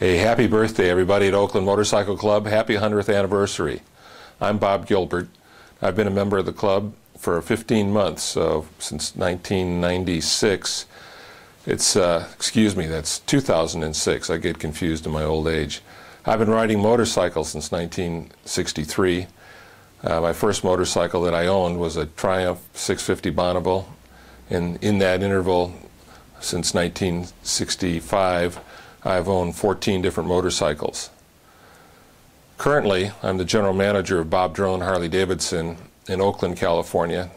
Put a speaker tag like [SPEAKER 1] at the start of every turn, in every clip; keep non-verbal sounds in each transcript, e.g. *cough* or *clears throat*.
[SPEAKER 1] Hey, happy birthday, everybody at Oakland Motorcycle Club. Happy 100th anniversary. I'm Bob Gilbert. I've been a member of the club for 15 months, so since 1996. It's, uh, excuse me, that's 2006. I get confused in my old age. I've been riding motorcycles since 1963. Uh, my first motorcycle that I owned was a Triumph 650 Bonneville. And in that interval, since 1965, I've owned 14 different motorcycles. Currently, I'm the general manager of Bob Dron Harley Davidson in Oakland, California.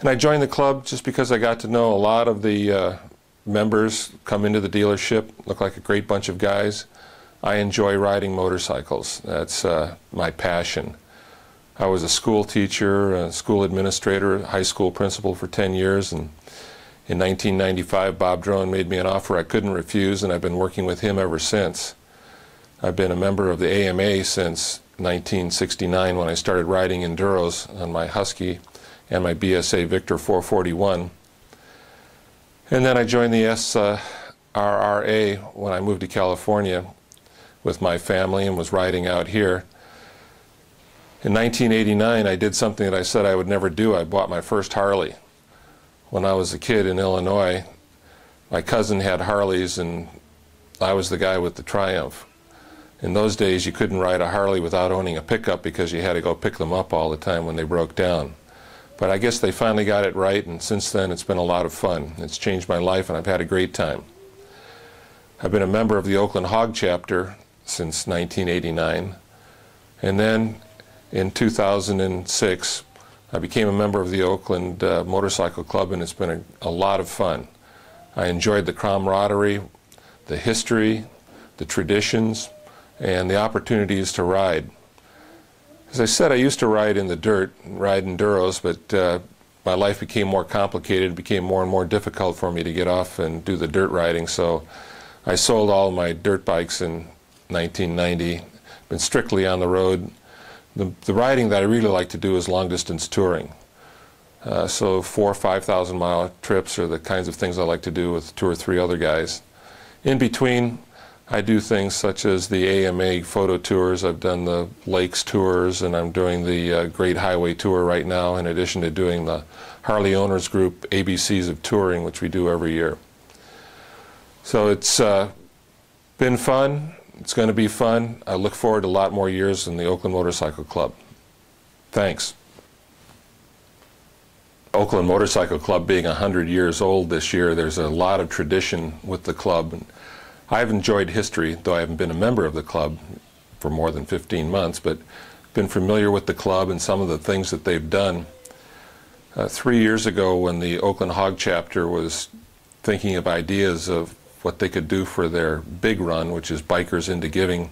[SPEAKER 1] And I joined the club just because I got to know a lot of the uh, members come into the dealership, look like a great bunch of guys. I enjoy riding motorcycles. That's uh, my passion. I was a school teacher, a school administrator, high school principal for 10 years, and in 1995, Bob Dron made me an offer I couldn't refuse, and I've been working with him ever since. I've been a member of the AMA since 1969 when I started riding enduros on my Husky and my BSA Victor 441. And then I joined the SRRA when I moved to California with my family and was riding out here. In 1989, I did something that I said I would never do. I bought my first Harley when I was a kid in Illinois, my cousin had Harleys and I was the guy with the Triumph. In those days, you couldn't ride a Harley without owning a pickup because you had to go pick them up all the time when they broke down. But I guess they finally got it right, and since then it's been a lot of fun. It's changed my life, and I've had a great time. I've been a member of the Oakland Hog chapter since 1989, and then in 2006, I became a member of the Oakland uh, Motorcycle Club, and it's been a, a lot of fun. I enjoyed the camaraderie, the history, the traditions, and the opportunities to ride. As I said, I used to ride in the dirt, ride enduros, but uh, my life became more complicated. It became more and more difficult for me to get off and do the dirt riding, so I sold all my dirt bikes in 1990. Been strictly on the road the, the riding that I really like to do is long distance touring. Uh, so four or 5,000 mile trips are the kinds of things I like to do with two or three other guys. In between, I do things such as the AMA photo tours. I've done the lakes tours, and I'm doing the uh, Great Highway Tour right now, in addition to doing the Harley Owners Group ABCs of Touring, which we do every year. So it's uh, been fun. It's going to be fun. I look forward to a lot more years in the Oakland Motorcycle Club. Thanks. Oakland Motorcycle Club being 100 years old this year, there's a lot of tradition with the club. I've enjoyed history, though I haven't been a member of the club for more than 15 months, but been familiar with the club and some of the things that they've done. Uh, three years ago, when the Oakland Hog chapter was thinking of ideas of what they could do for their big run, which is Bikers into Giving.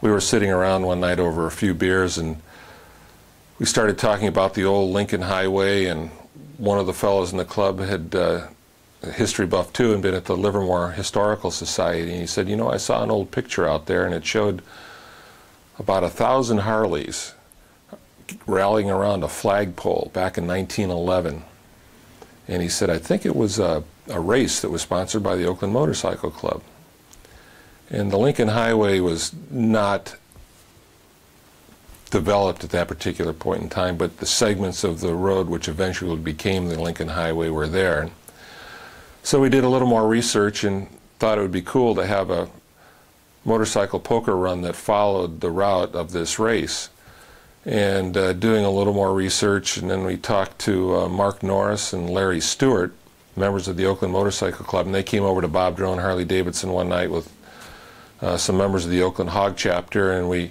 [SPEAKER 1] We were sitting around one night over a few beers and we started talking about the old Lincoln Highway and one of the fellows in the club had uh, a history buff too and been at the Livermore Historical Society and he said, you know, I saw an old picture out there and it showed about a thousand Harleys rallying around a flagpole back in 1911. And he said, I think it was a a race that was sponsored by the Oakland Motorcycle Club. And the Lincoln Highway was not developed at that particular point in time, but the segments of the road which eventually became the Lincoln Highway were there. So we did a little more research and thought it would be cool to have a motorcycle poker run that followed the route of this race. And uh, doing a little more research, and then we talked to uh, Mark Norris and Larry Stewart, members of the Oakland Motorcycle Club, and they came over to Bob Dron Harley Davidson one night with uh, some members of the Oakland Hog chapter, and we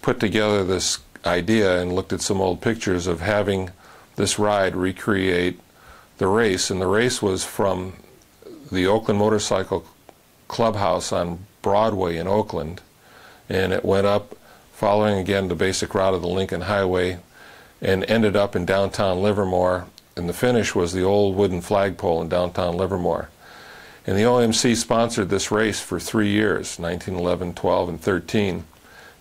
[SPEAKER 1] put together this idea and looked at some old pictures of having this ride recreate the race. And the race was from the Oakland Motorcycle Clubhouse on Broadway in Oakland, and it went up following again the basic route of the Lincoln Highway and ended up in downtown Livermore and the finish was the old wooden flagpole in downtown Livermore. And the OMC sponsored this race for three years, 1911, 12, and 13.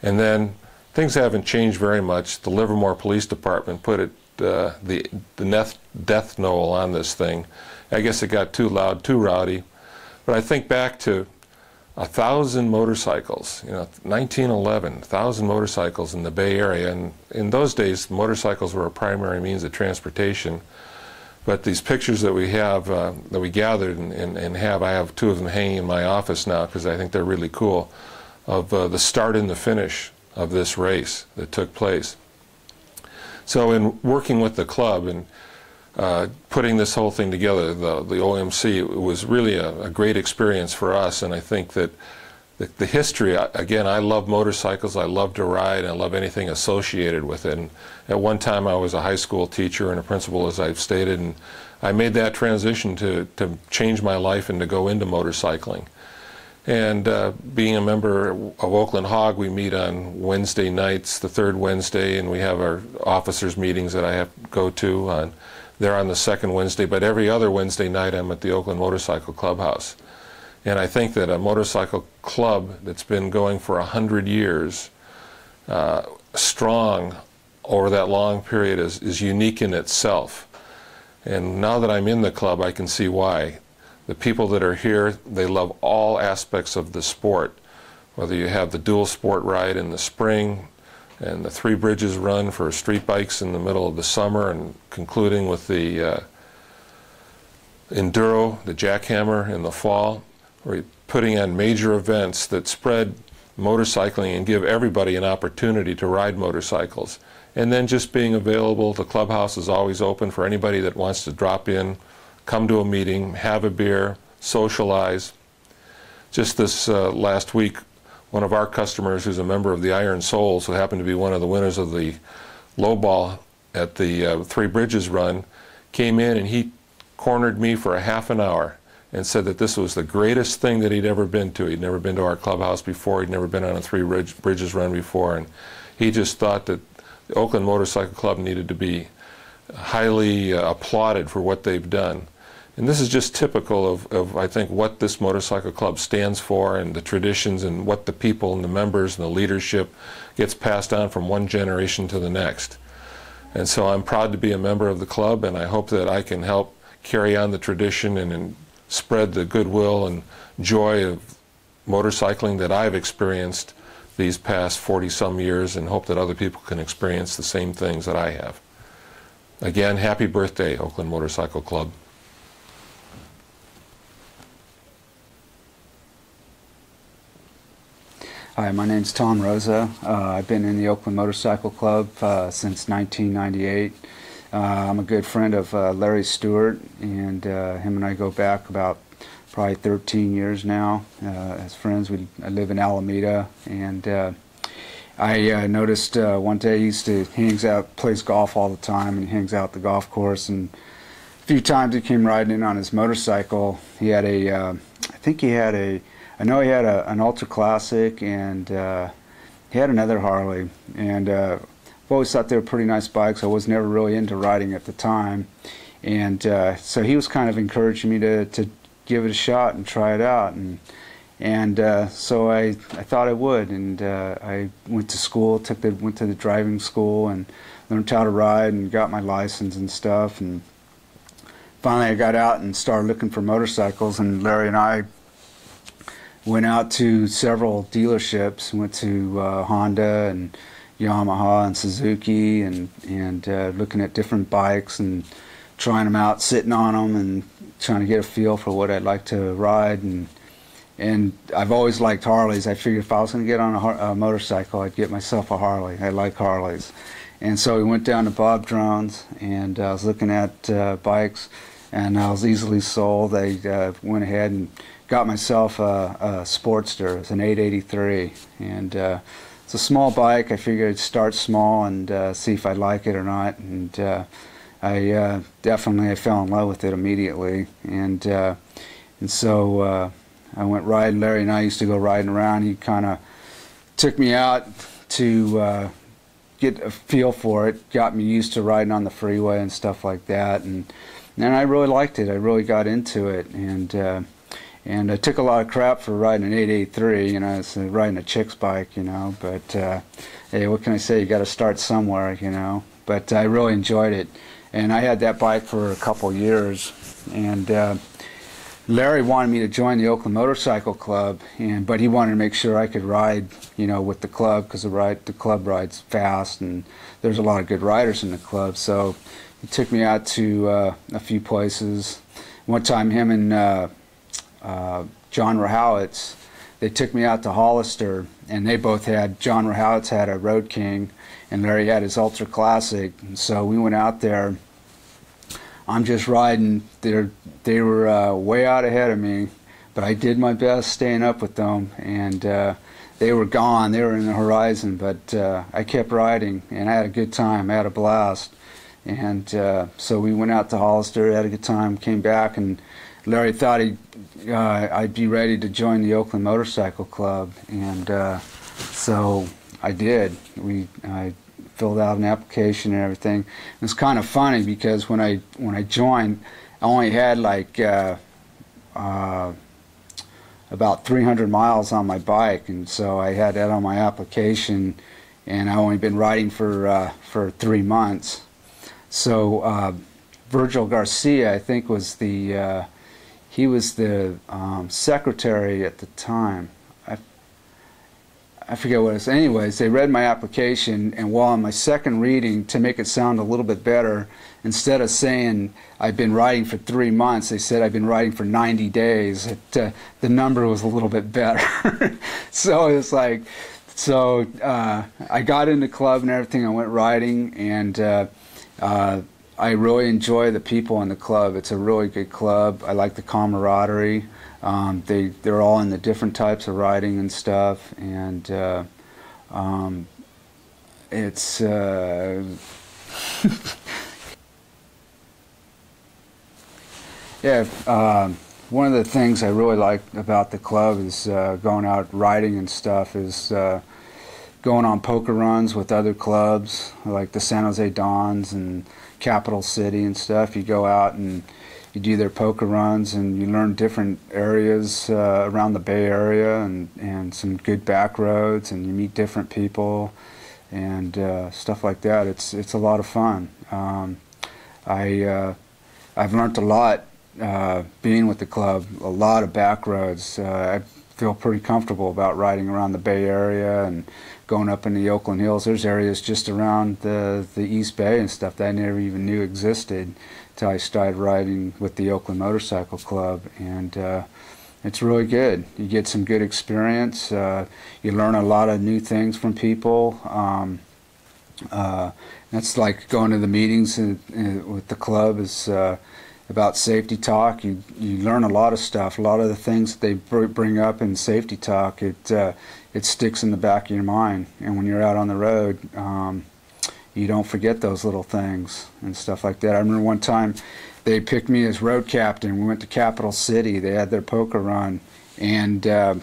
[SPEAKER 1] And then things haven't changed very much. The Livermore Police Department put it, uh, the, the death knell on this thing. I guess it got too loud, too rowdy. But I think back to a thousand motorcycles, you know, 1911, a thousand motorcycles in the Bay Area. And in those days, motorcycles were a primary means of transportation. But these pictures that we have, uh, that we gathered and, and, and, have, I have two of them hanging in my office now because I think they're really cool, of uh, the start and the finish of this race that took place. So in working with the club and uh, putting this whole thing together, the, the OMC, it was really a, a great experience for us. And I think that the, the, history, again, I love motorcycles, I love to ride, I love anything associated with it. And at one time I was a high school teacher and a principal, as I've stated, and I made that transition to, to change my life and to go into motorcycling. And uh, being a member of Oakland Hog, we meet on Wednesday nights, the third Wednesday, and we have our officers' meetings that I have to go to on they're on the second Wednesday, but every other Wednesday night I'm at the Oakland Motorcycle Clubhouse. And I think that a motorcycle club that's been going for a hundred years, uh, strong over that long period, is, is unique in itself. And now that I'm in the club, I can see why. The people that are here, they love all aspects of the sport. Whether you have the dual sport ride in the spring, and the Three Bridges run for street bikes in the middle of the summer and concluding with the uh, Enduro, the Jackhammer in the fall. We're putting on major events that spread motorcycling and give everybody an opportunity to ride motorcycles. And then just being available, the clubhouse is always open for anybody that wants to drop in, come to a meeting, have a beer, socialize. Just this uh, last week, one of our customers who's a member of the Iron Souls, who happened to be one of the winners of the lowball at the uh, Three Bridges run, came in and he cornered me for a half an hour and said that this was the greatest thing that he'd ever been to. He'd never been to our clubhouse before. He'd never been on a Three Bridges run before. And he just thought that the Oakland Motorcycle Club needed to be highly uh, applauded for what they've done. And this is just typical of, of, I think, what this motorcycle club stands for and the traditions and what the people and the members and the leadership gets passed on from one generation to the next. And so I'm proud to be a member of the club and I hope that I can help carry on the tradition and, and spread the goodwill and joy of motorcycling that I've experienced these past 40 some years and hope that other people can experience the same things that I have. Again, happy birthday, Oakland Motorcycle Club.
[SPEAKER 2] Hi, my name's Tom Rosa. Uh, I've been in the Oakland Motorcycle Club uh, since 1998. Uh, I'm a good friend of uh, Larry Stewart, and uh, him and I go back about probably 13 years now uh, as friends. We I live in Alameda, and I noticed one day he used to hangs out, plays golf all the time, and hangs out the golf course. And a few times he came riding in on his motorcycle. He had a, I think he had a I know he had a, an Ultra Classic and uh, he had another Harley. And uh, always thought they were pretty nice bikes. I was never really into riding at the time. And uh, so he was kind of encouraging me to, to give it a shot and try it out. And and uh, so I, I thought I would, and uh, I went to school, took the went to the driving school, and learned how to ride, and got my license and stuff. And finally, I got out and started looking for motorcycles. And Larry and I went out to several dealerships. Went to uh, Honda and Yamaha and Suzuki, and and uh, looking at different bikes and trying them out, sitting on them, and trying to get a feel for what I'd like to ride. And and I've always liked Harleys. I figured if I was going to get on a, a, motorcycle, I'd get myself a Harley. I like Harleys. And so we went down to Bob Drons, and I was looking at uh, bikes, and I was easily sold. I uh, went ahead and got myself a, a Sportster. It's an 883, and uh, it's a small bike. I figured I'd start small and uh, see if I'd like it or not. And uh, I uh, definitely I fell in love with it immediately, and uh, and so uh, I went riding. Larry and I used to go riding around. He kind of took me out to get a feel for it, got me used to riding on the freeway and stuff like that, and and I really liked it. I really got into it, and uh, and I took a lot of crap for riding an 883, you know, it's riding a chick's bike, you know, but uh, hey, what can I say? You got to start somewhere, you know. But I really enjoyed it, and I had that bike for a couple years, and uh, Larry wanted me to join the Oakland Motorcycle Club, and but he wanted to make sure I could ride, you know, with the club because the ride the club rides fast, and there's a lot of good riders in the club. So he took me out to uh, a few places. One time, him and uh, uh, John Rohowits, they took me out to Hollister, and they both had John Rohowits had a Road King, and Larry had his Ultra Classic. And so we went out there. I'm just riding. They're they were uh, way out ahead of me, but I did my best staying up with them, and uh, they were gone. They were in the horizon, but uh, I kept riding, and I had a good time. I had a blast, and uh, so we went out to Hollister, had a good time, came back, and Larry thought he uh, I'd be ready to join the Oakland Motorcycle Club, and uh, so I did. We I filled out an application and everything. It's kind of funny because when I when I joined, I only had like uh, uh, about 300 miles on my bike, and so I had that on my application, and I only been riding for uh, for three months. So uh, Virgil Garcia, I think, was the he was the um, secretary at the time. I, forget what it was. Anyways, they read my application, and while on my second reading, to make it sound a little bit better, instead of saying I've been writing for three months, they said I've been writing for 90 days. It, uh, the number was a little bit better. *laughs* so it's like, so uh, I got into club and everything. I went riding, and uh, uh I really enjoy the people in the club. It's a really good club. I like the camaraderie. Um, they they're all in the different types of riding and stuff, and uh, um, it's. Uh, *laughs* yeah, uh, one of the things I really like about the club is uh, going out riding and stuff. Is uh, going on poker runs with other clubs like the San Jose Dons and Capital City and stuff. You go out and you do their poker runs and you learn different areas uh, around the Bay Area and, and some good back roads and you meet different people and uh, stuff like that. It's it's a lot of fun. Um, I uh, I've learned a lot uh, being with the club. A lot of back roads. Uh, I feel pretty comfortable about riding around the Bay Area and going up in the Oakland Hills, there's areas just around the, the East Bay and stuff that I never even knew existed until I started riding with the Oakland Motorcycle Club. And uh, it's really good. You get some good experience. Uh, you learn a lot of new things from people. Um, uh, that's like going to the meetings in, in, with the club is uh, about safety talk. You you learn a lot of stuff. A lot of the things that they bring up in safety talk, it uh, it sticks in the back of your mind. And when you're out on the road, um, you don't forget those little things and stuff like that. I remember one time they picked me as road captain. We went to Capital City. They had their poker run, and uh,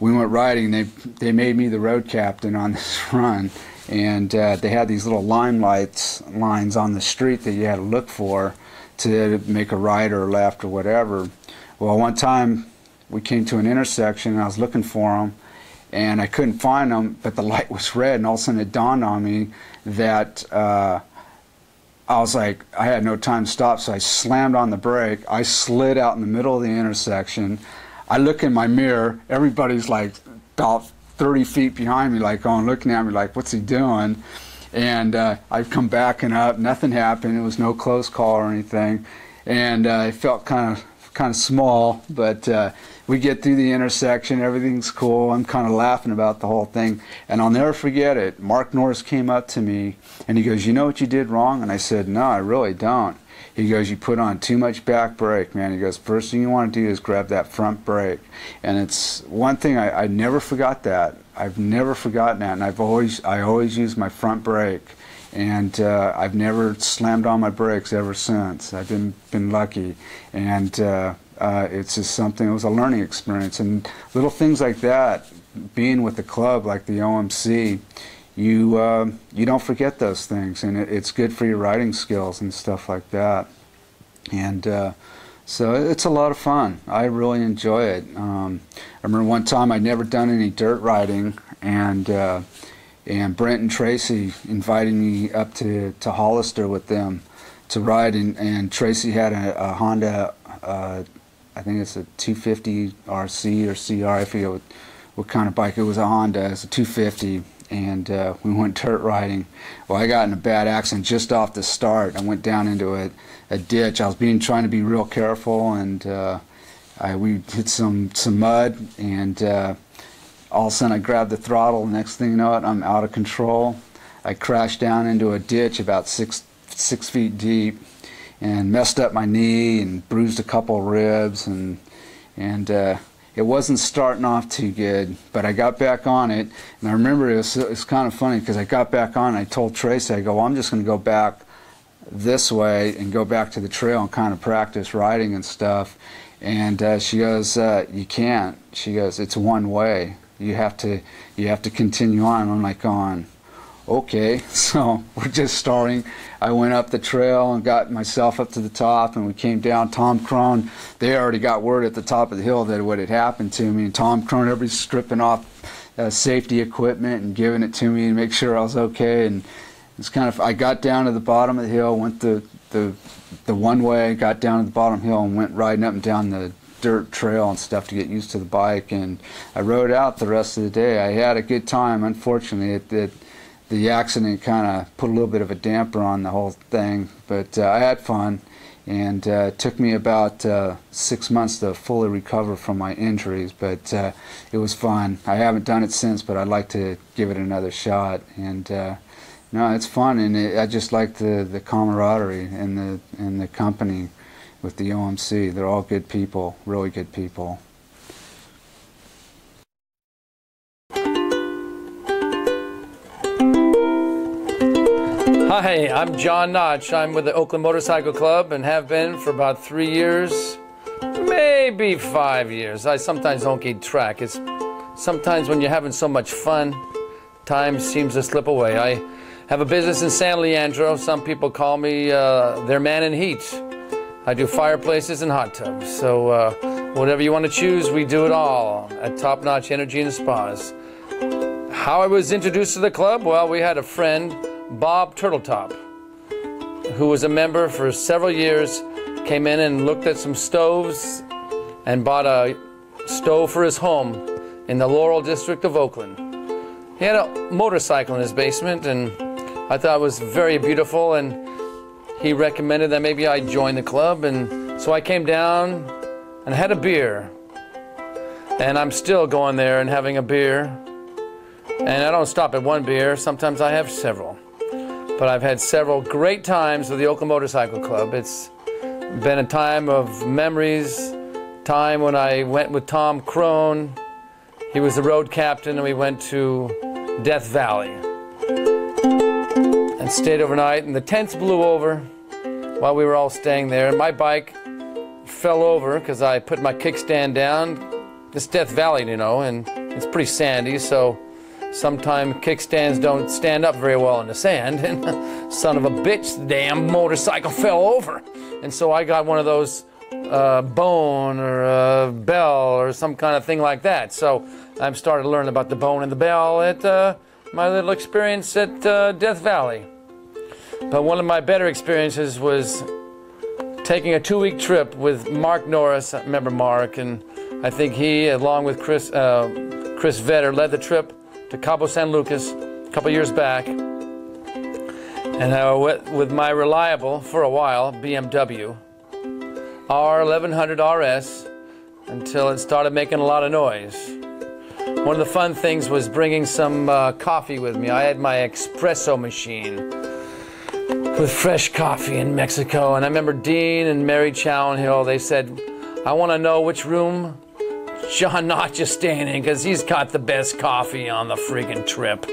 [SPEAKER 2] we went riding. They they made me the road captain on *laughs* this run, and uh, they had these little limelights lines on the street that you had to look for to make a right or left or whatever. Well, one time we came to an intersection and I was looking for them and I couldn't find them, but the light was red, and all of a sudden it dawned on me that uh, I was like, I had no time to stop, so I slammed on the brake. I slid out in the middle of the intersection. I look in my mirror, everybody's like about 30 feet behind me, like going, looking at me like, what's he doing? And uh, I come backing up, nothing happened. It was no close call or anything. And uh, I felt kind of kind of small, but uh, we get through the intersection, everything's cool. I'm kind of laughing about the whole thing. And I'll never forget it. Mark Norris came up to me and he goes, You know what you did wrong? And I said, No, I really don't. He goes, You put on too much back brake, man. He goes, First thing you want to do is grab that front brake. And it's one thing I, I never forgot that. I've never forgotten that. And I've always, I always use my front brake and uh, I've never slammed on my brakes ever since. I've been been lucky, and uh, uh, it's just something. It was a learning experience, and little things like that. Being with the club like the OMC, you uh, you don't forget those things, and it, it's good for your riding skills and stuff like that. And uh, so it's a lot of fun. I really enjoy it. Um, I remember one time I'd never done any dirt riding, and uh, and Brent and Tracy invited me up to, to Hollister with them to ride, and, and Tracy had a, a Honda uh, I think it's a 250 RC or CR. I forget what, what kind of bike it was. A Honda. It's a 250, and uh, we went dirt riding. Well, I got in a bad accident just off the start. I went down into a, a ditch. I was being trying to be real careful, and uh, I, we hit some some mud, and uh, all of a sudden I grabbed the throttle. Next thing you know, it, I'm out of control. I crashed down into a ditch about six six feet deep and messed up my knee and bruised a couple ribs and and uh, it wasn't starting off too good. But I got back on it, and I remember it was, it was kind of funny because I got back on. I told Tracy, I go, well, I'm just going to go back this way and go back to the trail and kind of practice riding and stuff. And uh, she goes, uh, you can't. She goes, it's one way. You have to you have to continue on. I'm like going okay, *laughs* so we're just starting. I went up the trail and got myself up to the top, and we came down. Tom Krohn, they already got word at the top of the hill that what had happened to me. And Tom Krohn, everybody's stripping off uh, safety equipment and giving it to me to make sure I was okay. And it's kind of, I got down to the bottom of the hill, went the, the, the one way, got down to the bottom hill, and went riding up and down the dirt trail and stuff to get used to the bike. And I rode out the rest of the day. I had a good time. Unfortunately, it, it the accident kind of put a little bit of a damper on the whole thing, but uh, I had fun, and uh, it took me about uh, six months to fully recover from my injuries, but uh, it was fun. I haven't done it since, but I'd like to give it another shot, and uh, no, it's fun, and it, I just like the, the camaraderie and the and the company with the OMC. They're all good people, really good people.
[SPEAKER 3] Hi, I'm John Notch. I'm with the Oakland Motorcycle Club and have been for about three years, maybe five years. I sometimes don't keep track. It's sometimes when you're having so much fun, time seems to slip away. I have a business in San Leandro. Some people call me uh, their man in heat. I do fireplaces and hot tubs. So uh, whatever you want to choose, we do it all at Top Notch Energy and Spas. How I was introduced to the club? Well, we had a friend Bob Turtletop, who was a member for several years, came in and looked at some stoves and bought a stove for his home in the Laurel district of Oakland. He had a motorcycle in his basement, and I thought it was very beautiful. And he recommended that maybe I join the club, and so I came down and had a beer. And I'm still going there and having a beer. And I don't stop at one beer, sometimes I have several. But I've had several great times with the Oakland Motorcycle Club. It's been a time of memories, time when I went with Tom Krohn. He was the road captain, and we went to Death Valley and stayed overnight. And the tents blew over while we were all staying there. And my bike fell over because I put my kickstand down. This Death Valley, you know, and it's pretty sandy, so Sometimes kickstands don't stand up very well in the sand, and *laughs* son of a bitch, damn motorcycle *laughs* fell over. And so I got one of those uh, bone or a bell or some kind of thing like that. So I've started to learn about the bone and the bell at uh, my little experience at uh, Death Valley. But one of my better experiences was taking a two week trip with Mark Norris. I remember Mark, and I think he, along with Chris, uh, Chris Vetter, led the trip to Cabo San Lucas a couple years back. And I went with my reliable, for a while, BMW R1100 RS until it started making a lot of noise. One of the fun things was bringing some uh, coffee with me. I had my espresso machine with fresh coffee in Mexico. And I remember Dean and Mary Chownhill, they said, I want to know which room John Notch is staying in because he's got the best coffee on the friggin' trip.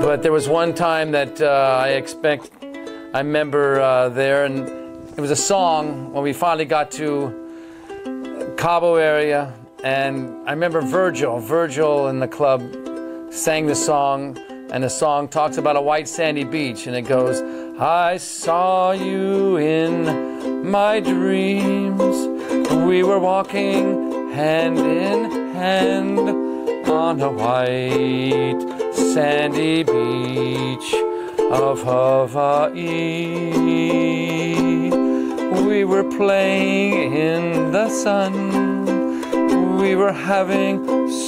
[SPEAKER 3] But there was one time that uh, I expect, I remember uh, there, and it was a song when we finally got to Cabo area, and I remember Virgil, Virgil in the club sang the song, and the song talks about a white sandy beach, and it goes, I saw you in my dreams. We were walking hand in hand on a white sandy beach of Hawaii. We were playing in the sun. We were having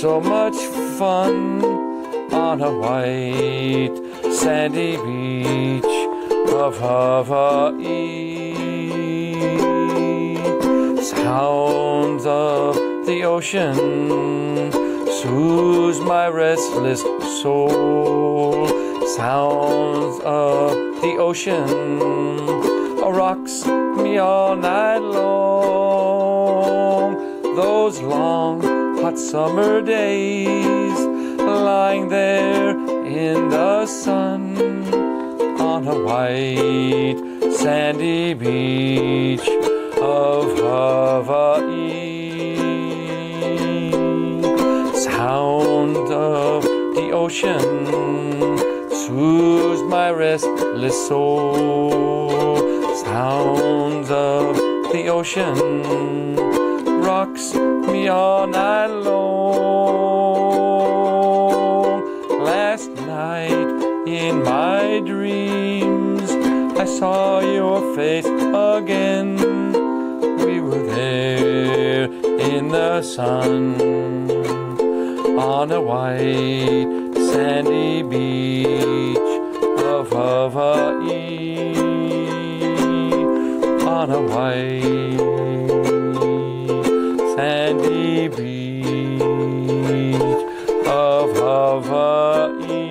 [SPEAKER 3] so much fun on a white sandy beach of Hawaii. Sounds of the ocean soothes my restless soul. Sounds of the ocean rocks me all night long. Those long, hot summer days, lying there in the sun on a white sandy beach of Hawaii. Sound of the ocean soothes my restless soul. Sounds of the ocean rocks me all night long. Last night in my dreams, I saw your face again. We were there in the sun on a white sandy beach of Hawaii. On a white sandy beach of Hawaii.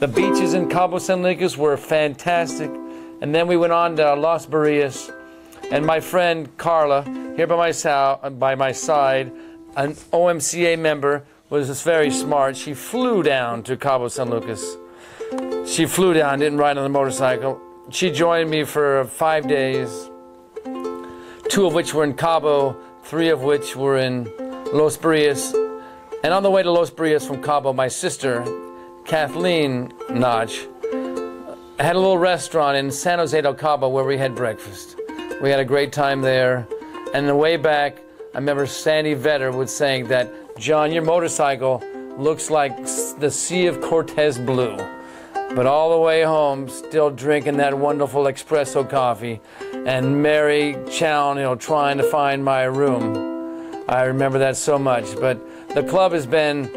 [SPEAKER 3] The beaches in Cabo San Lucas were fantastic. And then we went on to Los Barriles. And my friend Carla, here by my, by my side, an OMCA member, was very smart. She flew down to Cabo San Lucas. She flew down, didn't ride on the motorcycle. She joined me for five days, two of which were in Cabo, three of which were in Los Barriles. And on the way to Los Barriles from Cabo, my sister, Kathleen Notch, had a little restaurant in San Jose del Cabo where we had breakfast. We had a great time there. And the way back, I remember Sandy Vetter was saying that, John, your motorcycle looks like the Sea of Cortez blue. But all the way home, still drinking that wonderful espresso coffee, and Mary Chown, you know, trying to find my room. I remember that so much. But the club has been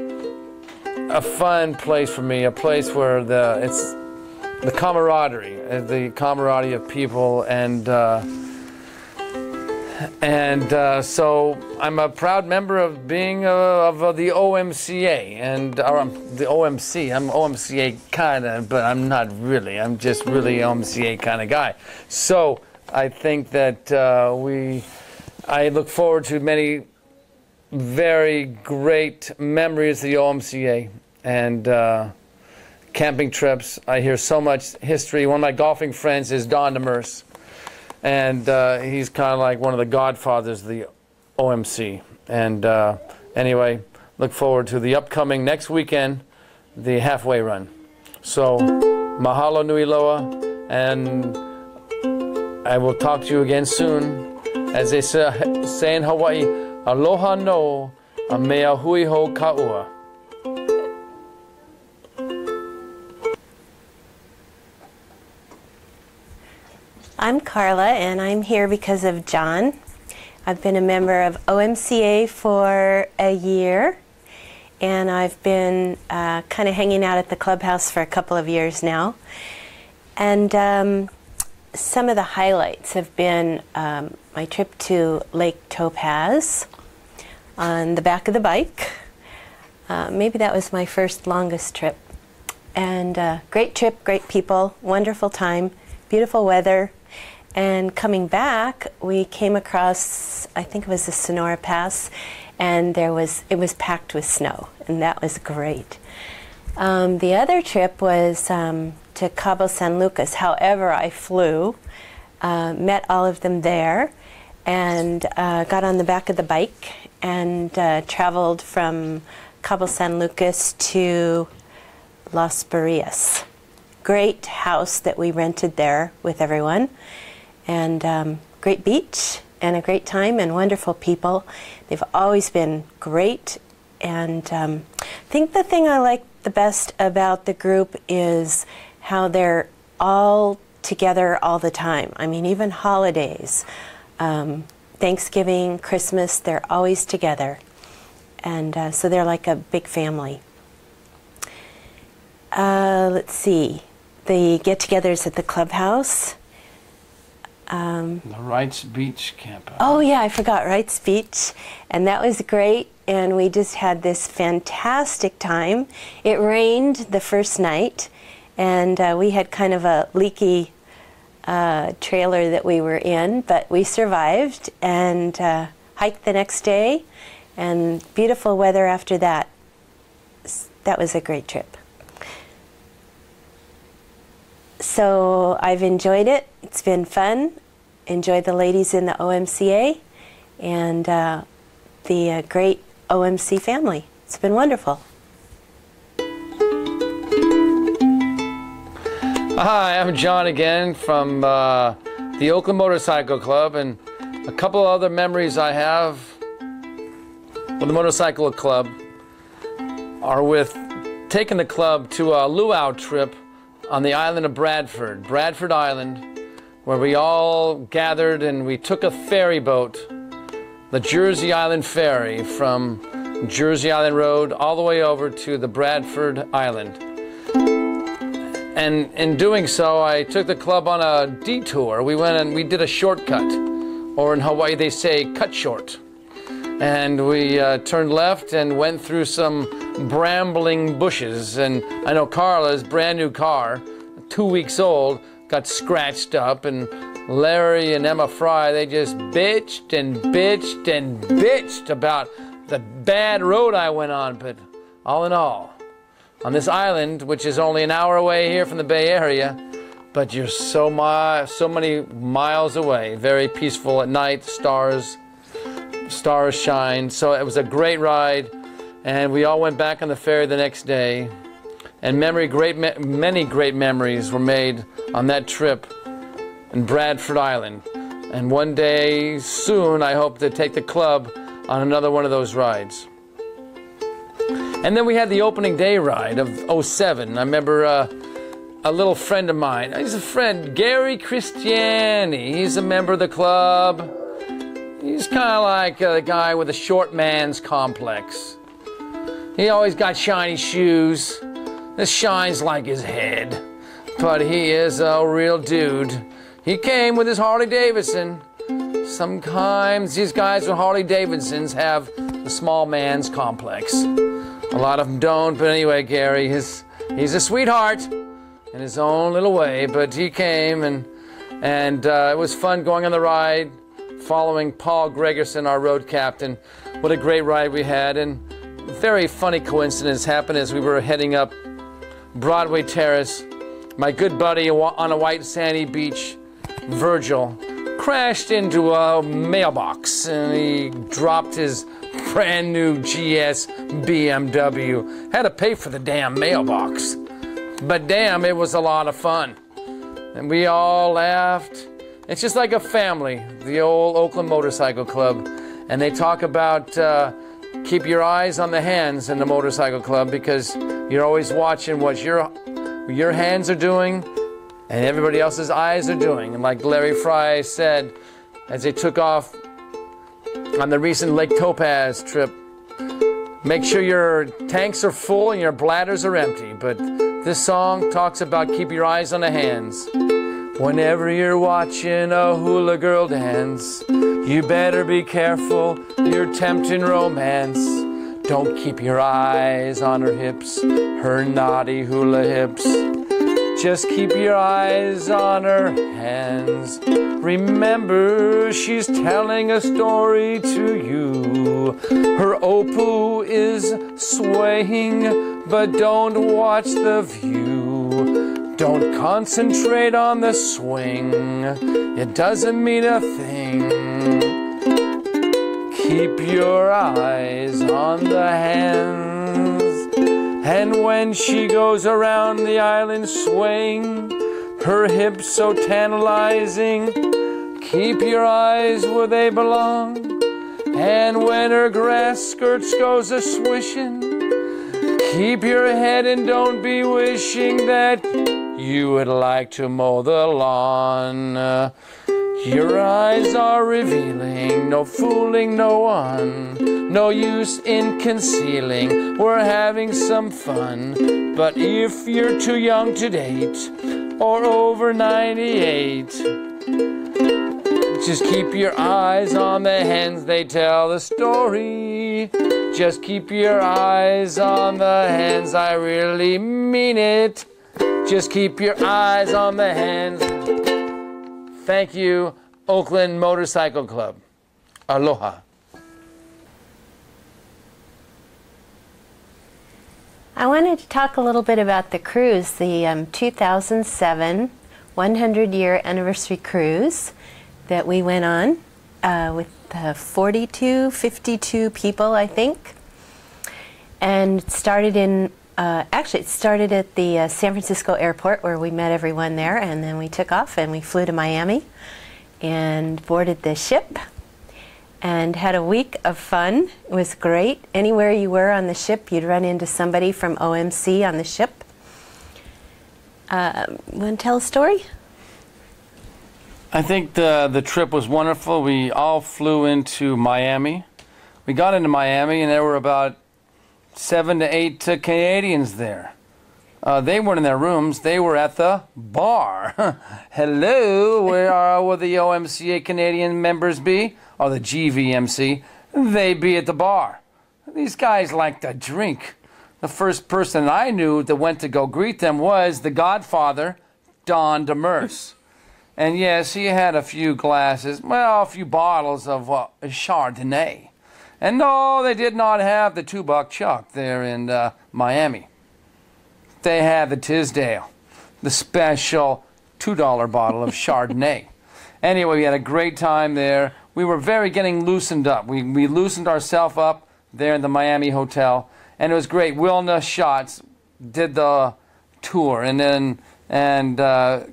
[SPEAKER 3] a fun place for me, a place where the it's the camaraderie, uh, the camaraderie of people, and uh, and uh, so I'm a proud member of being uh, of uh, the OMCA and or, um, the OMC. I'm OMCA kind of, but I'm not really. I'm just really OMCA kind of guy. So I think that uh, we, I look forward to many very great memories of the OMCA and. Uh, camping trips. I hear so much history. One of my golfing friends is Don Demerse, and uh, he's kind of like one of the godfathers of the OMC. And uh, anyway, look forward to the upcoming next weekend, the halfway run. So, mahalo nui loa, and I will talk to you again soon. As they say, in Hawaii, aloha no, a mea hui ho kaua.
[SPEAKER 4] I'm Carla, and I'm here because of John. I've been a member of OMCA for a year, and I've been uh, kind of hanging out at the clubhouse for a couple of years now. And um, some of the highlights have been um, my trip to Lake Topaz on the back of the bike. Uh, maybe that was my first longest trip. And uh, great trip, great people, wonderful time, beautiful weather. And coming back, we came across, I think it was the Sonora Pass, and there was it was packed with snow, and that was great. Um, the other trip was um, to Cabo San Lucas. However, I flew, uh, met all of them there, and uh, got on the back of the bike and uh, traveled from Cabo San Lucas to Las Barriles. Great house that we rented there with everyone, and um, great beach and a great time and wonderful people. They've always been great, and um, I think the thing I like the best about the group is how they're all together all the time. I mean, even holidays, um, Thanksgiving, Christmas, they're always together. And uh, so they're like a big family. Uh, let's see, the get togethers at the clubhouse.
[SPEAKER 3] The Wrights Beach Camp.
[SPEAKER 4] Oh, yeah, I forgot Wrights Beach. And that was great. And we just had this fantastic time. It rained the first night, and uh, we had kind of a leaky uh, trailer that we were in, but we survived and uh, hiked the next day, and beautiful weather after that. That was a great trip. So I've enjoyed it. It's been fun. Enjoy the ladies in the OMCA and uh, the uh, great OMC family. It's been wonderful.
[SPEAKER 3] Hi, I'm John again from uh, the Oakland Motorcycle Club, and a couple other memories I have with the Motorcycle Club are with taking the club to a luau trip on the island of Bradford, Bradford Island, where we all gathered and we took a ferry boat, the Jersey Island Ferry, from Jersey Island Road all the way over to the Bradford Island. And in doing so, I took the club on a detour. We went and we did a shortcut, or in Hawaii they say cut short. And we uh, turned left and went through some brambling bushes. And I know Carla's brand new car, two weeks old, got scratched up. And Larry and Emma Fry, they just bitched and bitched and bitched about the bad road I went on. But all in all, on this island, which is only an hour away here from the Bay Area, but you're so mi- so many miles away. Very peaceful at night, stars, stars shine. So it was a great ride, and we all went back on the ferry the next day. And memory, great, many great memories were made on that trip in Bradford Island. And one day soon, I hope to take the club on another one of those rides. And then we had the opening day ride of 07. I remember uh, a little friend of mine. He's a friend, Gary Christiani. He's a member of the club. He's kind of like a guy with a short man's complex. He always got shiny shoes. This shines like his head. But he is a real dude. He came with his Harley Davidson. Sometimes these guys with Harley Davidsons have the small man's complex. A lot of them don't, but anyway, Gary, his, he's a sweetheart in his own little way. But he came, and and uh, it was fun going on the ride, following Paul Gregerson, our road captain. What a great ride we had, and very funny coincidence happened as we were heading up Broadway Terrace. My good buddy on a white sandy beach, Virgil, crashed into a mailbox and he dropped his brand new GS BMW. Had to pay for the damn mailbox. But damn, it was a lot of fun. And we all laughed. It's just like a family, the old Oakland Motorcycle Club. And they talk about uh, keep your eyes on the hands in the motorcycle club because you're always watching what your, your hands are doing and everybody else's eyes are doing. And like Larry Fry said as they took off on the recent Lake Topaz trip, make sure your tanks are full and your bladders are empty. But this song talks about keep your eyes on the hands. Whenever you're watching a hula girl dance, you better be careful, you're tempting romance. Don't keep your eyes on her hips, her naughty hula hips. Just keep your eyes on her hands. Remember, she's telling a story to you. Her opu is swaying, but don't watch the view. Don't concentrate on the swing, it doesn't mean a thing. Keep your eyes on the hands. And when she goes around the island swaying, her hips so tantalizing, keep your eyes where they belong. And when her grass skirts goes a swishing, keep your head and don't be wishing that you would like to mow the lawn. Your eyes are revealing, no fooling no one. No use in concealing, we're having some fun. But if you're too young to date, or over 98, just keep your eyes on the hens, they tell the story. Just keep your eyes on the hens, I really mean it. Just keep your eyes on the hands. Thank you, Oakland Motorcycle Club. Aloha.
[SPEAKER 4] I wanted to talk a little bit about the cruise, the um, 2007 100 year anniversary cruise that we went on uh, with uh, 42, 52 people, I think. And it started in, uh, actually, it started at the uh, San Francisco airport where we met everyone there, and then we took off and we flew to Miami and boarded the ship and had a week of fun. It was great. Anywhere you were on the ship, you'd run into somebody from OMC on the ship. Uh, Want to tell a story?
[SPEAKER 3] I think the the trip was wonderful. We all flew into Miami. We got into Miami, and there were about seven to eight Canadians there. Uh, they weren't in their rooms; they were at the bar. *laughs* Hello, where are will the OMCA Canadian members be, or the GVMC? They be at the bar. These guys like to drink. The first person I knew that went to go greet them was the Godfather, Don Demerse. And yes, he had a few glasses, well, a few bottles of uh, Chardonnay. And no, they did not have the two buck chuck there in uh, Miami. They had the Tisdale, the special $2 bottle of Chardonnay. *laughs* anyway, we had a great time there. We were very getting loosened up. We, we loosened ourselves up there in the Miami hotel, and it was great. Wilna Shots did the tour, and then, and, uh,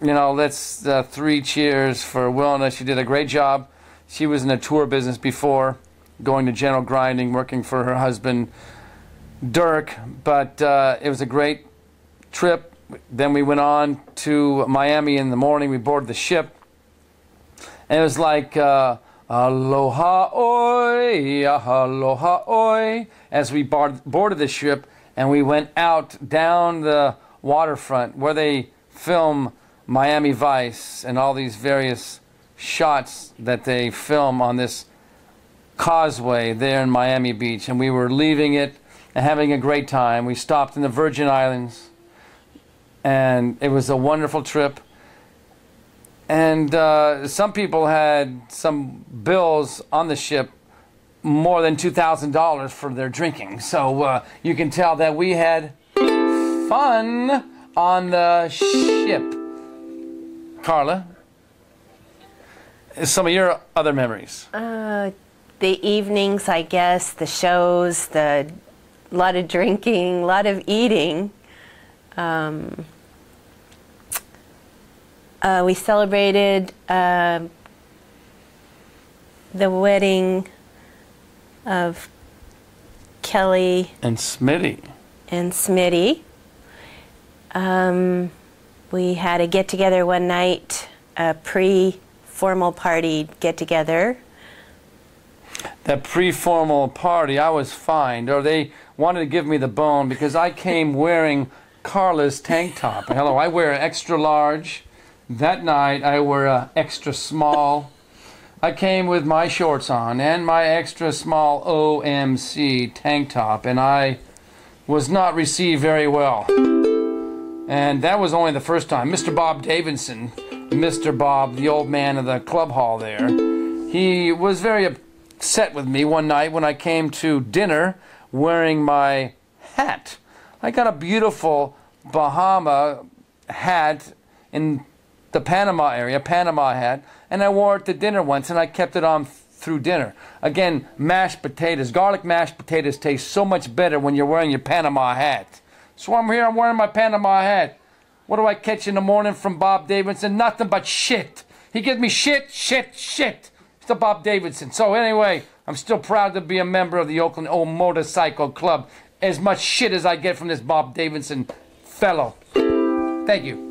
[SPEAKER 3] you know, let's uh, three cheers for Wilna. She did a great job. She was in the tour business before, going to General Grinding, working for her husband Dirk. But uh, it was a great trip. Then we went on to Miami in the morning. We boarded the ship, and it was like uh, aloha oi, aloha oi, as we board, boarded the ship and we went out down the waterfront where they film Miami Vice and all these various shots that they film on this causeway there in Miami Beach. And we were leaving it and having a great time. We stopped in the Virgin Islands and it was a wonderful trip. And uh, some people had some bills on the ship more than $2,000 for their drinking. So uh, you can tell that we had fun on the ship. Carla, some of your other memories.
[SPEAKER 4] Uh, the evenings, I guess, the shows, the lot of drinking, a lot of eating. Um, uh, we celebrated uh, the wedding of Kelly
[SPEAKER 3] And Smitty.
[SPEAKER 4] and Smitty. Um, we had a get together one night, a pre formal party get together.
[SPEAKER 3] That pre-formal party, I was fined, or they wanted to give me the bone because I came wearing Carla's tank top. Hello, I wear an extra large. That night, I wear a extra small. I came with my shorts on and my extra small OMC tank top, and I was not received very well. And that was only the first time. Mr. Bob Davidson, Mr. Bob, the old man of the club hall there, he was very upset with me one night when I came to dinner wearing my hat. I got a beautiful Bahama hat in the Panama area, Panama hat, and I wore it to dinner once and I kept it on through dinner. Again, mashed potatoes, garlic mashed potatoes taste so much better when you're wearing your Panama hat. So I'm here, I'm wearing my Panama hat. What do I catch in the morning from Bob Davidson? Nothing but shit. He gives me shit, shit, shit. The Bob Davidson. So anyway, I'm still proud to be a member of the Oakland Old Motorcycle Club. As much shit as I get from this Bob Davidson fellow. Thank you.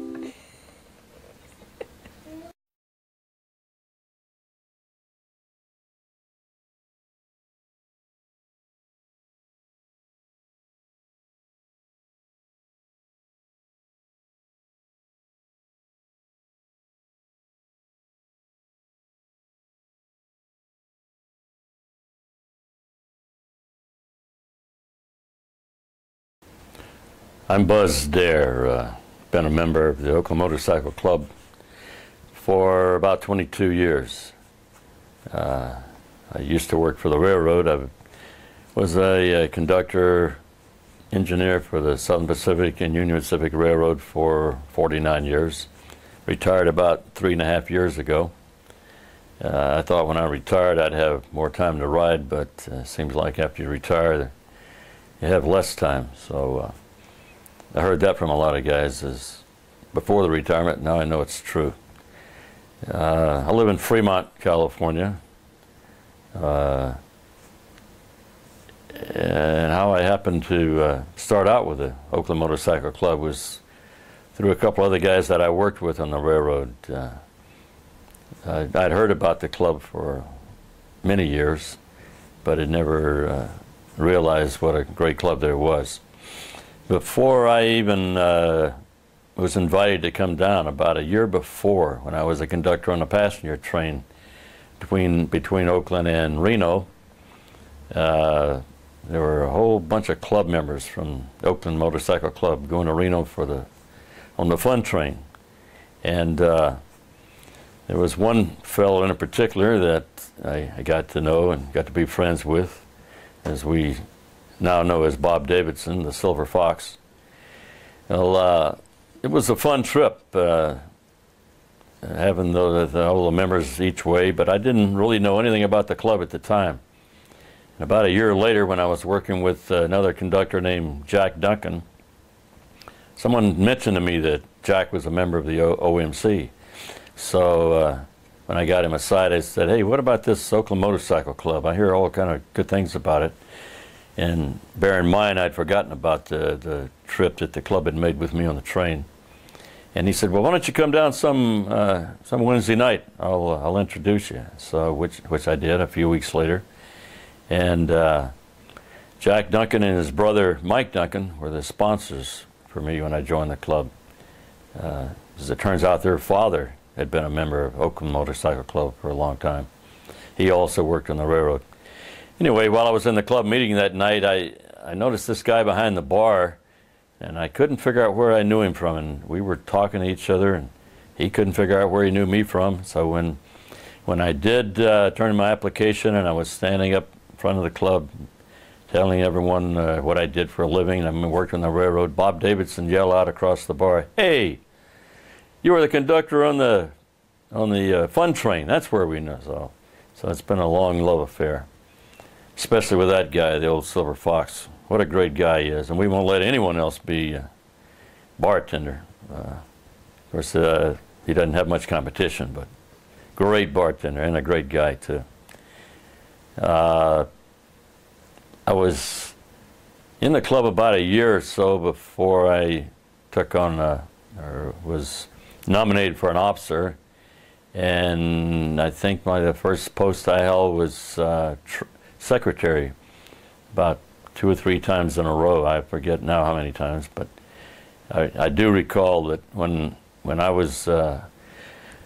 [SPEAKER 5] I'm Buzz Dare. Uh, been a member of the Oakland Motorcycle Club for about 22 years. Uh, I used to work for the railroad. I was a, a, conductor engineer for the Southern Pacific and Union Pacific Railroad for 49 years. Retired about three and a half years ago. Uh, I thought when I retired I'd have more time to ride, but it uh, seems like after you retire, you have less time. So uh, I heard that from a lot of guys as before the retirement. Now I know it's true. Uh, I live in Fremont, California. Uh, and how I happened to uh, start out with the Oakland Motorcycle Club was through a couple other guys that I worked with on the railroad. Uh, I'd heard about the club for many years, but had never uh, realized what a great club there was before I even uh, was invited to come down, about a year before, when I was a conductor on a passenger train between between Oakland and Reno, uh, there were a whole bunch of club members from Oakland Motorcycle Club going to Reno for the on the fun train, and uh, there was one fellow in particular that I, I got to know and got to be friends with, as we now know as Bob Davidson, the Silver Fox. Well, uh, it was a fun trip, uh, having the, the, all the members each way, but I didn't really know anything about the club at the time. And about a year later, when I was working with another conductor named Jack Duncan, someone mentioned to me that Jack was a member of the o OMC. So uh, when I got him aside, I said, hey, what about this Oakland Motorcycle Club? I hear all kind of good things about it. And bear in mind, I'd forgotten about the, the trip that the club had made with me on the train. And he said, well, why don't you come down some, uh, some Wednesday night? I'll, uh, I'll introduce you. So, which, which I did a few weeks later. And uh, Jack Duncan and his brother Mike Duncan were the sponsors for me when I joined the club. Uh, as it turns out, their father had been a member of Oakland Motorcycle Club for a long time. He also worked on the railroad. Anyway, while I was in the club meeting that night, I, I noticed this guy behind the bar, and I couldn't figure out where I knew him from. And we were talking to each other, and he couldn't figure out where he knew me from. So when, when I did uh, turn in my application and I was standing up in front of the club, telling everyone uh, what I did for a living, and I worked on the railroad, Bob Davidson yelled out across the bar, "Hey, you were the conductor on the on the uh, fun train. That's where we know." So, so it's been a long love affair especially with that guy, the old Silver Fox. What a great guy he is, and we won't let anyone else be a bartender. Uh, of course, uh, he doesn't have much competition, but great bartender and a great guy too. Uh, I was in the club about a year or so before I took on uh, or was nominated for an officer, and I think my the first post I held was uh, secretary about two or three times in a row. I forget now how many times, but I, I do recall that when when I was uh,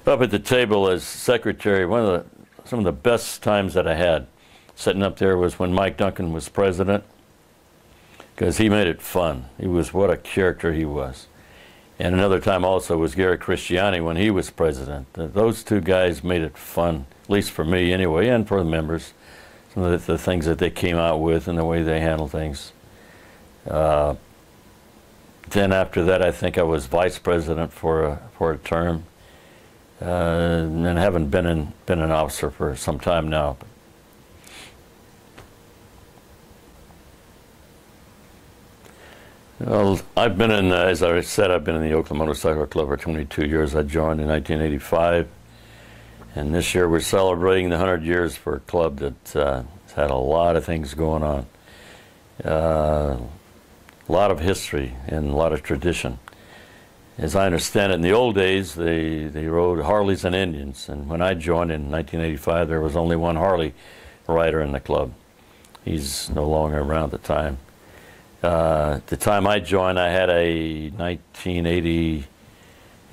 [SPEAKER 5] up at the table as secretary, one of the some of the best times that I had sitting up there was when Mike Duncan was president, because he made it fun. He was what a character he was. And another time also was Gary Christiani when he was president. Those two guys made it fun, at least for me anyway, and for the members some of the, the, things that they came out with and the way they handle things. Uh, then after that, I think I was vice president for a, for a term, uh, and haven't been in been an officer for some time now. Well, I've been in, uh, as I said, I've been in the Oakland Motorcycle Club for 22 years. I joined in 1985. And this year we're celebrating the 100 years for a club that uh, had a lot of things going on. Uh, a lot of history and a lot of tradition. as I understand it, in the old days, they, they rode Harleys and Indians. And when I joined in 1985, there was only one Harley rider in the club. He's no longer around at the time. Uh, at the time I joined, I had a 1980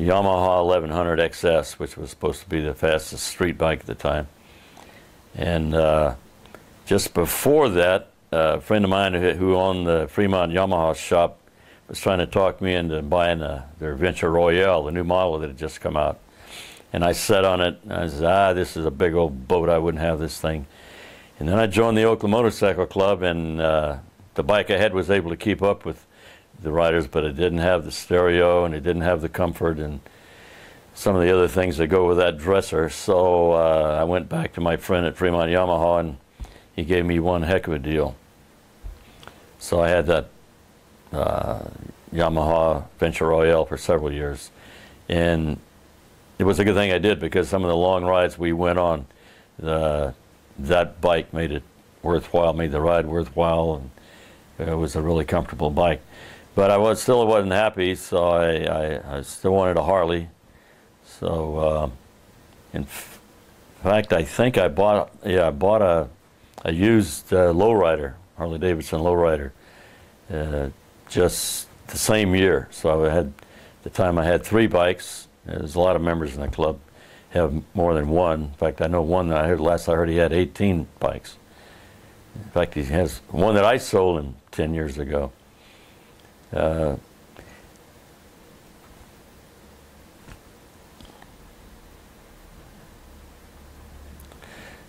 [SPEAKER 5] Yamaha 1100 XS, which was supposed to be the fastest street bike at the time. And uh, just before that, a friend of mine who, who owned the Fremont Yamaha shop was trying to talk me into buying uh, their Venture Royale, the new model that had just come out. And I sat on it, and I said, ah, this is a big old boat, I wouldn't have this thing. And then I joined the Oakland Motorcycle Club, and uh, the bike I had was able to keep up with the riders, but it didn't have the stereo, and it didn't have the comfort, and some of the other things that go with that dresser. So uh, I went back to my friend at Fremont Yamaha, and he gave me one heck of a deal. So I had that uh, Yamaha Venture Royale for several years. And it was a good thing I did because some of the long rides we went on, uh, that bike made it worthwhile, made the ride worthwhile, and it was a really comfortable bike. But I was still wasn't happy, so I, I, I still wanted a Harley. So, uh, in fact, I think I bought yeah I bought a a used uh, lowrider, Harley Davidson lowrider, uh, just the same year. So I had, the time I had three bikes. There's a lot of members in the club have more than one. In fact, I know one that I heard last I heard he had 18 bikes. In fact, he has one that I sold him 10 years ago. Uh,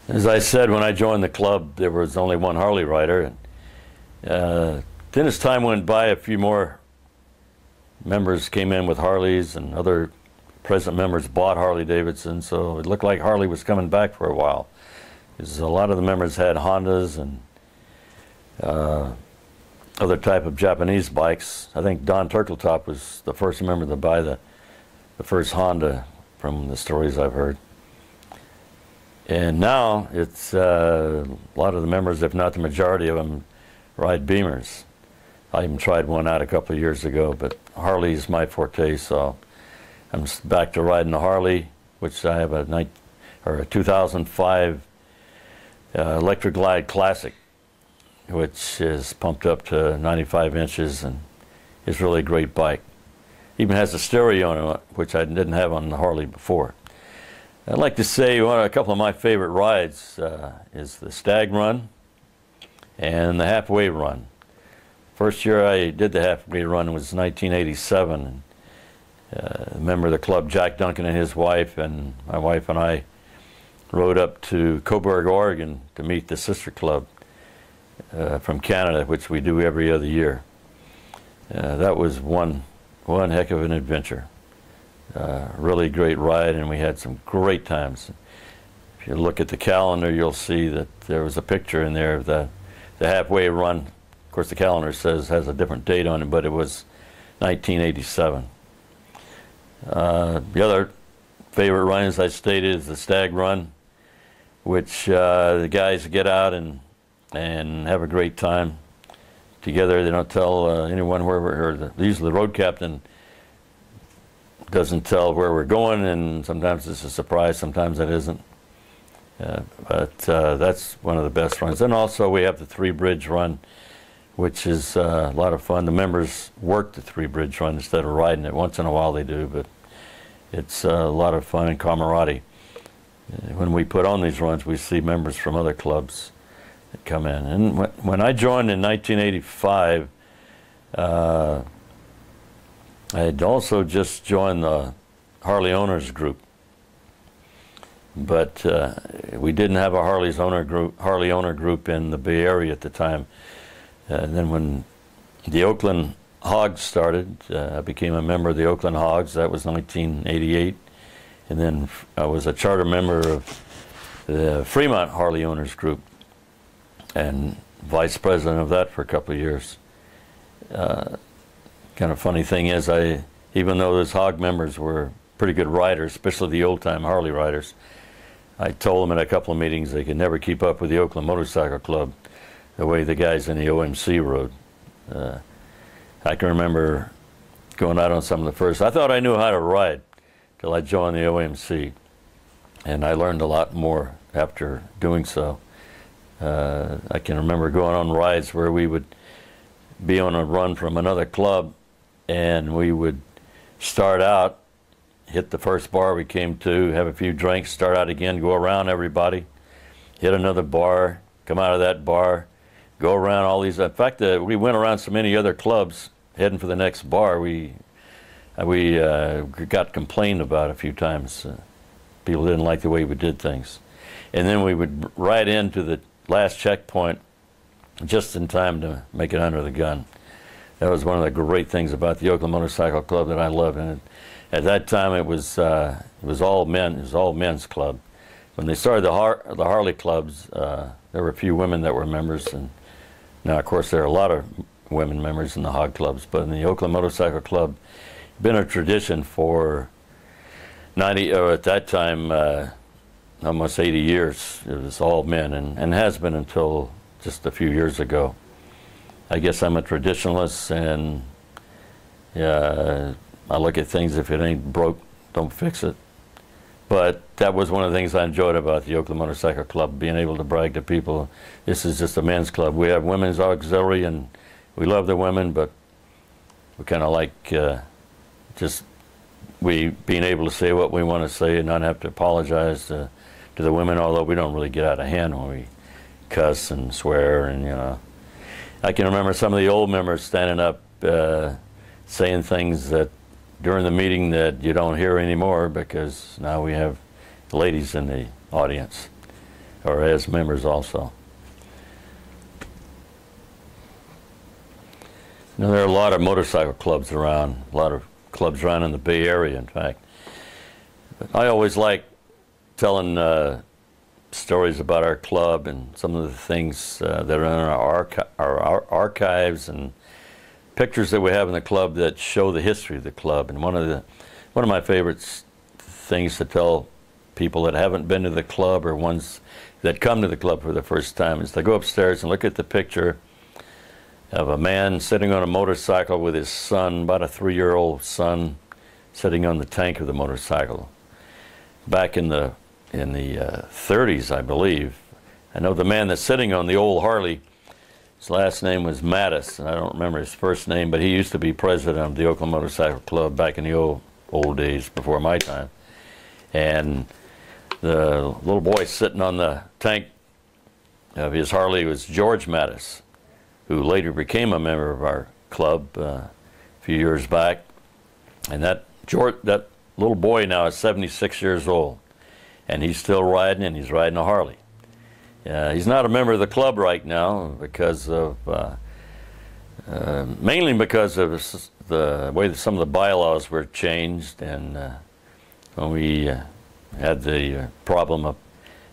[SPEAKER 5] as I said, when I joined the club, there was only one Harley rider. Uh, then as time went by, a few more members came in with Harleys and other present members bought Harley Davidson, so it looked like Harley was coming back for a while. Because a lot of the members had Hondas and uh, other type of Japanese bikes. I think Don Turkletop was the first member to buy the, the first Honda from the stories I've heard. And now it's uh, a lot of the members, if not the majority of them, ride Beamers. I even tried one out a couple of years ago, but Harley is my forte, so I'm back to riding the Harley, which I have a night or a 2005 uh, Electric Glide Classic, which is pumped up to 95 inches and is really a great bike. Even has a stereo on it, which I didn't have on the Harley before. I'd like to say one, of a couple of my favorite rides uh, is the Stag Run and the Halfway Run. First year I did the halfway run was 1987. Uh, a member of the club, Jack Duncan and his wife, and my wife and I rode up to Coburg, Oregon to meet the sister club uh, from Canada, which we do every other year. Uh, that was one, one heck of an adventure. Uh, really great ride, and we had some great times. If you look at the calendar, you'll see that there was a picture in there of the, the halfway run of course, the calendar says has a different date on it, but it was 1987. Uh, the other favorite run, as I stated, is the Stag Run, which uh, the guys get out and and have a great time together. They don't tell uh, anyone where we're. The, usually, the road captain doesn't tell where we're going, and sometimes it's a surprise. Sometimes it isn't. Uh, but uh, that's one of the best runs. And also, we have the Three Bridge Run which is uh, a lot of fun. The members work the Three Bridge Run instead of riding it. Once in a while they do, but it's uh, a lot of fun and camaraderie. Uh, when we put on these runs, we see members from other clubs that come in. And when I joined in 1985, uh, I had also just joined the Harley Owners Group. But uh, we didn't have a Harley's owner group, Harley owner group in the Bay Area at the time. Uh, and then when the Oakland Hogs started, uh, I became a member of the Oakland Hogs. That was 1988. And then I was a charter member of the Fremont Harley Owners Group and vice president of that for a couple of years. Uh, kind of funny thing is, I even though those hog members were pretty good riders, especially the old time Harley riders, I told them in a couple of meetings they could never keep up with the Oakland Motorcycle Club the way the guys in the OMC rode. Uh, I can remember going out on some of the first. I thought I knew how to ride till I joined the OMC, and I learned a lot more after doing so. Uh, I can remember going on rides where we would be on a run from another club, and we would start out, hit the first bar we came to, have a few drinks, start out again, go around everybody, hit another bar, come out of that bar, go around all these. In fact, uh, we went around so many other clubs heading for the next bar. We uh, we uh, got complained about a few times. Uh, people didn't like the way we did things, and then we would ride into the last checkpoint just in time to make it under the gun. That was one of the great things about the Oakland Motorcycle Club that I loved. And at that time, it was uh, it was all men. It was all men's club. When they started the Har the Harley clubs, uh, there were a few women that were members, and now of course there are a lot of women members in the hog clubs. But in the Oakland Motorcycle Club, been a tradition for 90 or at that time. Uh, almost 80 years. It was all men, and, and has been until just a few years ago. I guess I'm a traditionalist, and yeah, I look at things if it ain't broke, don't fix it. But that was one of the things I enjoyed about the Oakland Motorcycle Club, being able to brag to people, this is just a men's club. We have women's auxiliary, and we love the women, but we kind of like uh, just we being able to say what we want to say and not have to apologize to, to the women, although we don't really get out of hand when we cuss and swear and, you know. I can remember some of the old members standing up uh, saying things that during the meeting that you don't hear anymore because now we have ladies in the audience or as members also. Now, there are a lot of motorcycle clubs around, a lot of clubs around in the Bay Area, in fact. I always like telling uh, stories about our club and some of the things uh, that are in our, archi our, our, archives and pictures that we have in the club that show the history of the club. And one of the one of my favorite things to tell people that haven't been to the club or ones that come to the club for the first time is to go upstairs and look at the picture of a man sitting on a motorcycle with his son, about a three-year-old son, sitting on the tank of the motorcycle. Back in the in the uh, 30s, I believe. I know the man that's sitting on the old Harley, his last name was Mattis, and I don't remember his first name, but he used to be president of the Oakland Motorcycle Club back in the old, old days before my time. And the little boy sitting on the tank of his Harley was George Mattis, who later became a member of our club uh, a few years back. And that George, that little boy now is 76 years old and he's still riding, and he's riding a Harley. Uh, he's not a member of the club right now because of, uh, uh, mainly because of the way that some of the bylaws were changed, and uh, when we uh, had the uh, problem of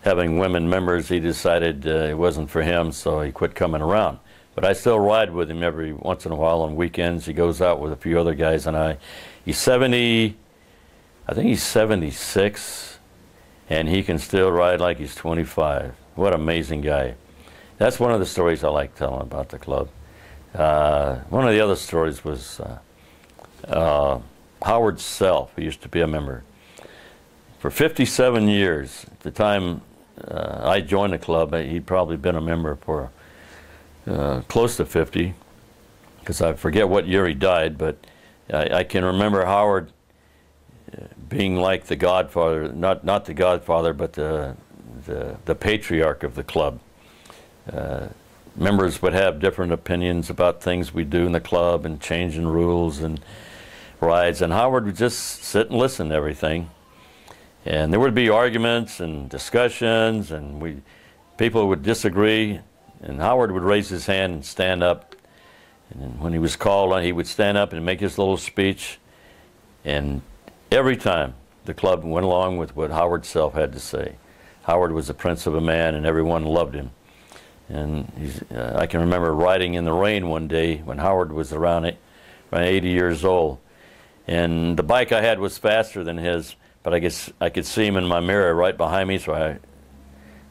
[SPEAKER 5] having women members, he decided it wasn't for him, so he quit coming around. But I still ride with him every once in a while on weekends. He goes out with a few other guys, and I. He's 70. I think he's 76 and he can still ride like he's 25. What amazing guy. That's one of the stories I like telling about the club. Uh, one of the other stories was uh, uh, Howard Self, who used to be a member. For 57 years, at the time uh, I joined the club, he'd probably been a member for uh, close to 50, because I forget what year he died, but I, I can remember Howard being like the godfather, not, not the godfather, but the, the, the patriarch of the club. Uh, members would have different opinions about things we do in the club and changing rules and rides, and Howard would just sit and listen to everything. And there would be arguments and discussions, and we, people would disagree, and Howard would raise his hand and stand up. And when he was called on, he would stand up and make his little speech, and Every time the club went along with what Howard Self had to say. Howard was the prince of a man, and everyone loved him. And uh, I can remember riding in the rain one day when Howard was around, it, around 80 years old. And the bike I had was faster than his, but I guess I could see him in my mirror right behind me. So I,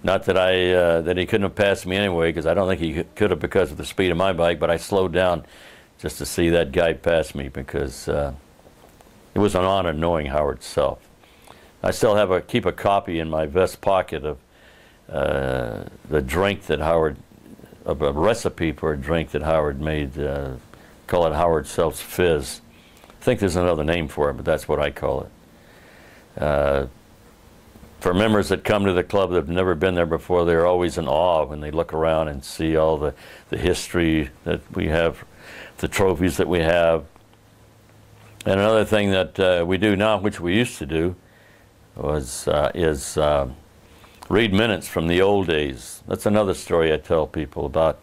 [SPEAKER 5] not that I uh, that he couldn't have passed me anyway, because I don't think he could have because of the speed of my bike. But I slowed down just to see that guy pass me because uh, it was an honor knowing Howard Self. I still have a keep a copy in my vest pocket of uh, the drink that Howard, of a recipe for a drink that Howard made. Uh, call it Howard Self's Fizz. I think there's another name for it, but that's what I call it. Uh, for members that come to the club that have never been there before, they're always in awe when they look around and see all the, the history that we have, the trophies that we have. And another thing that uh, we do now, which we used to do, was uh, is uh, read minutes from the old days. That's another story I tell people about.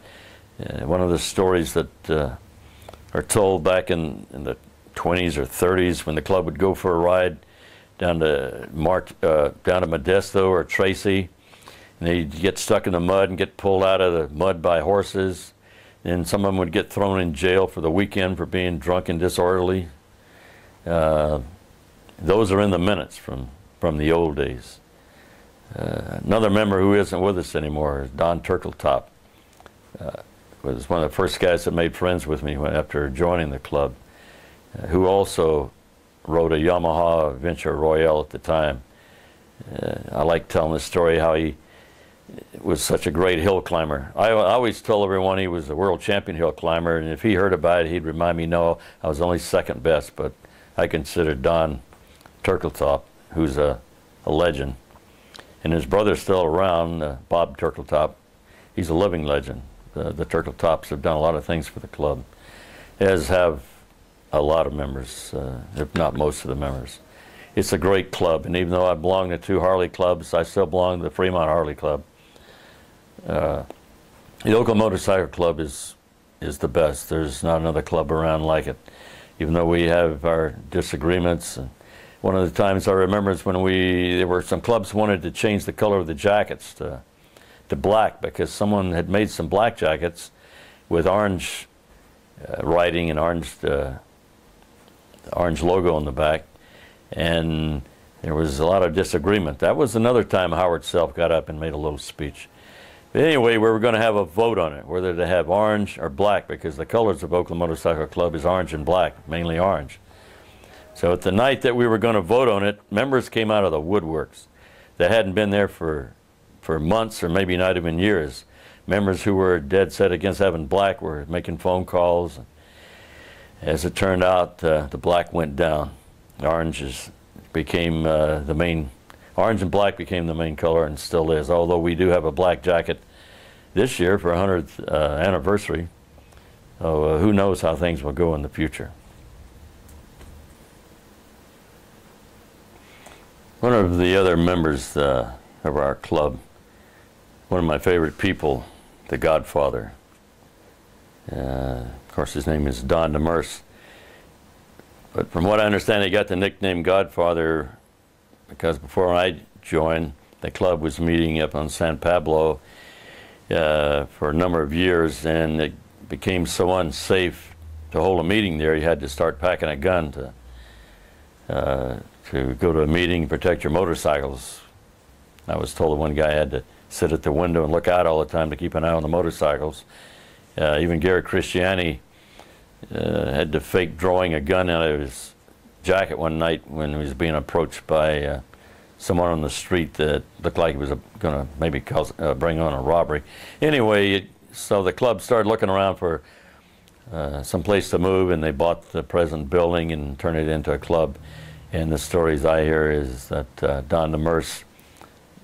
[SPEAKER 5] Uh, one of the stories that uh, are told back in, in the 20s or 30s when the club would go for a ride down to uh, down to Modesto or Tracy, and they'd get stuck in the mud and get pulled out of the mud by horses. And some of them would get thrown in jail for the weekend for being drunk and disorderly. Uh, those are in the minutes from, from the old days. Uh, another member who isn't with us anymore is Don Turkletop. Uh, was one of the first guys that made friends with me after joining the club, uh, who also rode a Yamaha Venture Royale at the time. Uh, I like telling the story how he was such a great hill climber. I, I, always told everyone he was a world champion hill climber, and if he heard about it, he'd remind me, no, I was only second best, but I consider Don Turkletop, who's a, a legend. And his brother's still around, uh, Bob Turkletop. He's a living legend. The, the Turkletops have done a lot of things for the club, as have a lot of members, uh, if not most of the members. It's a great club, and even though I belong to two Harley clubs, I still belong to the Fremont Harley Club. Uh, the Oakland Motorcycle Club is is the best. There's not another club around like it, even though we have our disagreements. And one of the times I remember is when we there were some clubs wanted to change the color of the jackets to to black because someone had made some black jackets with orange uh, writing and orange uh, orange logo on the back, and there was a lot of disagreement. That was another time Howard Self got up and made a little speech. Anyway, we were going to have a vote on it, whether to have orange or black, because the colors of Oakland Motorcycle Club is orange and black, mainly orange. So at the night that we were going to vote on it, members came out of the woodworks that hadn't been there for, for months or maybe not even years. Members who were dead set against having black were making phone calls as it turned out, uh, the black went down. The Orange became uh, the main, orange and black became the main color and still is, although we do have a black jacket this year for 100th uh, anniversary. So who knows how things will go in the future. One of the other members uh, of our club, one of my favorite people, the Godfather, uh, course, his name is Don Demerse. But from what I understand, he got the nickname Godfather because before I joined, the club was meeting up on San Pablo uh, for a number of years, and it became so unsafe to hold a meeting there, you had to start packing a gun to uh, to go to a meeting and protect your motorcycles. I was told that one guy had to sit at the window and look out all the time to keep an eye on the motorcycles. Uh, even Gary Christiani uh, had to fake drawing a gun out of his jacket one night when he was being approached by uh, someone on the street that looked like he was going to maybe cause, uh, bring on a robbery. Anyway, it, so the club started looking around for uh, some place to move, and they bought the present building and turned it into a club. And the stories I hear is that uh, Don Demerse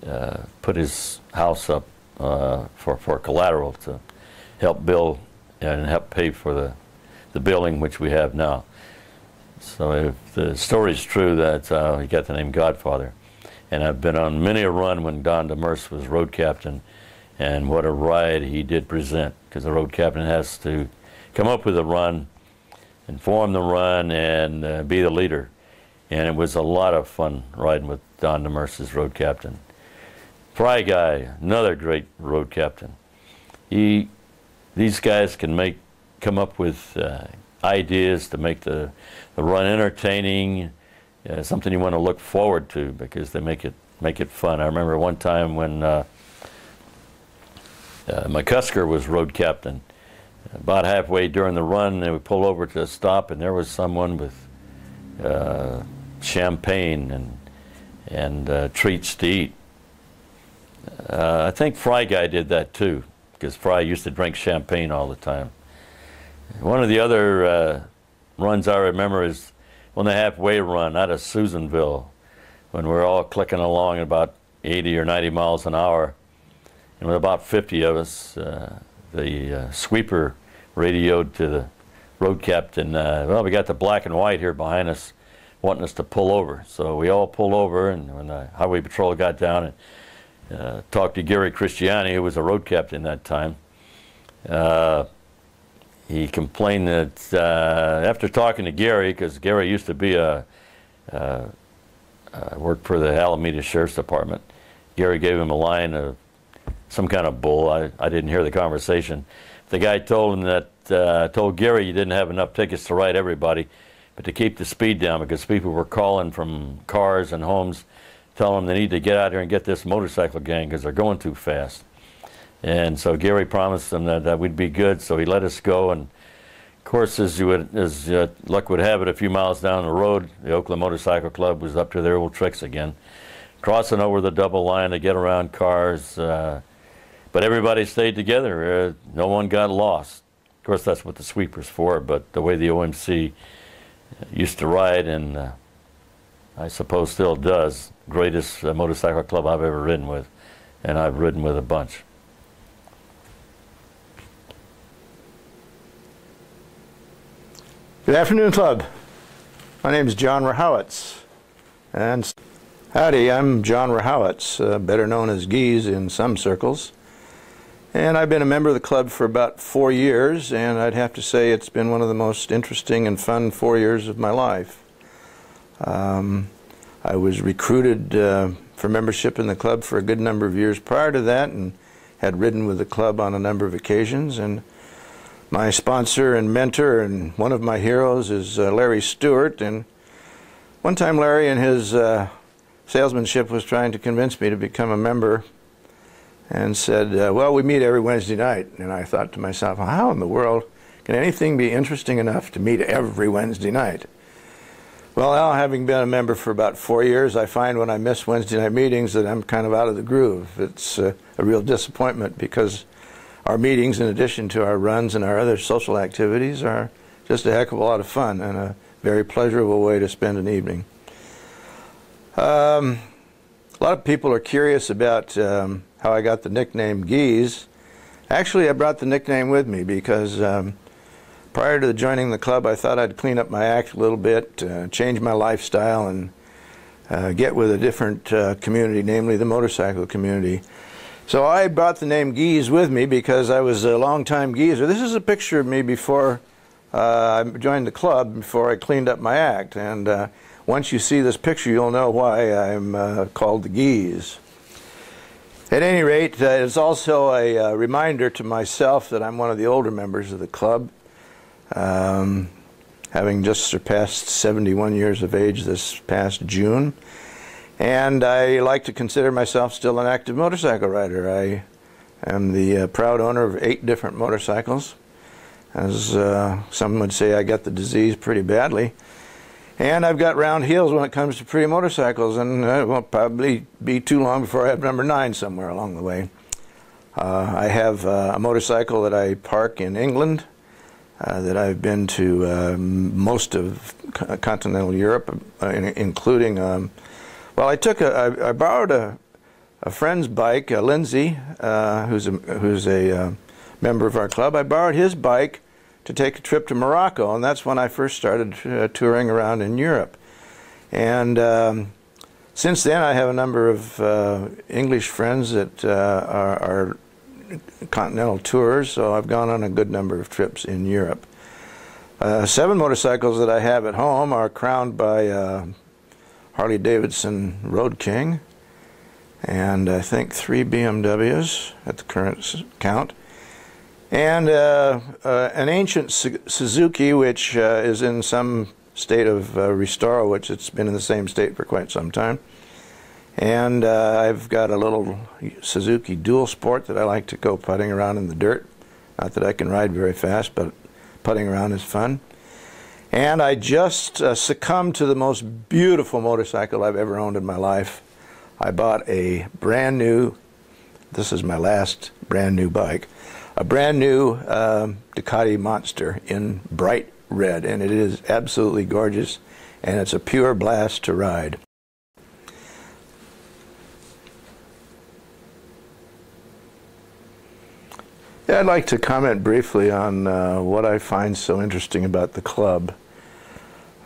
[SPEAKER 5] uh, put his house up uh, for, for collateral to help build and help pay for the the building which we have now. So if the story is true, that uh, he got the name Godfather. And I've been on many a run when Don Demerse was road captain, and what a ride he did present, because the road captain has to come up with a run, inform the run, and uh, be the leader. And it was a lot of fun riding with Don Demerse as road captain. Fry Guy, another great road captain. He, these guys can make come up with uh, ideas to make the, the run entertaining, uh, something you want to look forward to because they make it make it fun. I remember one time when uh, uh, McCusker was road captain. About halfway during the run, they would pull over to a stop, and there was someone with uh, champagne and and uh, treats to eat. Uh, I think Fry Guy did that too, because Fry used to drink champagne all the time. One of the other runs I remember is on the halfway run out of Susanville, when we are all clicking along at about 80 or 90 miles an hour, and with about 50 of us, uh, the uh, sweeper radioed to the road captain, uh, well, we got the black and white here behind us wanting us to pull over. So we all pulled over, and when the highway patrol got down and uh, talked to Gary Christiani, who was a road captain that time, uh, he complained that uh, after talking to Gary, because Gary used to be a uh, uh, worked for the Alameda Sheriff's Department, Gary gave him a line of some kind of bull. I, I didn't hear the conversation. The guy told him that uh, told Gary you didn't have enough tickets to ride everybody, but to keep the speed down because people were calling from cars and homes telling them they need to get out here and get this motorcycle gang because they're going too fast. And so Gary promised them that, that we'd be good, so he let us go. And of course, as, you would, as uh, luck would have it, a few miles down the road, the Oakland Motorcycle Club was up to their old tricks again, crossing over the double line to get around cars. Uh, but everybody stayed together. Uh, no one got lost. Of course, that's what the sweeper's for. But the way the OMC used to ride, and uh, I suppose still does, greatest uh, motorcycle club I've ever ridden with, and I've ridden with a bunch.
[SPEAKER 6] Good afternoon, Club. My name is John Rohowits. And howdy, I'm John Rohowits, uh, better known as Geese in some circles. And I've been a member of the club for about four years, and I'd have to say it's been one of the most interesting and fun four years of my life. Um, I was recruited uh, for membership in the club for a good number of years prior to that and had ridden with the club on a number of occasions. And my sponsor and mentor and one of my heroes is uh, Larry Stewart. And one time, Larry, in his uh, salesmanship, was trying to convince me to become a member and said, uh, Well, we meet every Wednesday night. And I thought to myself, How in the world can anything be interesting enough to meet every Wednesday night? Well, now, having been a member for about four years, I find when I miss Wednesday night meetings that I'm kind of out of the groove. It's uh, a real disappointment because our meetings, in addition to our runs and our other social activities, are just a heck of a lot of fun and a very pleasurable way to spend an evening. Um, a lot of people are curious about um, how I got the nickname Geese. Actually, I brought the nickname with me because um, prior to joining the club, I thought I'd clean up my act a little bit, uh, change my lifestyle, and uh, get with a different uh, community, namely the motorcycle community. So I brought the name Geese with me because I was a long-time geezer. This is a picture of me before uh, I joined the club, before I cleaned up my act. And uh, once you see this picture, you'll know why I'm uh, called the Geese. At any rate, uh, it's also a uh, reminder to myself that I'm one of the older members of the club. Um, having just surpassed 71 years of age this past June. And I like to consider myself still an active motorcycle rider. I am the uh, proud owner of eight different motorcycles. As uh, some would say, I got the disease pretty badly. And I've got round heels when it comes to pretty motorcycles, and it won't probably be too long before I have number nine somewhere along the way. Uh, I have uh, a motorcycle that I park in England, uh, that I've been to um, most of continental Europe, uh, including um, well, I took a, I, I borrowed a, a friend's bike, uh, Lindsay, uh, who's a, who's a uh, member of our club. I borrowed his bike to take a trip to Morocco, and that's when I first started uh, touring around in Europe. And um, since then, I have a number of uh, English friends that uh, are, are, continental tours, so I've gone on a good number of trips in Europe. seven motorcycles that I have at home are crowned by Harley Davidson Road King, and I think three BMWs at the current count, and uh, uh, an ancient Suzuki, which uh, is in some state of uh, restore, which it's been in the same state for quite some time. And uh, I've got a little Suzuki Dual Sport that I like to go putting around in the dirt. Not that I can ride very fast, but putting around is fun. And I just uh, succumbed to the most beautiful motorcycle I've ever owned in my life. I bought a brand new, this is my last brand new bike, a brand new um, Ducati Monster in bright red, and it is absolutely gorgeous, and it's a pure blast to ride. Yeah, I'd like to comment briefly on uh, what I find so interesting about the club.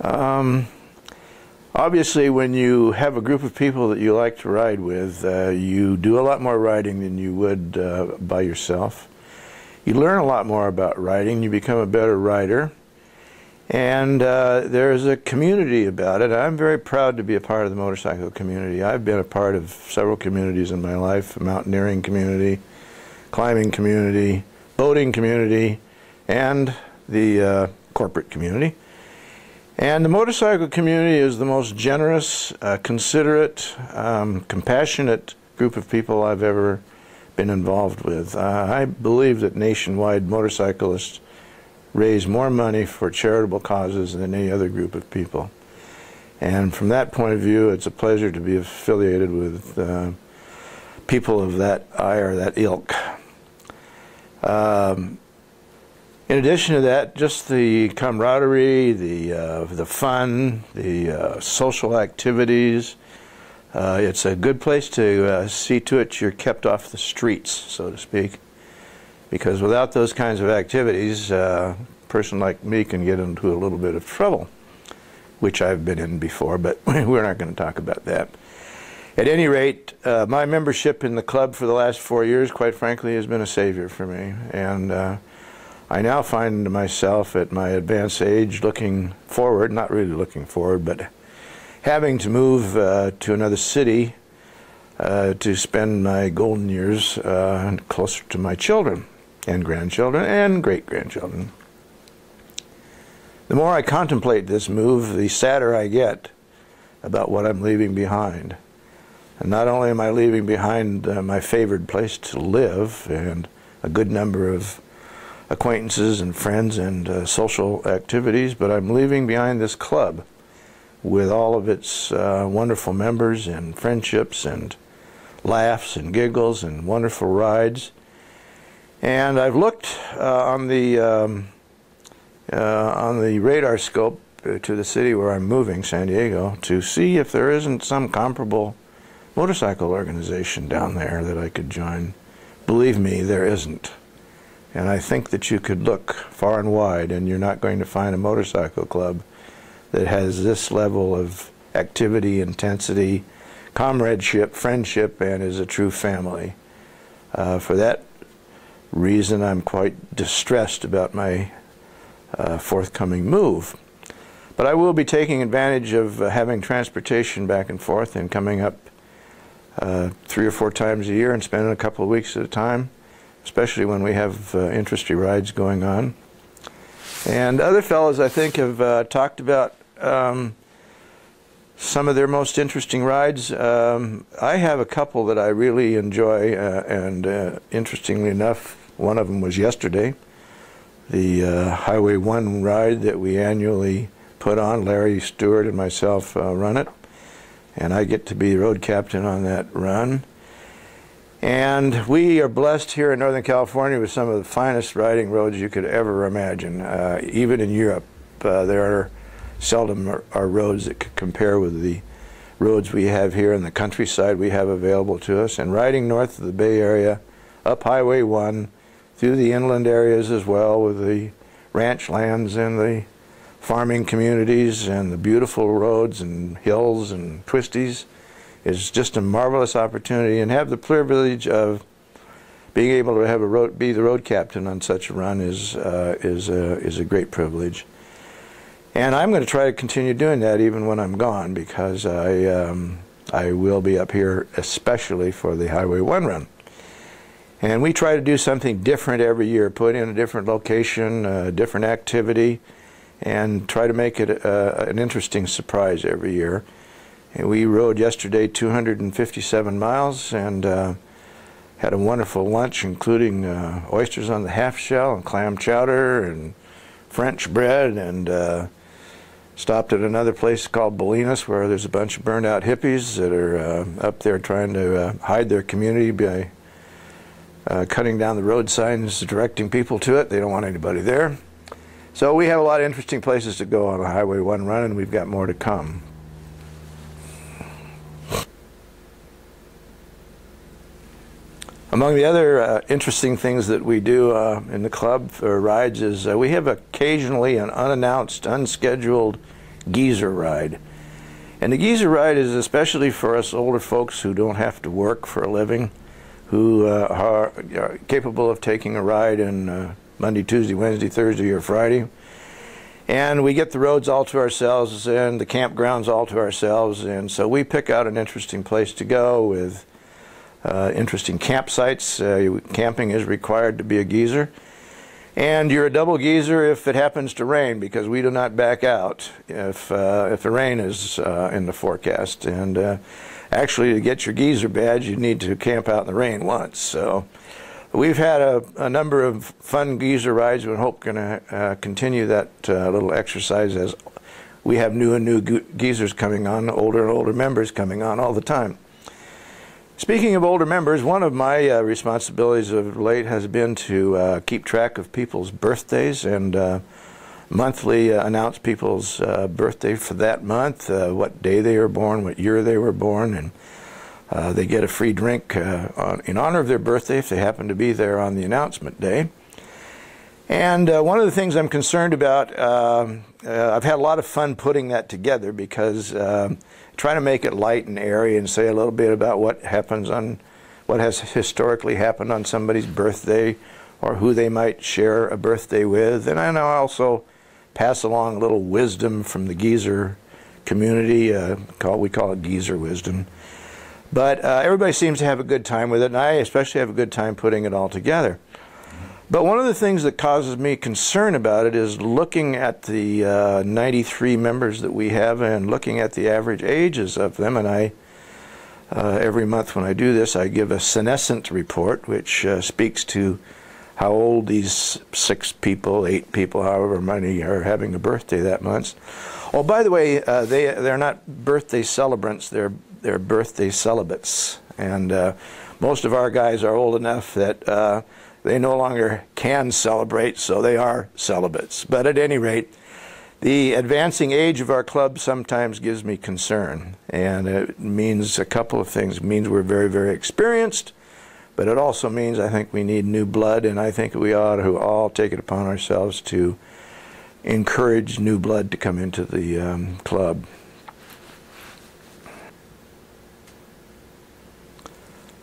[SPEAKER 6] Um, obviously, when you have a group of people that you like to ride with, uh, you do a lot more riding than you would uh, by yourself. You learn a lot more about riding, you become a better rider, and uh, there's a community about it. I'm very proud to be a part of the motorcycle community. I've been a part of several communities in my life, mountaineering community, climbing community, boating community, and the uh, corporate community. And the motorcycle community is the most generous, uh, considerate, um, compassionate group of people I've ever been involved with. Uh, I believe that nationwide motorcyclists raise more money for charitable causes than any other group of people. And from that point of view, it's a pleasure to be affiliated with uh, people of that ire, that ilk. Um, in addition to that, just the camaraderie, the uh, the fun, the uh, social activities. Uh, it's a good place to uh, see to it you're kept off the streets, so to speak, because without those kinds of activities, uh, a person like me can get into a little bit of trouble, which I've been in before. But *laughs* we're not going to talk about that. At any rate, uh, my membership in the club for the last four years, quite frankly, has been a savior for me. And I now find myself at my advanced age looking forward, not really looking forward, but having to move uh, to another city uh, to spend my golden years uh, closer to my children and grandchildren and great grandchildren. The more I contemplate this move, the sadder I get about what I'm leaving behind. And not only am I leaving behind uh, my favored place to live and a good number of acquaintances and friends and uh, social activities, but I'm leaving behind this club with all of its uh, wonderful members and friendships and laughs and giggles and wonderful rides. And I've looked uh, on the um, uh, on the radar scope uh, to the city where I'm moving, San Diego, to see if there isn't some comparable motorcycle organization down there that I could join. Believe me, there isn't. And I think that you could look far and wide and you're not going to find a motorcycle club that has this level of activity, intensity, comradeship, friendship, and is a true family. Uh, for that reason, I'm quite distressed about my uh, forthcoming move. But I will be taking advantage of uh, having transportation back and forth and coming up uh, three or four times a year and spending a couple of weeks at a time, especially when we have uh, rides going on. And other fellows, I think, have uh, talked about um, some of their most interesting rides. Um, I have a couple that I really enjoy, uh, and uh, interestingly enough, one of them was yesterday. The uh, Highway 1 ride that we annually put on, Larry Stewart and myself run it and I get to be road captain on that run. And we are blessed here in Northern California with some of the finest riding roads you could ever imagine. Uh, even in Europe, uh, there are seldom are, are, roads that could compare with the roads we have here in the countryside we have available to us. And riding north of the Bay Area, up Highway 1, through the inland areas as well with the ranch lands and the farming communities and the beautiful roads and hills and twisties is just a marvelous opportunity and have the privilege of being able to have a road, be the road captain on such a run is, uh, is, a, is a great privilege. And I'm going to try to continue doing that even when I'm gone because I, um, I will be up here especially for the Highway 1 run. And we try to do something different every year, put in a different location, a different activity, and try to make it uh, an interesting surprise every year. And we rode yesterday 257 miles and uh, had a wonderful lunch, including uh, oysters on the half shell and clam chowder and French bread, and uh, stopped at another place called Bolinas, where there's a bunch of burned out hippies that are uh, up there trying to uh, hide their community by uh, cutting down the road signs, directing people to it. They don't want anybody there. So we have a lot of interesting places to go on Highway 1 run, and we've got more to come. Among the other uh, interesting things that we do uh, in the club for rides is uh, we have occasionally an unannounced, unscheduled geezer ride. And the geezer ride is especially for us older folks who don't have to work for a living, who uh, are, are, capable of taking a ride in uh, Monday, Tuesday, Wednesday, Thursday, or Friday. And we get the roads all to ourselves and the campgrounds all to ourselves. And so we pick out an interesting place to go with interesting campsites. Uh, camping is required to be a geezer. And you're a double geezer if it happens to rain because we do not back out if, uh, if the rain is uh, in the forecast. And uh, actually, to get your geezer badge, you need to camp out in the rain once. So we've had a, a number of fun geezer rides. We hope going to uh, continue that little exercise as we have new and new geezers coming on, older and older members coming on all the time. Speaking of older members, one of my uh, responsibilities of late has been to uh, keep track of people's birthdays and uh, monthly uh, announce people's uh, birthday for that month, uh, what day they were born, what year they were born, and they get a free drink on, in honor of their birthday if they happen to be there on the announcement day. And one of the things I'm concerned about, um, I've had a lot of fun putting that together because um, try to make it light and airy and say a little bit about what happens on what has historically happened on somebody's birthday or who they might share a birthday with. And I also pass along a little wisdom from the geezer community. Uh, call, we call it geezer wisdom. But uh, everybody seems to have a good time with it, and I especially have a good time putting it all together. But one of the things that causes me concern about it is looking at the uh, 93 members that we have and looking at the average ages of them. And I, uh, every month when I do this, I give a senescent report, which uh, speaks to how old these six people, eight people, however many are having a birthday that month. Oh, by the way, uh, they they're not birthday celebrants; they're they're birthday celibates, and uh, most of our guys are old enough that uh, they no longer can celebrate, so they are celibates. But at any rate, the advancing age of our club sometimes gives me concern, and it means a couple of things. It means we're very, very experienced, but it also means I think we need new blood, and I think we ought to all take it upon ourselves to encourage new blood to come into the um, club.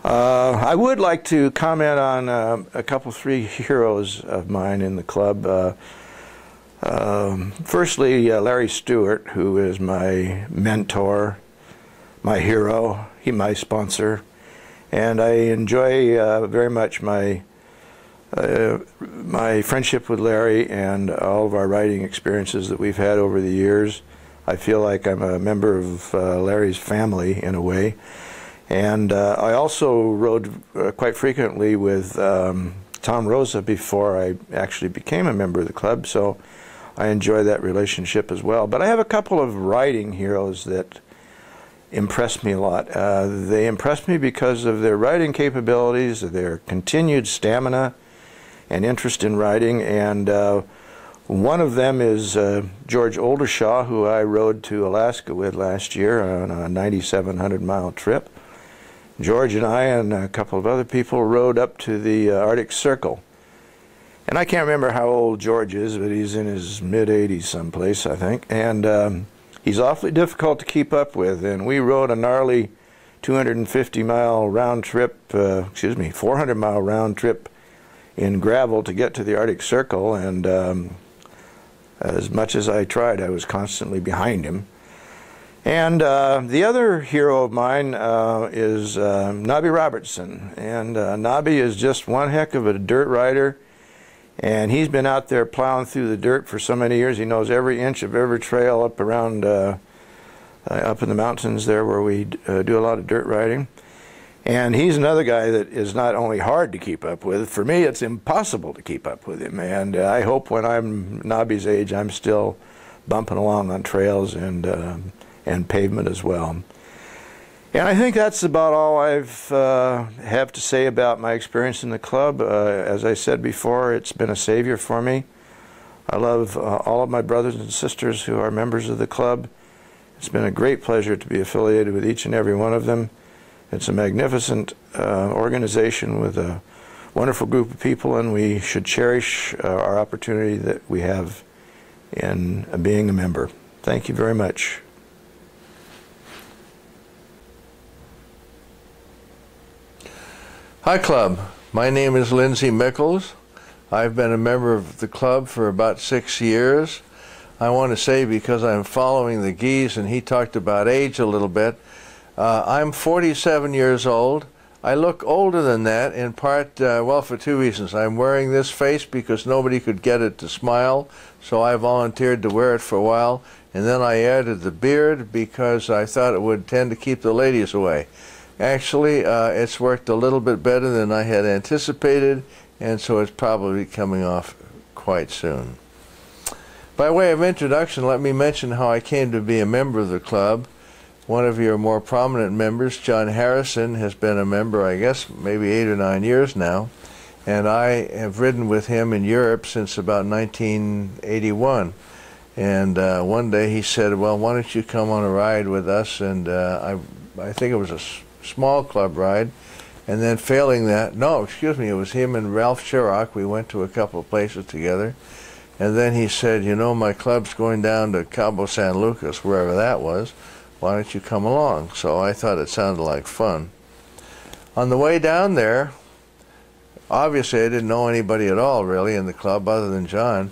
[SPEAKER 6] Uh, I would like to comment on uh, a couple, three heroes of mine in the club. Uh, um, firstly, uh, Larry Stewart, who is my mentor, my hero, he my sponsor, and I enjoy uh, very much my uh, my friendship with Larry and all of our writing experiences that we've had over the years. I feel like I'm a member of Larry's family in a way. And uh, I also rode uh, quite frequently with um, Tom Rosa before I actually became a member of the club, so I enjoy that relationship as well. But I have a couple of riding heroes that impress me a lot. Uh, they impress me because of their riding capabilities, their continued stamina and interest in riding, and uh, one of them is uh, George Oldershaw, who I rode to Alaska with last year on a 9,700 mile trip. George and I and a couple of other people rode up to the uh, Arctic Circle. And I can't remember how old George is, but he's in his mid 80s someplace, I think. And um, he's awfully difficult to keep up with. And we rode a gnarly 250 mile round trip, uh, excuse me, 400 mile round trip in gravel to get to the Arctic Circle. And um, as much as I tried, I was constantly behind him. And uh, the other hero of mine uh, is uh, Knobby Robertson. And uh, Knobby is just one heck of a dirt rider. And he's been out there plowing through the dirt for so many years. He knows every inch of every trail up around, uh, uh, up in the mountains there where we do a lot of dirt riding. And he's another guy that is not only hard to keep up with, for me, it's impossible to keep up with him. And uh, I hope when I'm Knobby's age, I'm still bumping along on trails and, uh, and pavement as well. And I think that's about all I've uh, have to say about my experience in the club. Uh, as I said before, it's been a savior for me. I love uh, all of my brothers and sisters who are members of the club. It's been a great pleasure to be affiliated with each and every one of them. It's a magnificent uh, organization with a wonderful group of people, and we should cherish uh, our opportunity that we have in uh, being a member. Thank you very much.
[SPEAKER 7] Hi, Club. My name is Lindsay Mickles. I've been a member of the club for about six years. I want to say because I'm following the geese and he talked about age a little bit, uh, I'm 47 years old. I look older than that in part, uh, well, for two reasons. I'm wearing this face because nobody could get it to smile, so I volunteered to wear it for a while. And then I added the beard because I thought it would tend to keep the ladies away. Actually, uh, it's worked a little bit better than I had anticipated, and so it's probably coming off quite soon. By way of introduction, let me mention how I came to be a member of the club. One of your more prominent members, John Harrison, has been a member, I guess, maybe eight or nine years now, and I have ridden with him in Europe since about 1981. And uh, one day he said, "Well, why don't you come on a ride with us?" And uh, I, I think it was a small club ride. And then failing that, no, excuse me, it was him and Ralph Chirac. We went to a couple of places together. And then he said, you know, my club's going down to Cabo San Lucas, wherever that was. Why don't you come along? So I thought it sounded like fun. On the way down there, obviously I didn't know anybody at all really in the club other than John.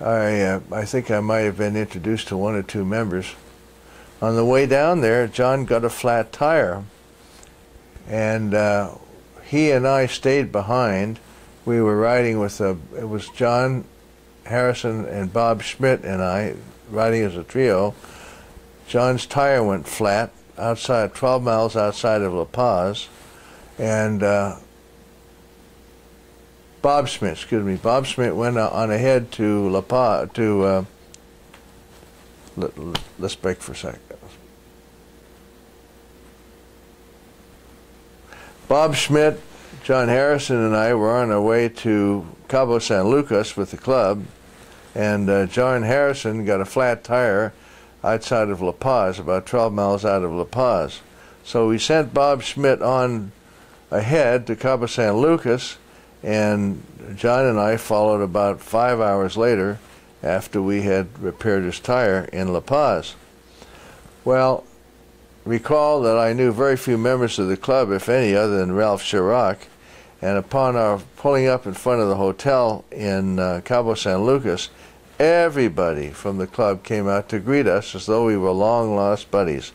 [SPEAKER 7] I, uh, I think I might have been introduced to one or two members. On the way down there, John got a flat tire and uh, he and I stayed behind. We were riding with a, it was John Harrison and Bob Schmidt and I riding as a trio. John's tire went flat outside, 12 miles outside of La Paz, and uh, Bob Schmidt, excuse me, Bob Schmidt went on ahead to La Paz, to, uh, let, us break for a second. Bob Schmidt, John Harrison, and I were on our way to Cabo San Lucas with the club, and uh, John Harrison got a flat tire outside of La Paz, about 12 miles out of La Paz. So we sent Bob Schmidt on ahead to Cabo San Lucas, and John and I followed about five hours later after we had repaired his tire in La Paz. Well, recall that I knew very few members of the club, if any, other than Ralph Chirac. And upon our pulling up in front of the hotel in uh, Cabo San Lucas, everybody from the club came out to greet us as though we were long lost buddies.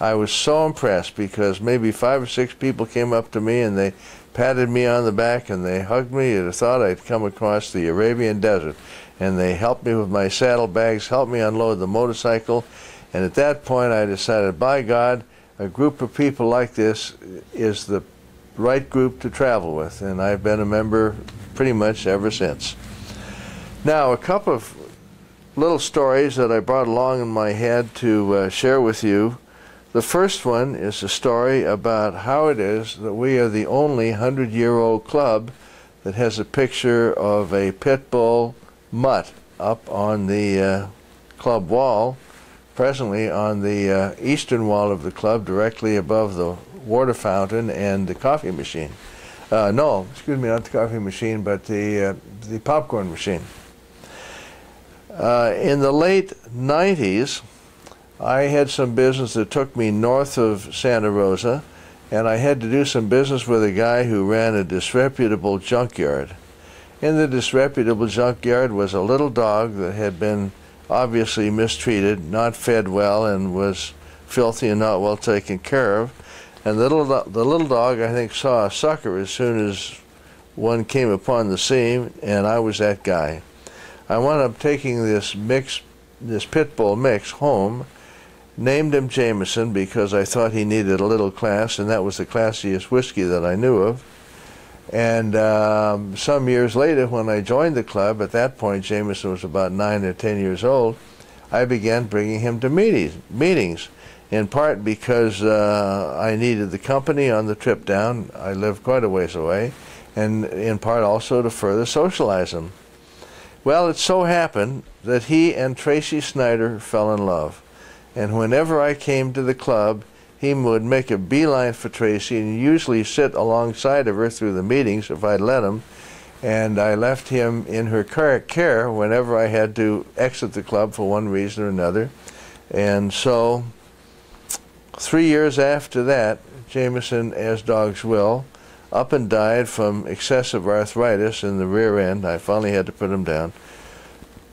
[SPEAKER 7] I was so impressed because maybe five or six people came up to me and they patted me on the back and they hugged me. You'd thought I'd come across the Arabian desert. And they helped me with my saddlebags, helped me unload the motorcycle, and at that point, I decided, by God, a group of people like this is the right group to travel with. And I've been a member pretty much ever since. Now, a couple of little stories that I brought along in my head to uh, share with you. The first one is a story about how it is that we are the only 100 year old club that has a picture of a pit bull mutt up on the uh, club wall presently on the uh, eastern wall of the club, directly above the water fountain and the coffee machine. Uh, no, excuse me, not the coffee machine, but the, uh, the popcorn machine. Uh, in the late 90s, I had some business that took me north of Santa Rosa, and I had to do some business with a guy who ran a disreputable junkyard. In the disreputable junkyard was a little dog that had been obviously mistreated, not fed well, and was filthy and not well taken care of. And the little, the little dog, I think, saw a sucker as soon as one came upon the scene, and I was that guy. I wound up taking this mix, this pit bull mix home, named him Jameson because I thought he needed a little class, and that was the classiest whiskey that I knew of. And um, some years later, when I joined the club, at that point Jameson was about nine or ten years old, I began bringing him to meetings, meetings in part because uh, I needed the company on the trip down. I lived quite a ways away, and in part also to further socialize him. Well, it so happened that he and Tracy Snyder fell in love. And whenever I came to the club, he would make a beeline for Tracy and usually sit alongside of her through the meetings if I'd let him. And I left him in her care whenever I had to exit the club for one reason or another. And so, three years after that, Jameson, as dogs will, up and died from excessive arthritis in the rear end. I finally had to put him down.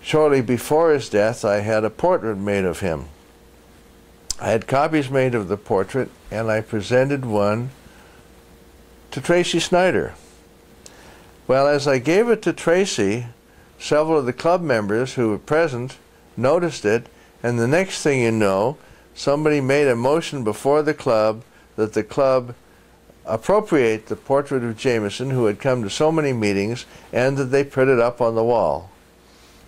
[SPEAKER 7] Shortly before his death, I had a portrait made of him. I had copies made of the portrait, and I presented one to Tracy Snyder. Well, as I gave it to Tracy, several of the club members who were present noticed it, and the next thing you know, somebody made a motion before the club that the club appropriate the portrait of Jameson, who had come to so many meetings, and that they put it up on the wall.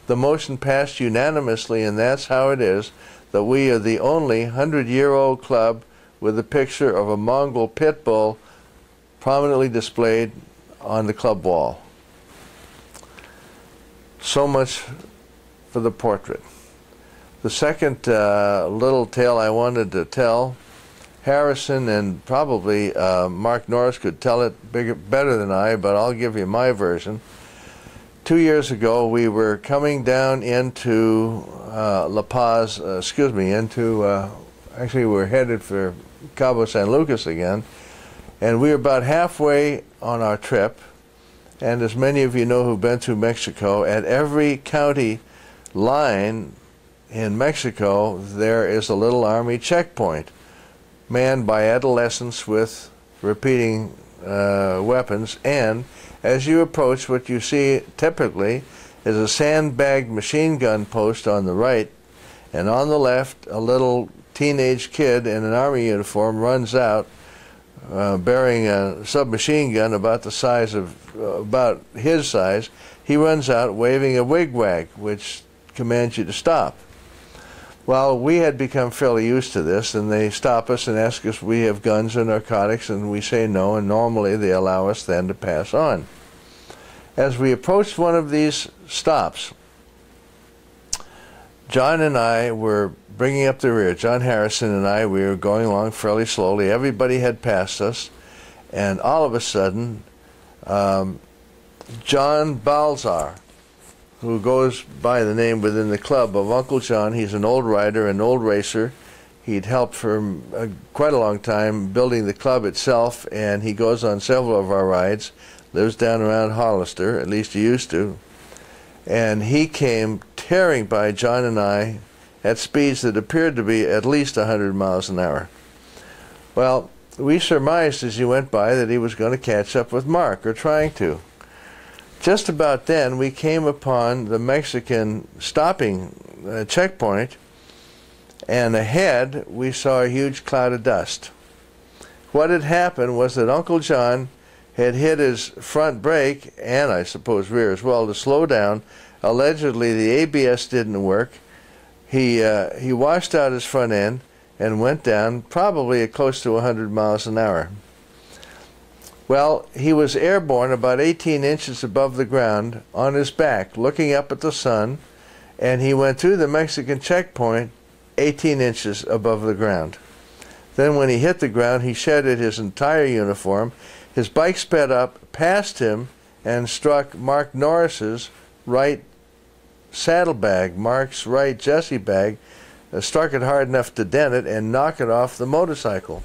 [SPEAKER 7] The motion passed unanimously, and that's how it is that we are the only 100 year old club with a picture of a Mongol pit bull prominently displayed on the club wall. So much for the portrait. The second uh, little tale I wanted to tell, Harrison and probably uh, Mark Norris could tell it bigger, better than I, but I'll give you my version. Two years ago, we were coming down into uh, La Paz, uh, excuse me, into, uh, actually we are headed for Cabo San Lucas again, and we were about halfway on our trip, and as many of you know who've been through Mexico, at every county line in Mexico, there is a little army checkpoint manned by adolescents with repeating uh, weapons, and as you approach, what you see typically is a sandbagged machine gun post on the right, and on the left, a little teenage kid in an army uniform runs out uh, bearing a submachine gun about the size of, uh, about his size. He runs out waving a wigwag, which commands you to stop. Well, we had become fairly used to this, and they stop us and ask us if we have guns or narcotics, and we say no, and normally they allow us then to pass on. As we approached one of these stops, John and I were bringing up the rear. John Harrison and I, we were going along fairly slowly. Everybody had passed us, and all of a sudden, um, John Balzar, who goes by the name within the club of Uncle John, he's an old rider, an old racer. He'd helped for um, a, quite a long time building the club itself, and he goes on several of our rides lives down around Hollister, at least he used to. And he came tearing by John and I at speeds that appeared to be at least 100 miles an hour. Well, we surmised as he went by that he was going to catch up with Mark, or trying to. Just about then, we came upon the Mexican stopping uh, checkpoint, and ahead we saw a huge cloud of dust. What had happened was that Uncle John had hit his front brake and I suppose rear as well to slow down. Allegedly, the ABS didn't work. He uh, he washed out his front end and went down probably at close to 100 miles an hour. Well, he was airborne about 18 inches above the ground on his back, looking up at the sun, and he went through the Mexican checkpoint 18 inches above the ground. Then, when he hit the ground, he shedded his entire uniform his bike sped up past him and struck Mark Norris's right saddlebag, Mark's right Jesse bag, uh, struck it hard enough to dent it and knock it off the motorcycle.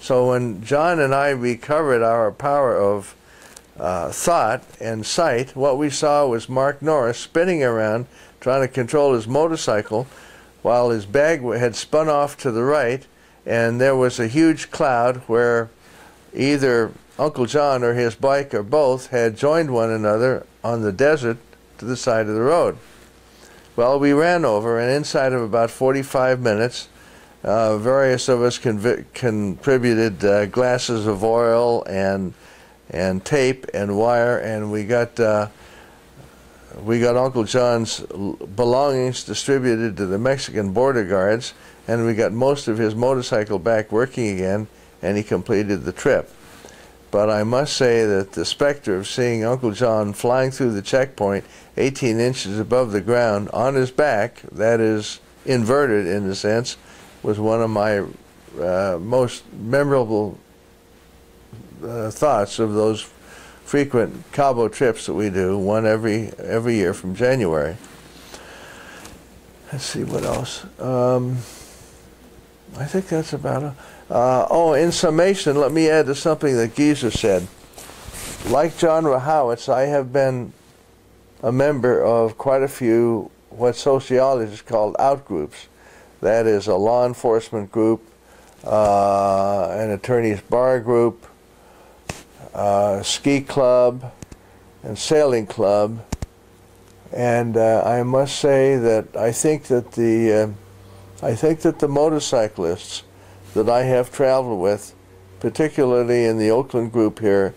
[SPEAKER 7] So when John and I recovered our power of uh, thought and sight, what we saw was Mark Norris spinning around trying to control his motorcycle while his bag had spun off to the right and there was a huge cloud where either Uncle John or his bike or both had joined one another on the desert to the side of the road. Well, we ran over, and inside of about 45 minutes, Uh, various of us contributed uh, glasses of oil and and tape and wire, and we got uh, we got Uncle John's belongings distributed to the Mexican border guards, and we got most of his motorcycle back working again, and he completed the trip. But I must say that the specter of seeing Uncle John flying through the checkpoint 18 inches above the ground on his back, that is inverted in a sense, was one of my uh, most memorable uh, thoughts of those frequent Cabo trips that we do, one every every year from January. Let's see what else. Um, I think that's about it. Uh, oh, in summation, let me add to something that Geezer said. Like John Rohowits, I have been a member of quite a few what sociologists call outgroups. That is a law enforcement group, uh, an attorney's bar group, uh, ski club, and sailing club. And uh, I must say that I think that the uh, I think that the motorcyclists that I have traveled with, particularly in the Oakland group here,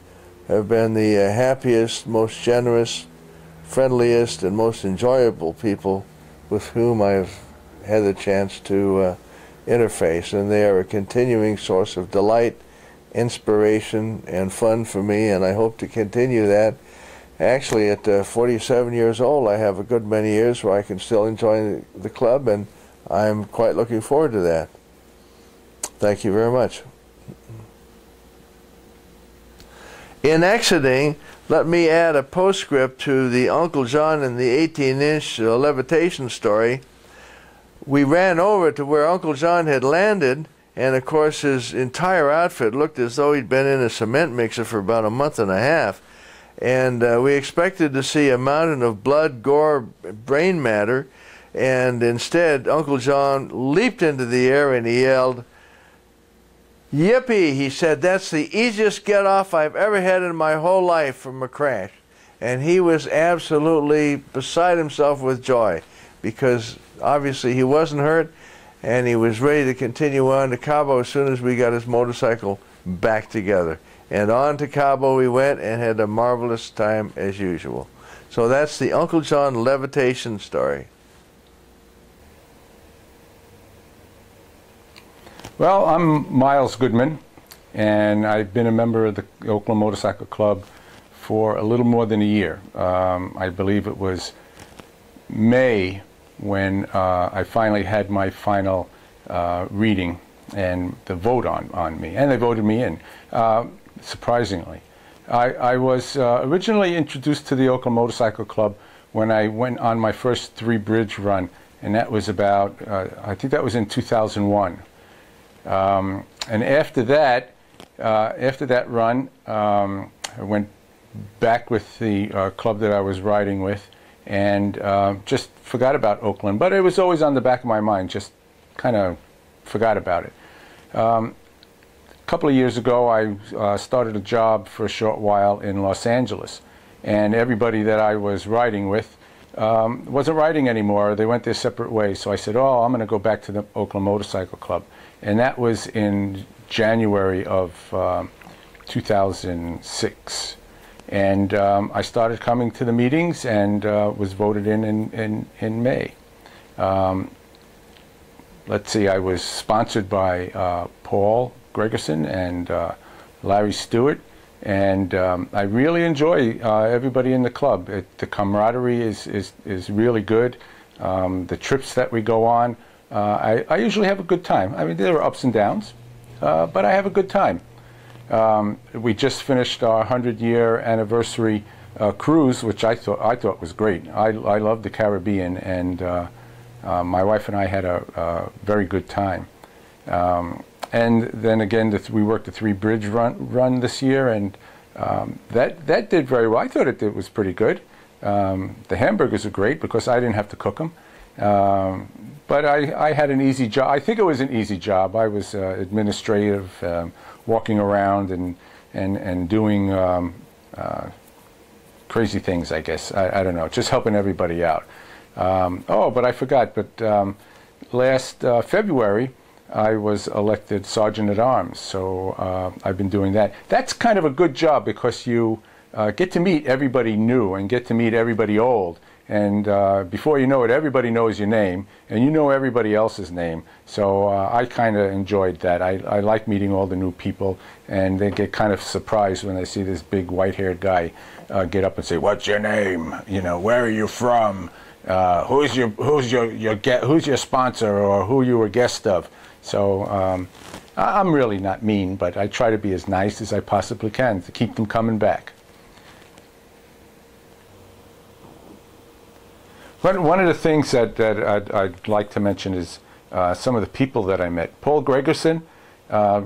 [SPEAKER 7] have been the uh, happiest, most generous, friendliest, and most enjoyable people with whom I've had the chance to uh, interface. And they are a continuing source of delight, inspiration, and fun for me, and I hope to continue that. Actually, at uh, 47 years old, I have a good many years where I can still enjoy the club, and I'm quite looking forward to that. Thank you very much. In exiting, let me add a postscript to the Uncle John and the 18 inch levitation story. We ran over to where Uncle John had landed, and of course, his entire outfit looked as though he'd been in a cement mixer for about a month and a half. And uh, we expected to see a mountain of blood, gore, brain matter, and instead, Uncle John leaped into the air and he yelled, Yippee, he said, that's the easiest get off I've ever had in my whole life from a crash. And he was absolutely beside himself with joy because obviously he wasn't hurt and he was ready to continue on to Cabo as soon as we got his motorcycle back together. And on to Cabo we went and had a marvelous time as usual. So that's the Uncle John levitation story.
[SPEAKER 8] Well, I'm Miles Goodman, and I've been a member of the Oakland Motorcycle Club for a little more than a year. Um, I believe it was May when uh, I finally had my final uh, reading and the vote on, on me, and they voted me in, uh, surprisingly. I, I was uh, originally introduced to the Oakland Motorcycle Club when I went on my first three bridge run, and that was about, uh, I think that was in 2001. Um, and after that, uh, after that run, um, I went back with the club that I was riding with and just forgot about Oakland. But it was always on the back of my mind, just kind of forgot about it. Um, a couple of years ago, I uh, started a job for a short while in Los Angeles. And everybody that I was riding with um, wasn't riding anymore. They went their separate ways. So I said, oh, I'm going to go back to the Oakland Motorcycle Club and that was in January of um, 2006. And um, I started coming to the meetings and uh, was voted in in, in, in May. Um, let's see, I was sponsored by uh, Paul Gregerson and uh, Larry Stewart. And um, I really enjoy uh, everybody in the club. It, the camaraderie is, is, is really good. Um, the trips that we go on, uh, I, I, usually have a good time. I mean, there are ups and downs, uh, but I have a good time. Um, we just finished our 100-year anniversary uh, cruise, which I thought I thought was great. I, I love the Caribbean, and uh, uh, my wife and I had a, very good time. Um, and then again, the th we worked the three bridge run run this year, and um, that that did very well. I thought it, it was pretty good. Um, the hamburgers are great because I didn't have to cook them. Um, but I, I, had an easy job. I think it was an easy job. I was uh, administrative, um, walking around and, and, and doing um, uh, crazy things, I guess. I, I, don't know, just helping everybody out. Um, oh, but I forgot, but um, last uh, February, I was elected sergeant at arms. So uh, I've been doing that. That's kind of a good job because you uh, get to meet everybody new and get to meet everybody old. And uh, before you know it, everybody knows your name, and you know everybody else's name. So uh, I kind of enjoyed that. I, I like meeting all the new people, and they get kind of surprised when they see this big white-haired guy uh, get up and say, "What's your name? You know, where are you from? Uh, who's your who's your your who's your sponsor or who you were guest of?" So um, I'm really not mean, but I try to be as nice as I possibly can to keep them coming back. One, one of the things that, that I'd, I'd like to mention is uh, some of the people that I met. Paul Gregerson, uh,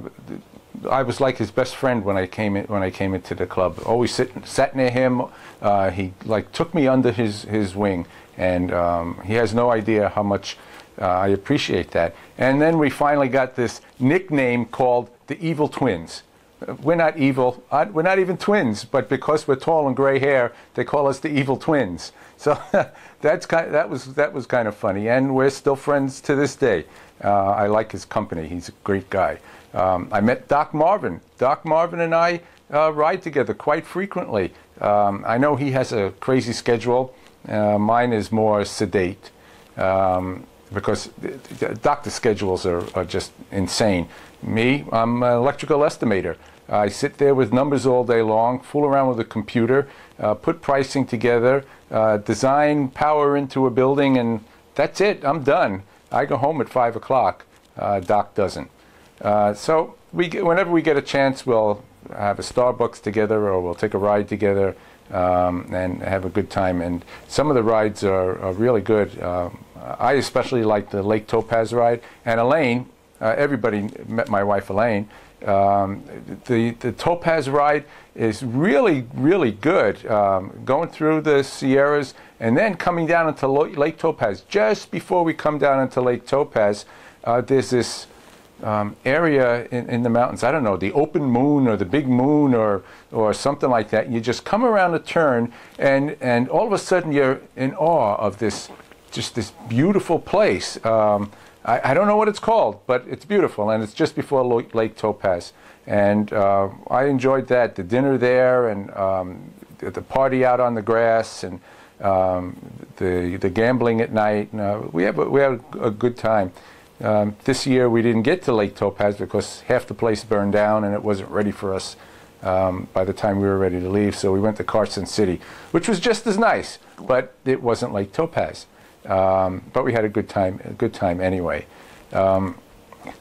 [SPEAKER 8] I was like his best friend when I came in, when I came into the club. Always sit, sat near him. Uh, he like took me under his, his wing, and um, he has no idea how much uh, I appreciate that. And then we finally got this nickname called the Evil Twins. Uh, We're not evil. uh, We're not even twins, but because we're tall and gray hair, they call us the Evil Twins. So *laughs* that's kind that was that was kind of funny, and we're still friends to this day. Uh, I like his company. He's a great guy. Um, I met Doc Marvin. Doc Marvin and I uh, ride together quite frequently. Um, I know he has a crazy schedule. Uh, mine is more sedate um, because doctor schedules are, are just insane. Me, I'm an electrical estimator. I sit there with numbers all day long, fool around with a computer, uh, put pricing together, uh, design power into a building, and that's it. I'm done. I go home at five o'clock. Uh, Doc doesn't. Uh, so we whenever we get a chance, we'll have a Starbucks together, or we'll take a ride together um, and have a good time. And some of the rides are, are really good. Um, I especially like the Lake Topaz ride. And Elaine, uh, everybody met my wife Elaine. Um, the the Topaz ride is really really good. Um, going through the Sierras and then coming down into Lake Topaz. Just before we come down into Lake Topaz, uh, there's this um, area in, in the mountains. I don't know, the open moon or the big moon or or something like that. You just come around a turn, and and all of a sudden you're in awe of this, just this beautiful place. Um, I, I don't know what it's called, but it's beautiful, and it's just before Lake Topaz. And uh, I enjoyed that. The dinner there, and um, the, the party out on the grass, and um, the the gambling at night. And, uh, we have a, we had a good time. Um, this year we didn't get to Lake Topaz because half the place burned down and it wasn't ready for us um, by the time we were ready to leave. So we went to Carson City, which was just as nice, but it wasn't Lake Topaz. Um, but we had a good time, a good time anyway. Um,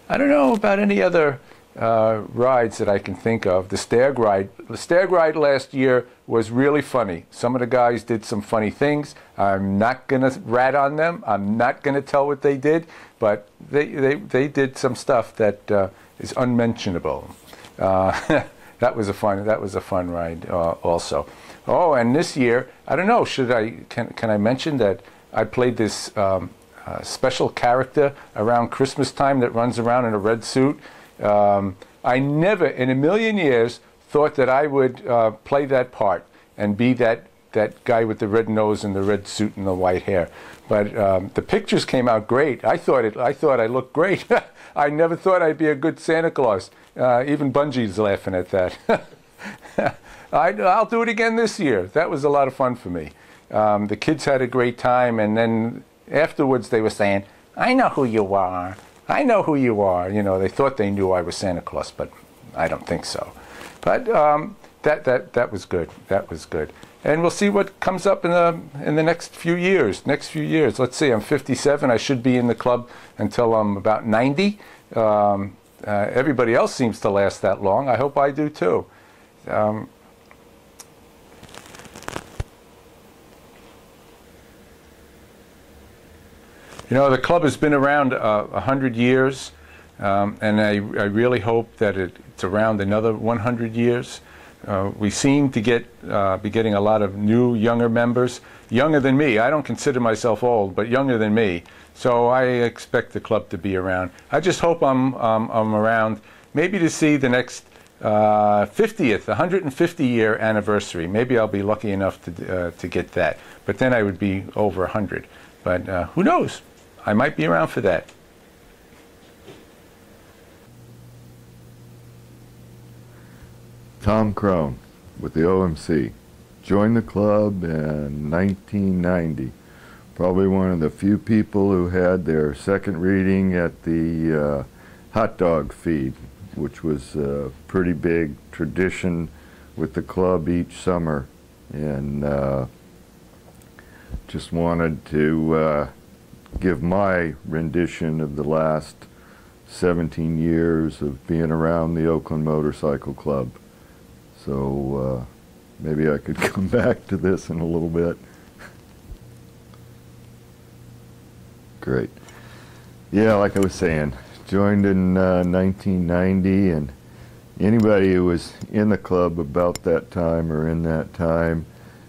[SPEAKER 8] I don't know about any other uh, rides that I can think of. The Stag ride, the Stag ride last year was really funny. Some of the guys did some funny things. I'm not gonna rat on them. I'm not gonna tell what they did, but they they, they did some stuff that uh, is unmentionable. Uh, *laughs* that was a fun that was a fun ride uh, also. Oh, and this year I don't know. Should I can can I mention that I played this um, uh, special character around Christmas time that runs around in a red suit. Um, I never in a million years thought that I would uh, play that part and be that that guy with the red nose and the red suit and the white hair. But um, the pictures came out great. I thought it. I thought I looked great. *laughs* I never thought I'd be a good Santa Claus. Uh, even Bungee's laughing at that. *laughs* I, I'll do it again this year. That was a lot of fun for me. Um, the kids had a great time, and then afterwards they were saying, "I know who you are. I know who you are." You know, they thought they knew I was Santa Claus, but I don't think so. But um, that that that was good. That was good. And we'll see what comes up in the in the next few years. Next few years. Let's see. I'm 57. I should be in the club until I'm about 90. Um, uh, everybody else seems to last that long. I hope I do too. Um, You know, the club has been around uh, 100 years, um, and I, I really hope that it, it's around another 100 years. Uh, we seem to get uh, be getting a lot of new, younger members, younger than me. I don't consider myself old, but younger than me. So I expect the club to be around. I just hope I'm um, I'm around, maybe to see the next uh, 50th, 150 year anniversary. Maybe I'll be lucky enough to uh, to get that. But then I would be over 100. But uh, who knows? I might be around for that.
[SPEAKER 9] Tom Krohn with the OMC. Joined the club in 1990. Probably one of the few people who had their second reading at the uh, hot dog feed, which was a pretty big tradition with the club each summer. And uh, just wanted to uh, give my rendition of the last 17 years of being around the Oakland Motorcycle Club. So uh, maybe I could *laughs* come back to this in a little bit. Great. Yeah, like I was saying, joined in uh, 1990, and anybody who was in the club about that time or in that time,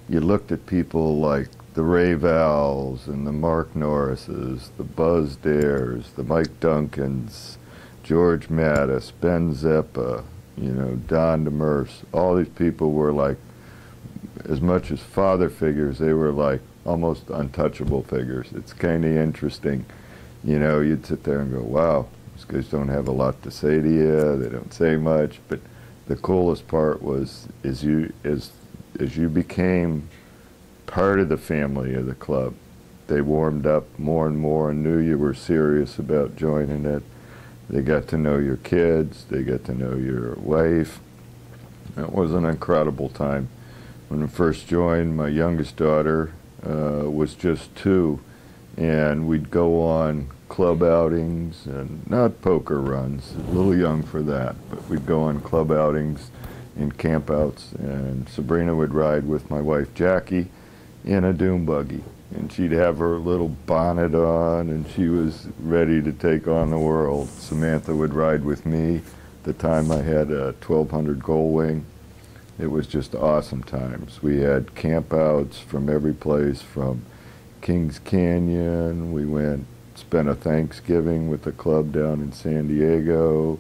[SPEAKER 9] you looked at people like the Ray Vals and the Mark Norrises, the Buzz Dares, the Mike Duncans, George Mattis, Ben Zeppa, you know, Don Demerse. All these people were like, as much as father figures, they were like almost untouchable figures. It's kind of interesting. You know, you'd sit there and go, wow, these guys don't have a lot to say to you. They don't say much. But the coolest part was, is you, as, as you became part of the family of the club. They warmed up more and more and knew you were serious about joining it. They got to know your kids. They got to know your wife. It was an incredible time. When I first joined, my youngest daughter uh, was just two, and we'd go on club outings and not poker runs, a little young for that, but we'd go on club outings and campouts, and Sabrina would ride with my wife Jackie in a dune buggy. And she'd have her little bonnet on, and she was ready to take on the world. Samantha would ride with me. The time I had a 1200 Gold Wing. It was just awesome times. We had campouts from every place, from Kings Canyon. We went, spent a Thanksgiving with the club down in San Diego.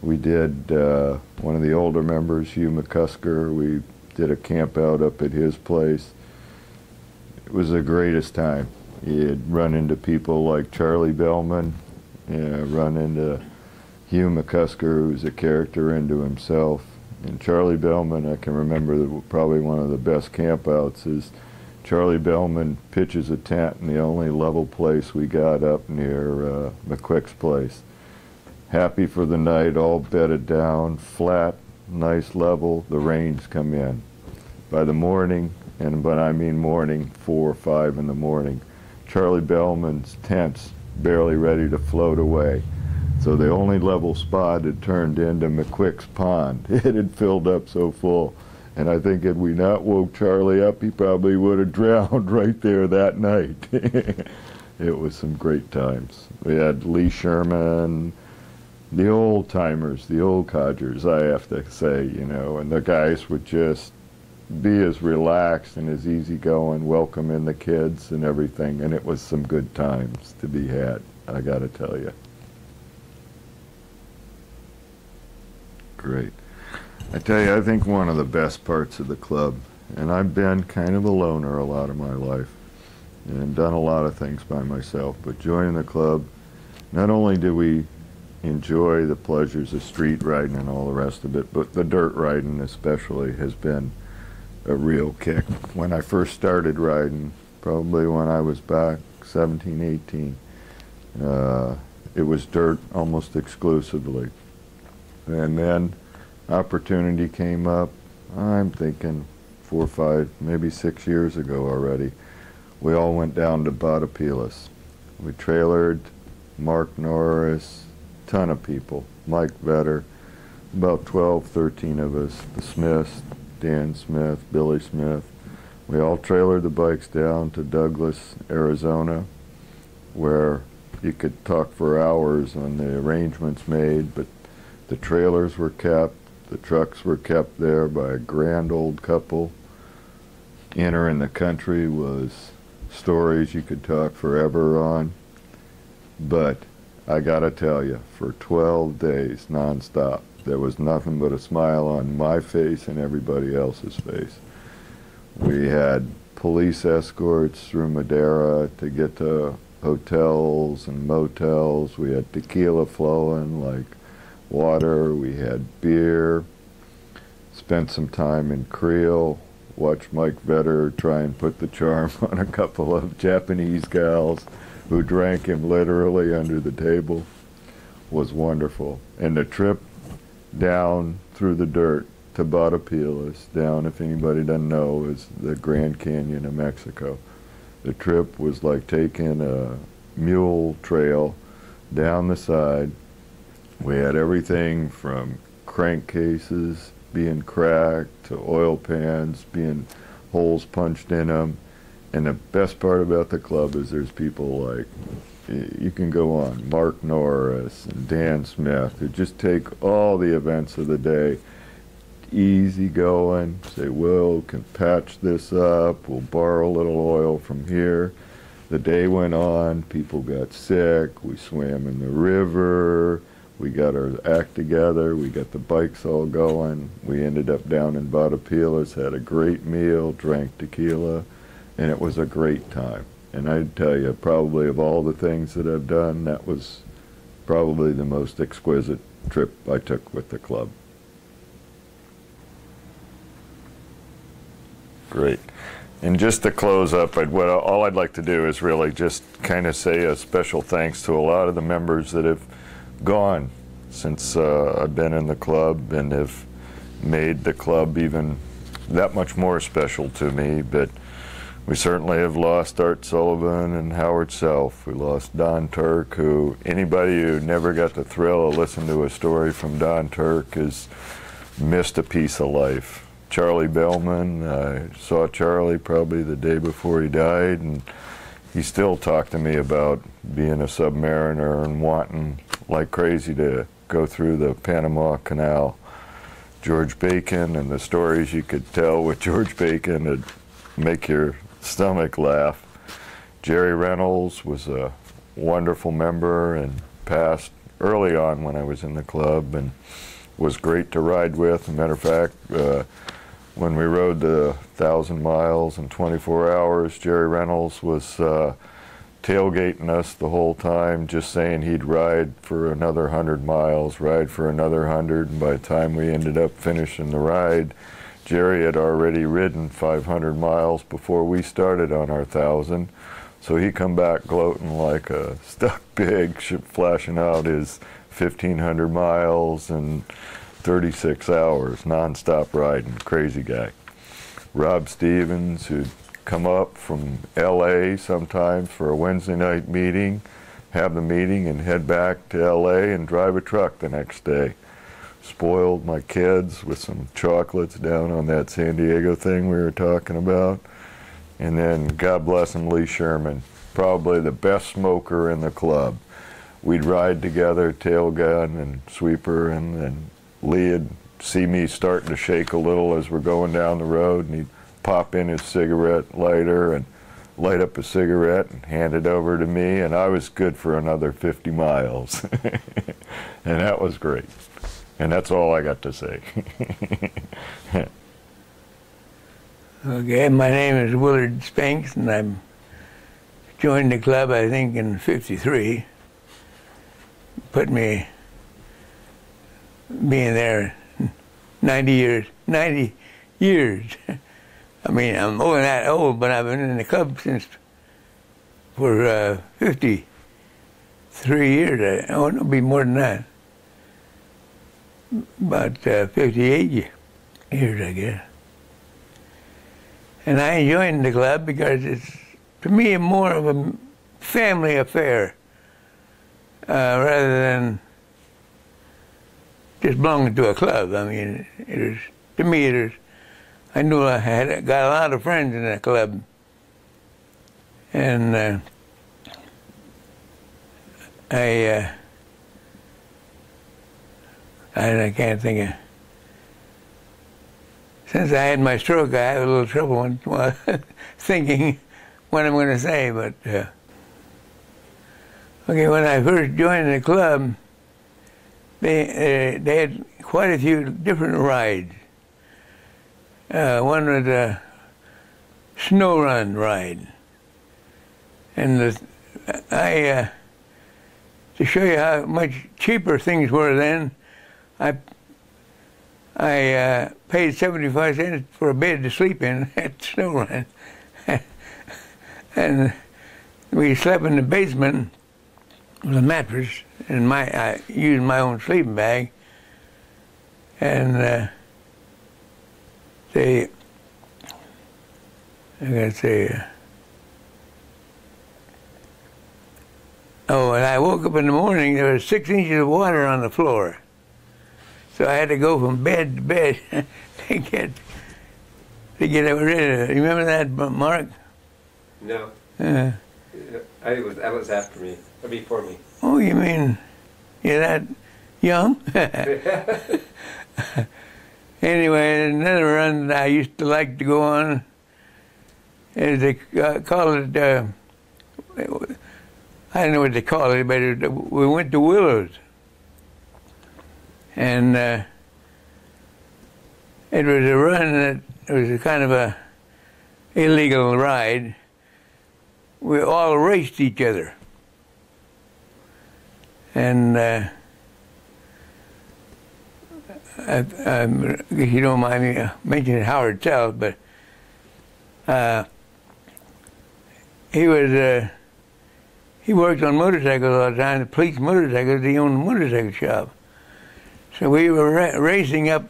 [SPEAKER 9] We did, uh, one of the older members, Hugh McCusker, we did a camp out up at his place it was the greatest time. You'd run into people like Charlie Bellman, you know, run into Hugh McCusker, who's a character into himself. And Charlie Bellman, I can remember the, probably one of the best campouts is Charlie Bellman pitches a tent in the only level place we got up near uh, McQuick's place. Happy for the night, all bedded down, flat, nice level, the rains come in. By the morning, and when I mean morning, four or five in the morning, Charlie Bellman's tents barely ready to float away. So the only level spot had turned into McQuick's pond. *laughs* It had filled up so full. And I think had we not woke Charlie up, he probably would have *laughs* drowned right there that night. *laughs* it was some great times. We had Lee Sherman, the old timers, the old codgers, I have to say, you know, and the guys would just be as relaxed and as easygoing, welcoming the kids and everything. And it was some good times to be had, I got to tell you. Great. I tell you, I think one of the best parts of the club, and I've been kind of a loner a lot of my life and done a lot of things by myself, but joining the club, not only do we enjoy the pleasures of street riding and all the rest of it, but the dirt riding especially has been a real kick. When I first started riding, probably when I was back 17, 18, uh, it was dirt almost exclusively. And then opportunity came up, I'm thinking four, five, maybe six years ago already. We all went down to Batopilas. We trailered Mark Norris, ton of people, Mike Vetter, about 12, 13 of us, the Smiths, Dan Smith, Billy Smith. We all trailered the bikes down to Douglas, Arizona, where you could talk for hours on the arrangements made, but the trailers were kept, the trucks were kept there by a grand old couple. Entering the country was stories you could talk forever on, but I gotta tell you, for 12 days nonstop, there was nothing but a smile on my face and everybody else's face. We had police escorts through Madera to get to hotels and motels. We had tequila flowing like water. We had beer. spent some time in Creel, watched Mike Vetter try and put the charm *laughs* on a couple of Japanese gals who drank him literally under the table. Was wonderful. And the trip down through the dirt to Batopilas, down, if anybody doesn't know, is the Grand Canyon of Mexico. The trip was like taking a mule trail down the side. We had everything from crankcases being cracked to oil pans being holes punched in them. And the best part about the club is there's people like, you can go on, Mark Norris and Dan Smith, who just take all the events of the day easy going, say, well, can patch this up, we'll borrow a little oil from here. The day went on, people got sick, we swam in the river, we got our act together, we got the bikes all going, we ended up down in Batopilas, had a great meal, drank tequila, and it was a great time. And I'd tell you, probably of all the things that I've done, that was probably the most exquisite trip I took with the club. Great. And just to close up, I'd, what, all I'd like to do is really just kind of say a special thanks to a lot of the members that have gone since uh, I've been in the club and have made the club even that much more special to me. But we certainly have lost Art Sullivan and Howard Self. We lost Don Turk, who anybody who never got the thrill of listening to a story from Don Turk has missed a piece of life. Charlie Bellman, I saw Charlie probably the day before he died, and he still talked to me about being a submariner and wanting like crazy to go through the Panama Canal. George Bacon and the stories you could tell with *laughs* George Bacon would make your stomach laugh. Jerry Reynolds was a wonderful member and passed early on when I was in the club and was great to ride with. Matter of fact, uh, when we rode the thousand miles in 24 hours, Jerry Reynolds was uh, tailgating us the whole time, just saying he'd ride for another hundred miles, ride for another hundred, and by the time we ended up finishing the ride, Jerry had already ridden 500 miles before we started on our thousand. So he come back gloating like a stuck *laughs* pig, flashing out his 1,500 miles and 36 hours nonstop riding. Crazy guy. Rob Stevens, who'd come up from LA sometimes for a Wednesday night meeting, have the meeting and head back to LA and drive a truck the next day spoiled my kids with some chocolates down on that San Diego thing we were talking about. And then, God bless him, Lee Sherman, probably the best smoker in the club. We'd ride together, tail gun and sweeper, and, and Lee would see me starting to shake a little as we're going down the road, and he'd pop in his cigarette lighter and light up a cigarette and hand it over to me, and I was good for another 50 miles. *laughs* and that was great. And that's all I got to say. *laughs*
[SPEAKER 10] okay, my name is Willard Spinks, and I'm joined the club, I think, in 53. Put me being there 90 years, 90 years. I mean, I'm more than that old, but I've been in the club since for uh, 53 years. I want to be more than that about uh, 58 years, I guess. And I joined the club because it's, to me, more of a family affair uh, rather than just belonging to a club. I mean, it is, to me, it is, I knew I had got a lot of friends in that club. And uh, I, uh, I, I can't think of. Since I had my stroke, I had a little trouble *laughs* thinking what I'm going to say. But uh, okay, when I first joined the club, they uh, they had quite a few different rides. Uh, one was a snow run ride, and the, I uh, to show you how much cheaper things were then. I I uh, paid 75 cents for a bed to sleep in *laughs* at Snow Run. *laughs* and we slept in the basement with a mattress, and my I used my own sleeping bag. And uh, they, I gotta say, uh, oh, and I woke up in the morning, there was six inches of water on the floor. So I had to go from bed to bed *laughs* to get to get rid of it. You remember that, Mark?
[SPEAKER 11] No,
[SPEAKER 10] Uh,
[SPEAKER 11] I was that was after me or before me.
[SPEAKER 10] oh, you mean you're that young? *laughs* anyway, another run that I used to like to go on is they uh, call it. Uh, I don't know what they call it, but it, we went to Willows, and uh, it was a run that it was a kind of a illegal ride. We all raced each other, and. Uh, I, um, if you don't mind me uh, mentioning Howard Sells, but uh, he was uh, he worked on motorcycles all the time. The police motorcycles. He owned a motorcycle shop, so we were ra- racing up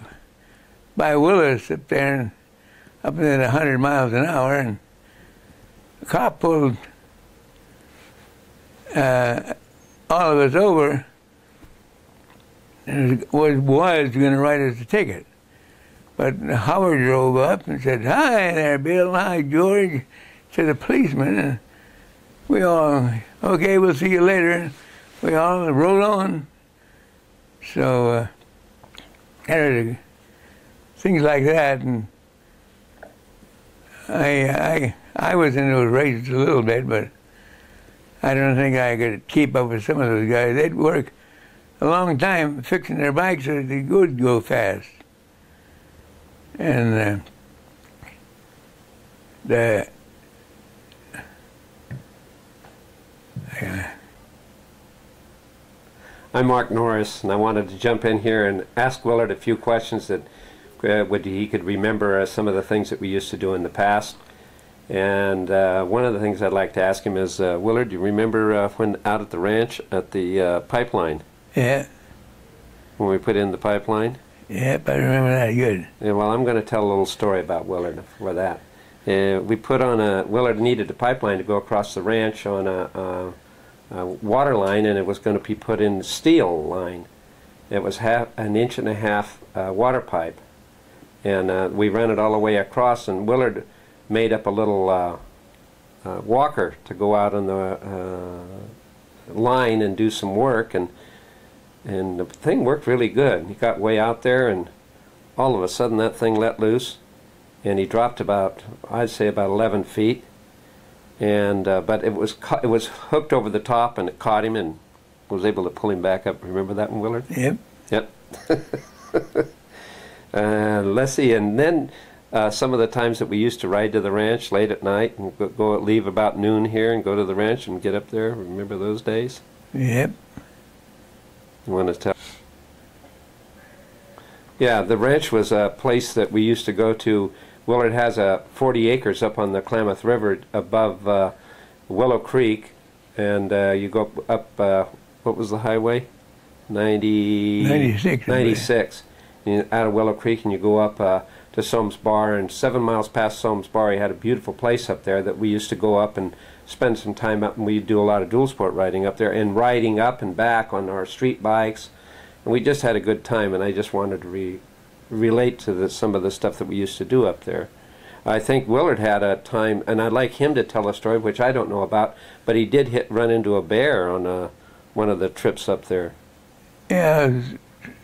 [SPEAKER 10] by Willows up there, and up at 100 miles an hour, and the cop pulled uh, all of us over and was was going to write us a ticket. But Howard drove up and said, "Hi there, Bill. Hi, George," to the policeman, and we all, "Okay, we'll see you later." We all rode on. So uh, are things like that, and I I I was in those races a little bit, but I don't think I could keep up with some of those guys. They'd work a long time fixing their bikes so they could go fast. And uh, the uh,
[SPEAKER 11] I'm Mark Norris, and I wanted to jump in here and ask Willard a few questions that uh, would he could remember uh, some of the things that we used to do in the past. And uh, one of the things I'd like to ask him is, uh, Willard, do you remember uh, when out at the ranch at the uh, pipeline
[SPEAKER 10] yeah,
[SPEAKER 11] when we put in the pipeline?
[SPEAKER 10] yep, I remember that good.
[SPEAKER 11] Yeah, well, I'm going to tell a little story about Willard for that. Uh, we put on a Willard needed a pipeline to go across the ranch on a, a water line, and it was going to be put in steel line. It was half an inch and a half uh, water pipe, and uh, we ran it all the way across. And Willard made up a little uh, uh, walker to go out on the uh, line and do some work, and and the thing worked really good. He got way out there, and all of a sudden that thing let loose, and he dropped about, I'd say about 11 feet. And uh, but it was it was hooked over the top, and it caught him, and was able to pull him back up. Remember that one, Willard?
[SPEAKER 10] Yep.
[SPEAKER 11] Yep. *laughs* uh, let's see, and then uh, some of the times that we used to ride to the ranch late at night and go, go leave about noon here and go to the ranch and get up there. Remember those days?
[SPEAKER 10] Yep.
[SPEAKER 11] You want to tell? Yeah, the ranch was a place that we used to go to. Willard has a 40 acres up on the Klamath River above uh, Willow Creek, and uh, you go up, up uh, what was the highway? 90,
[SPEAKER 10] 96,
[SPEAKER 11] 96. You- out of Willow Creek, and you go up uh, to Somes Bar, and seven miles past Somes Bar, he had a beautiful place up there that we used to go up and spend some time up, and we'd do a lot of dual sport riding up there, and riding up and back on our street bikes, and we just had a good time. And I just wanted to re- relate to the, some of the stuff that we used to do up there. I think Willard had a time, and I'd like him to tell a story, which I don't know about, but he did hit run into a bear on uh one of the trips up there.
[SPEAKER 10] Yeah, I was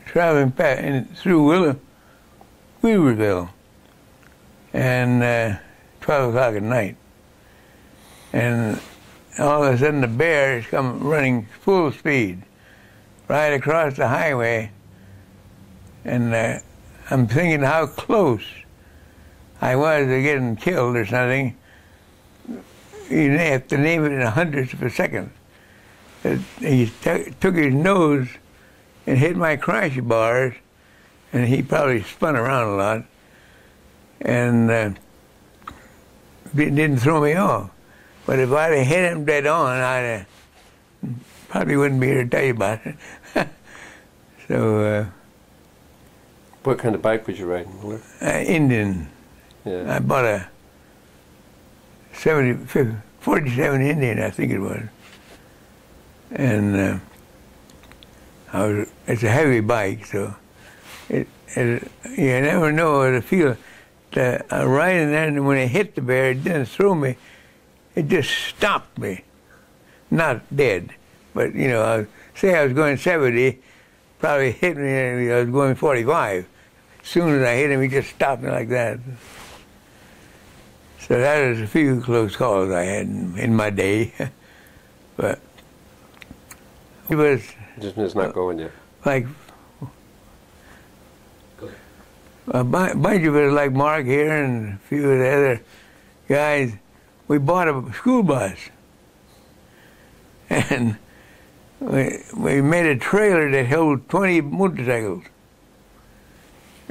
[SPEAKER 10] traveling back in, through Willow, Weaverville, and uh, 12 o'clock at night. And all of a sudden, the bear is coming running full speed right across the highway. And uh, I'm thinking how close I was to getting killed or something. You have to name it in hundredths of a second. He took his nose and hit my crash bars, and he probably spun around a lot, and uh, didn't throw me off. But if I'd have hit him dead on, I'd have, probably wouldn't be here to tell you about it. *laughs* so, uh,
[SPEAKER 11] What kind of bike was you riding,
[SPEAKER 10] uh, Indian.
[SPEAKER 11] Yeah.
[SPEAKER 10] I bought a 70, 47 Indian, I think it was. And uh, I was, it's a heavy bike, so it, it, you never know what it feel. The, uh, riding there, and when it hit the bear, it didn't throw me. It just stopped me. Not dead, but you know, I, say I was going 70, probably hit me, and I was going 45. Soon as I hit him, he just stopped me like that. So that was a few close calls I had in, in my day. *laughs* but it was
[SPEAKER 11] Just it's not going yet.
[SPEAKER 10] like a bu- bunch of us, like Mark here and a few of the other guys, we bought a school bus. *laughs* And we, we made a trailer that held 20 motorcycles.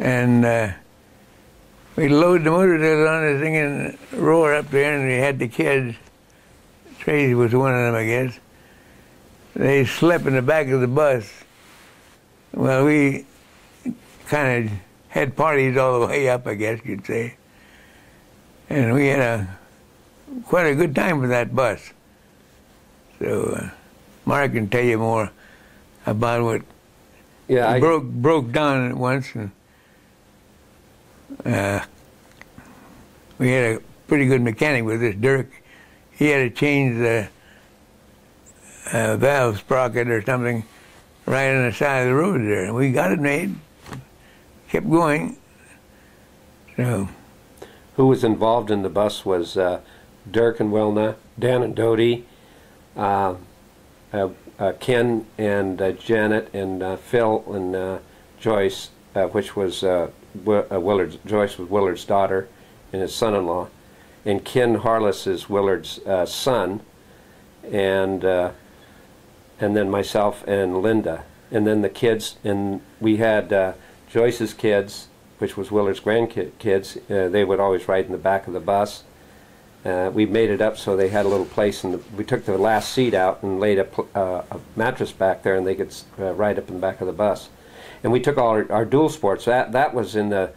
[SPEAKER 10] And uh, we load the motor motorcycles on this thing and roar up there, and we had the kids. Tracy was one of them, I guess. They slept in the back of the bus. Well, we kind of had parties all the *laughs* way up, I guess you'd say. And we had a quite a good time with that bus. So uh, Mark can tell you more about what
[SPEAKER 11] Yeah, I,
[SPEAKER 10] broke broke down once, and uh, we had a pretty good mechanic with this Dirk. He had to change the uh, valve sprocket or something right on the side of the road there, and we got it made. Kept going. So
[SPEAKER 11] who was involved in the bus was uh, Dirk and Wilna, Dan and Doty, uh, uh, uh, Ken and Janet, and Phil and Joyce, which was uh, Wi- Willard's. Joyce was Willard's daughter and his son-in-law, and Ken Harless is Willard's uh, son, and uh, and then myself and Linda, and then the kids, and we had uh, Joyce's kids, which was Willard's grandkids. Uh, they would always ride in the back of the bus. Uh, we made it up so they had a little place, and we took the last seat out and laid a, a mattress back there, and they could ride up in the back of the bus. And we took all our, our dual sports. That that was in the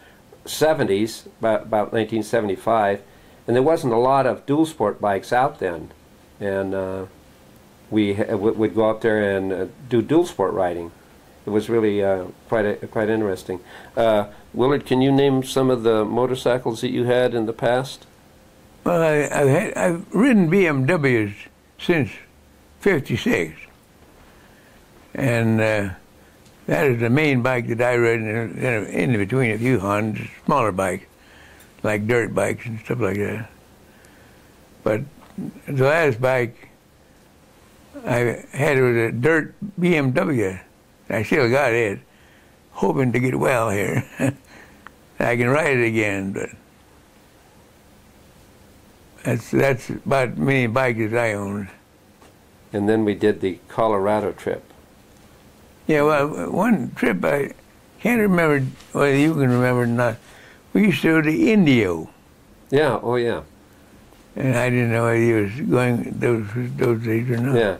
[SPEAKER 11] 70s, about, about 1975, and there wasn't a lot of dual sport bikes out then, and uh, we would go up there and uh, do dual sport riding. It was really uh, quite a, quite interesting. Uh, Willard, can you name some of the motorcycles that you had in the past?
[SPEAKER 10] Well, I, I've, had, I've ridden BMWs since '56, and uh, that is the main bike that I rode in, in, in between a few Hondas, smaller bikes, like dirt bikes and stuff like that. But the last bike I had was a dirt BMW. I still got it, hoping to get well here. *laughs* I can ride it again, but. That's that's about many bikes I own.
[SPEAKER 11] And then we did the Colorado trip.
[SPEAKER 10] Yeah, well, one trip I can't remember whether you can remember or not. We used to go to Indio,
[SPEAKER 11] Yeah, oh yeah,
[SPEAKER 10] and I didn't know whether you was going those those days or not.
[SPEAKER 11] yeah.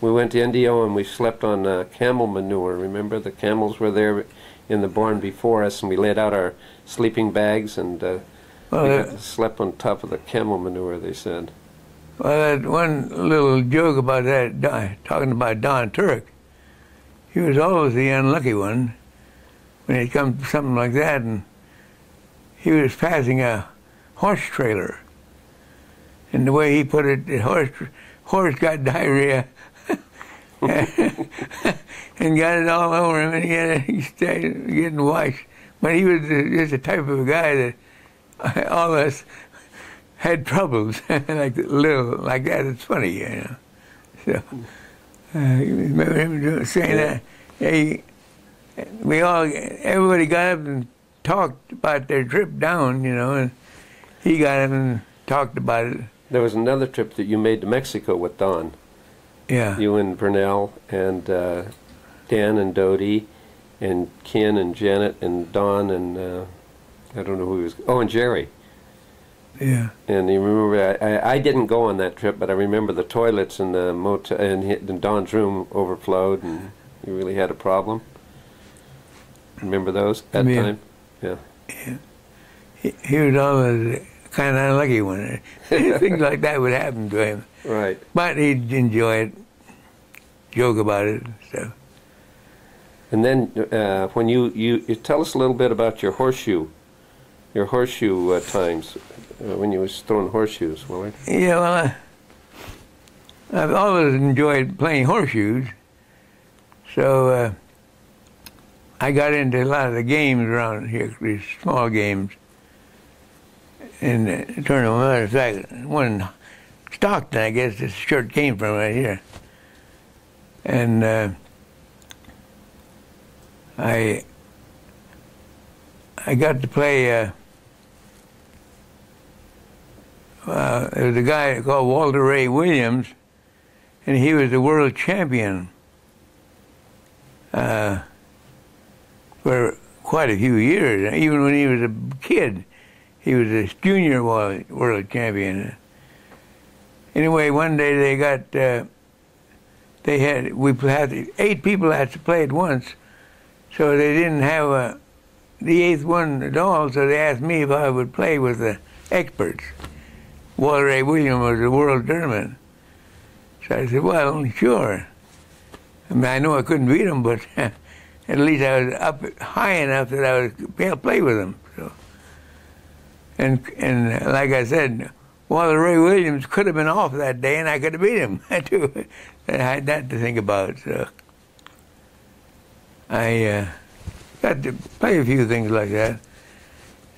[SPEAKER 11] We went to Indio and we slept on uh, camel manure. Remember, the camels were there in the barn before us, and we laid out our sleeping bags and uh,
[SPEAKER 10] Well,
[SPEAKER 11] we
[SPEAKER 10] uh,
[SPEAKER 11] slept on top of the camel manure. They said.
[SPEAKER 10] well, that one little joke about that, talking about Don Turk. He was always the unlucky one when it comes to something like that, and he was passing a horse trailer. And the way he put it, the horse horse got *laughs* diarrhea *laughs* and got it all over him, and he had he started getting washed. But he was just the type of a guy that *laughs* all of us had troubles like little like that. It's funny, you know. So remember him doing- saying that? Hey, we all everybody got up and talked about their trip down, you know, and he got up and talked about it.
[SPEAKER 11] There was another trip that you made to Mexico with Don.
[SPEAKER 10] Yeah.
[SPEAKER 11] You and Vernell and uh, Dan and Doty and Ken and Janet and Don and uh, I don't know who he was. Oh, and Jerry.
[SPEAKER 10] Yeah.
[SPEAKER 11] And you remember, I, I, didn't go on that trip, but I remember the toilets in the motel in, Don's room overflowed, and you really had a problem. Remember those that
[SPEAKER 10] Yeah.
[SPEAKER 11] time? Yeah.
[SPEAKER 10] He, he was always kind of unlucky when *laughs* things like that would happen to him.
[SPEAKER 11] Right.
[SPEAKER 10] But he'd enjoy it, joke about it and stuff.
[SPEAKER 11] And then uh, when you, you you tell us a little bit about your horseshoe, your horseshoe uh, times uh, when you was throwing horseshoes, Willard.
[SPEAKER 10] Yeah, well, I, I've always enjoyed playing horseshoes, so uh, I got into a lot of the games around here, these small games. And uh, tournament, matter of fact, one Stockton, I guess this shirt came from right here. And uh, I I got to play. Uh, uh, there was a guy called Walter Ray Williams, and he was the world champion uh, for quite a few years. Even when he was a kid, he was a junior world, world champion. Anyway, one day they got uh, they had we had eight people had to play at once, so they didn't have a, the eighth one at all. So they asked me if I would play with the experts. Walter Ray Williams was a world tournament. So I said, well, sure. I mean, I know I couldn't beat him, but *laughs* at least I was up high enough that I to play with him. So, and and like I said, Walter Ray Williams could have been off that day, and I could have beat him *laughs* I too. I had that to think about. So I uh, got to play a few things like that.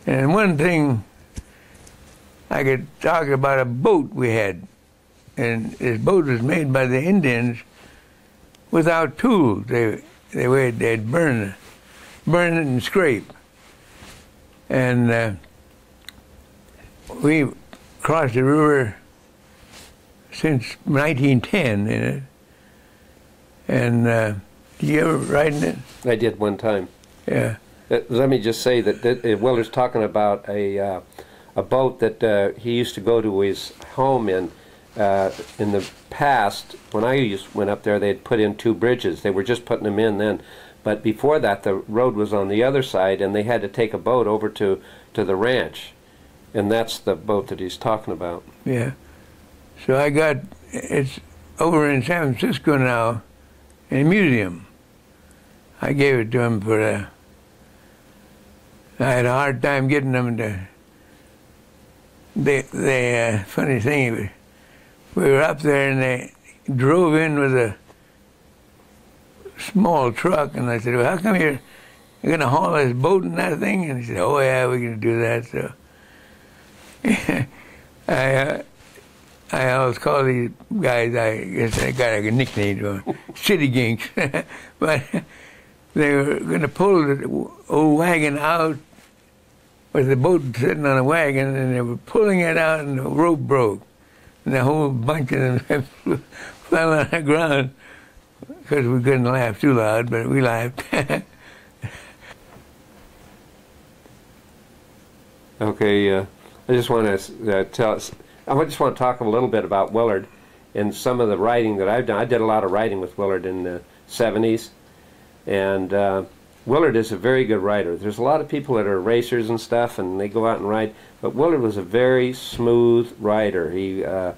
[SPEAKER 10] And one thing I could talk about a boat we had. And this boat was made by the Indians without tools. They they would they'd burn burn it and scrape. And uh, we crossed the river since 1910 in it. And uh, you ever ride in it?
[SPEAKER 11] I did one time.
[SPEAKER 10] Yeah.
[SPEAKER 11] Uh, Let me just say that, that uh, Willard's talking about a uh, a boat that uh, he used to go to his home in. Uh, in the past, when I used went up there, they had put in two bridges. They were just putting them in then, but before that, the road was on the other side, and they had to take a boat over to to the ranch, and that's the boat that he's talking about.
[SPEAKER 10] Yeah. So I got it's over in San Francisco now, in a museum. I gave it to him for a. I had a hard time getting them to. They, they uh, funny thing, we were up there and they drove in with a small truck, and I said, "Well, how come you're you're gonna haul this boat and that thing?" And he said, "Oh yeah, we're gonna do that." So. *laughs* I uh, I always call these guys, I guess I got a nickname for 'em, *laughs* city ginks. *laughs* but they were going to pull the old wagon out with the boat sitting on a wagon, and they were pulling it out, and the rope broke. And the whole bunch of them *laughs* fell on the ground because we couldn't laugh too loud, but we laughed. *laughs*
[SPEAKER 11] Okay, uh, I just want to uh, tell. I just want to talk a little bit about Willard and some of the writing that I've done. I did a lot of writing with Willard in the 70s, and uh, Willard is a very good rider. There's a lot of people that are racers and stuff, and they go out and ride. but Willard was a very smooth rider. He, uh,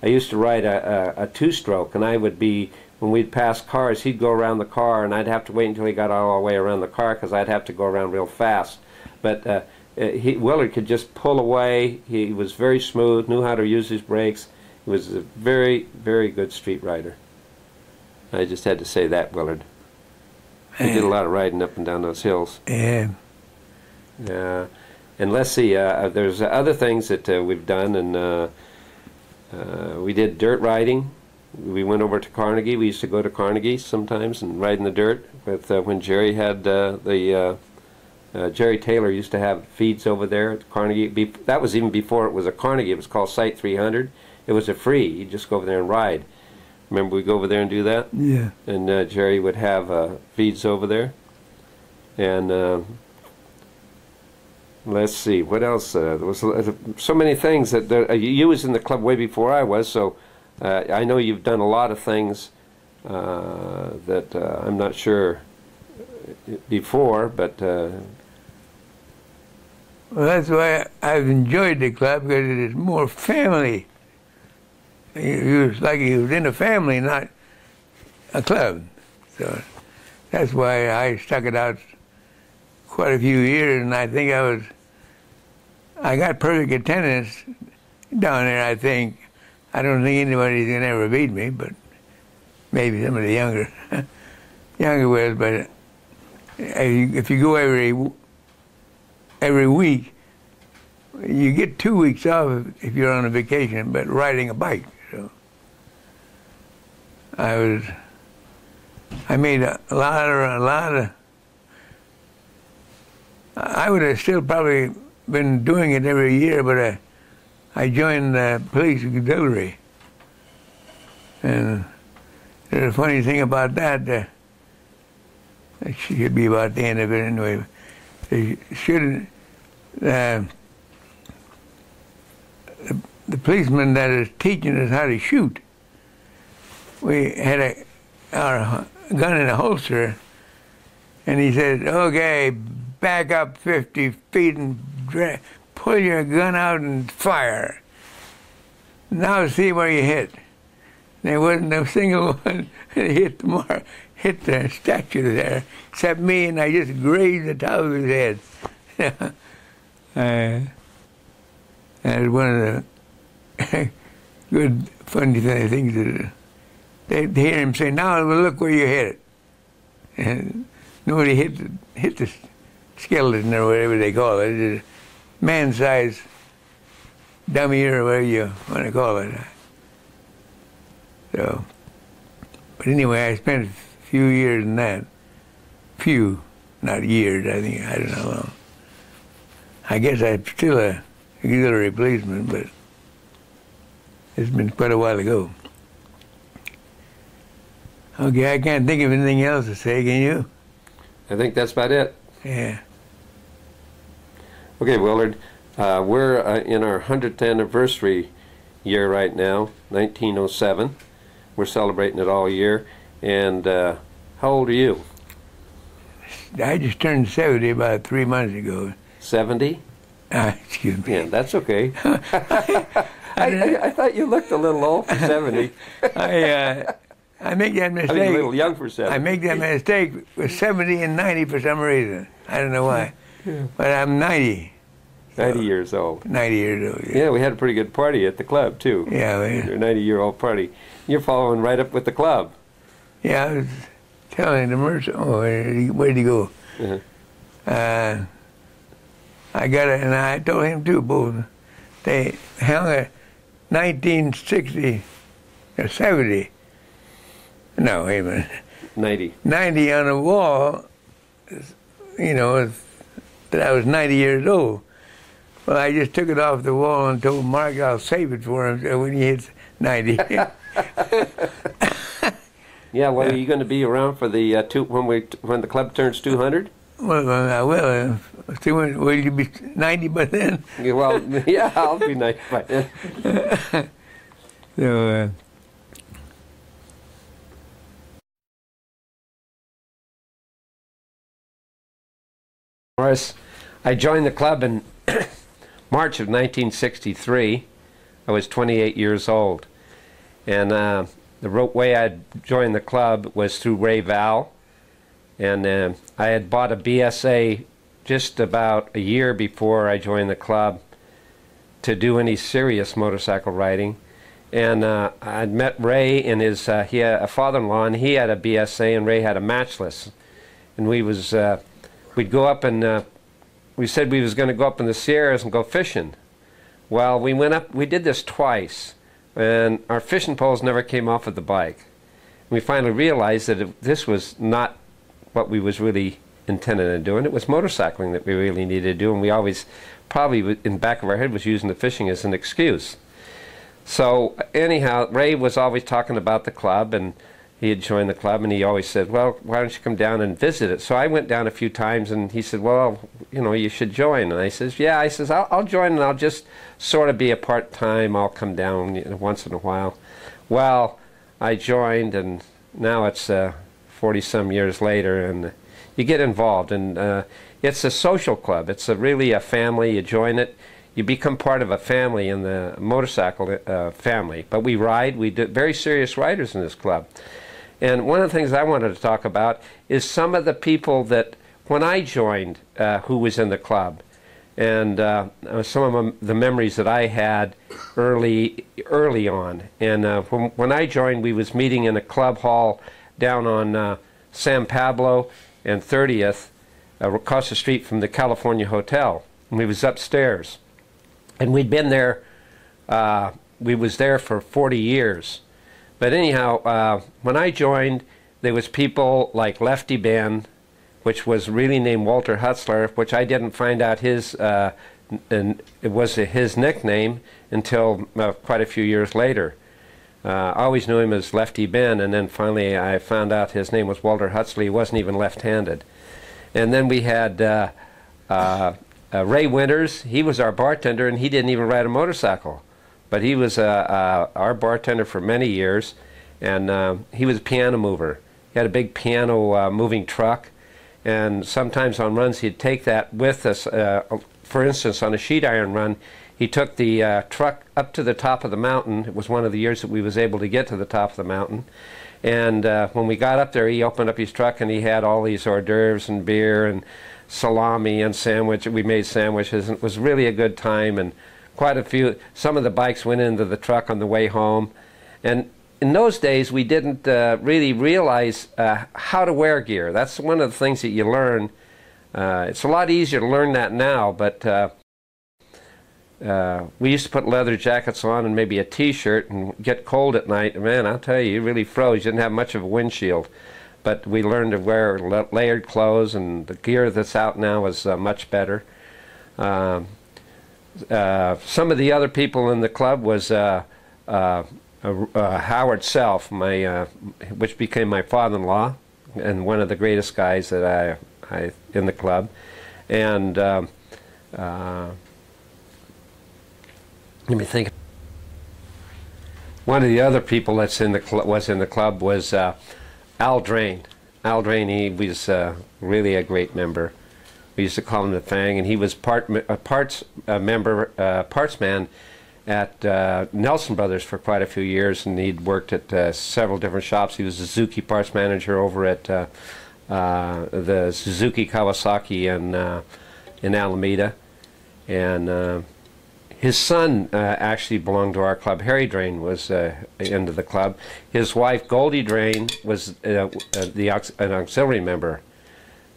[SPEAKER 11] I used to ride a, a, a two-stroke, and I would be when we'd pass cars, he'd go around the car, and I'd have to wait until he got all the way around the car because I'd have to go around real fast. But uh, uh, he, Willard could just pull away. He was very smooth, knew how to use his brakes. He was a very, very good street rider. I just had to say that, Willard. He did a lot of riding up and down those hills.
[SPEAKER 10] yeah.
[SPEAKER 11] Yeah. And let's see, uh, there's other things that uh, we've done, and uh, uh, we did dirt riding. We went over to Carnegie. We used to go to Carnegie sometimes and ride in the dirt with uh, when Jerry had uh, the uh, uh, Jerry Taylor used to have feeds over there at Carnegie. Be- that was even before it was a Carnegie. It was called Site 300. It was a free. You just go over there and ride. Remember we go over there and do that?
[SPEAKER 10] Yeah.
[SPEAKER 11] And uh, Jerry would have uh, feeds over there. And uh, let's see, what else? Uh, there was uh, so many things that there, uh, you was in the club way before I was, so uh, I know you've done a lot of things uh, that uh, I'm not sure before, but uh,
[SPEAKER 10] Well, that's why I've enjoyed the club because it is more family. You was like you was in a family, not a club. So that's why I stuck it out quite a few years, and I think I was, I got perfect attendance down there. I think I don't think anybody's gonna ever beat me, but maybe some of the younger, *laughs* younger ones. But uh, if you go every every week, you get two weeks off if you're on a vacation, but riding a bike. I was, I made a lot of a lot of. I would have still probably been doing it every year, but I, I joined the police auxiliary. And there's a funny thing about that. Uh, it should be about the end of it anyway. They shouldn't. Uh, the, the policeman that is teaching us how to shoot. We had a our gun in a holster, and he said, "Okay, back up 50 feet and dra- pull your gun out and fire. Now see where you hit." There wasn't a single *laughs* one that hit the mark, hit the statue there, except me, and I just grazed the top of his head. *laughs* uh, that's one of the *laughs* good, funny th- things that they, they hear him say, "Now look where you hit it," and nobody hit the, hit the skeleton or whatever they call it. It's a man-sized dummy or whatever you want to call it. So, but anyway, I spent a few years in that. Few, not years. I think I don't know how long. I guess I'm still a auxiliary policeman, but it's been quite a while ago. Okay, I can't think of anything else to say. Can you?
[SPEAKER 11] I think that's about it.
[SPEAKER 10] Yeah.
[SPEAKER 11] Okay, Willard, uh, we're uh, in our 100th anniversary year right now, 1907. We're celebrating it all year. And uh, how old are you?
[SPEAKER 10] I just turned 70 about three months ago.
[SPEAKER 11] 70?
[SPEAKER 10] Uh, *laughs* excuse me.
[SPEAKER 11] Yeah, that's okay. *laughs* *laughs* I, I, I thought you looked a little old for 70.
[SPEAKER 10] I uh, I make that
[SPEAKER 11] I
[SPEAKER 10] mistake.
[SPEAKER 11] mean, a little young for 70.
[SPEAKER 10] I make that mistake with 70 and 90 for some reason. I don't know why. But I'm 90.
[SPEAKER 11] 90 years old.
[SPEAKER 10] 90 years old.
[SPEAKER 11] Yeah, we had a pretty good party at the club, too.
[SPEAKER 10] Yeah, we-
[SPEAKER 11] Your 90 year old party. You're following right up with the club.
[SPEAKER 10] Yeah, I was telling the merchant, oh, where'd he, where'd he go?
[SPEAKER 11] Uh-huh.
[SPEAKER 10] Uh, I got it, and I told him too, both. They hung a 1960 or 70. No, minute.
[SPEAKER 11] 90.
[SPEAKER 10] 90 on the wall, you know, that I was 90 years old. Well, I just took it off the wall and told Mark I'll save it for him when he hits 90. *laughs*
[SPEAKER 11] Yeah, well, are you going to be around for the uh, two when we when the club turns 200?
[SPEAKER 10] well, I will. Uh, will you be 90 by then?
[SPEAKER 11] Well, *laughs* yeah, I'll be nice by then. *laughs*
[SPEAKER 10] So, uh,
[SPEAKER 11] Norris, I joined the club in *coughs* March of 1963. I was 28 years old. And uh, the way I joined the club was through Ray Val. And uh, I had bought a BSA just about a year before I joined the club to do any serious motorcycle riding. And uh, I'd met Ray and his, uh, he had a father-in-law, and he had a BSA, and Ray had a matchless. And we was, uh, we'd go up and uh, we said we was going to go up in the Sierras and go fishing. Well, we went up. We did this twice, and our fishing poles never came off of the bike. We finally realized that it, this was not what we was really intended on doing. It was motorcycling that we really needed to do, and we always, probably in the back of our head, was using the fishing as an excuse. So anyhow, Ray was always talking about the club, and he had joined the club, and he always said, "Well, why don't you come down and visit it?" So I went down a few times, and he said, "Well, you know, you should join." And I says, "Yeah." I says, "I'll, I'll join, and I'll just sort of be a part time. I'll come down you know, once in a while." Well, I joined, and now it's forty uh, some years later, and you get involved, and uh, it's a social club. It's a, really a family. You join it you become part of a family in the motorcycle uh, family. But we ride, we do very serious riders in this club. And one of the things I wanted to talk about is some of the people that, when I joined, uh, who was in the club, and uh, some of the memories that I had early, early on. And uh, when, when, I joined, we was meeting in a club hall down on uh, San Pablo and 30th, uh, across the street from the California Hotel. And we was upstairs, and we'd been there. Uh, we was there for 40 years but anyhow, uh, when I joined, there was people like Lefty Ben, which was really named Walter Hutzler, which I didn't find out his uh, and it was his nickname until uh, quite a few years later. Uh, I always knew him as Lefty Ben, and then finally I found out his name was Walter Hutzler. He wasn't even left-handed. And then we had uh, uh, Ray Winters. He was our bartender, and he didn't even ride a motorcycle. But he was uh, uh, our bartender for many years, and uh, he was a piano mover. He had a big piano uh, moving truck, and sometimes on runs he'd take that with us. Uh, for instance, on a sheet iron run, he took the uh, truck up to the top of the mountain. It was one of the years that we was able to get to the top of the mountain. And when we got up there, he opened up his truck and he had all these hors d'oeuvres and beer and salami and sandwich. We made sandwiches, and it was really a good time. And quite a few. Some of the bikes went into the truck on the way home, and in those days we didn't uh, really realize uh, how to wear gear. That's one of the things that you learn. Uh, it's a lot easier to learn that now, but uh, uh, we used to put leather jackets on and maybe a T-shirt and get cold at night. Man, I'll tell you, you really froze. You didn't have much of a windshield. But we learned to wear layered clothes, and the gear that's out now is uh, much better. Um, uh, some of the other people in the club was uh, uh, uh Howard Self, my, uh, which became my father-in-law, and one of the greatest guys that I, I in the club, and um, let me think. One of the other people that's in the was in the club was Al Drain. Al Drain, he was really a great member. We used to call him the Fang, and he was part a parts member, uh, parts man at uh, Nelson Brothers for quite a few years, and he'd worked at uh, several different shops. He was a Suzuki parts manager over at uh, uh, the Suzuki Kawasaki in uh, in Alameda, and his son actually belonged to our club. Harry Drain was into the club. His wife Goldie Drain was the an auxiliary member,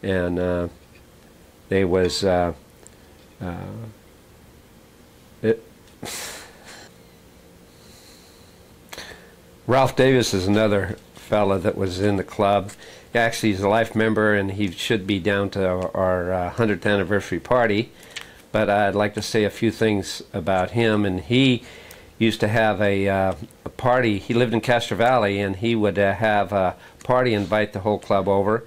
[SPEAKER 11] and there was uh, uh, it, Ralph Davis is another fella that was in the club. Actually, he's a life member, and he should be down to our, our uh, 100th anniversary party. But I'd like to say a few things about him. And he used to have a, uh, a party. He lived in Castro Valley, and he would uh, have a party, invite the whole club over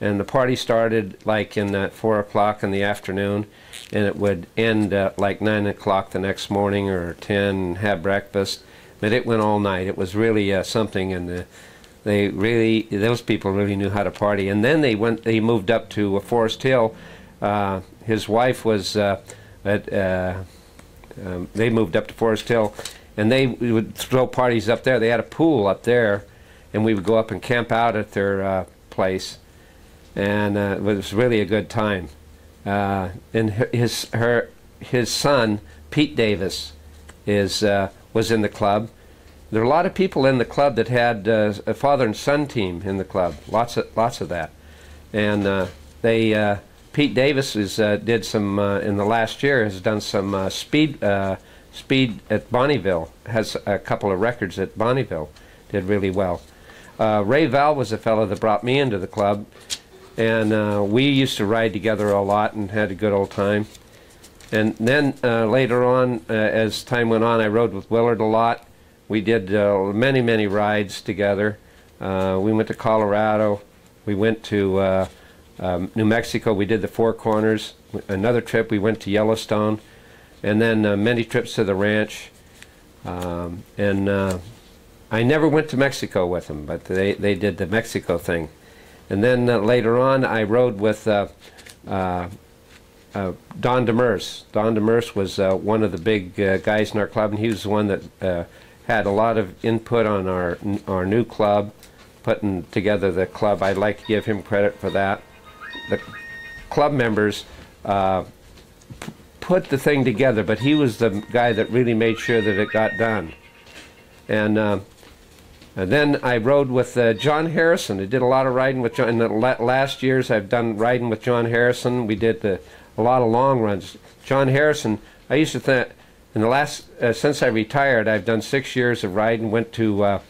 [SPEAKER 11] and the party started like in at four o'clock in the afternoon and it would end at like nine o'clock the next morning or ten have breakfast. But it went all night. It was really uh, something and the, they really those people really knew how to party. And then they went they moved up to uh, Forest Hill. Uh, his wife was uh, at uh, um, they moved up to Forest Hill and they would throw parties up there. They had a pool up there and we would go up and camp out at their place and uh, it was really a good time. Uh, and his her his son Pete Davis is uh, was in the club. There are a lot of people in the club that had uh, a father and son team in the club. Lots of lots of that, and uh, they uh, Pete Davis is did some in the last year has done some speed speed at Bonneville. Has a couple of records at Bonneville. Did really well. Ray Val was a fellow that brought me into the club and uh, we used to ride together a lot and had a good old time. And then uh, later on, uh, as time went on, I rode with Willard a lot. We did uh, many, many rides together. Uh, we went to Colorado. We went to uh, um, New Mexico. We did the Four Corners. Another trip, we went to Yellowstone. And then many trips to the ranch. Um, and I never went to Mexico with them, but they, they did the Mexico thing. And then uh, later on, I rode with uh, uh, uh, Don Demerse. Don Demerse was uh, one of the big uh, guys in our club, and he was the one that had a lot of input on our our new club, putting together the club. I'd like to give him credit for that. The club members put the thing together, but he was the guy that really made sure that it got done. And and then I rode with uh, John Harrison. I did a lot of riding with John. In the last years, I've done riding with John Harrison. We did the, a lot of long runs. John Harrison, I used to think, in the last, uh, since I retired, I've done six years of riding. Went to uh,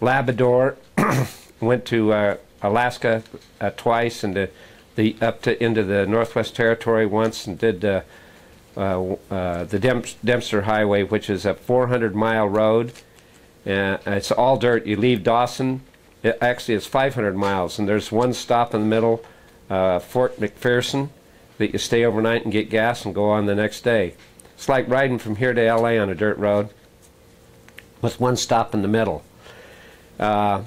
[SPEAKER 11] Labrador, *coughs* went to uh, Alaska uh, twice, and the, the up to into the Northwest Territory once, and did uh, uh, uh, the Demps- Dempster Highway, which is a 400 mile road. Uh, it's all dirt. You leave Dawson. It, actually, it's 500 miles, and there's one stop in the middle, uh, Fort McPherson, that you stay overnight and get gas and go on the next day. It's like riding from here to LA on a dirt road, with one stop in the middle. Uh,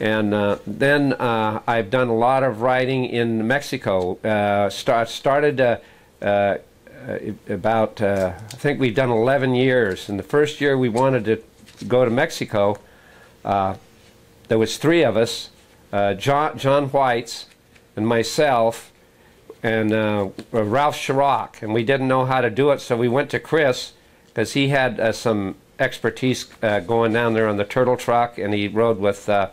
[SPEAKER 11] and uh, then uh, I've done a lot of riding in Mexico. Uh, start, started uh, about, I think we've done 11 years. And the first year we wanted to go to Mexico, uh, there was three of us, uh, John, John Whites and myself and uh, Ralph Chirac, and we didn't know how to do it, so we went to Chris because he had uh, some expertise uh, going down there on the turtle truck, and he rode with uh,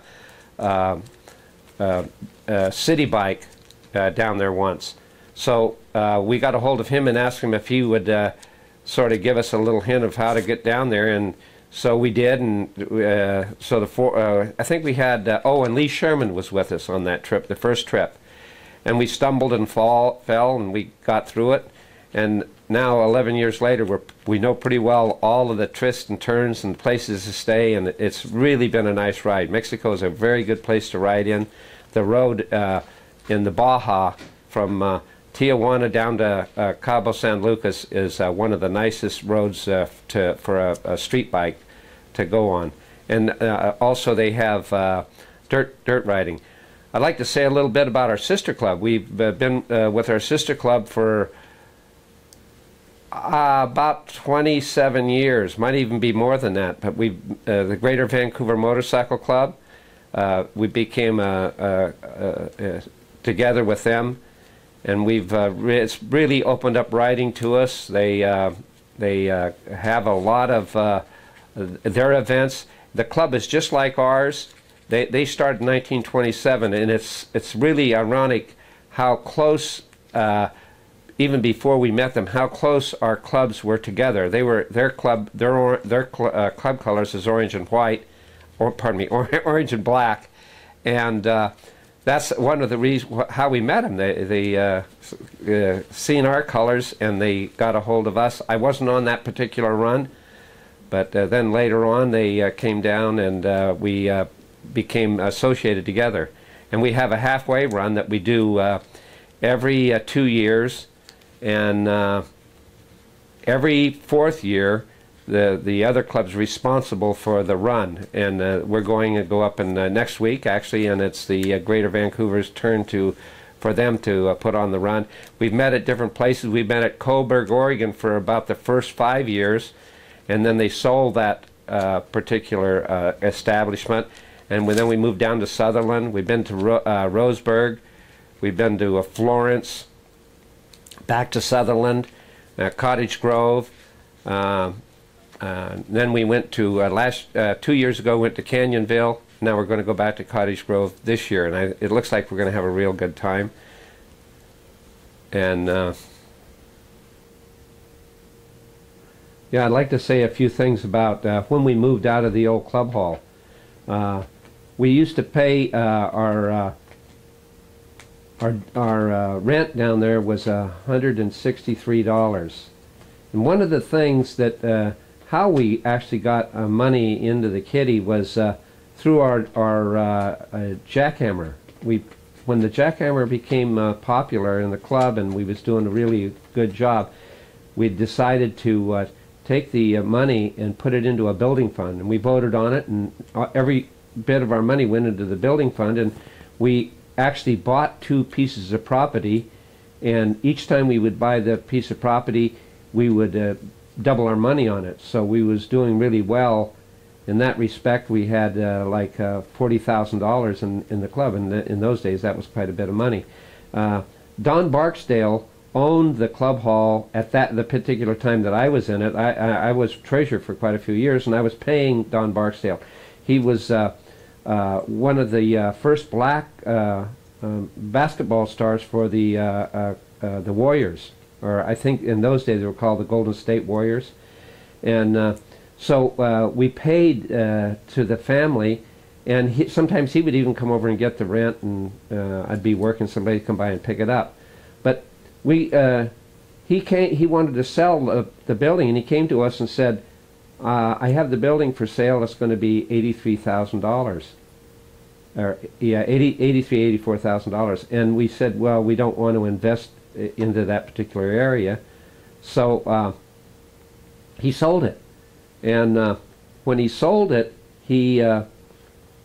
[SPEAKER 11] City Bike down there once. So we got a hold of him and asked him if he would sort of give us a little hint of how to get down there, and so we did. And uh, so the four, uh, I think we had uh, oh, and Lee Sherman was with us on that trip, the first trip, and we stumbled and fall, fell, and we got through it. And now, 11 years later, we're, we know pretty well all of the twists and turns and places to stay, and it's really been a nice ride. Mexico is a very good place to ride in. The road uh, in the Baja from uh, Tijuana down to uh, Cabo San Lucas is uh, one of the nicest roads uh, to, for a, a street bike to go on. And uh, also, they have uh, dirt, dirt riding. I'd like to say a little bit about our sister club. We've uh, been uh, with our sister club for uh, about 27 years, might even be more than that. But we, the Greater Vancouver Motorcycle Club, we became together with them, and we've uh, re- it's really opened up riding to us. They uh, they uh, have a lot of their events. The club is just like ours. They they started in 1927, and it's it's really ironic how close. Uh, even before we met them, how close our clubs were together. They were their club, their their cl- uh, club colors is orange and white, or pardon me, *laughs* or, orange and black, and uh, that's one of the reasons how we met them. They they uh, uh, seen our colors and they got a hold of us. I wasn't on that particular run, but uh, then later on they uh, came down and uh, we became associated together. And we have a halfway run that we do every two years, and every fourth year, the the other club's responsible for the run, and uh, we're going to go up in uh, next week actually, and it's the uh, Greater Vancouver's turn to for them to put on the run. We've met at different places. We've met at Coburg, Oregon, for about the first five years, and then they sold that uh, particular uh, establishment, and then we moved down to Sutherlin. We've been to Ro- uh, Roseburg, we've been to uh, Florence, back to Sutherlin, uh, Cottage Grove. Uh, uh, then we went to last two years ago. Went to Canyonville. Now we're going to go back to Cottage Grove this year, and I, it looks like we're going to have a real good time. And uh, yeah, I'd like to say a few things about uh, when we moved out of the old club hall. Uh, we used to pay uh, our uh, our our uh, rent down there was hundred and sixty three dollars, and one of the things that uh, how we actually got money into the kitty was through our, our jackhammer. We, when the jackhammer became popular in the club and we was doing a really good job, we decided to take the uh, money and put it into a building fund. And we voted on it, and uh, every bit of our money went into the building fund. And we actually bought two pieces of property, and each time we would buy the piece of property, we would uh, double our money on it. So we was doing really well in that respect. We had uh, like uh, forty thousand dollars in in the club, and in those days that was quite a bit of money. Uh, Don Barksdale owned the club hall at that the particular time that I was in it. I, I, I was treasurer for quite a few years, and I was paying Don Barksdale. He was uh, uh, one of the uh, first black uh, um, basketball stars for the uh, the Warriors, or I think in those days they were called the Golden State Warriors, and so we paid to the family. And he, sometimes he would even come over and get the rent, and uh, I'd be working. Somebody would come by and pick it up. But we uh, he came he wanted to sell the, the building and he came to us and said uh, I have the building for sale it's going to be $83,000 or yeah 80 83 84,000 dollars. And we said well we don't want to invest into that particular area. So uh, he sold it. And uh, when he sold it he uh,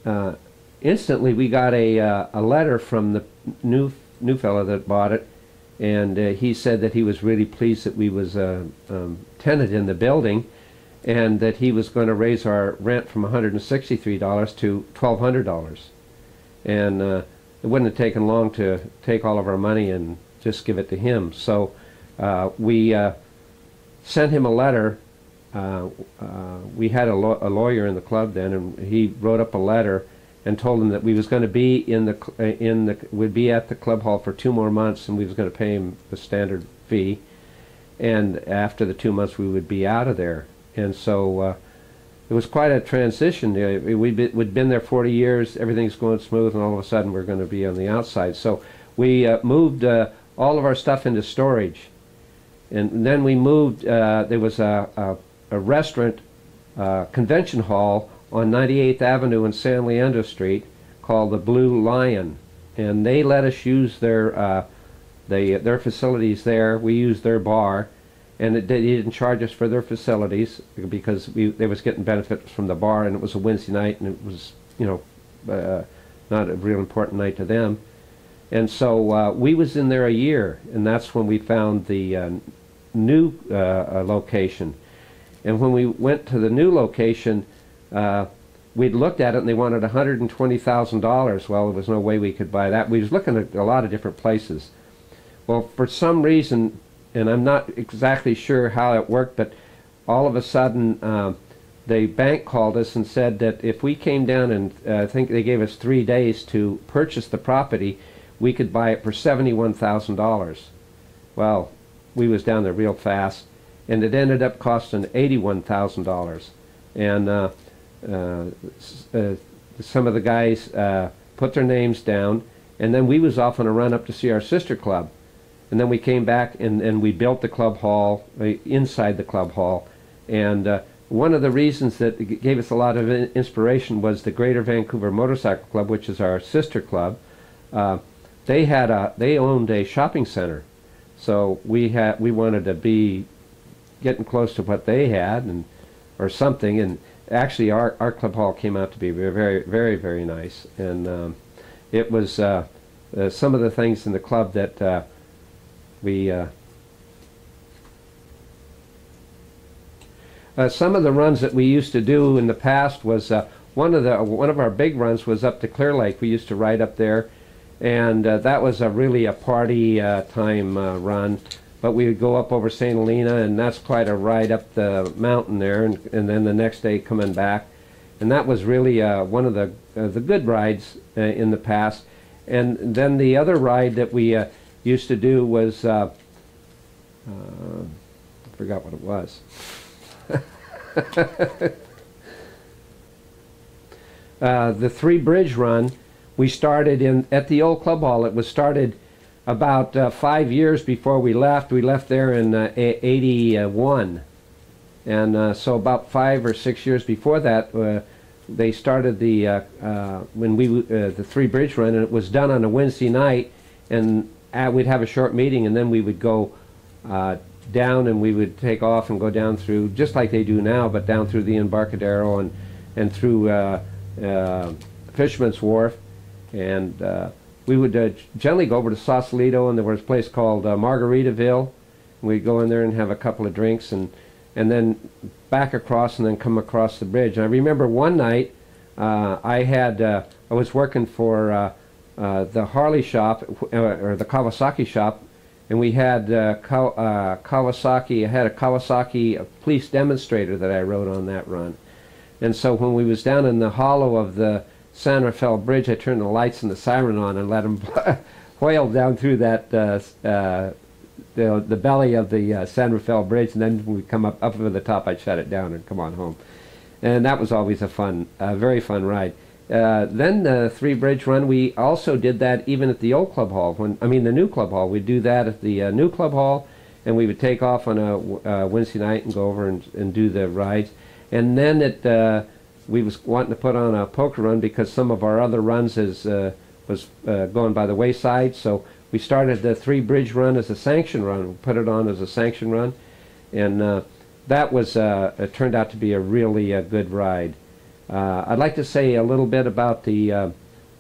[SPEAKER 11] uh, instantly we got a, uh, a letter from the new new fellow that bought it and uh, he said that he was really pleased that we was a um, tenant in the building and that he was going to raise our rent from $163 to $1,200. And uh, it wouldn't have taken long to take all of our money and just give it to him. So uh, we uh, sent him a letter. Uh, uh, we had a, a lawyer in the club then, and he wrote up a letter and told him that we was going to be in the uh, in the would be at the club hall for two more months, and we was going to pay him the standard fee. And after the two months, we would be out of there. And so uh, it was quite a transition. We'd been, we'd been there 40 years, everything's going smooth, and all of a sudden we're going to be on the outside. So we uh, moved uh, all of our stuff into storage. And then we moved, uh, there was a, a, a restaurant uh, convention hall on 98th Avenue and San Leandro Street called the Blue Lion. And they let us use their, uh, they, their facilities there. We used their bar and it, they didn't charge us for their facilities because we they was getting benefits from the bar, and it was a Wednesday night, and it was you know uh, not a real important night to them, and so uh, we was in there a year, and that's when we found the uh, new uh, uh, location, and when we went to the new location. Uh, We'd looked at it and they wanted $120,000. Well, there was no way we could buy that. We was looking at a lot of different places. Well, for some reason, and I'm not exactly sure how it worked, but all of a sudden, um, the bank called us and said that if we came down and uh, I think they gave us three days to purchase the property, we could buy it for seventy-one thousand dollars. Well, we was down there real fast, and it ended up costing eighty-one thousand dollars. And uh, uh, s- uh, some of the guys uh, put their names down, and then we was off on a run up to see our sister club. And then we came back and, and we built the club hall uh, inside the club hall. And uh, one of the reasons that gave us a lot of in- inspiration was the Greater Vancouver Motorcycle Club, which is our sister club. Uh, they had a they owned a shopping center, so we had we wanted to be getting close to what they had and or something. And actually, our, our club hall came out to be very very very nice. And um, it was uh, uh, some of the things in the club that. Uh, we uh, uh, some of the runs that we used to do in the past was uh, one of the one of our big runs was up to Clear Lake. We used to ride up there, and that was a really a party time run. But we would go up over St. Helena, and that's quite a ride up the mountain there, and, and then the next day coming back, and that was really uh, one of the uh, the good rides uh, in the past. And then the other ride that we uh, used to do was uh, uh, I forgot what it was. *laughs* the Three Bridge Run, we started in at the old club hall. It was started about uh, five years before we left. We left there in uh, '81, and uh, so about five or six years before that, uh, they started the uh, uh, when we the three bridge run, and it was done on a Wednesday night, and we'd have a short meeting, and then we would go down, and we would take off and go down through just like they do now, but down through the Embarcadero and and through Fisherman's Wharf, and we would uh, generally go over to Sausalito, and there was a place called uh, Margaritaville. We'd go in there and have a couple of drinks, and and then back across, and then come across the bridge. And I remember one night, uh, I had uh, I was working for uh, uh, the Harley shop or the Kawasaki shop, and we had Ka- Kawasaki. I had a Kawasaki police demonstrator that I rode on that run. And so when we was down in the hollow of the San Rafael Bridge, I turned the lights and the siren on and let them *laughs* wail down through that uh, uh, the the belly of the uh, San Rafael Bridge, and then we come up up over the top, I'd shut it down and come on home. And that was always a fun, very fun ride. Uh, then the three bridge run, we also did that even at the old club hall. When I mean the new club hall, we'd do that at the uh, new club hall, and we would take off on a uh, Wednesday night and go over and, and do the rides. And then at we was wanting to put on a poker run because some of our other runs is uh, was uh, going by the wayside. So we started the three bridge run as a sanction run. We put it on as a sanction run, and uh, that was uh, turned out to be a really uh, good ride. Uh, I'd like to say a little bit about the our,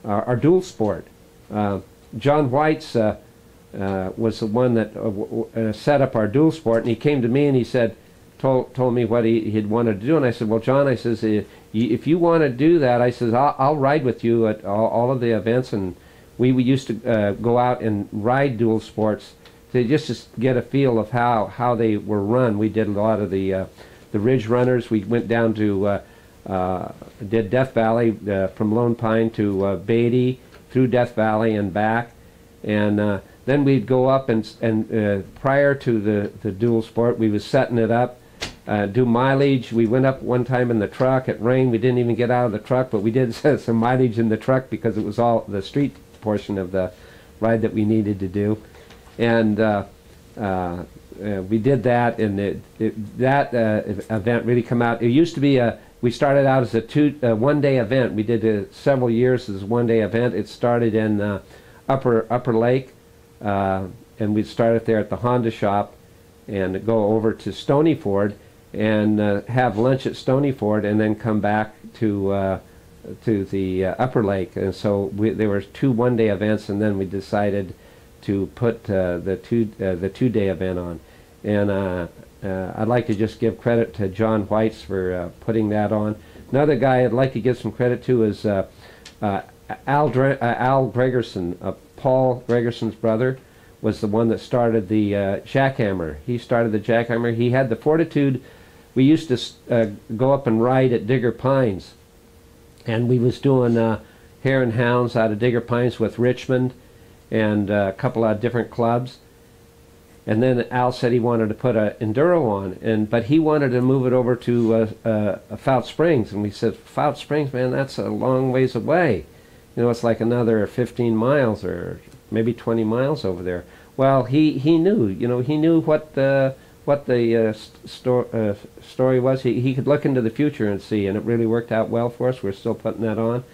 [SPEAKER 11] our dual sport. John White's was the one that set up our dual sport, and he came to me and he said, told told me what he he'd wanted to do, and I said, well, John, I says, "Eh, y- if you want to do that, I says, I'll, I'll ride with you at all, all of the events, and we, we used to uh, go out and ride dual sports to just to get a feel of how, how they were run. We did a lot of the uh, the ridge runners. We went down to uh, uh, did Death Valley uh, from Lone Pine to uh, Beatty through Death Valley and back, and then we'd go up and and prior to the the dual sport, we was setting it up. Uh, do mileage. We went up one time in the truck. It rained. We didn't even get out of the truck, but we did *laughs* some mileage in the truck because it was all the street portion of the ride that we needed to do. And uh, uh, uh, we did that, and it, it, that uh, event really come out. It used to be a. We started out as a two uh, one day event. We did it several years as a one day event. It started in uh, Upper Upper Lake, uh, and we started there at the Honda shop, and go over to Stonyford and uh, have lunch at Stonyford, and then come back to uh, to the uh, Upper Lake. And so we, there were two one day events, and then we decided to put uh, the two uh, the two day event on. And uh, I'd like to just give credit to John Whites for putting that on. Another guy I'd like to give some credit to is Al, Dre- Al Gregerson, Paul Gregerson's brother, was the one that started the uh, jackhammer. He started the jackhammer. He had the fortitude. We used to uh, go up and ride at Digger Pines, and we was doing uh, hare and hounds out of Digger Pines with Richmond and uh, a couple of different clubs. And then Al said he wanted to put a enduro on, and but he wanted to move it over to uh, uh, Fout Springs, and we said, Fout Springs, man, that's a long ways away. You know, it's like another 15 miles or maybe 20 miles over there. Well, he, he knew, you know, he knew what the what the uh, sto- uh, story was. He, he could look into the future and see, and it really worked out well for us. We're still putting that on.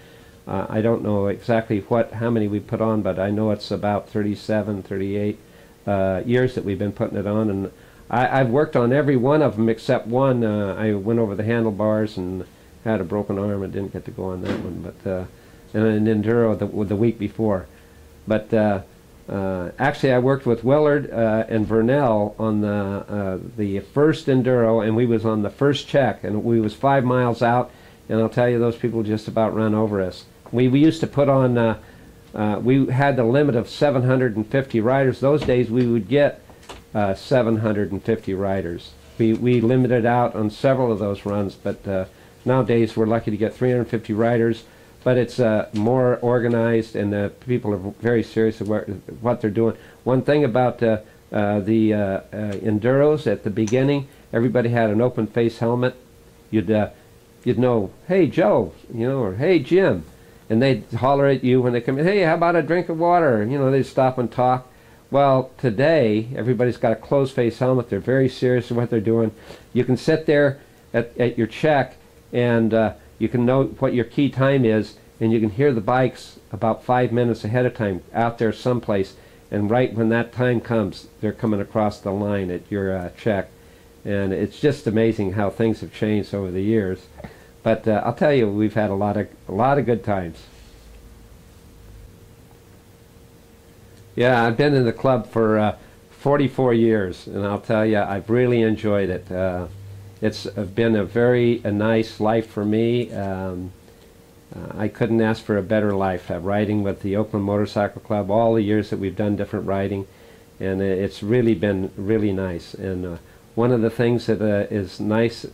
[SPEAKER 11] Uh, I don't know exactly what how many we put on, but I know it's about 37, 38 uh, years that we've been putting it on, and I, I've worked on every one of them except one. Uh, I went over the handlebars and had a broken arm and didn't get to go on that one, but uh, and an enduro the, the week before. But uh, actually, I worked with Willard uh, and Vernell on the uh, the first enduro, and we was on the first check, and we was five miles out, and I'll tell you, those people just about ran over us. We we used to put on. Uh, uh, we had the limit of 750 riders. Those days we would get uh, 750 riders. We, we limited out on several of those runs, but nowadays we're lucky to get 350 riders. But it's uh, more organized, and uh, people are very serious about what they're doing. One thing about uh, uh, the uh, uh, enduros at the beginning, everybody had an open face helmet. You'd you'd know, hey Joe, you know, or hey Jim, and they'd holler at you when they come in. Hey, how about a drink of water? You know, they'd stop and talk. Well, today everybody's got a closed face helmet. They're very serious in what they're doing. You can sit there at, at your check and you can know what your key time is, and you can hear the bikes about five minutes ahead of time out there someplace. And right when that time comes, they're coming across the line at your uh, check. And it's just amazing how things have changed over the years. But uh, I'll tell you, we've had a lot of a lot of good times. Yeah, I've been in the club for uh, 44 years, and I'll tell you, I've really enjoyed it. Uh, it's uh, been a very a nice life for me. Um, uh, I couldn't ask for a better life. Uh, riding with the Oakland Motorcycle Club, all the years that we've done different riding, and uh, it's really been really nice. And uh, one of the things that is nice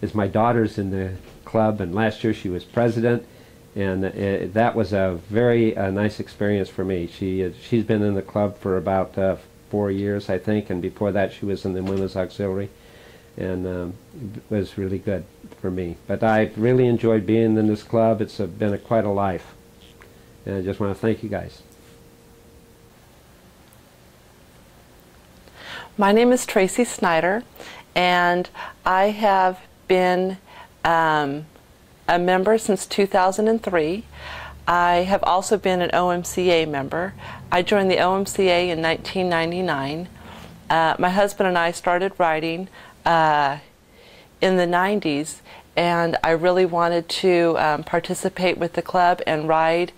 [SPEAKER 11] is my daughter's in the club, and last year she was president, and that was a very nice experience for me. She she's been in the club for about four years, I think, and before that she was in the women's auxiliary, and um, it was really good for me. But I've really enjoyed being in this club. It's uh, been a, quite a life, and I just want to thank you guys.
[SPEAKER 12] My name is Tracy Snyder, and I have been um, a member since 2003. I have also been an OMCA member. I joined the OMCA in 1999. Uh, my husband and I started riding uh, in the 90s, and I really wanted to um, participate with the club and ride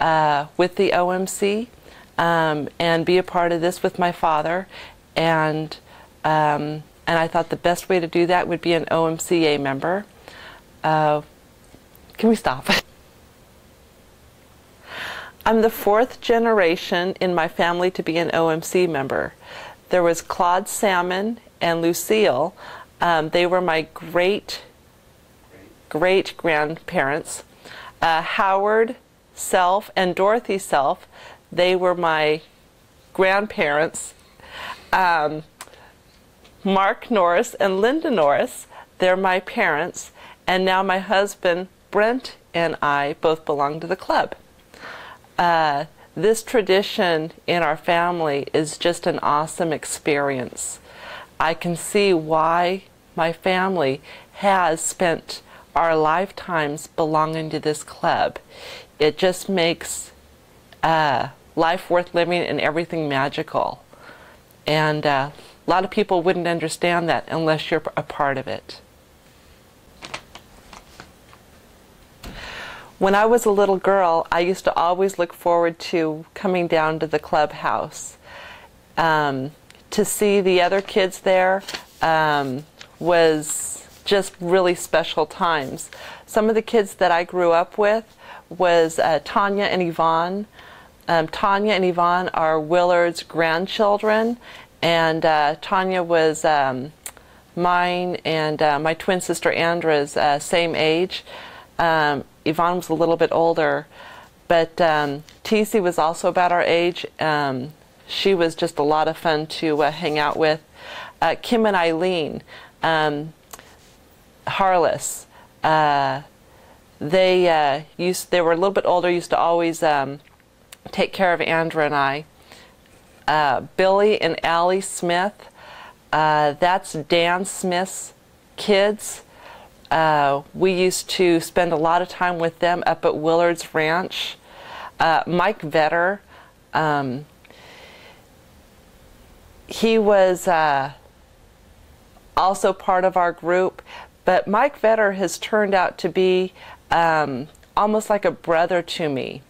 [SPEAKER 12] uh, with the OMC um, and be a part of this with my father. And um, and I thought the best way to do that would be an OMCA member. Uh, can we stop? *laughs* I'm the fourth generation in my family to be an OMC member. There was Claude Salmon and Lucille. Um, they were my great, great grandparents. Uh, Howard Self and Dorothy Self, they were my grandparents. Um, Mark Norris and Linda Norris, they're my parents. And now my husband, Brent, and I both belong to the club. Uh, this tradition in our family is just an awesome experience. I can see why my family has spent our lifetimes belonging to this club. It just makes uh, life worth living and everything magical. And uh, a lot of people wouldn't understand that unless you're a part of it. When I was a little girl, I used to always look forward to coming down to the clubhouse. Um, to see the other kids there um, was just really special times. Some of the kids that I grew up with was uh, Tanya and Yvonne. Um, Tanya and Yvonne are Willard's grandchildren, and uh, Tanya was um, mine and uh, my twin sister Andra's uh, same age. Um, Yvonne was a little bit older, but um, TC was also about our age. Um, she was just a lot of fun to uh, hang out with. Uh, Kim and Eileen, um, Harless, uh, they uh, used they were a little bit older. Used to always um, take care of Andra and I. Uh, Billy and Allie Smith, that's Dan Smith's kids. Uh, we used to spend a lot of time with them up at Willard's Ranch. Uh, Mike Vetter, um, he was uh, also part of our group, but Mike Vetter has turned out to be um, almost like a brother to me.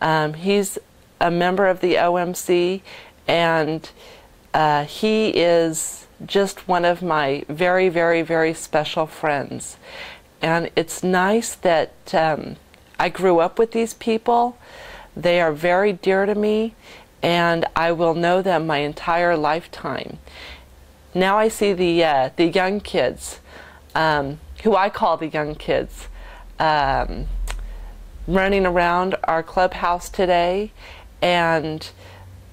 [SPEAKER 12] Um, he's a member of the OMC, and uh, he is just one of my very, very, very special friends. And it's nice that um, I grew up with these people. They are very dear to me, and I will know them my entire lifetime. Now I see the uh, the young kids, um, who I call the young kids, um, running around our clubhouse today, and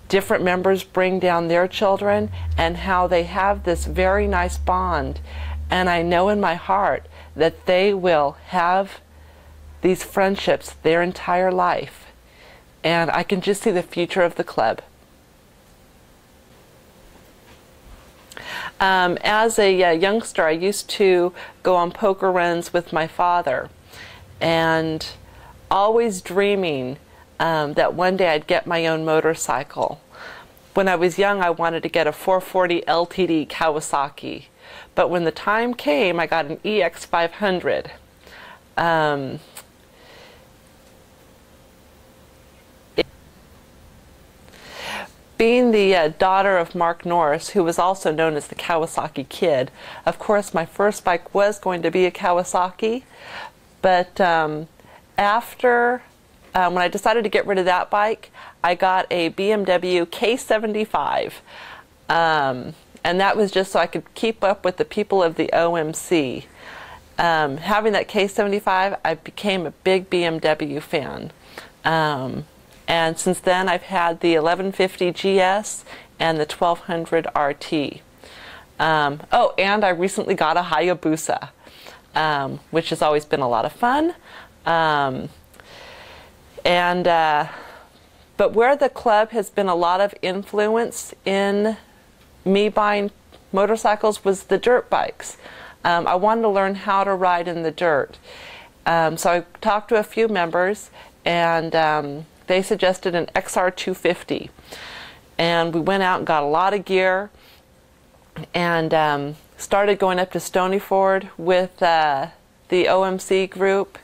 [SPEAKER 12] different members bring down their children and how they have this very nice bond. And I know in my heart that they will have these friendships their entire life. And I can just see the future of the club. Um, as a uh, youngster, I used to go on poker runs with my father. and always dreaming um, that one day I'd get my own motorcycle. When I was young, I wanted to get a 440 LTD Kawasaki, but when the time came, I got an EX500. Um, being the uh, daughter of Mark Norris, who was also known as the Kawasaki Kid, of course, my first bike was going to be a Kawasaki. But um, after, um, when I decided to get rid of that bike, I got a BMW K75. Um, and that was just so I could keep up with the people of the OMC. Um, having that K75, I became a big BMW fan. Um, and since then, I've had the 1150 GS and the 1200 RT. Um, oh, and I recently got a Hayabusa, um, which has always been a lot of fun. Um, and uh, but where the club has been a lot of influence in me buying motorcycles was the dirt bikes. Um, I wanted to learn how to ride in the dirt. Um, so I talked to a few members, and um, they suggested an XR250. And we went out and got a lot of gear and um, started going up to Stonyford with uh, the OMC group.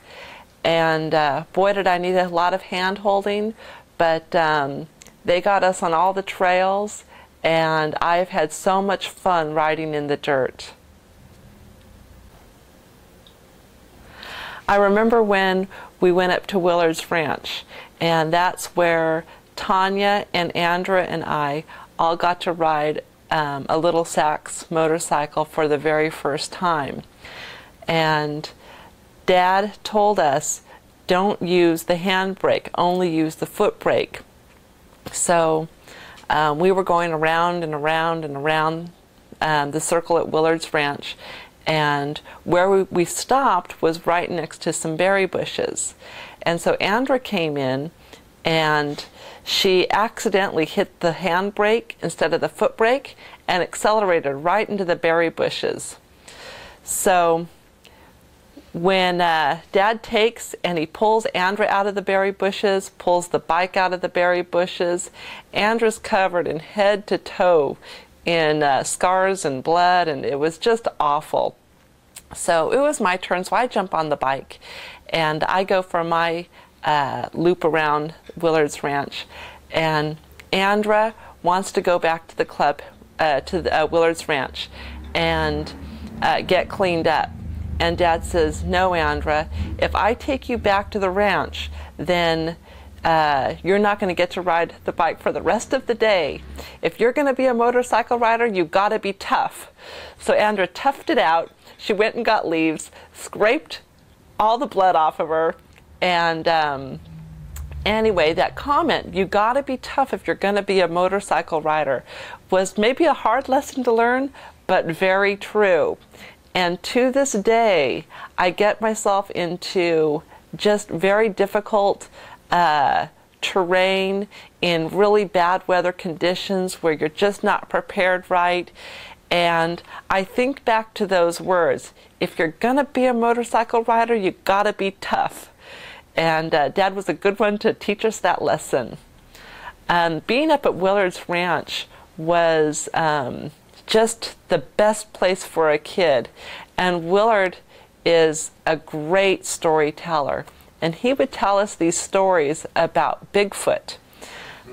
[SPEAKER 12] And uh, boy, did I need a lot of hand holding, but um, they got us on all the trails, and I've had so much fun riding in the dirt. I remember when we went up to Willard's Ranch, and that's where Tanya and Andra and I all got to ride um, a Little Sax motorcycle for the very first time. And Dad told us, don't use the handbrake, only use the foot brake. So um, we were going around and around and around um, the circle at Willard's Ranch, and where we, we stopped was right next to some berry bushes. And so Andra came in and she accidentally hit the handbrake instead of the foot brake and accelerated right into the berry bushes. So when uh, dad takes and he pulls Andra out of the berry bushes, pulls the bike out of the berry bushes, Andra's covered in head to toe in uh, scars and blood, and it was just awful. So it was my turn, so I jump on the bike and I go for my uh, loop around Willard's Ranch. And Andra wants to go back to the club, uh, to the, uh, Willard's Ranch, and uh, get cleaned up. And Dad says, No, Andra, if I take you back to the ranch, then uh, you're not going to get to ride the bike for the rest of the day. If you're going to be a motorcycle rider, you've got to be tough. So Andra toughed it out. She went and got leaves, scraped all the blood off of her, and um, anyway, that comment, you got to be tough if you're going to be a motorcycle rider, was maybe a hard lesson to learn, but very true. And to this day, I get myself into just very difficult uh, terrain in really bad weather conditions where you're just not prepared right. And I think back to those words if you're going to be a motorcycle rider, you got to be tough. And uh, Dad was a good one to teach us that lesson. Um, being up at Willard's Ranch was um, just the best place for a kid. And Willard is a great storyteller and he would tell us these stories about Bigfoot.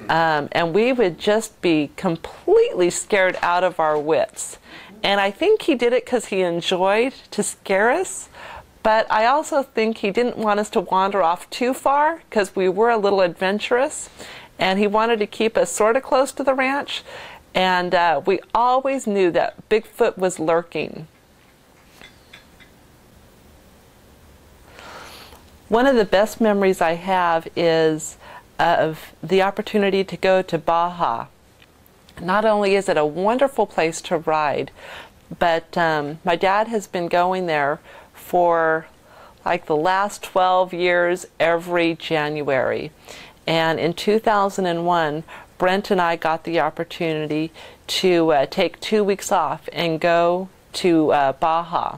[SPEAKER 12] Um, and we would just be completely scared out of our wits. And I think he did it because he enjoyed to scare us. But I also think he didn't want us to wander off too far because we were a little adventurous. And he wanted to keep us sort of close to the ranch. And uh, we always knew that Bigfoot was lurking. One of the best memories I have is of the opportunity to go to Baja. Not only is it a wonderful place to ride, but um, my dad has been going there for like the last 12 years every January. And in 2001, Brent and I got the opportunity to uh, take two weeks off and go to uh, Baja.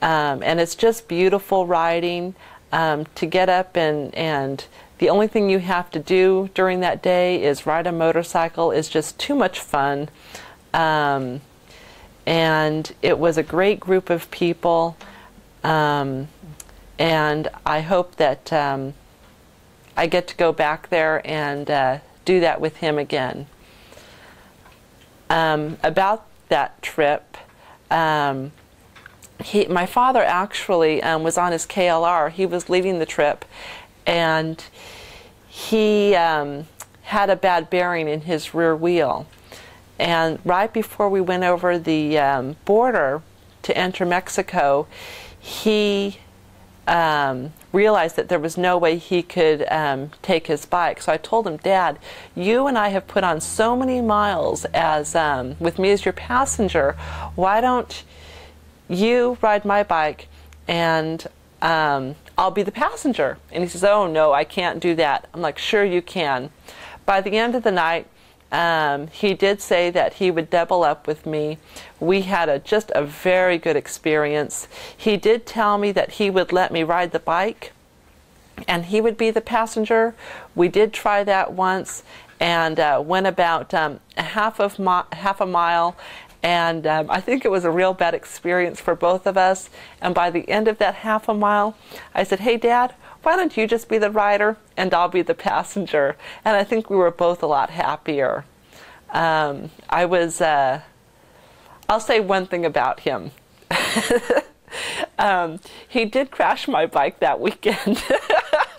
[SPEAKER 12] Um, and it's just beautiful riding. um, to get up and, and the only thing you have to do during that day is ride a motorcycle is just too much fun. Um, and it was a great group of people. Um, and I hope that um, I get to go back there and uh, do that with him again. Um, about that trip, um, he, my father actually um, was on his KLR. He was leading the trip, and he um, had a bad bearing in his rear wheel. And right before we went over the um, border to enter Mexico, he um, realized that there was no way he could um, take his bike. So I told him, Dad, you and I have put on so many miles as um, with me as your passenger. Why don't you ride my bike and um, I'll be the passenger? And he says, Oh no, I can't do that. I'm like, Sure, you can. By the end of the night, um, he did say that he would double up with me. We had a, just a very good experience. He did tell me that he would let me ride the bike and he would be the passenger. We did try that once and uh, went about um, a half of half a mile and um, I think it was a real bad experience for both of us. And by the end of that half a mile, I said, Hey, Dad, why don't you just be the rider and I'll be the passenger? And I think we were both a lot happier. Um, I was, uh, I'll say one thing about him. *laughs* um, he did crash my bike that weekend.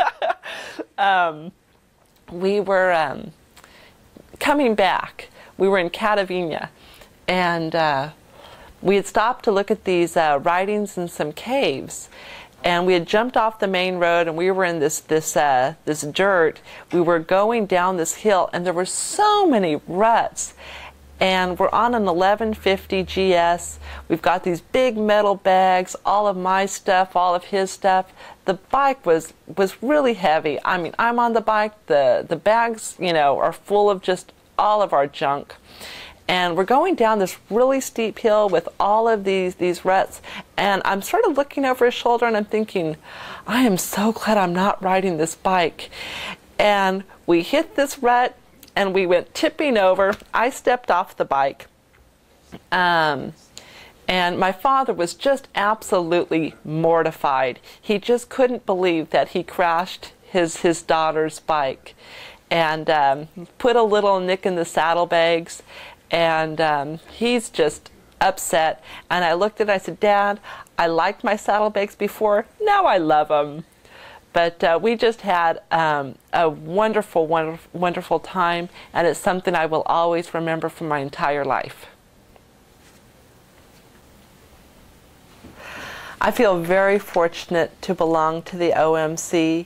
[SPEAKER 12] *laughs* um, we were um, coming back. We were in Catavina, and uh, we had stopped to look at these uh, writings in some caves and we had jumped off the main road and we were in this this uh, this dirt. We were going down this hill and there were so many ruts. And we're on an 1150 GS. We've got these big metal bags, all of my stuff, all of his stuff. The bike was was really heavy. I mean, I'm on the bike. The the bags, you know, are full of just all of our junk and we're going down this really steep hill with all of these these ruts. And i'm sort of looking over his shoulder and i'm thinking i am so glad i'm not riding this bike. And we hit this rut and we went tipping over. I stepped off the bike. Um, and my father was just absolutely mortified. He just couldn't believe that he crashed his his daughter's bike and um, put a little nick in the saddlebags and um, he's just upset. And I looked at it, I said, Dad, I liked my saddlebags before, now I love them. But uh, we just had um, a wonderful, wonderful, wonderful time, and it's something I will always remember for my entire life. I feel very fortunate to belong to the OMC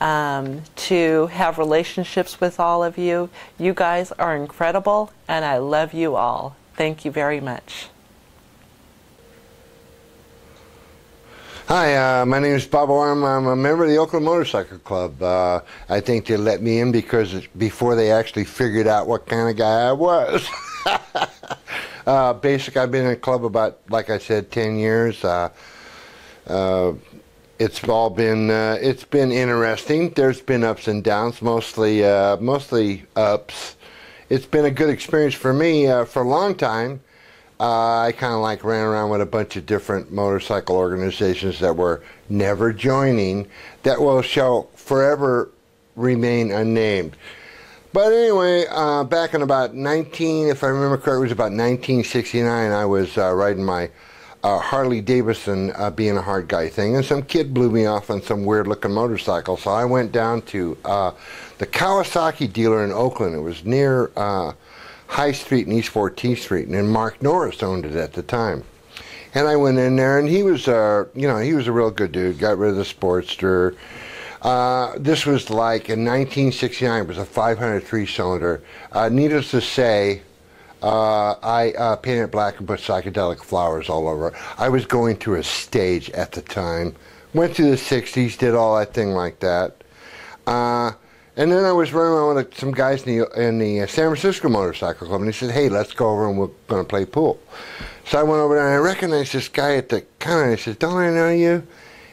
[SPEAKER 12] um, to have relationships with all of you. You guys are incredible, and I love you all. Thank you very much.
[SPEAKER 13] Hi, uh, my name is Bob Orme. I'm a member of the Oakland Motorcycle Club. Uh, I think they let me in because before they actually figured out what kind of guy I was. *laughs* uh, basically, I've been in the club about, like I said, 10 years. Uh, uh, it's all been uh, it's been interesting. There's been ups and downs, mostly uh, mostly ups. It's been a good experience for me uh, for a long time. Uh, I kind of like ran around with a bunch of different motorcycle organizations that were never joining, that will shall forever remain unnamed. But anyway, uh, back in about 19, if I remember correctly, it was about 1969. I was uh, riding my uh, Harley Davidson uh, being a hard guy thing, and some kid blew me off on some weird looking motorcycle. So I went down to uh, the Kawasaki dealer in Oakland. It was near uh, High Street and East 14th Street, and Mark Norris owned it at the time. And I went in there, and he was, uh, you know, he was a real good dude. Got rid of the Sportster. Uh, this was like in 1969. It was a 503 cylinder. needless to say, uh, I uh, painted black and put psychedelic flowers all over. I was going through a stage at the time. Went through the 60s, did all that thing like that. Uh, and then I was running around with some guys in the, in the uh, San Francisco Motorcycle Club, and they said, hey, let's go over and we're going to play pool. So I went over there, and I recognized this guy at the counter, and I said, don't I know you?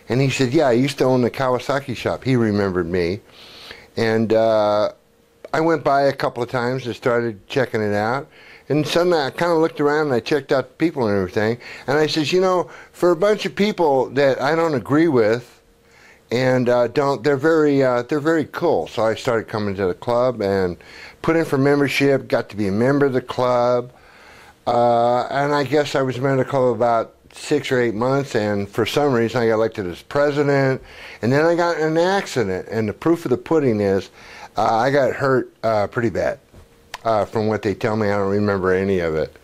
[SPEAKER 13] And he said, "Yeah, I used to own the Kawasaki shop." He remembered me, and uh, I went by a couple of times and started checking it out. And suddenly I kind of looked around and I checked out the people and everything. And I says, you know, for a bunch of people that I don't agree with, and uh, don't they're very uh, they're very cool. So I started coming to the club and put in for membership. Got to be a member of the club, uh, and I guess I was a member of the club about six or eight months. And for some reason, I got elected as president. And then I got in an accident. And the proof of the pudding is, uh, I got hurt uh, pretty bad. Uh, from what they tell me, I don't remember any of it.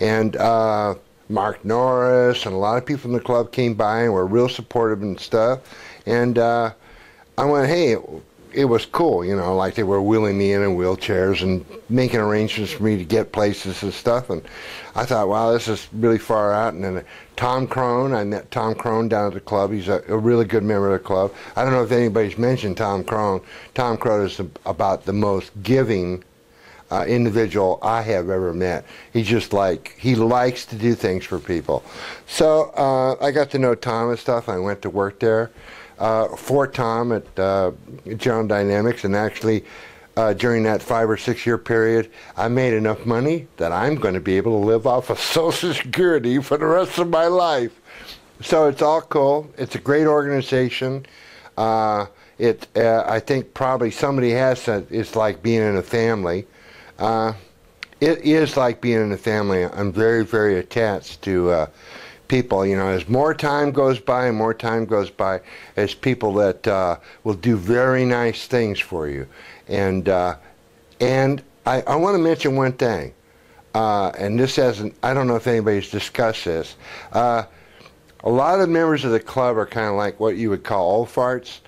[SPEAKER 13] And uh, Mark Norris and a lot of people from the club came by and were real supportive and stuff. And uh, I went, hey, it, it was cool, you know, like they were wheeling me in in wheelchairs and making arrangements for me to get places and stuff. And I thought, wow, this is really far out. And then Tom Krohn, I met Tom Krohn down at the club. He's a, a really good member of the club. I don't know if anybody's mentioned Tom Krohn. Tom Krohn is about the most giving uh, individual I have ever met. He's just like, he likes to do things for people. So uh, I got to know Tom and stuff. I went to work there uh, for Tom at uh, General Dynamics, and actually uh, during that five or six year period, I made enough money that I'm going to be able to live off of *laughs* Social Security for the rest of my life. So it's all cool. It's a great organization. Uh, it, uh, I think probably somebody has said it's like being in a family. Uh, it is like being in a family. I'm very, very attached to uh, people. You know, as more time goes by and more time goes by, as people that uh, will do very nice things for you. And uh, and I, I want to mention one thing, uh, and this hasn't. I don't know if anybody's discussed this. Uh, a lot of members of the club are kind of like what you would call old farts.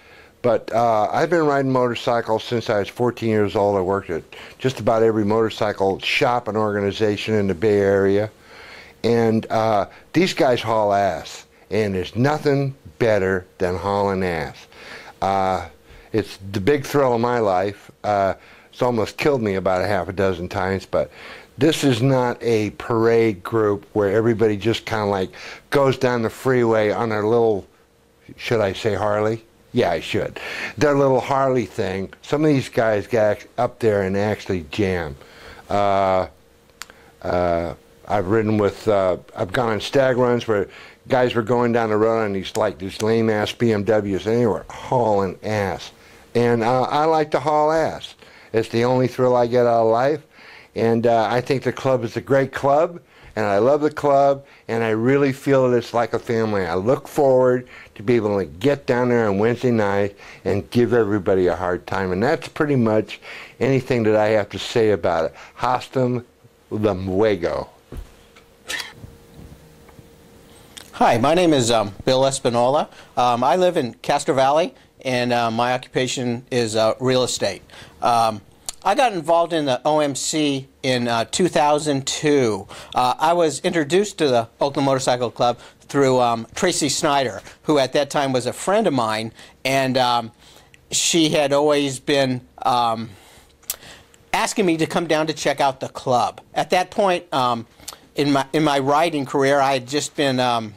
[SPEAKER 13] But uh, I've been riding motorcycles since I was 14 years old. I worked at just about every motorcycle shop and organization in the Bay Area. And uh, these guys haul ass. And there's nothing better than hauling ass. Uh, it's the big thrill of my life. Uh, it's almost killed me about a half a dozen times, but this is not a parade group where everybody just kind of like goes down the freeway on their little, should I say Harley? Yeah, I should. Their little Harley thing. Some of these guys get up there and actually jam. Uh, uh, I've ridden with, uh, I've gone on stag runs where guys were going down the road on these like these lame ass BMWs and they were hauling ass. And uh, I like to haul ass. It's the only thrill I get out of life. And uh, I think the club is a great club and I love the club, and I really feel that it's like a family. I look forward to be able to get down there on Wednesday night and give everybody a hard time, and that's pretty much anything that I have to say about it. Hostum luego.
[SPEAKER 14] Hi, my name is um, Bill Espinola. Um, I live in Castro Valley, and uh, my occupation is uh, real estate. Um, I got involved in the OMC in uh, 2002. Uh, I was introduced to the Oakland Motorcycle Club through um, Tracy Snyder, who at that time was a friend of mine, and um, she had always been um, asking me to come down to check out the club. At that point, um, in my in my riding career, I had just been um,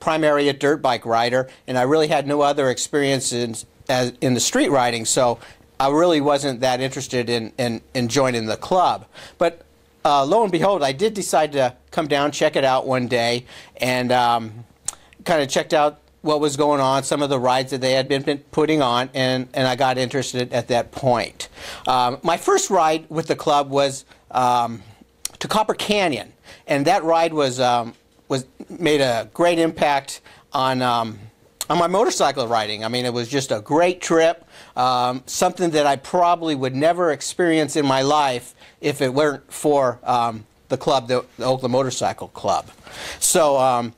[SPEAKER 14] primary a dirt bike rider, and I really had no other experiences as in the street riding. So I really wasn't that interested in, in, in joining the club. But uh, lo and behold, I did decide to come down, check it out one day, and um, kind of checked out what was going on, some of the rides that they had been, been putting on, and, and I got interested at that point. Um, my first ride with the club was um, to Copper Canyon, and that ride was, um, was made a great impact on um, on my motorcycle riding. I mean, it was just a great trip, um, something that I probably would never experience in my life if it weren't for um, the club, the, the, Oakland Motorcycle Club. So um,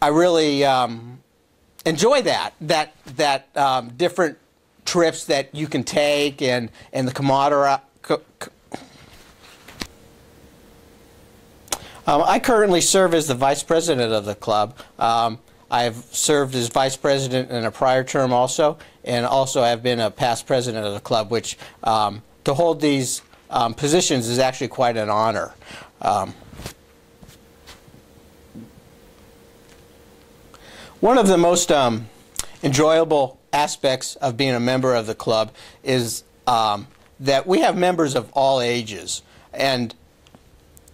[SPEAKER 14] I really um, enjoy that, that, that um, different trips that you can take and, and the camaraderie. Um, I currently serve as the vice president of the club. Um, I've served as vice president in a prior term also, and also I've been a past president of the club, which um, to hold these um, positions is actually quite an honor. Um, one of the most um, enjoyable aspects of being a member of the club is um, that we have members of all ages. And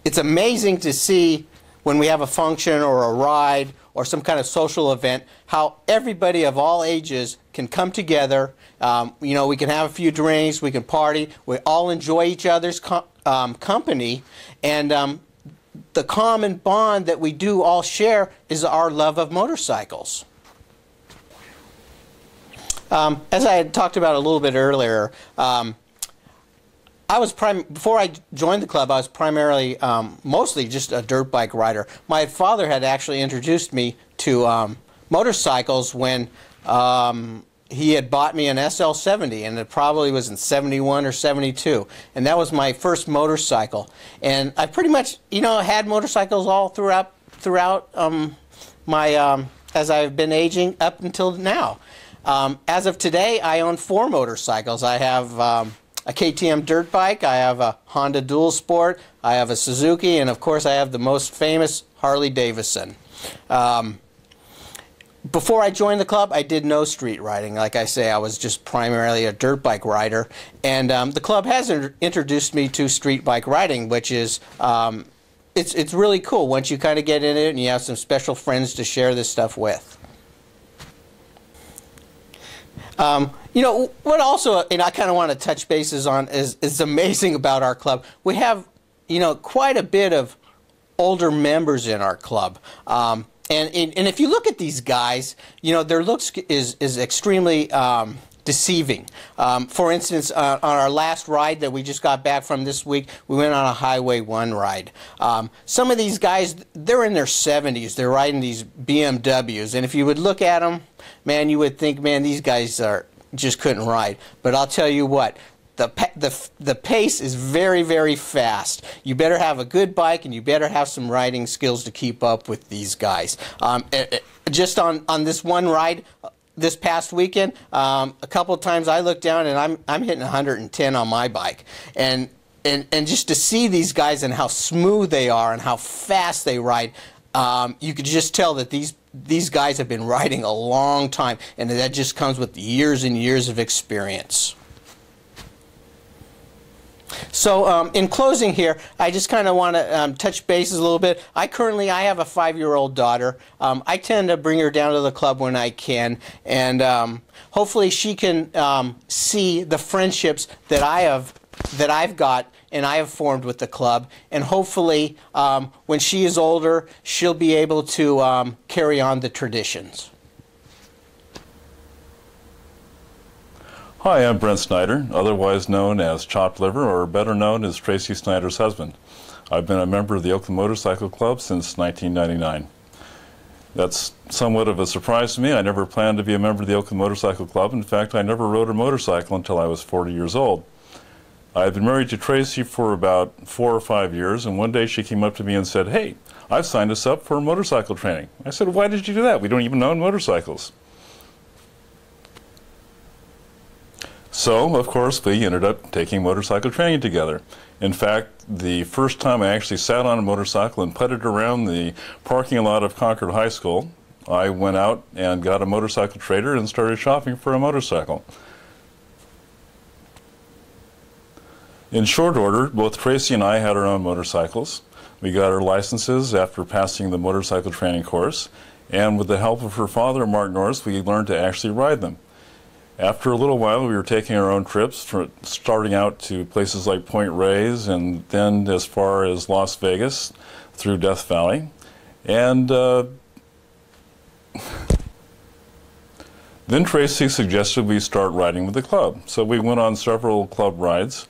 [SPEAKER 14] it's amazing to see when we have a function or a ride or some kind of social event how everybody of all ages can come together. Um, you know, we can have a few drinks, we can party, we all enjoy each other's um, company, and um, the common bond that we do all share is our love of motorcycles. Um, as I had talked about a little bit earlier, um, I was prim- before I joined the club. I was primarily, um, mostly just a dirt bike rider. My father had actually introduced me to um, motorcycles when um, he had bought me an SL70, and it probably was in 71 or 72, and that was my first motorcycle. And I pretty much, you know, had motorcycles all throughout throughout um, my um, as I've been aging up until now. Um, as of today, I own four motorcycles. I have a KTM dirt bike, I have a Honda Dual Sport, I have a Suzuki, and of course I have the most famous Harley Davidson. Um, before I joined the club, I did no street riding. Like I say, I was just primarily a dirt bike rider. And um, the club has introduced me to street bike riding, which is um, it's, it's really cool once you kind of get in it and you have some special friends to share this stuff with. Um, you know, what also, and I kind of want to touch bases on is, is amazing about our club. We have, you know, quite a bit of older members in our club. Um, and, and if you look at these guys, you know, their looks is, is extremely um, deceiving. Um, for instance, uh, on our last ride that we just got back from this week, we went on a Highway 1 ride. Um, some of these guys, they're in their 70s. They're riding these BMWs. And if you would look at them, man, you would think, man, these guys are just couldn't ride. But I'll tell you what, the, the, the pace is very, very fast. You better have a good bike and you better have some riding skills to keep up with these guys. Um, it, it, just on, on this one ride, uh, this past weekend, um, a couple of times I looked down and I'm, I'm hitting 110 on my bike. And, and, and just to see these guys and how smooth they are and how fast they ride, um, you could just tell that these these guys have been riding a long time, and that just comes with years and years of experience. So um, in closing here, I just kind of want to um, touch bases a little bit. I currently I have a five-year-old daughter. Um, I tend to bring her down to the club when I can, and um, hopefully she can um, see the friendships that I have that I've got and I have formed with the club. And hopefully, um, when she is older, she'll be able to um, carry on the traditions.
[SPEAKER 15] Hi, I'm Brent Snyder, otherwise known as Chopped Liver, or better known as Tracy Snyder's husband. I've been a member of the Oakland Motorcycle Club since 1999. That's somewhat of a surprise to me. I never planned to be a member of the Oakland Motorcycle Club. In fact, I never rode a motorcycle until I was 40 years old. I had been married to Tracy for about four or five years, and one day she came up to me and said, Hey, I've signed us up for motorcycle training. I said, Why did you do that? We don't even own motorcycles. So, of course, we ended up taking motorcycle training together. In fact, the first time I actually sat on a motorcycle and putted around the parking lot of Concord High School, I went out and got a motorcycle trader and started shopping for a motorcycle. In short order, both Tracy and I had our own motorcycles. We got our licenses after passing the motorcycle training course, and with the help of her father, Mark Norris, we learned to actually ride them. After a little while, we were taking our own trips, starting out to places like Point Reyes and then as far as Las Vegas through Death Valley. And uh, then Tracy suggested we start riding with the club. So we went on several club rides.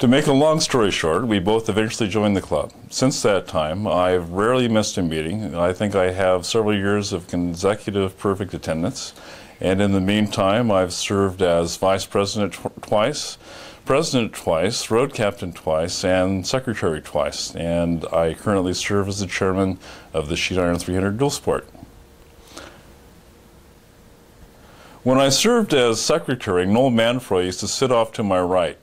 [SPEAKER 15] To make a long story short, we both eventually joined the club. Since that time, I've rarely missed a meeting. I think I have several years of consecutive perfect attendance. And in the meantime, I've served as vice president tw twice, president twice, road captain twice, and secretary twice. And I currently serve as the chairman of the Sheet Iron 300 Dual Sport. When I served as secretary, Noel Manfroy used to sit off to my right.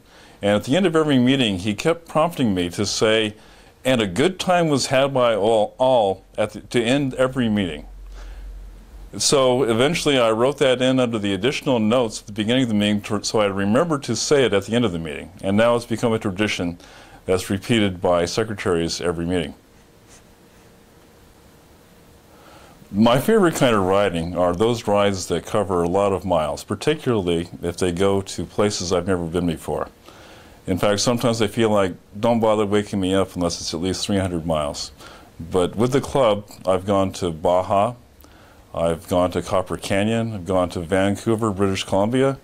[SPEAKER 15] And at the end of every meeting, he kept prompting me to say, and a good time was had by all, all at the, to end every meeting. So eventually I wrote that in under the additional notes at the beginning of the meeting so I remember to say it at the end of the meeting. And now it's become a tradition that's repeated by secretaries every meeting. My favorite kind of riding are those rides that cover a lot of miles, particularly if they go to places I've never been before. In fact, sometimes I feel like, don't bother waking me up unless it's at least 300 miles. But with the club, I've gone to Baja, I've gone to Copper Canyon, I've gone to Vancouver, British Columbia.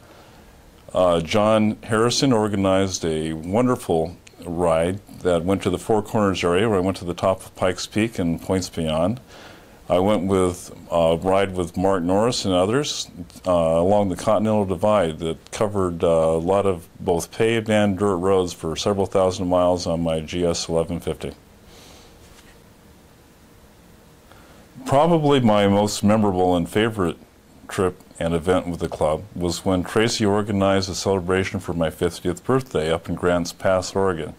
[SPEAKER 15] Uh, John Harrison organized a wonderful ride that went to the Four Corners area where I went to the top of Pikes Peak and points beyond. I went with a ride with Mark Norris and others uh, along the Continental Divide that covered uh, a lot of both paved and dirt roads for several thousand miles on my GS 1150. Probably my most memorable and favorite trip and event with the club was when Tracy organized a celebration for my 50th birthday up in Grants Pass, Oregon.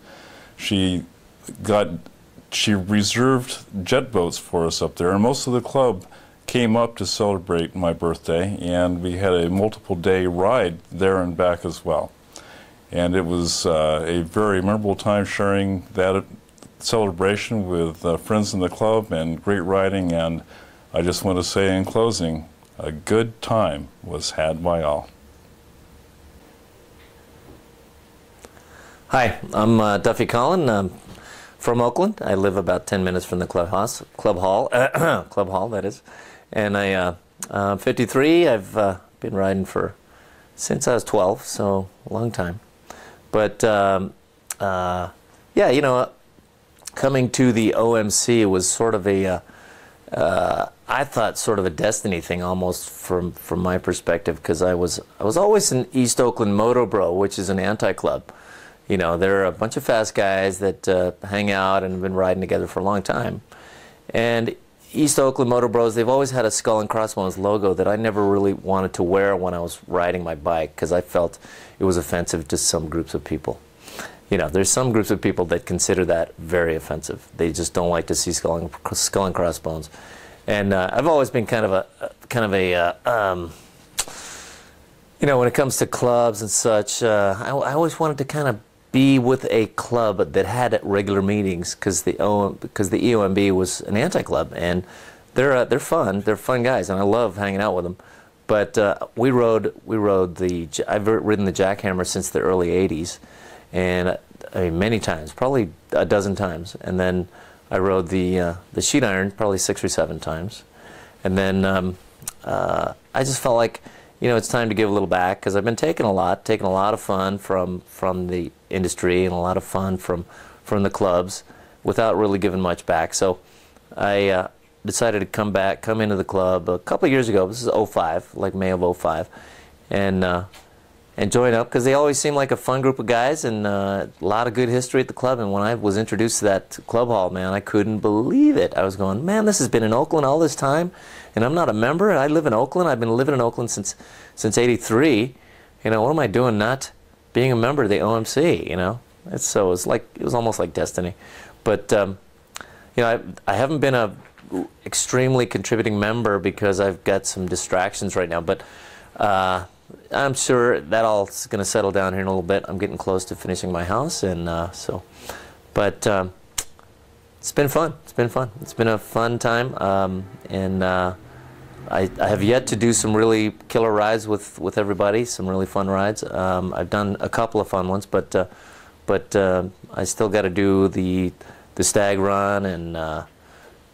[SPEAKER 15] She got she reserved jet boats for us up there, and most of the club came up to celebrate my birthday, and we had a multiple day ride there and back as well. And it was uh, a very memorable time sharing that celebration with uh, friends in the club and great riding. And I just want to say in closing, a good time was had by all.
[SPEAKER 16] Hi, I'm uh, Duffy Collin. Um, from Oakland. I live about 10 minutes from the clubhouse, club hall, *clears throat* club hall that is. And I, uh, I'm 53. I've uh, been riding for since I was 12, so a long time. But um, uh, yeah, you know, coming to the OMC was sort of a, uh, uh, I thought sort of a destiny thing almost from from my perspective because I was I was always in East Oakland Moto Bro, which is an anti-club you know, they're a bunch of fast guys that uh, hang out and have been riding together for a long time. And East Oakland Motor Bros, they've always had a skull and crossbones logo that I never really wanted to wear when I was riding my bike because I felt it was offensive to some groups of people. You know, there's some groups of people that consider that very offensive. They just don't like to see skull and, skull and crossbones. And uh, I've always been kind of a, kind of a, uh, um, you know, when it comes to clubs and such, uh, I, I always wanted to kind of be with a club that had regular meetings because the because the EOMB was an anti-club and they're uh, they're fun they're fun guys and I love hanging out with them but uh, we rode we rode the I've ridden the jackhammer since the early 80s and uh, I mean, many times probably a dozen times. And then I rode the uh, the sheet iron probably six or seven times. And then um, uh, I just felt like you know, it's time to give a little back because I've been taking a lot, taking a lot of fun from from the industry and a lot of fun from from the clubs without really giving much back. So I uh, decided to come back, come into the club a couple years ago. This is 05, like May of 05, and uh, and join up because they always seem like a fun group of guys and uh, a lot of good history at the club. And when I was introduced to that club hall, man, I couldn't believe it. I was going, man, this has been in Oakland all this time, and I'm not a member. I live in Oakland. I've been living in Oakland since since '83. You know, what am I doing not being a member of the OMC? You know, it's so it's like it was almost like destiny. But um, you know, I, I haven't been a extremely contributing member because I've got some distractions right now, but. Uh, I'm sure that all's going to settle down here in a little bit. I'm getting close to finishing my house, and uh, so, but um, it's been fun. It's been fun. It's been a fun time, um, and uh, I, I, have yet to do some really killer rides with with everybody. Some really fun rides. Um, I've done a couple of fun ones, but uh, but uh, I still got to do the the stag run and uh,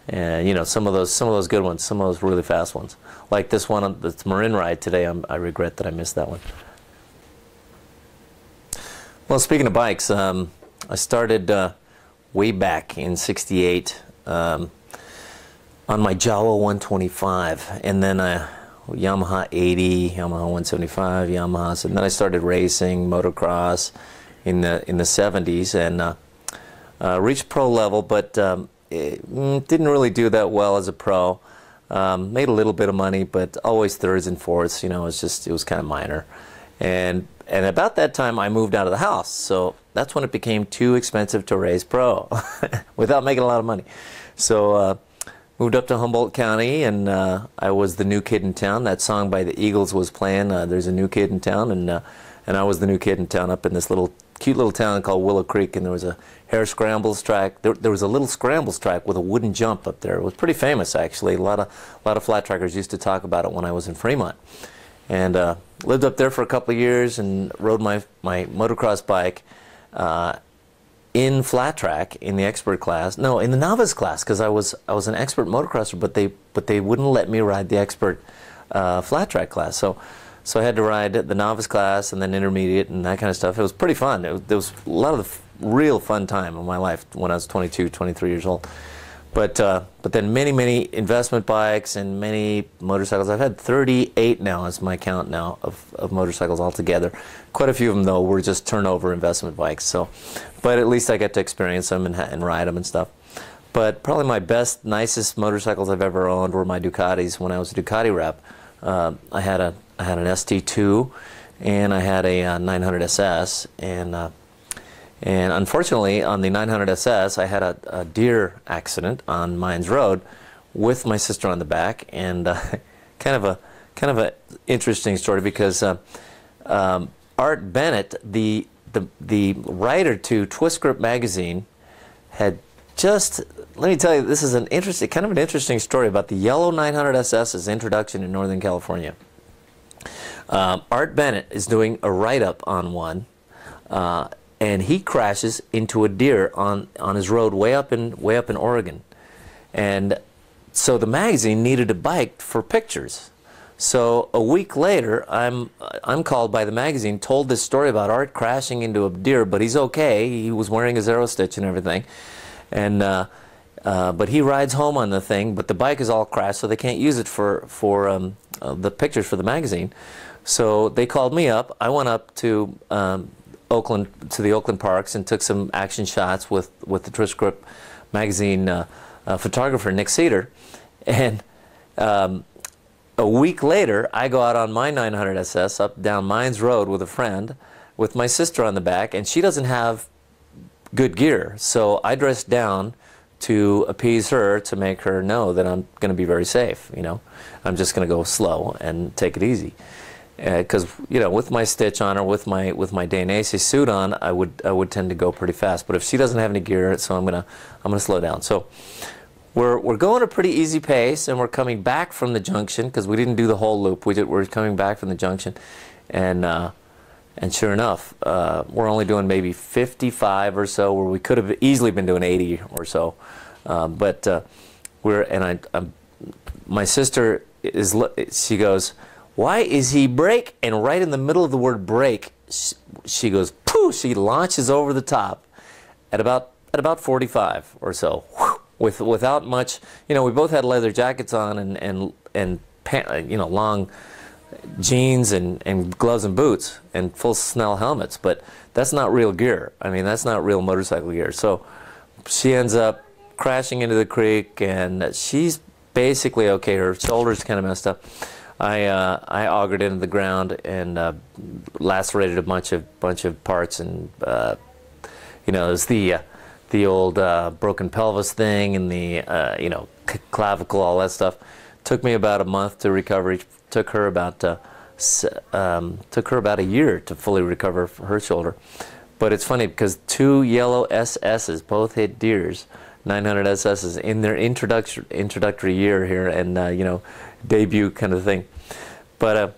[SPEAKER 16] and you know some of those some of those good ones, some of those really fast ones, like this one on the Marin ride today. I'm, i regret that I missed that one. Well, speaking of bikes, um, I started uh, way back in '68 um, on my Jawa 125, and then a Yamaha 80, Yamaha 175, Yamahas, and then I started racing motocross in the in the 70s and uh, uh, reached pro level, but um, mm, didn't really do that well as a pro. Um, made a little bit of money, but always thirds and fourths. You know, it was just it was kind of minor. And and about that time, I moved out of the house. So that's when it became too expensive to raise pro *laughs* without making a lot of money. So uh, moved up to Humboldt County, and uh, I was the new kid in town. That song by the Eagles was playing. Uh, There's a new kid in town, and uh, and I was the new kid in town up in this little cute little town called Willow Creek, and there was a hare scrambles track. There, there was a little scrambles track with a wooden jump up there. It was pretty famous actually. A lot of a lot of flat trackers used to talk about it when I was in Fremont, and uh, lived up there for a couple of years and rode my my motocross bike. In flat track in the expert class, no, in the novice class, because I was I was an expert motocrosser, but they but they wouldn't let me ride the expert uh, flat track class. So so I had to ride the novice class and then intermediate and that kind of stuff. It was pretty fun. It, there was a lot of real fun time of my life when I was 22, 23 years old. But uh, but then many many investment bikes and many motorcycles. I've had 38 now is my count now of, of motorcycles altogether. Quite a few of them though were just turnover investment bikes. So, but at least I get to experience them and, and ride them and stuff. But probably my best, nicest motorcycles I've ever owned were my Ducatis when I was a Ducati rep. Uh, I had a I had an ST2 and I had a uh, 900 SS and uh, and unfortunately on the 900 SS I had a, a deer accident on Mines Road with my sister on the back and uh, *laughs* kind of a kind of an interesting story because uh, um, Art Bennett the the the writer to Twist Grip magazine had just let me tell you this is an interesting kind of an interesting story about the yellow 900 SS's introduction in Northern California. Um, Art Bennett is doing a write-up on one, uh, and he crashes into a deer on, on his road way up in way up in Oregon, and so the magazine needed a bike for pictures. So a week later, I'm I'm called by the magazine, told this story about Art crashing into a deer, but he's okay. He was wearing his Aerostich and everything, and. Uh, uh, but he rides home on the thing, but the bike is all crashed, so they can't use it for for um, uh, the pictures for the magazine. So they called me up. I went up to um, Oakland to the Oakland parks and took some action shots with with the Twist Grip magazine uh, uh, photographer Nick Cedar, and. Um, a week later, I go out on my 900 SS up down Mines Road with a friend, with my sister on the back, and she doesn't have good gear. So I dress down to appease her to make her know that I'm going to be very safe. You know, I'm just going to go slow and take it easy. Because uh, you know, with my stitch on or with my with my Dainese suit on, I would I would tend to go pretty fast. But if she doesn't have any gear, so I'm gonna I'm gonna slow down. So we're we're going a pretty easy pace, and we're coming back from the junction because we didn't do the whole loop. We did. We're coming back from the junction, and. Uh, and sure enough, uh, we're only doing maybe 55 or so, where we could have easily been doing 80 or so. Um, but uh, we're and I, I'm, my sister is she goes, why is he break? And right in the middle of the word break, she, goes pooh. She launches over the top at about at about 45 or so, with without much. You know, we both had leather jackets on and and and pant, you know long jeans and, and gloves and boots and full Snell helmets, but that's not real gear. I mean, that's not real motorcycle gear. So she ends up crashing into the creek, and she's basically okay. Her shoulder's kind of messed up. I uh, I augered into the ground and uh, lacerated a bunch of bunch of parts, and uh, you know, it's the uh, the old uh, broken pelvis thing and the uh, you know clavicle, all that stuff. Took me about a month to recover took her about um, took her about a year to fully recover her shoulder. But it's funny because two yellow SSs both hit deers, 900 SSs in their introductory introductory year here, and uh, you know, debut kind of thing. But uh,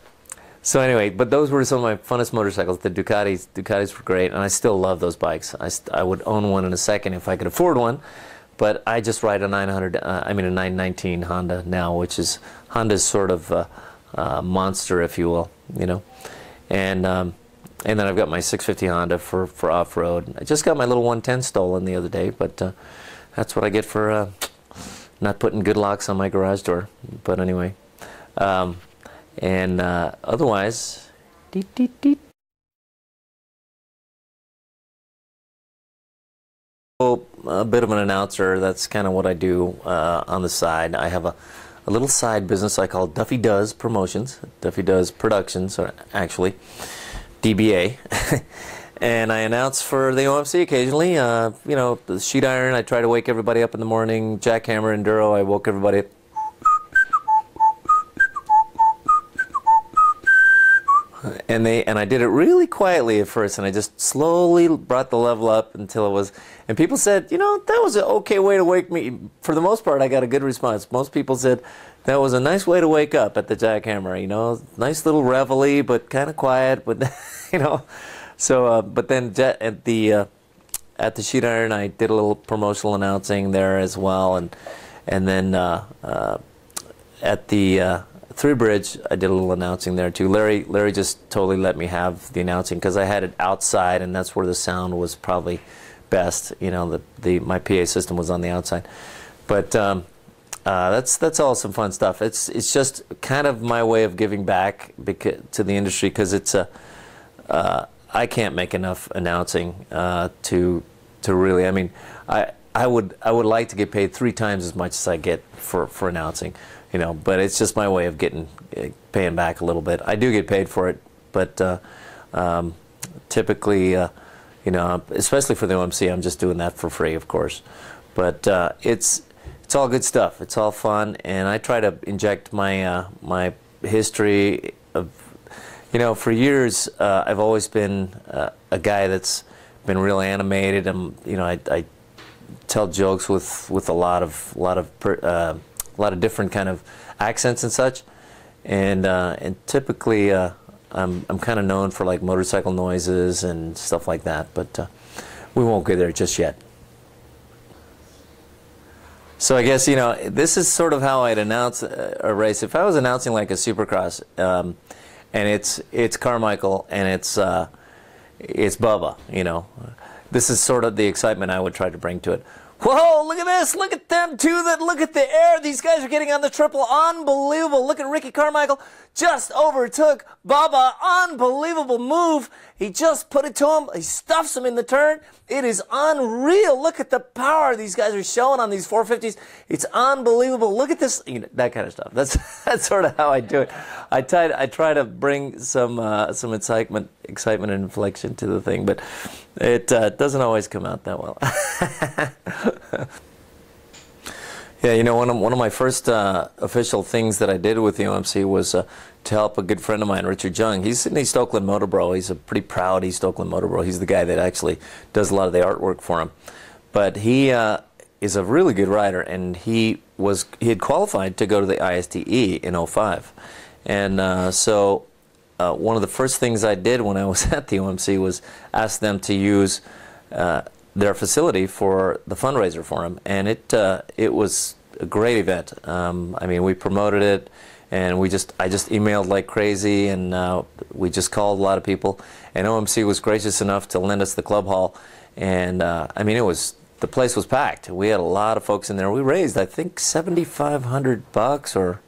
[SPEAKER 16] so anyway, but those were some of my funnest motorcycles. The Ducatis, Ducatis were great, and I still love those bikes. I, I would own one in a second if I could afford one. But I just ride a 900, uh, I mean a 919 Honda now, which is Honda's sort of uh, uh, monster, if you will, you know. And um, and then I've got my 650 Honda for, for off-road. I just got my little 110 stolen the other day, but uh, that's what I get for uh, not putting good locks on my garage door. But anyway, um, and uh, otherwise, deet, deet, deet. a bit of an announcer. That's kind of what I do uh, on the side. I have a a little side business I call Duffy Does Promotions, Duffy Does Productions, or actually, DBA. *laughs* and I announce for the OMC occasionally. Uh, you know, the sheet iron, I try to wake everybody up in the morning. Jackhammer, Enduro, I woke everybody up. And they and I did it really quietly at first, and I just slowly brought the level up until it was. And people said, you know, that was an okay way to wake me. For the most part, I got a good response. Most people said that was a nice way to wake up at the jackhammer. You know, nice little reveille, but kind of quiet. But *laughs* you know, so, uh, but then at the uh, at the sheet iron, I did a little promotional announcing there as well, and and then uh, uh at the uh, Three Bridge, I did a little announcing there too. Larry Larry just totally let me have the announcing because I had it outside, and that's where the sound was probably best. You know, the the my PA system was on the outside, but. Um, uh, that's that's all some fun stuff. It's it's just kind of my way of giving back to the industry because it's a uh, I can't make enough announcing uh, to to really. I mean, I I would I would like to get paid three times as much as I get for for announcing, you know. But it's just my way of getting uh, paying back a little bit. I do get paid for it, but uh, um, typically, uh, you know, especially for the OMC, I'm just doing that for free, of course. But uh, it's it's all good stuff. It's all fun, and I try to inject my uh, my history of you know, for years, uh, I've always been uh, a guy that's been real animated. I'm, you know, I, I tell jokes with, with a lot of, lot of, per, uh, a lot of different kind of accents and such. And, uh, and typically, uh, I'm, I'm kind of known for like motorcycle noises and stuff like that, but uh, we won't go there just yet. So I guess, you know, this is sort of how I'd announce a race. If I was announcing like a supercross, um, and it's it's Carmichael and it's uh, it's Bubba. You know, this is sort of the excitement I would try to bring to it. Whoa, look at this. Look at them two that look at the air. These guys are getting on the triple. Unbelievable. Look at Ricky Carmichael. Just overtook Bubba. Unbelievable move. He just put it to him. He stuffs him in the turn. It is unreal. Look at the power these guys are showing on these 450s. It's unbelievable. Look at this. You know, that kind of stuff. That's *laughs* that's sort of how I do it. I try I try to bring some uh, some excitement excitement and inflection to the thing, but it uh, doesn't always come out that well. *laughs* yeah, you know, one of, one of my first uh, official things that I did with the OMC was uh, to help a good friend of mine, Richard Jung. He's in East Oakland Motor Bro. He's a pretty proud East Oakland Motor Bro. He's the guy that actually does a lot of the artwork for him. But he uh, is a really good rider, and he was he had qualified to go to the ISDE in 05. And uh, so uh, one of the first things I did when I was *laughs* at the OMC was ask them to use uh, their facility for the fundraiser for him, and it uh, it was a great event. Um, I mean, we promoted it, and we just I just emailed like crazy, and uh, we just called a lot of people, and OMC was gracious enough to lend us the club hall, and uh, I mean it was the place was packed. We had a lot of folks in there. We raised I think seventy five hundred bucks or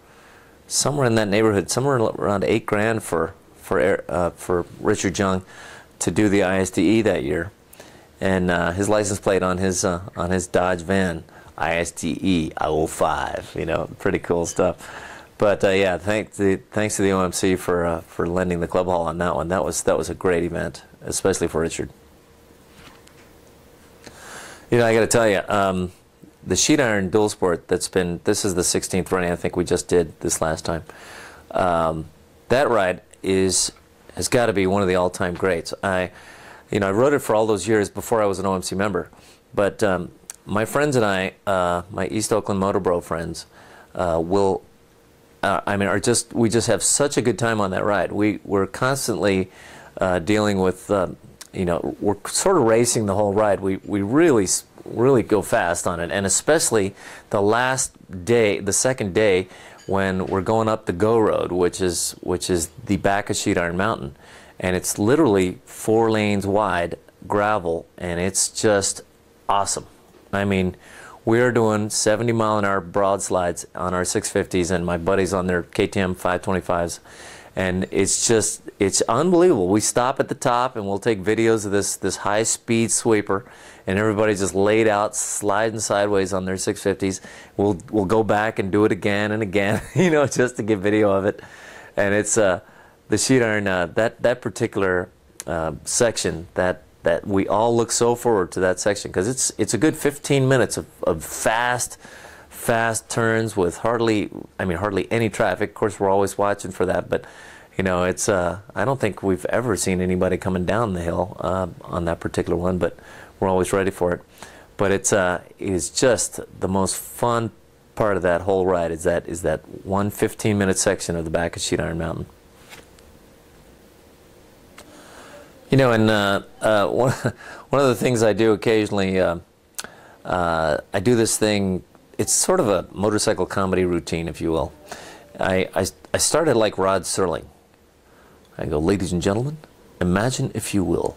[SPEAKER 16] somewhere in that neighborhood, somewhere around eight grand for for uh, for Richard Jung to do the ISDE that year and uh, his license plate on his uh, on his Dodge van, ISDE 05. You know, pretty cool stuff. But uh, yeah, thanks the, thanks to the OMC for uh, for lending the club hall on that one. That was that was a great event, especially for Richard. You know, I got to tell you, um, the sheet iron dual sport that's been this is the 16th running I think we just did this last time. Um, that ride is has got to be one of the all-time greats. I you know, I wrote it for all those years before I was an OMC member. But um, my friends and I, uh, my East Oakland Motor Bro friends, uh, will, uh, I mean, are just, we just have such a good time on that ride. We, we're constantly uh, dealing with, um, you know, we're sort of racing the whole ride. We, we really, really go fast on it. And especially the last day, the second day, when we're going up the Go Road, which is, which is the back of Sheet Iron Mountain and it's literally four lanes wide gravel and it's just awesome i mean we're doing 70 mile an hour broad slides on our 650s and my buddies on their ktm 525s and it's just it's unbelievable. We stop at the top and we'll take videos of this this high speed sweeper and everybody just laid out sliding sideways on their 650s we'll we'll go back and do it again and again *laughs* you know just to get video of it. And it's uh the sheet iron uh, that that particular uh, section that that we all look so forward to that section because it's it's a good 15 minutes of, of fast fast turns with hardly I mean hardly any traffic. Of course, we're always watching for that, but you know it's uh, I don't think we've ever seen anybody coming down the hill uh, on that particular one, but we're always ready for it. But it's uh, it is just the most fun part of that whole ride is that is that one 15 minute section of the back of Sheet Iron Mountain. You know, and uh, uh, *laughs* one, one of the things I do occasionally, uh, uh, I do this thing, it's sort of a motorcycle comedy routine, if you will. I, I, I started like Rod Serling. I go, ladies and gentlemen, imagine, if you will,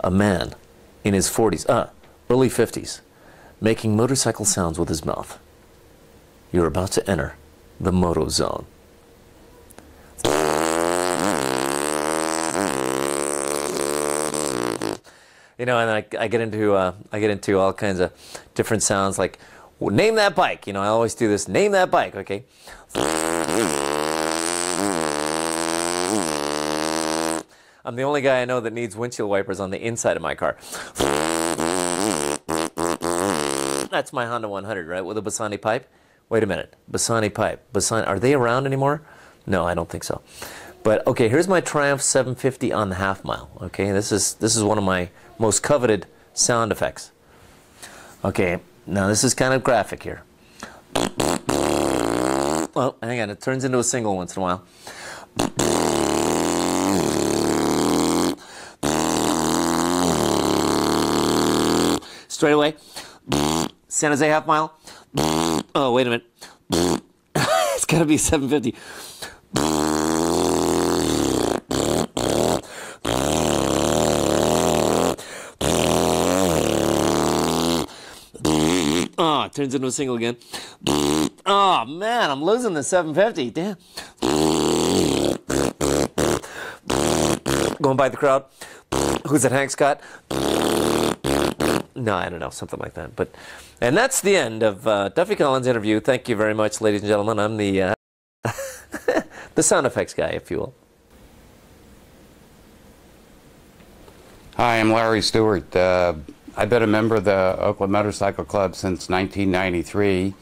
[SPEAKER 16] a man in his 40s, uh, early 50s, making motorcycle sounds with his mouth. You're about to enter the moto zone. You know, and I, I get into uh, I get into all kinds of different sounds like well, name that bike. You know, I always do this. Name that bike. Okay. I'm the only guy I know that needs windshield wipers on the inside of my car. That's my Honda 100, right, with a Bassani pipe. Wait a minute, Bassani pipe. Bassani, are they around anymore? No, I don't think so. But okay, here's my Triumph 750 on the half mile. Okay, this is this is one of my most coveted sound effects. Okay, now this is kind of graphic here. Well, hang on, it turns into a single once in a while. Straight away. San Jose half mile. Oh, wait a minute. *laughs* it's got to be 750. Oh, turns into a single again. Oh man, I'm losing the 750. Damn. Going by the crowd. Who's that, Hank Scott? No, I don't know, something like that. But, and that's the end of uh, Duffy Collin's interview. Thank you very much, ladies and gentlemen. I'm the uh, *laughs* the sound effects guy, if you will.
[SPEAKER 17] Hi, I'm Larry Stewart. Uh, I've been a member of the Oakland Motorcycle Club since 1993,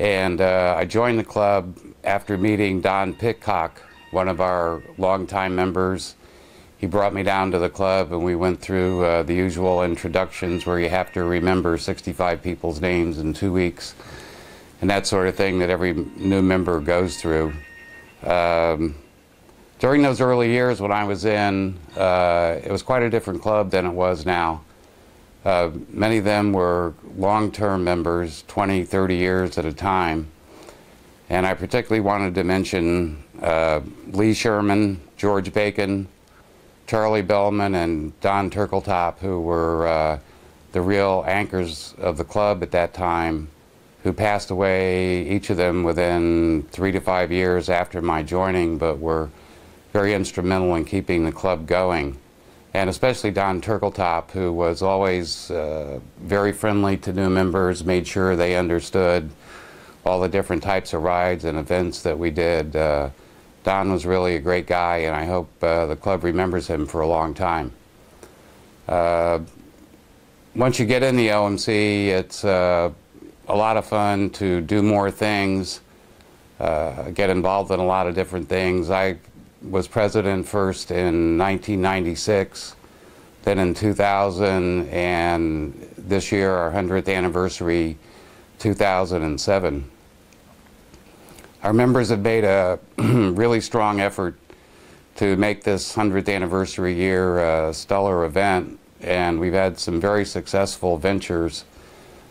[SPEAKER 17] and uh, I joined the club after meeting Don Pitcock, one of our longtime members. He brought me down to the club, and we went through uh, the usual introductions where you have to remember 65 people's names in two weeks, and that sort of thing that every new member goes through. Um, during those early years when I was in, uh, it was quite a different club than it was now. Uh, many of them were long-term members, 20, 30 years at a time. And I particularly wanted to mention uh, Lee Sherman, George Bacon, Charlie Bellman, and Don Turkletop, who were uh, the real anchors of the club at that time, who passed away, each of them within three to five years after my joining, but were very instrumental in keeping the club going and especially Don Turkletop, who was always uh, very friendly to new members, made sure they understood all the different types of rides and events that we did. Uh, Don was really a great guy, and I hope uh, the club remembers him for a long time. Uh, once you get in the OMC, it's uh, a lot of fun to do more things, uh, get involved in a lot of different things. I was president first in 1996, then in 2000, and this year, our 100th anniversary, 2007. Our members have made a *clears throat* really strong effort to make this 100th anniversary year a stellar event, and we've had some very successful ventures,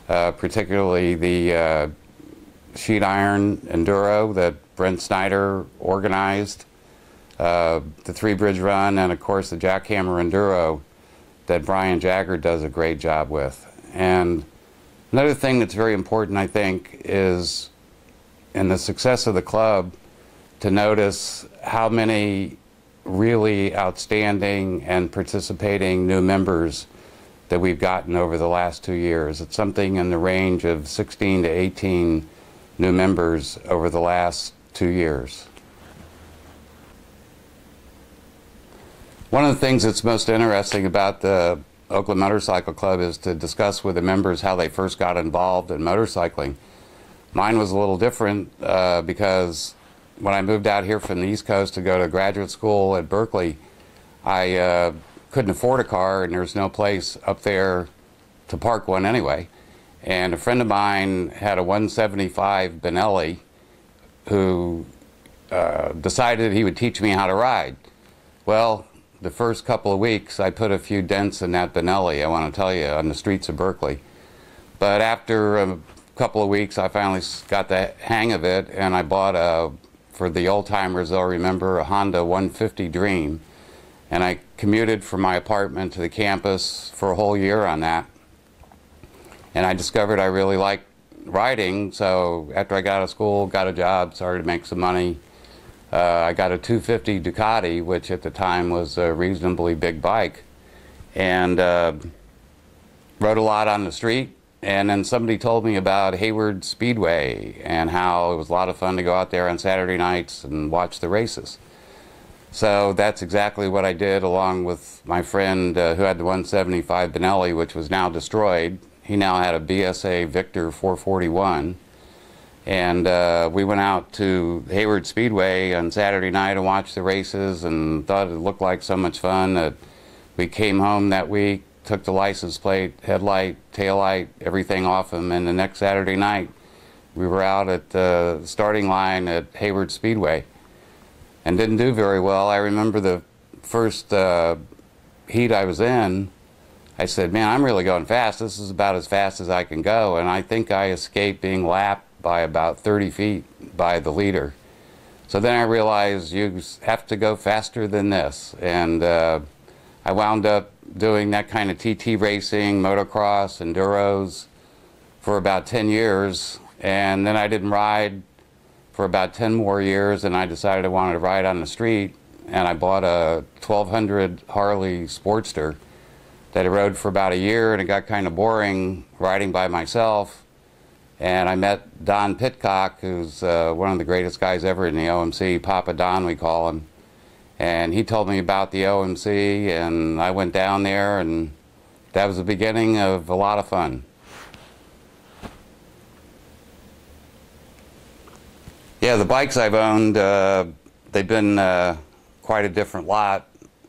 [SPEAKER 17] uh, particularly the uh, sheet iron enduro that Brent Snyder organized, uh, the Three Bridge Run, and of course the Jackhammer Enduro that Brian Jagger does a great job with. And another thing that's very important, I think, is in the success of the club to notice how many really outstanding and participating new members that we've gotten over the last two years. It's something in the range of 16 to 18 new members over the last two years. One of the things that's most interesting about the Oakland Motorcycle Club is to discuss with the members how they first got involved in motorcycling. Mine was a little different uh, because when I moved out here from the East Coast to go to graduate school at Berkeley, I uh, couldn't afford a car and there was no place up there to park one anyway. And a friend of mine had a 175 Benelli who uh, decided he would teach me how to ride. Well, the first couple of weeks, I put a few dents in that Benelli, I want to tell you, on the streets of Berkeley. But after a couple of weeks, I finally got the hang of it, and I bought a, for the old timers, they'll remember, a Honda 150 Dream. And I commuted from my apartment to the campus for a whole year on that. And I discovered I really liked riding, so after I got out of school, got a job, started to make some money. Uh, I got a 250 Ducati, which at the time was a reasonably big bike, and uh, rode a lot on the street. And then somebody told me about Hayward Speedway and how it was a lot of fun to go out there on Saturday nights and watch the races. So that's exactly what I did along with my friend uh, who had the 175 Benelli, which was now destroyed. He now had a BSA Victor 441. And uh, we went out to Hayward Speedway on Saturday night and watched the races and thought it looked like so much fun that we came home that week, took the license plate, headlight, tail light, everything off them. And the next Saturday night, we were out at the starting line at Hayward Speedway and didn't do very well. I remember the first uh, heat I was in, I said, man, I'm really going fast. This is about as fast as I can go. And I think I escaped being lapped by about 30 feet by the leader. So then I realized you have to go faster than this. And uh, I wound up doing that kind of TT racing, motocross, enduros for about 10 years. And then I didn't ride for about 10 more years and I decided I wanted to ride on the street and I bought a 1200 Harley Sportster that I rode for about a year and it got kind of boring riding by myself and I met Don Pitcock, who's uh, one of the greatest guys ever in the OMC, Papa Don we call him. And he told me about the OMC, and I went down there, and that was the beginning of a lot of fun. Yeah, the bikes I've owned, uh, they've been uh, quite a different lot.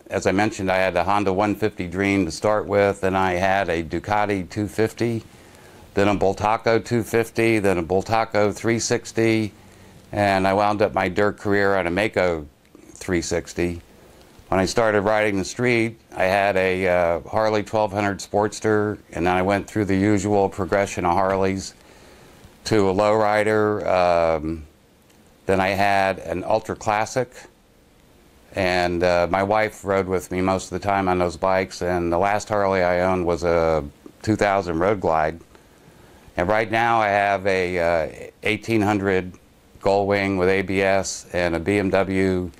[SPEAKER 17] As I mentioned, I had a Honda 150 Dream to start with, and I had a Ducati 250 then a Bultaco 250, then a Bultaco 360, and I wound up my dirt career on a Maico 360. When I started riding the street, I had a uh, Harley 1200 Sportster, and then I went through the usual progression of Harleys to a lowrider. Um, then I had an Ultra Classic, and uh, my wife rode with me most of the time on those bikes. And the last Harley I owned was a 2000 Road Glide. And right now I have a uh, 1800 Gold Wing with ABS and a BMW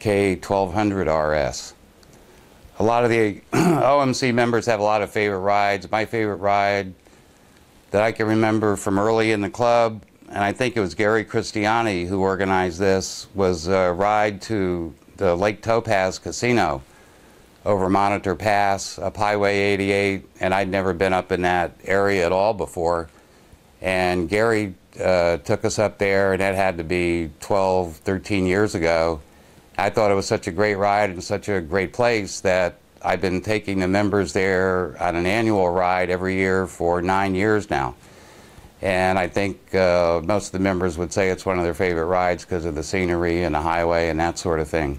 [SPEAKER 17] K1200 RS. A lot of the *clears throat* OMC members have a lot of favorite rides. My favorite ride that I can remember from early in the club, and I think it was Gary Christiani who organized this, was a ride to the Lake Topaz Casino over Monitor Pass, up Highway 88, and I'd never been up in that area at all before. And Gary uh, took us up there, and that had to be 12, 13 years ago. I thought it was such a great ride and such a great place that I've been taking the members there on an annual ride every year for nine years now. And I think uh, most of the members would say it's one of their favorite rides because of the scenery and the highway and that sort of thing.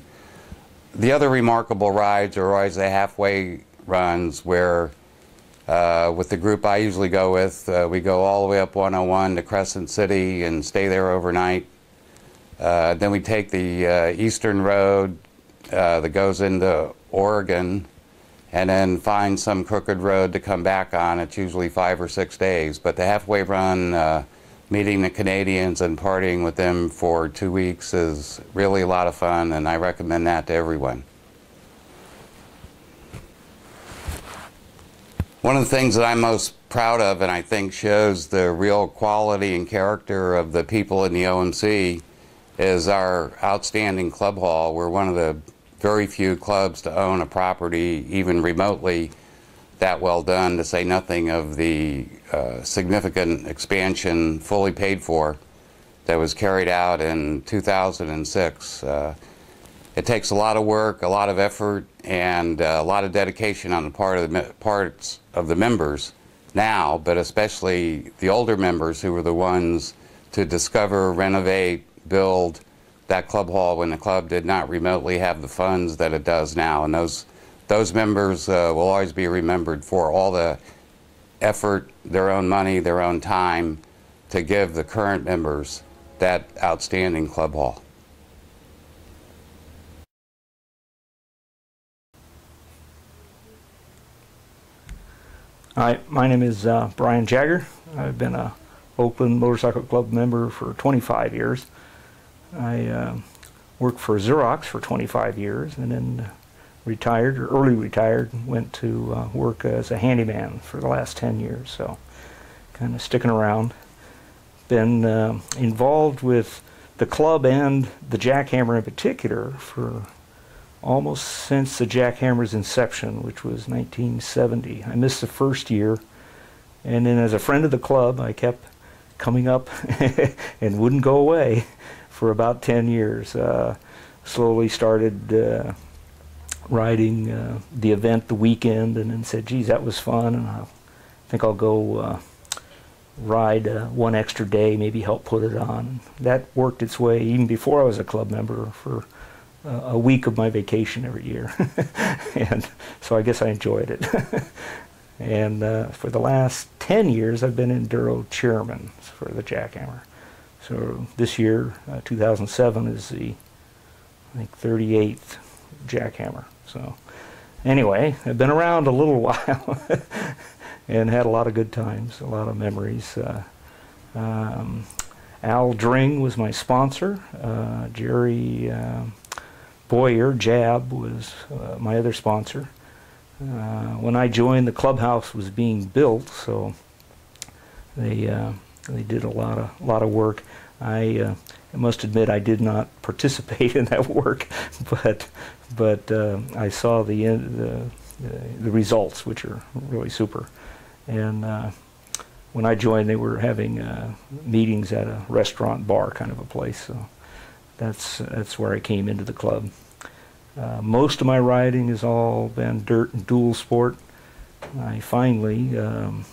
[SPEAKER 17] The other remarkable rides are always the halfway runs where uh, with the group I usually go with, uh, we go all the way up 101 to Crescent City and stay there overnight. Uh, then we take the uh, eastern road uh, that goes into Oregon and then find some crooked road to come back on. It's usually five or six days. But the halfway run, uh, meeting the Canadians and partying with them for two weeks is really a lot of fun, and I recommend that to everyone. One of the things that I'm most proud of and I think shows the real quality and character of the people in the OMC is our outstanding club hall. We're one of the very few clubs to own a property, even remotely, that well done, to say nothing of the uh, significant expansion fully paid for that was carried out in 2006. Uh, it takes a lot of work, a lot of effort, and uh, a lot of dedication on the part of the parts of the members now, but especially the older members who were the ones to discover, renovate, build that club hall when the club did not remotely have the funds that it does now. And those those members uh, will always be remembered for all the effort, their own money, their own time to give the current members that outstanding club hall.
[SPEAKER 18] Hi, my name is uh, Brian Jagger. I've been a Oakland Motorcycle Club member for 25 years. I uh, worked for Xerox for 25 years and then retired, or early retired, went to uh, work as a handyman for the last 10 years. So kind of sticking around. Been uh, involved with the club and the Jackhammer in particular for almost since the Jackhammer's inception, which was 1970. I missed the first year, and then as a friend of the club, I kept coming up *laughs* and wouldn't go away for about 10 years. Uh, slowly started uh, riding uh, the event the weekend, and then said, "Geez, that was fun," and I think I'll go uh, ride uh, one extra day, maybe help put it on. That worked its way even before I was a club member for a week of my vacation every year. *laughs* and so I guess I enjoyed it. *laughs* and uh, for the last 10 years, I've been Enduro chairman for the Jackhammer. So this year, uh, 2007, is the, I think, 38th Jackhammer. So anyway, I've been around a little *laughs* while and had a lot of good times, a lot of memories. Uh, um, Al Dring was my sponsor. Uh, Jerry um, Boyer, Jab, was uh, my other sponsor. Uh, when I joined, the clubhouse was being built, so they uh, they did a lot of lot of work. I, uh, I must admit I did not *laughs* participate in that work, *laughs* but but uh, I saw the, the the results, which are really super. And uh, when I joined, they were having meetings at a restaurant bar kind of a place. So that's that's where I came into the club. Uh, most of my riding has all been dirt and dual sport. I finally, um,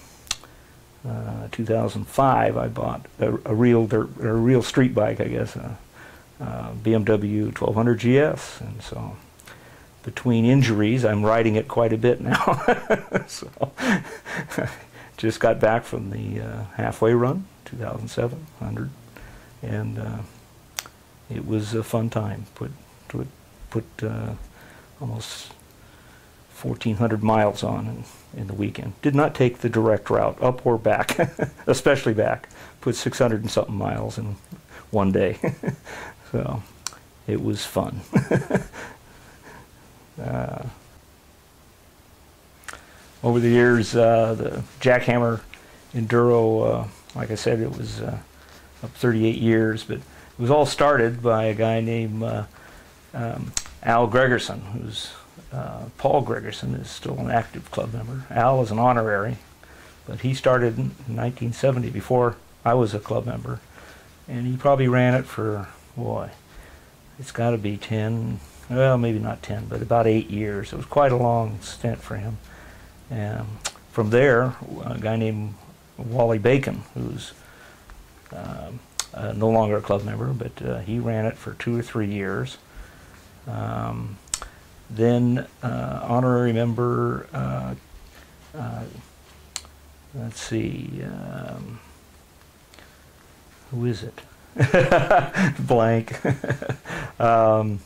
[SPEAKER 18] uh, 2005, I bought a, a, real dirt, a real street bike, I guess, a, a BMW 1200 GS, and so between injuries, I'm riding it quite a bit now. *laughs* so *laughs* just got back from the uh, halfway run, 2007 100, and uh, it was a fun time. Put put put uh, almost 1,400 miles on in, in the weekend. Did not take the direct route up or back, *laughs* especially back. Put 600 and something miles in one day. *laughs* so it was fun. *laughs* uh, over the years, uh, the Jackhammer Enduro, uh, like I said, it was uh, up 38 years, but it was all started by a guy named uh, um, Al Gregerson, who's uh, Paul Gregerson is still an active club member. Al is an honorary, but he started in 1970 before I was a club member, and he probably ran it for boy, it's got to be 10, well maybe not 10, but about eight years. It was quite a long stint for him. And from there, a guy named Wally Bacon, who's um, uh, no longer a club member, but uh, he ran it for two or three years. Um, then uh, honorary member, uh, uh, let's see, um, who is it? *laughs* Blank. *laughs* um,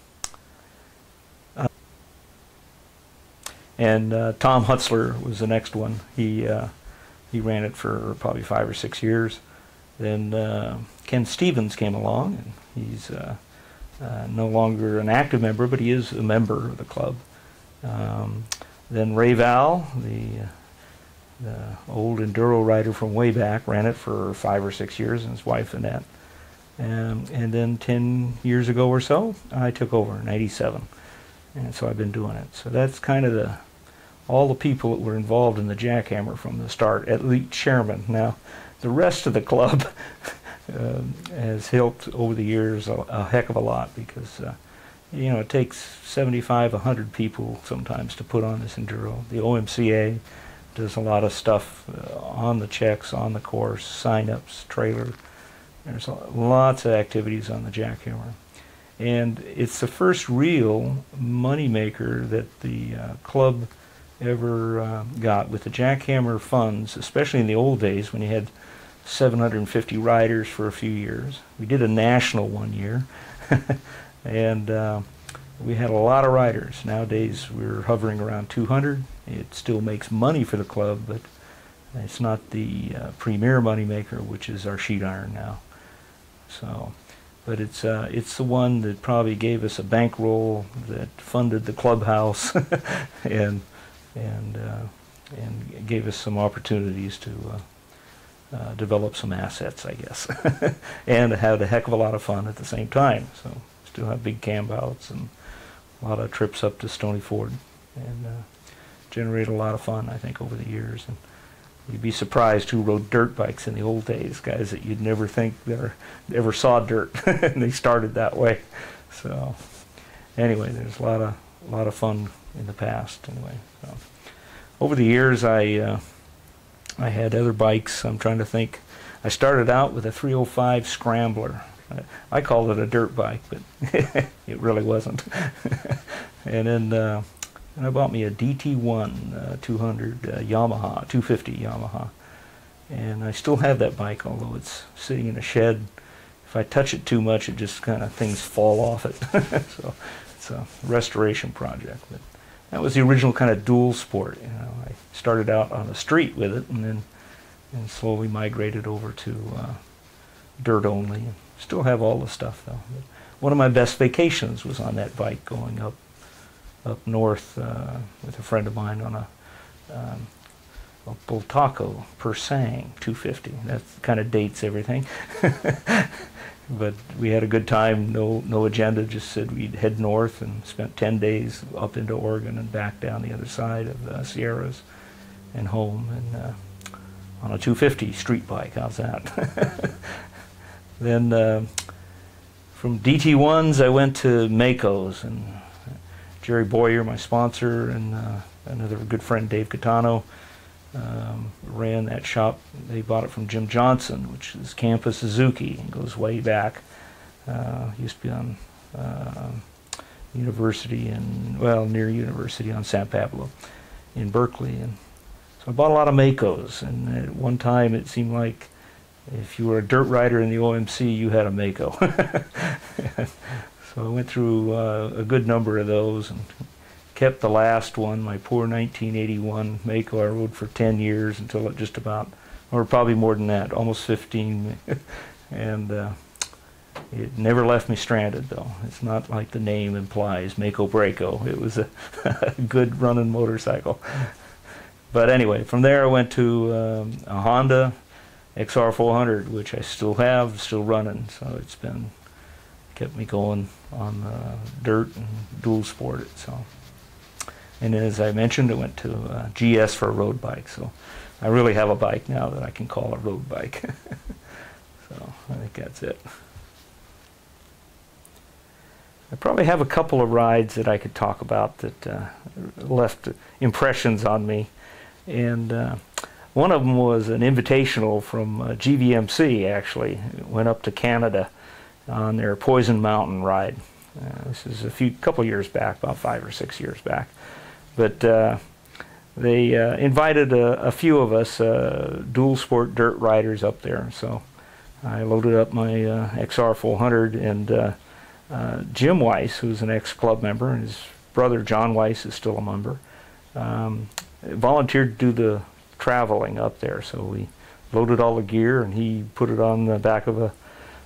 [SPEAKER 18] and uh, Tom Hutzler was the next one. He uh, he ran it for probably five or six years. Then Ken Stevens came along, and he's uh, no longer an active member, but he is a member of the club. Um, then Ray Val, the, the old enduro rider from way back, ran it for five or six years, and his wife Annette. Um, and then 10 years ago or so, I took over in 87. and so I've been doing it. So that's kind of the all the people that were involved in the jackhammer from the start, at least chairman. Now, the rest of the club uh, *laughs* has helped over the years a, a, heck of a lot because, uh, you know, it takes 75, 100 people sometimes to put on this enduro. The OMCA does a lot of stuff uh, on the checks, on the course, sign-ups, trailer. There's lots of activities on the jackhammer. And it's the first real moneymaker that the uh, club ever uh, got with the jackhammer funds, especially in the old days when you had 750 riders for a few years. We did a national one year, *laughs* and uh, we had a lot of riders. Nowadays we're hovering around 200. It still makes money for the club, but it's not the uh, premier moneymaker, which is our sheet iron now. So, but it's uh, it's the one that probably gave us a bankroll that funded the clubhouse, *laughs* and and uh, and gave us some opportunities to uh, develop some assets, I guess, *laughs* and had a heck of a lot of fun at the same time. So still have big campouts and a lot of trips up to Stonyford, and uh, generated a lot of fun, I think, over the years. And you'd be surprised who rode dirt bikes in the old days, guys that you'd never think that ever saw dirt, *laughs* and they started that way. So anyway, there's a lot of a lot of fun in the past anyway. So, over the years, I uh, I had other bikes. I'm trying to think. I started out with a 305 Scrambler. I, called it a dirt bike, but *laughs* it really wasn't. *laughs* and then uh, and I bought me a DT1 uh, 200 uh, Yamaha, 250 Yamaha. And I still have that bike, although it's sitting in a shed. If I touch it too much, it just kind of things fall off it. *laughs* so it's a restoration project. But that was the original kind of dual sport. You know, I started out on the street with it, and then and slowly migrated over to uh, dirt only. Still have all the stuff though. One of my best vacations was on that bike, going up up north uh, with a friend of mine on a, um, a Bultaco Pursang 250. That kind of dates everything. *laughs* but we had a good time. No no agenda. Just said we'd head north and spent 10 days up into Oregon and back down the other side of the Sierras and home and uh, on a 250 street bike. How's that? *laughs* then uh, from DT1s I went to Maicos and Jerry Boyer, my sponsor, and uh, another good friend Dave Catano um, ran that shop. They bought it from Jim Johnson, which is Campus Suzuki, and goes way back. Uh, used to be on uh, University and well near University on San Pablo in Berkeley, and so I bought a lot of Maicos. And at one time, it seemed like if you were a dirt rider in the OMC, you had a Maico. *laughs* so I went through uh, a good number of those and kept the last one, my poor 1981 Maico. I rode for 10 years until it just about, or probably more than that, almost 15. *laughs* and uh, it never left me stranded, though. It's not like the name implies, Maico Breako. It was a, *laughs* good running motorcycle. But anyway, from there I went to um, a Honda XR400, which I still have, still running. So it's been kept me going on uh, dirt and dual sport it. So. And as I mentioned, I went to uh, GS for a road bike. So I really have a bike now that I can call a road bike. *laughs* so I think that's it. I probably have a couple of rides that I could talk about that uh, left impressions on me. And uh, one of them was an invitational from uh, GVMC, actually. It went up to Canada on their Poison Mountain ride. Uh, this is a few couple years back, about five or six years back. But uh, they uh, invited a, a, few of us uh, dual sport dirt riders up there. So I loaded up my uh, XR 400 and uh, uh, Jim Weiss, who's an ex-club member, and his brother John Weiss is still a member, um, volunteered to do the traveling up there. So we loaded all the gear and he put it on the back of a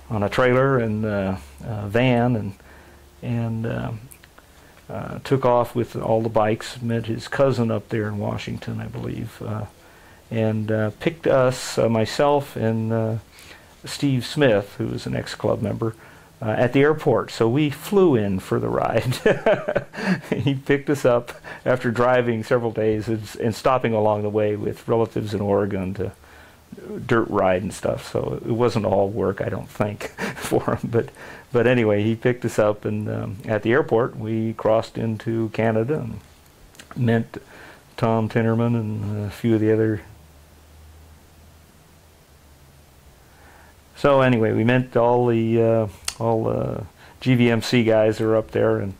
[SPEAKER 18] on a trailer and a van and and um, uh, took off with all the bikes, met his cousin up there in Washington, I believe, uh, and uh, picked us, uh, myself and uh, Steve Smith, who was an ex-club member, uh, at the airport. So we flew in for the ride. *laughs* he picked us up after driving several days and, and stopping along the way with relatives in Oregon to dirt ride and stuff. So it wasn't all work, I don't think, *laughs* for him. But but anyway, he picked us up, and um, at the airport we crossed into Canada and met Tom Tinnerman and a few of the other. So anyway, we met all the uh, all the GVMC guys that were up there, and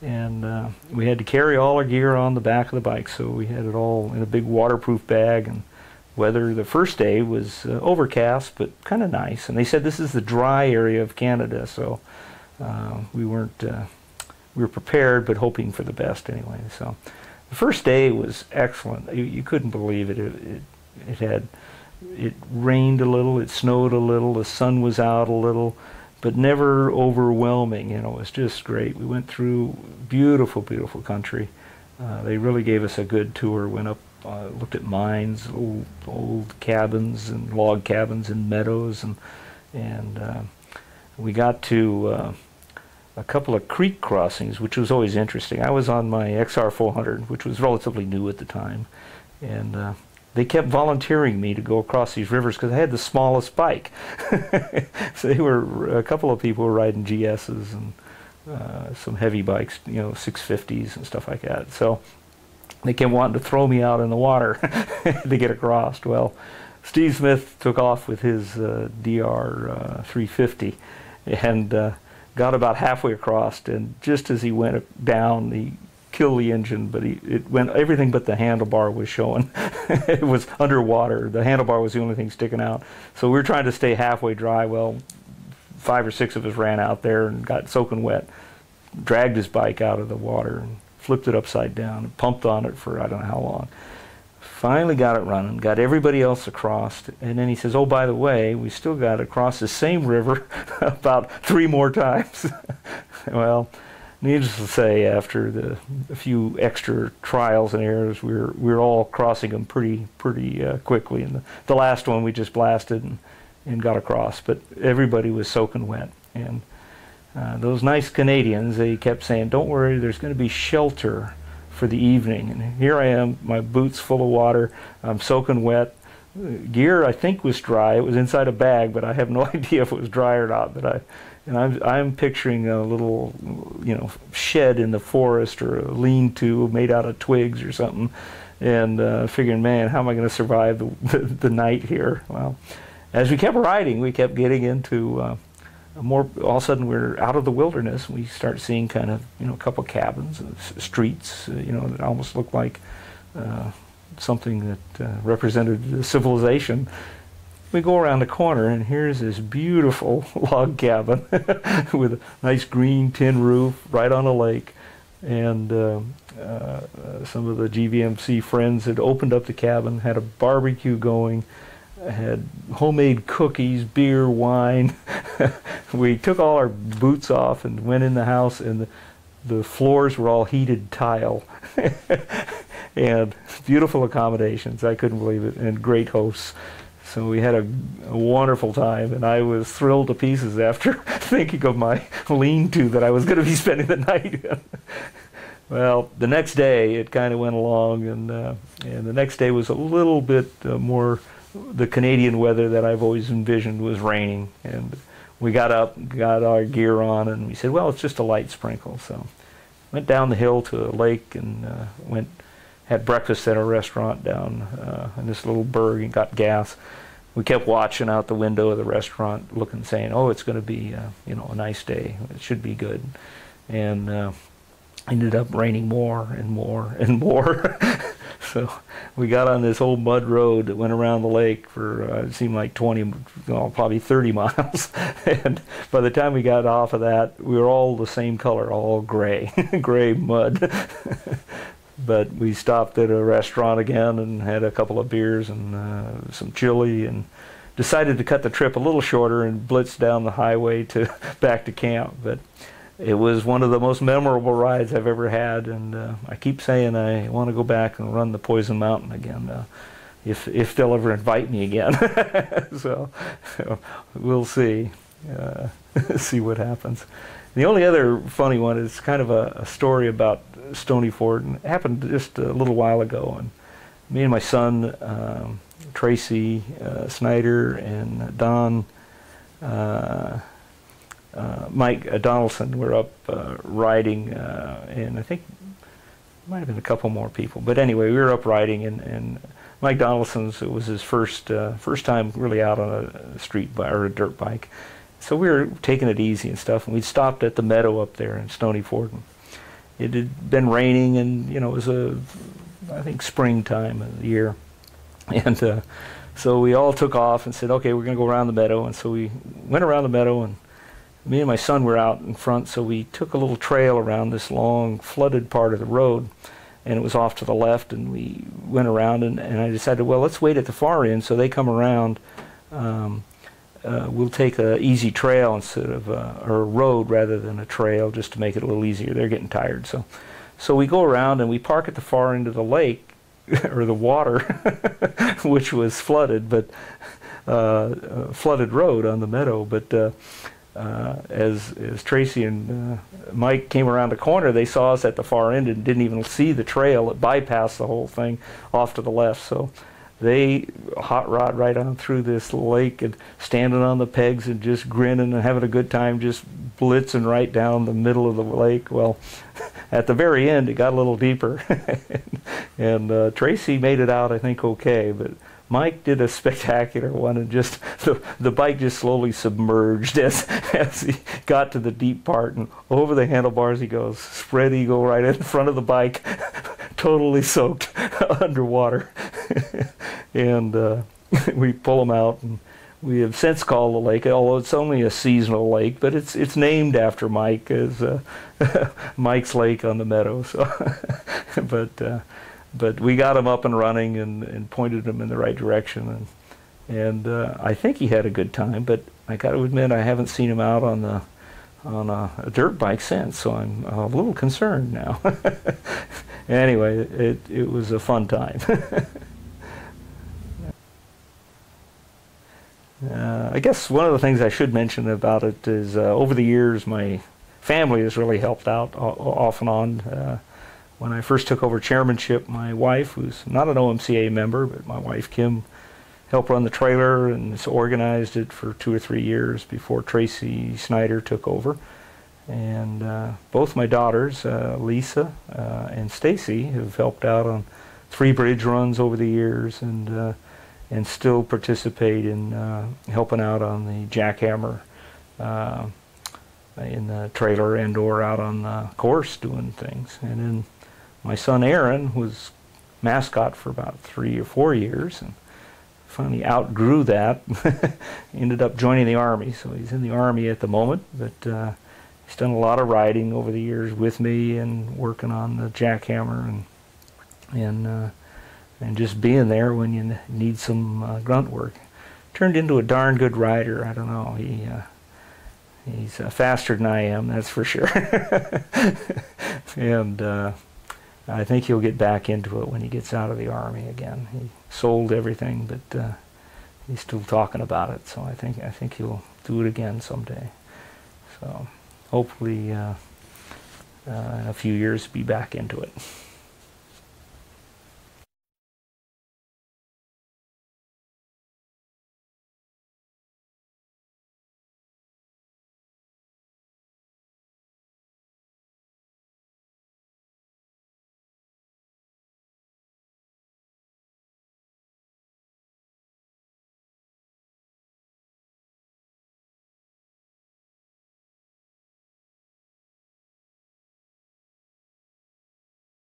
[SPEAKER 18] and uh, we had to carry all our gear on the back of the bike. So we had it all in a big waterproof bag and weather the first day was uh, overcast but kind of nice. And they said this is the dry area of Canada so uh, we weren't uh, we were prepared but hoping for the best anyway. So the first day was excellent. You, you couldn't believe it. it it it had it rained a little it snowed a little the sun was out a little but never overwhelming you know it was just great. We went through beautiful beautiful country. Uh, they really gave us a good tour went up uh, looked at mines, old, old cabins and log cabins and meadows, and and uh, we got to uh, a couple of creek crossings, which was always interesting. I was on my XR 400, which was relatively new at the time, and uh, they kept volunteering me to go across these rivers because I had the smallest bike. *laughs* so they were a couple of people were riding GSs and uh, some heavy bikes, you know, 650s and stuff like that. So they came wanting to throw me out in the water *laughs* to get across. Well, Steve Smith took off with his uh, DR uh, 350 and uh, got about halfway across. And just as he went down, he killed the engine, but he, it went everything but the handlebar was showing. *laughs* it was underwater. The handlebar was the only thing sticking out. So we were trying to stay halfway dry. Well, five or six of us ran out there and got soaking wet, dragged his bike out of the water. And, flipped it upside down, and pumped on it for I don't know how long. Finally got it running, got everybody else across, and then he says, "Oh, by the way, we still got to cross the same river *laughs* about three more times." *laughs* well, needless to say, after the a few extra trials and errors, we were we were all crossing them pretty pretty uh, quickly. And the, the last one we just blasted and, and got across, but everybody was soaking wet and. Uh, those nice Canadians, they kept saying, don't worry, there's going to be shelter for the evening. And here I am, my boots full of water, I'm soaking wet. Gear, I think, was dry. It was inside a bag, but I have no *laughs* idea if it was dry or not. But I, and I'm, I'm picturing a little, you know, shed in the forest or a lean-to made out of twigs or something, and uh, figuring, man, how am I going to survive the, the, *laughs* the, night here? Well, as we kept riding, we kept getting into uh, more all of a sudden we're out of the wilderness we start seeing kind of you know a couple cabins and streets uh, you know that almost look like uh, something that uh, represented civilization. We go around the corner and here's this beautiful *laughs* log cabin *laughs* with a nice green tin roof right on a lake. And uh, uh, some of the GVMC friends had opened up the cabin had a barbecue going had homemade cookies, beer, wine. *laughs* we took all our boots off and went in the house, and the, the floors were all heated tile. *laughs* and beautiful accommodations. I couldn't believe it, and great hosts. So we had a, a, wonderful time, and I was thrilled to pieces after *laughs* thinking of my lean-to that I was going to be spending the night in. well, the next day it kind of went along, and uh, and the next day was a little bit uh, more the Canadian weather that I've always envisioned was raining. And we got up, got our gear on, and we said, well, it's just a light sprinkle. So went down the hill to a lake and uh, went had breakfast at a restaurant down uh, in this little burg and got gas. We kept watching out the window of the restaurant, looking, saying, "Oh, it's going to be, uh, you know, a nice day. It should be good." And uh, ended up raining more and more and more. *laughs* So we got on this old mud road that went around the lake for uh, it seemed like 20, well, probably 30 *laughs* miles. and by the time we got off of that, we were all the same color, all gray, *laughs* gray mud. but we stopped at a restaurant again and had a couple of beers and uh, some chili and decided to cut the trip a little shorter and blitz down the highway to back to camp. But it was one of the most memorable rides I've ever had, and uh, I keep saying I want to go back and run the Poison Mountain again, uh, if if they'll ever invite me again. *laughs* so, so, *laughs* we'll see. uh, *laughs* see what happens. The only other funny one is kind of a, a story about Stonyford, and it happened just a little while ago. And me and my son, um, Tracy uh, Snyder, and Don, uh, Mike Donaldson were up uh, riding, uh, and I think might have been a couple more people. But anyway, we were up riding, and, and Mike Donaldson's it was his first uh, first time really out on a street bike or a dirt bike. So we were taking it easy and stuff, and we stopped at the meadow up there in Stonyford. It had been raining, and you know it was a I think springtime of the year, *laughs* and uh, so we all took off and said, okay, we're going to go around the meadow. And so we went around the meadow, and me and my son were out in front, so we took a little trail around this long flooded part of the road and it was off to the left and we went around and, and I decided well let's wait at the far end. So they come around um, uh, we'll take a easy trail instead of a, or a road rather than a trail just to make it a little easier. They're getting tired so. So we go around and we park at the far end of the lake *laughs* or the water *laughs* which was flooded but uh, flooded road on the meadow but uh, as as Tracy and uh, Mike came around the corner, they saw us at the far end and didn't even see the trail. It bypassed the whole thing off to the left. So they hot rod right on through this lake and standing on the pegs and just grinning and having a good time, just blitzing right down the middle of the lake. Well, *laughs* at the very end, it got a little deeper, *laughs* and uh, Tracy made it out, I think, okay, but Mike did a spectacular one, and just the, the bike just slowly submerged as as he got to the deep part, and over the handlebars he goes, spread eagle right in front of the bike, *laughs* totally soaked *laughs* underwater, *laughs* and uh, we pull him out, and we have since called the lake, although it's only a seasonal lake, but it's it's named after Mike as uh, Mike's Lake on the meadow. So, but. Uh, but we got him up and running and, and pointed him in the right direction and and uh, I think he had a good time. But I got to admit I haven't seen him out on the on a, a dirt bike since, so I'm a little concerned now. *laughs* anyway, it it was a fun time. *laughs* uh, I guess one of the things I should mention about it is uh, over the years my family has really helped out off and on. Uh, when I first took over chairmanship, my wife, who's not an OMCA member, but my wife Kim, helped run the trailer and organized it for two or three years before Tracy Snyder took over. And uh, both my daughters, uh, Lisa uh, and Stacy, have helped out on three bridge runs over the years and uh, and still participate in uh, helping out on the jackhammer uh, in the trailer and or out on the course doing things. And then my son Aaron was mascot for about three or four years and finally outgrew that. *laughs* Ended up joining the Army, so he's in the Army at the moment, but uh, he's done a lot of riding over the years with me and working on the jackhammer and and uh, and just being there when you need some uh, grunt work. Turned into a darn good rider. I don't know. He uh, he's uh, faster than I am, that's for sure. *laughs* and uh, I think he'll get back into it when he gets out of the army again. He sold everything, but uh, he's still talking about it. So I think I think he'll do it again someday. So hopefully, uh, uh, in a few years, be back into it.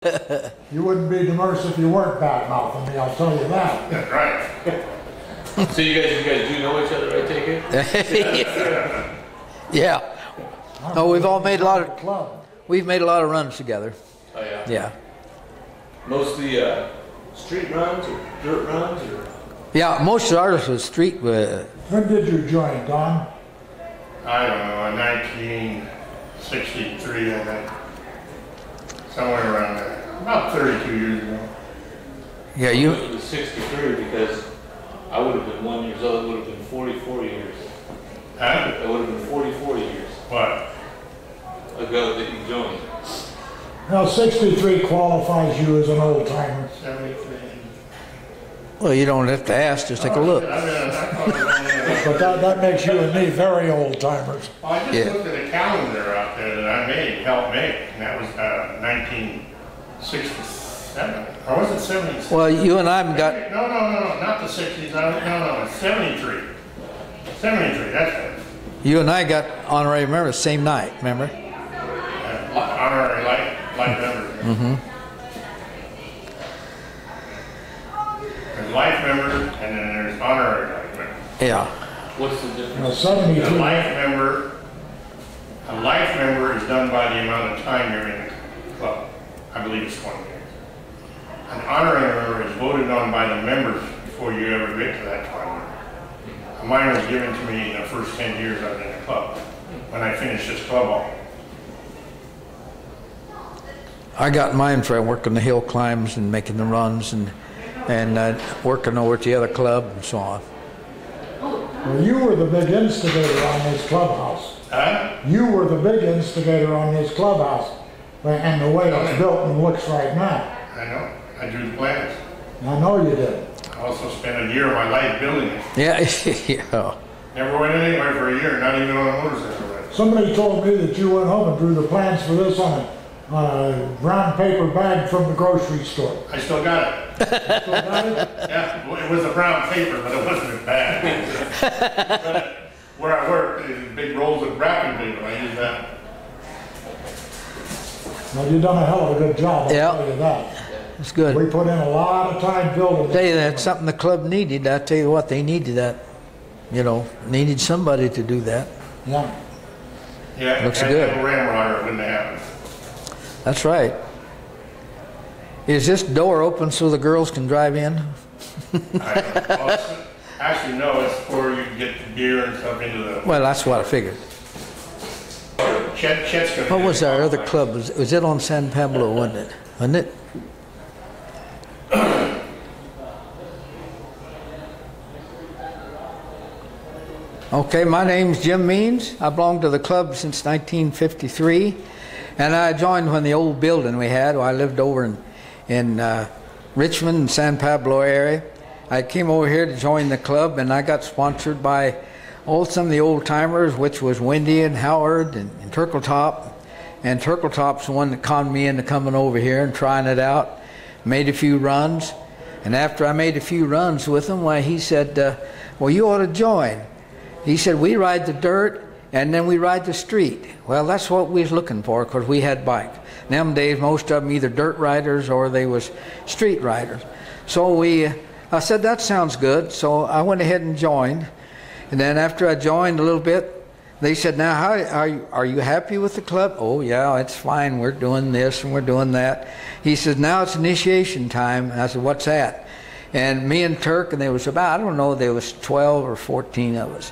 [SPEAKER 18] *laughs*
[SPEAKER 19] you wouldn't be Demerse if you weren't bad mouthing me, I'll tell you that. *laughs*
[SPEAKER 20] right. so you guys, you guys do know each other, I take it? *laughs*
[SPEAKER 21] yeah. No, we've all made a lot of club. we've made a lot of runs together.
[SPEAKER 20] Oh yeah.
[SPEAKER 21] Yeah.
[SPEAKER 20] Mostly uh, street runs or dirt runs or.
[SPEAKER 21] Yeah, most of ours was street. Uh,
[SPEAKER 19] when did you join, Don?
[SPEAKER 22] I don't know, 1963, I think somewhere around there, about 32 years ago.
[SPEAKER 21] Yeah, you.
[SPEAKER 20] It was 63 because I would have been one years old. It would have been 44 years.
[SPEAKER 22] Huh?
[SPEAKER 20] That would have been 44 years
[SPEAKER 22] What?
[SPEAKER 20] ago that you joined.
[SPEAKER 19] Now, 63 qualifies you as an old timer.
[SPEAKER 22] 73.
[SPEAKER 21] Well, you don't have to ask, just take a look. *laughs*
[SPEAKER 19] But that, that makes you and me very old timers.
[SPEAKER 22] Well, I just
[SPEAKER 21] Yeah.
[SPEAKER 22] looked at a calendar out there that I made, helped make, and that was uh, 1967, or was it 70?
[SPEAKER 21] Well, you and I've got,
[SPEAKER 22] No, no, no, no, not the 60s, no, no, no, it's 73. 73, that's it.
[SPEAKER 21] you and I got honorary member the same night, remember?
[SPEAKER 22] Uh, Honorary life, life member.
[SPEAKER 21] Mm-hmm.
[SPEAKER 22] There's life member, and then there's honorary life member.
[SPEAKER 21] Yeah.
[SPEAKER 20] What's the difference?
[SPEAKER 19] Well, 72.
[SPEAKER 22] A life member, a life member is done by the amount of time you're in the club. I believe it's 20 years. An honorary member is voted on by the members before you ever get to that 20 years. Mine was given to me in the first 10 years I was in the club, when I finished this club hall.
[SPEAKER 21] I got mine for working the hill climbs and making the runs and, and uh, working over at the other club and so on.
[SPEAKER 19] Well, you were the big instigator on this clubhouse.
[SPEAKER 22] Huh?
[SPEAKER 19] You were the big instigator on this clubhouse and the way it's built and looks right now.
[SPEAKER 22] I know, I drew the plans.
[SPEAKER 19] I know you did.
[SPEAKER 22] I also spent a year of my life building it.
[SPEAKER 21] Yeah, *laughs* yeah.
[SPEAKER 22] Never went anywhere for a year, not even on a motorcycle ride.
[SPEAKER 19] Somebody told me that you went home and drew the plans for this on a, on a brown paper bag from the grocery store.
[SPEAKER 22] I still got it.
[SPEAKER 19] Still got it? *laughs*
[SPEAKER 22] Yeah, well, it was a brown paper, but it wasn't bad. *laughs* But uh, Where I work, there's big rolls of wrapping paper, I use that.
[SPEAKER 19] Well, you've done a hell of a good job, I'll
[SPEAKER 21] Yeah.
[SPEAKER 19] tell you that.
[SPEAKER 21] It's good.
[SPEAKER 19] We put in a lot of time building
[SPEAKER 21] tell
[SPEAKER 19] it.
[SPEAKER 21] you that's something the club needed. I tell you what, they needed that. You know, needed somebody to do that.
[SPEAKER 19] Yeah.
[SPEAKER 22] Yeah,
[SPEAKER 21] Looks
[SPEAKER 22] had
[SPEAKER 21] good.
[SPEAKER 22] to have a ramrod wouldn't happen.
[SPEAKER 21] That's right. Is this door open so the girls can drive in?
[SPEAKER 22] I don't know. Well, it's- Actually, no, it's where you can get the beer and stuff into the,
[SPEAKER 21] Well, that's what I figured.
[SPEAKER 22] Chet, Chet's gonna.
[SPEAKER 21] What was our other club? Was, was it on San Pablo, wasn't it? Wasn't it? Okay, my name's Jim Means. I belonged to the club since 1953, and I joined when the old building we had. I lived over in in uh, Richmond San Pablo area. I came over here to join the club, and I got sponsored by all some of the old timers, which was Wendy and Howard and, and Turkletop. And Turkletop's the one that conned me into coming over here and trying it out. Made a few runs, and after I made a few runs with him, why he said, uh, "Well, you ought to join." He said, we ride the dirt and then we ride the street. Well, that's what we was looking for because we had bikes. Them days, most of them either dirt riders or they was street riders. So we, uh, I said, that sounds good. So I went ahead and joined. And then after I joined a little bit, they said, now, how, are, you, are you happy with the club? Oh, yeah, it's fine. We're doing this and we're doing that. He says, now it's initiation time. And I said, what's that? And me and Turk, and there was about, I don't know, there was 12 or 14 of us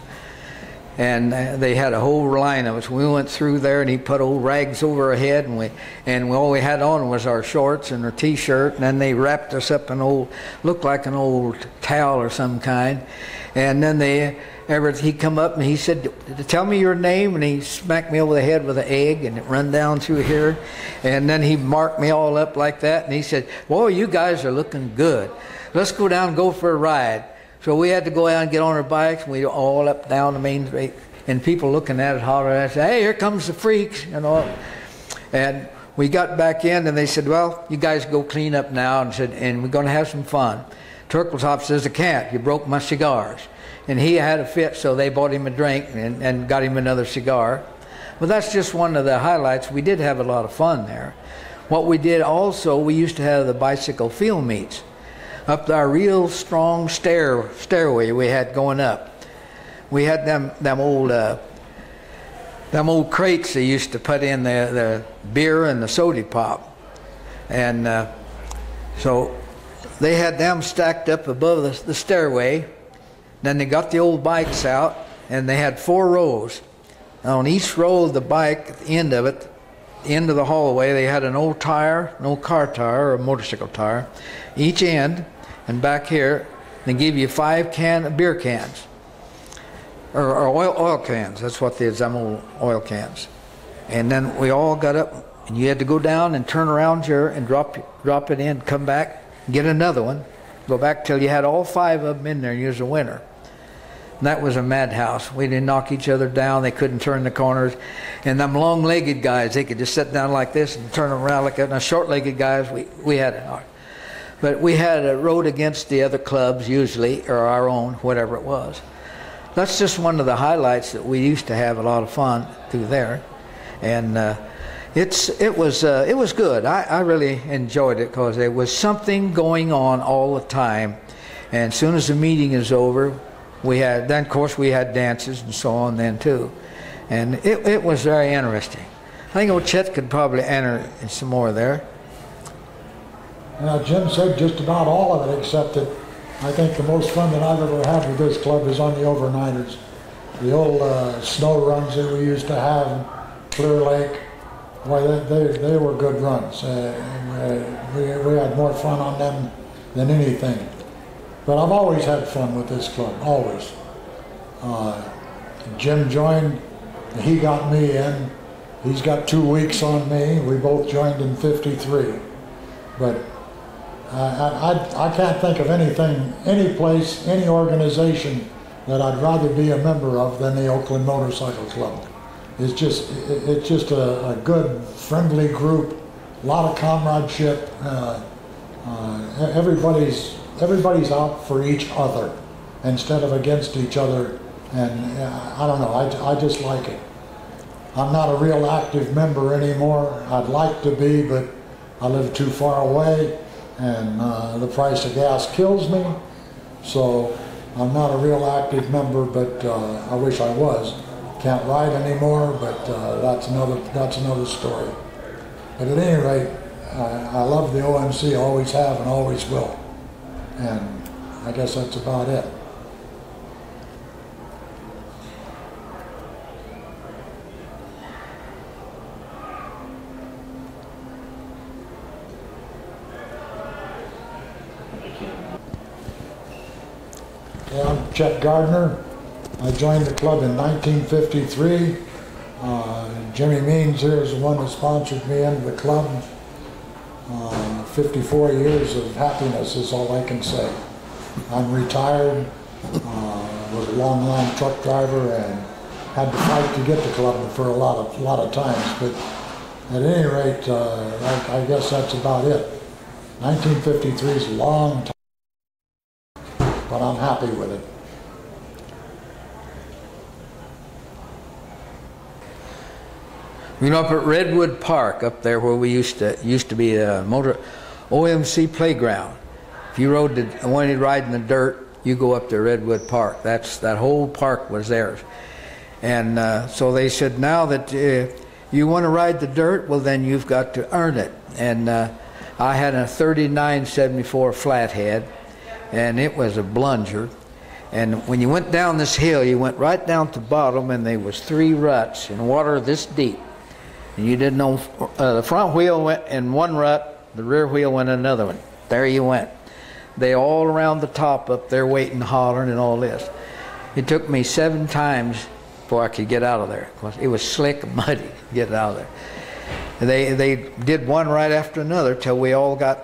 [SPEAKER 21] and uh, they had a whole line of us. We went through there, and he put old rags over our head, and we and all we had on was our shorts and our t-shirt, and then they wrapped us up in old, looked like an old towel or some kind, and then they. Ever, he come up and he said, "Tell me your name," and he smacked me over the head with an egg, and it run down through here, and then he marked me all up like that, and he said, "Boy, you guys are looking good. Let's go down and go for a ride." So we had to go out and get on our bikes, and we all up down the main street, and people looking at it, hollering at us, "Hey, here comes the freaks!" You know. And we got back in, and they said, "Well, you guys go clean up now," and said, "And we're going to have some fun." Turkletop says, "I can't. You broke my cigars," and he had a fit, so they bought him a drink and, and got him another cigar. But that's just one of the highlights. We did have a lot of fun there. What we did also, we used to have the bicycle field meets up our real strong stair stairway we had going up. We had them them old uh, them old crates they used to put in the the beer and the soda pop, and uh, so they had them stacked up above the, the stairway. Then they got the old bikes out, and they had four rows. On each row of the bike, at the end of it, end of the hallway, they had an old tire, an old car tire or a motorcycle tire, each end, and back here, they give you five can beer cans. or, or oil, oil cans. That's what them old oil cans. And then we all got up, and you had to go down and turn around here and drop drop it in, come back, get another one, go back till you had all five of them in there. and You was a winner. That was a madhouse. We didn't knock each other down. They couldn't turn the corners. And them long-legged guys, they could just sit down like this and turn around like that. And the short-legged guys, we, we had it hard. But we had a road against the other clubs usually, or our own, whatever it was. That's just one of the highlights that we used to have a lot of fun through there. And uh, it's, it, was, uh, it was good. I, I really enjoyed it because there was something going on all the time. And as soon as the meeting is over, we had then of course we had dances and so on then too and it, it was very interesting i think old chet could probably enter some more there
[SPEAKER 19] Now, Jim said just about all of it, except that I think the most fun that I've ever had with this club is on the overnighters. The old uh, snow runs that we used to have in Clear Lake, Why they, they, they were good runs. Uh, uh, we, we had more fun on them than anything. But I've always had fun with this club, always. Uh, Jim joined, he got me in. He's got two weeks on me. We both joined in 53. But I, I, I can't think of anything, any place, any organization that I'd rather be a member of than the Oakland Motorcycle Club. It's just, it's just a, a good, friendly group, a lot of comradeship. Uh, uh, everybody's, everybody's out for each other instead of against each other. And uh, I don't know, I, I just like it. I'm not a real active member anymore. I'd like to be, but I live too far away, and uh, the price of gas kills me. So I'm not a real active member, but uh, I wish I was. Can't ride anymore, but uh, that's another that's another story. But at any rate, I, I love the OMC, always have and always will. And I guess that's about it. I'm Chet Gardner. I joined the club in 1953. Uh, Jimmy Means here is the one that sponsored me into the club. Uh, 54 years of happiness is all I can say. I'm retired, uh, was a long line truck driver and had to fight to get the club for a lot of, lot of times. But at any rate, uh, I, I guess that's about it. 1953 is a long time but I'm happy with it.
[SPEAKER 21] You know, up at Redwood Park, up there where we used to used to be a motor OMC playground. If you rode the wanted to ride in the dirt, you go up to Redwood Park. That's that whole park was theirs. And uh, so they said, now that uh, you want to ride the dirt, well then you've got to earn it. And uh, I had a 3974 flathead, and it was a blunger. And when you went down this hill, you went right down to the bottom, and there was three ruts in water this deep. And you didn't know uh, the front wheel went in one rut, the rear wheel went in another one. There you went. They all around the top up there waiting, hollering, and all this. It took me seven times before I could get out of there. It was slick muddy get out of there. And they they did one right after another till we all got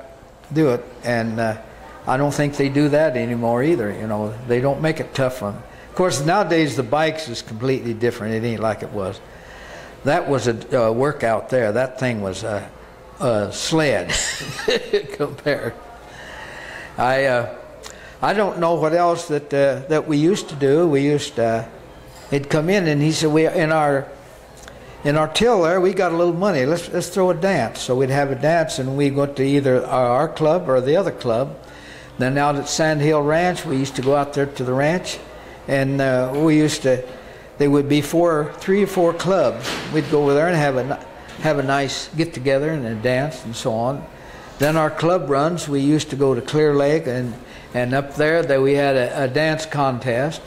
[SPEAKER 21] to do it, and uh, I don't think they do that anymore either. You know, they don't make it tough on. Them. Of course, nowadays the bikes is completely different. It ain't like it was. That was a uh, workout there. That thing was a, a sled *laughs* compared. I uh, I don't know what else that uh, that we used to do. We used to, he'd come in and he said we in our in our till there we got a little money. Let's let's throw a dance. So we'd have a dance and we go to either our, our club or the other club. Then out at Sand Hill Ranch, we used to go out there to the ranch, and uh, we used to. There would be four, three or four clubs. We'd go over there and have a have a nice get together and a dance and so on. Then our club runs, we used to go to Clear Lake and and up there that we had a, a dance contest,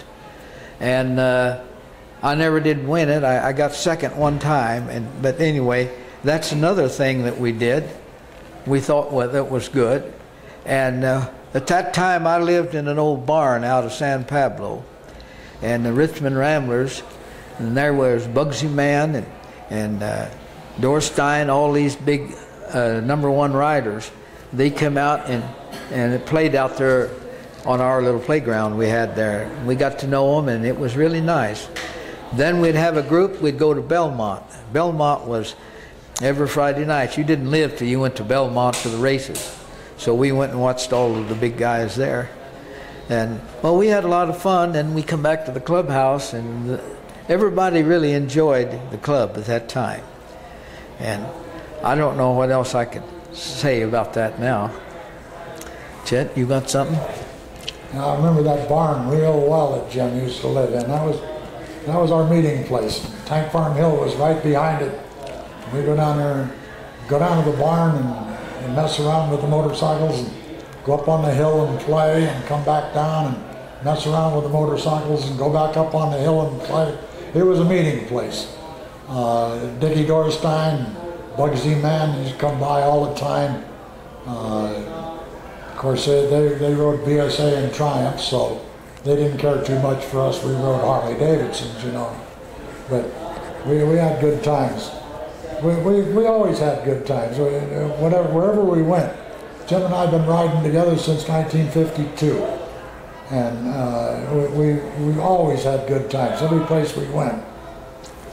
[SPEAKER 21] and uh, I never did win it. I, I got second one time, and but anyway, that's another thing that we did. We thought well, that was good, and uh, at that time I lived in an old barn out of San Pablo, and the Richmond Ramblers, and there was Bugsy Mann and and uh, Dorresteyn, all these big uh, number one riders. They come out and and played out there on our little playground we had there. We got to know them, and it was really nice. Then we'd have a group. We'd go to Belmont. Belmont was every Friday night. You didn't live till you went to Belmont to the races. So we went and watched all of the big guys there. And well, we had a lot of fun. and we come back to the clubhouse, and everybody really enjoyed the club at that time. And I don't know what else I could say about that now. Chet, you got something?
[SPEAKER 19] Now, I remember that barn real well that Jim used to live in. That was that was our meeting place. Tank Farm Hill was right behind it. We go down there, go down to the barn and, and mess around with the motorcycles and go up on the hill and play and come back down and mess around with the motorcycles and go back up on the hill and play. It was a meeting place. Uh, Dickie Dorresteyn, Bugsy Mann used to come by all the time. Uh, of course, they, they, they rode BSA and Triumph, so they didn't care too much for us. We rode Harley Davidsons, you know. But we, we had good times. We, we, we always had good times. We, whatever, wherever we went. Jim and I have been riding together since 1952. And uh, we, we, we always had good times, every place we went.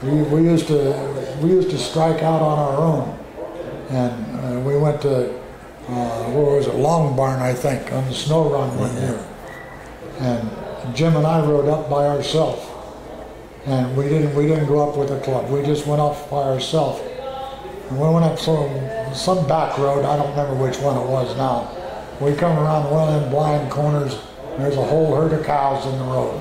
[SPEAKER 19] We, we, used to, we used to strike out on our own. And uh, we went to, uh, where was it, Long Barn, I think, on the snow run one year. And Jim and I rode up by ourselves. And we didn't, we didn't go up with a club. We just went up by ourselves. And we went up some, some back road, I don't remember which one it was now. We come around one of them blind corners, there's a whole herd of cows in the road.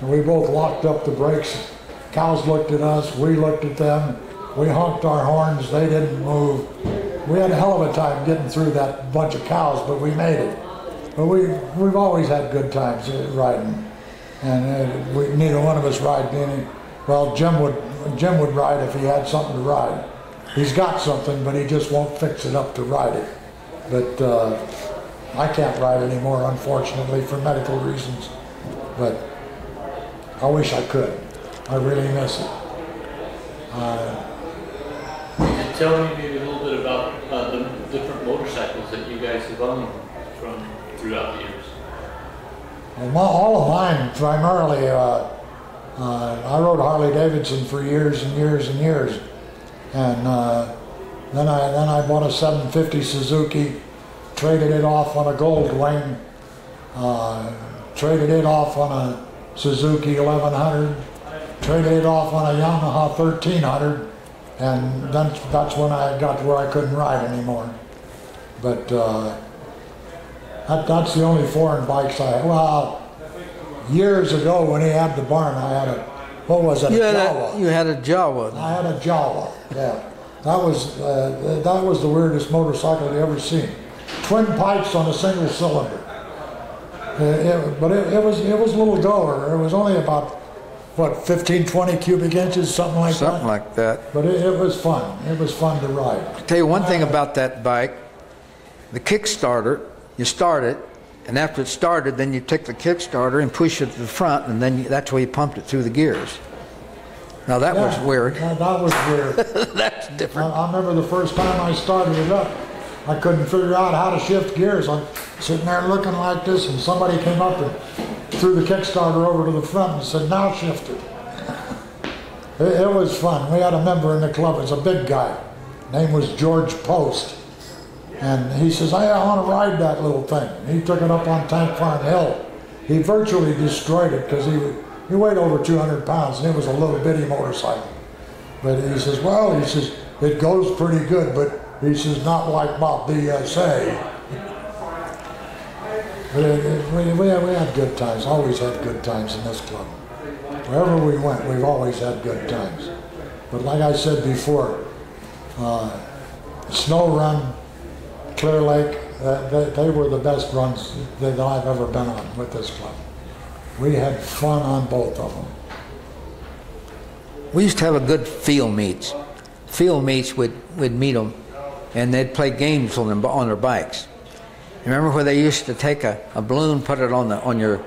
[SPEAKER 19] And we both locked up the brakes. Cows looked at us, we looked at them. We honked our horns, they didn't move. We had a hell of a time getting through that bunch of cows, but we made it. But we, we've always had good times uh, riding. And uh, we, neither one of us ride any, well, Jim would, Jim would ride if he had something to ride. He's got something, but he just won't fix it up to ride it. But uh, I can't ride anymore, unfortunately, for medical reasons. But I wish I could. I really miss it. Uh,
[SPEAKER 20] tell me maybe a little bit about uh, the different motorcycles that you guys have owned from throughout the years.
[SPEAKER 19] Well, my, all of mine, primarily, uh, uh, I rode Harley Davidson for years and years and years, and uh, then I then I bought a 750 Suzuki, traded it off on a Gold Wing, uh, traded it off on a Suzuki 1100, traded it off on a Yamaha 1300, and then that's when I got to where I couldn't ride anymore. But uh, that, that's the only foreign bikes I had. well years ago when he had the barn I had a what was it
[SPEAKER 21] You
[SPEAKER 19] a
[SPEAKER 21] had
[SPEAKER 19] Jawa
[SPEAKER 21] a, you had a Jawa.
[SPEAKER 19] I had a Jawa yeah. That was uh, that was the weirdest motorcycle you ever seen. Twin pipes on a single cylinder. Uh, it- but it, it was it was a little goer it was only about what 15 20 cubic inches something like
[SPEAKER 21] Something
[SPEAKER 19] that?
[SPEAKER 21] Something like that.
[SPEAKER 19] but it, it was fun. It was fun to ride.
[SPEAKER 21] I tell you one thing about that bike. The Kickstarter, you start it, and after it started, then you take the Kickstarter and push it to the front, and then you, that's where you pumped it through the gears. Now that was weird.
[SPEAKER 19] that, that was weird *laughs*
[SPEAKER 21] that's different
[SPEAKER 19] I, I remember the first time I started it up, I couldn't figure out how to shift gears. I'm sitting there looking like this, and somebody came up and threw the Kickstarter over to the front and said, "Now shift it." It, it was fun. We had a member in the club. It was a big guy. Name was George Post, and he says, "Hey, I want to ride that little thing." He took it up on Tank Farm Hill. He virtually destroyed it because he he weighed over 200 pounds, and it was a little bitty motorcycle. But he says, well, he says, it goes pretty good, but he says, not like my BSA. But it, it, we, we, had, we had good times, always had good times in this club. Wherever we went, we've always had good times. But like I said before, uh, Snow Run, Clear Lake, uh, they, they were the best runs that I've ever been on with this club. We had fun on both of them.
[SPEAKER 21] We used to have a good field meets. Field meets would would meet them, and they'd play games on them on their bikes. Remember where they used to take a, a balloon, put it on the on your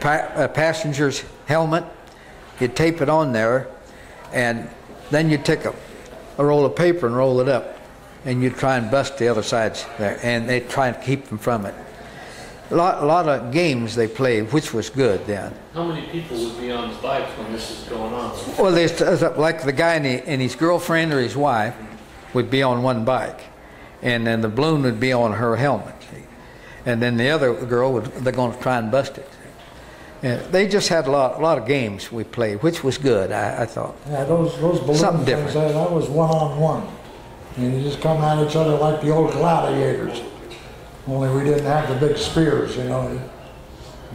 [SPEAKER 21] pa- a passenger's helmet, you'd tape it on there, and then you'd take a, a roll of paper and roll it up, and you'd try and bust the other sides there, and they'd try and keep them from it. A lot, lot of games they played, which was good then.
[SPEAKER 20] How many people would be on the bikes when this is going on?
[SPEAKER 21] Well, there's like the guy and, he, and his girlfriend or his wife would be on one bike, and then the balloon would be on her helmet, see? and then the other girl would they're going to try and bust it. And they just had a lot, a lot of games we played, which was good. I, I thought.
[SPEAKER 19] Yeah, those those balloon
[SPEAKER 21] Something
[SPEAKER 19] things,
[SPEAKER 21] different.
[SPEAKER 19] that, that was one on one. And you just come at each other like the old gladiators. Only we didn't have the big spears, you know.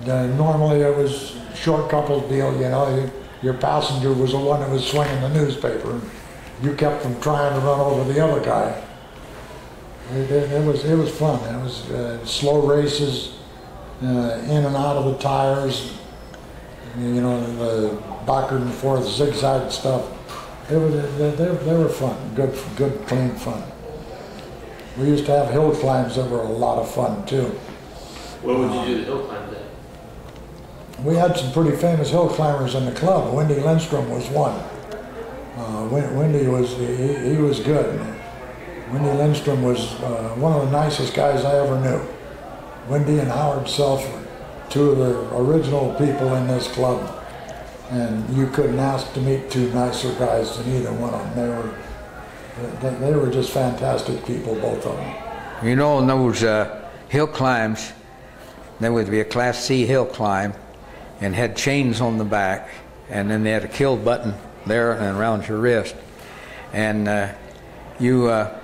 [SPEAKER 19] The, normally it was short couples deal, you know. You, your passenger was the one that was swinging the newspaper. You kept from trying to run over the other guy. It, it, it was it was fun. It was uh, slow races, uh, in and out of the tires. You know the backward and forth zigzag stuff. It was they, they, they were fun. Good good clean fun. We used to have hill climbs that were a lot of fun too.
[SPEAKER 20] What would you do the hill climbs at?
[SPEAKER 19] We had some pretty famous hill climbers in the club. Wendy Lindstrom was one. Uh, Wendy was he, he was good. Wendy Lindstrom was uh, one of the nicest guys I ever knew. Wendy and Howard Self were two of the original people in this club, and you couldn't ask to meet two nicer guys than either one of them. They were they, were just fantastic people, both of them.
[SPEAKER 21] You know, in those uh, hill climbs, there would be a Class C hill climb and had chains on the back, and then they had a kill button there and around your wrist. And uh, you uh,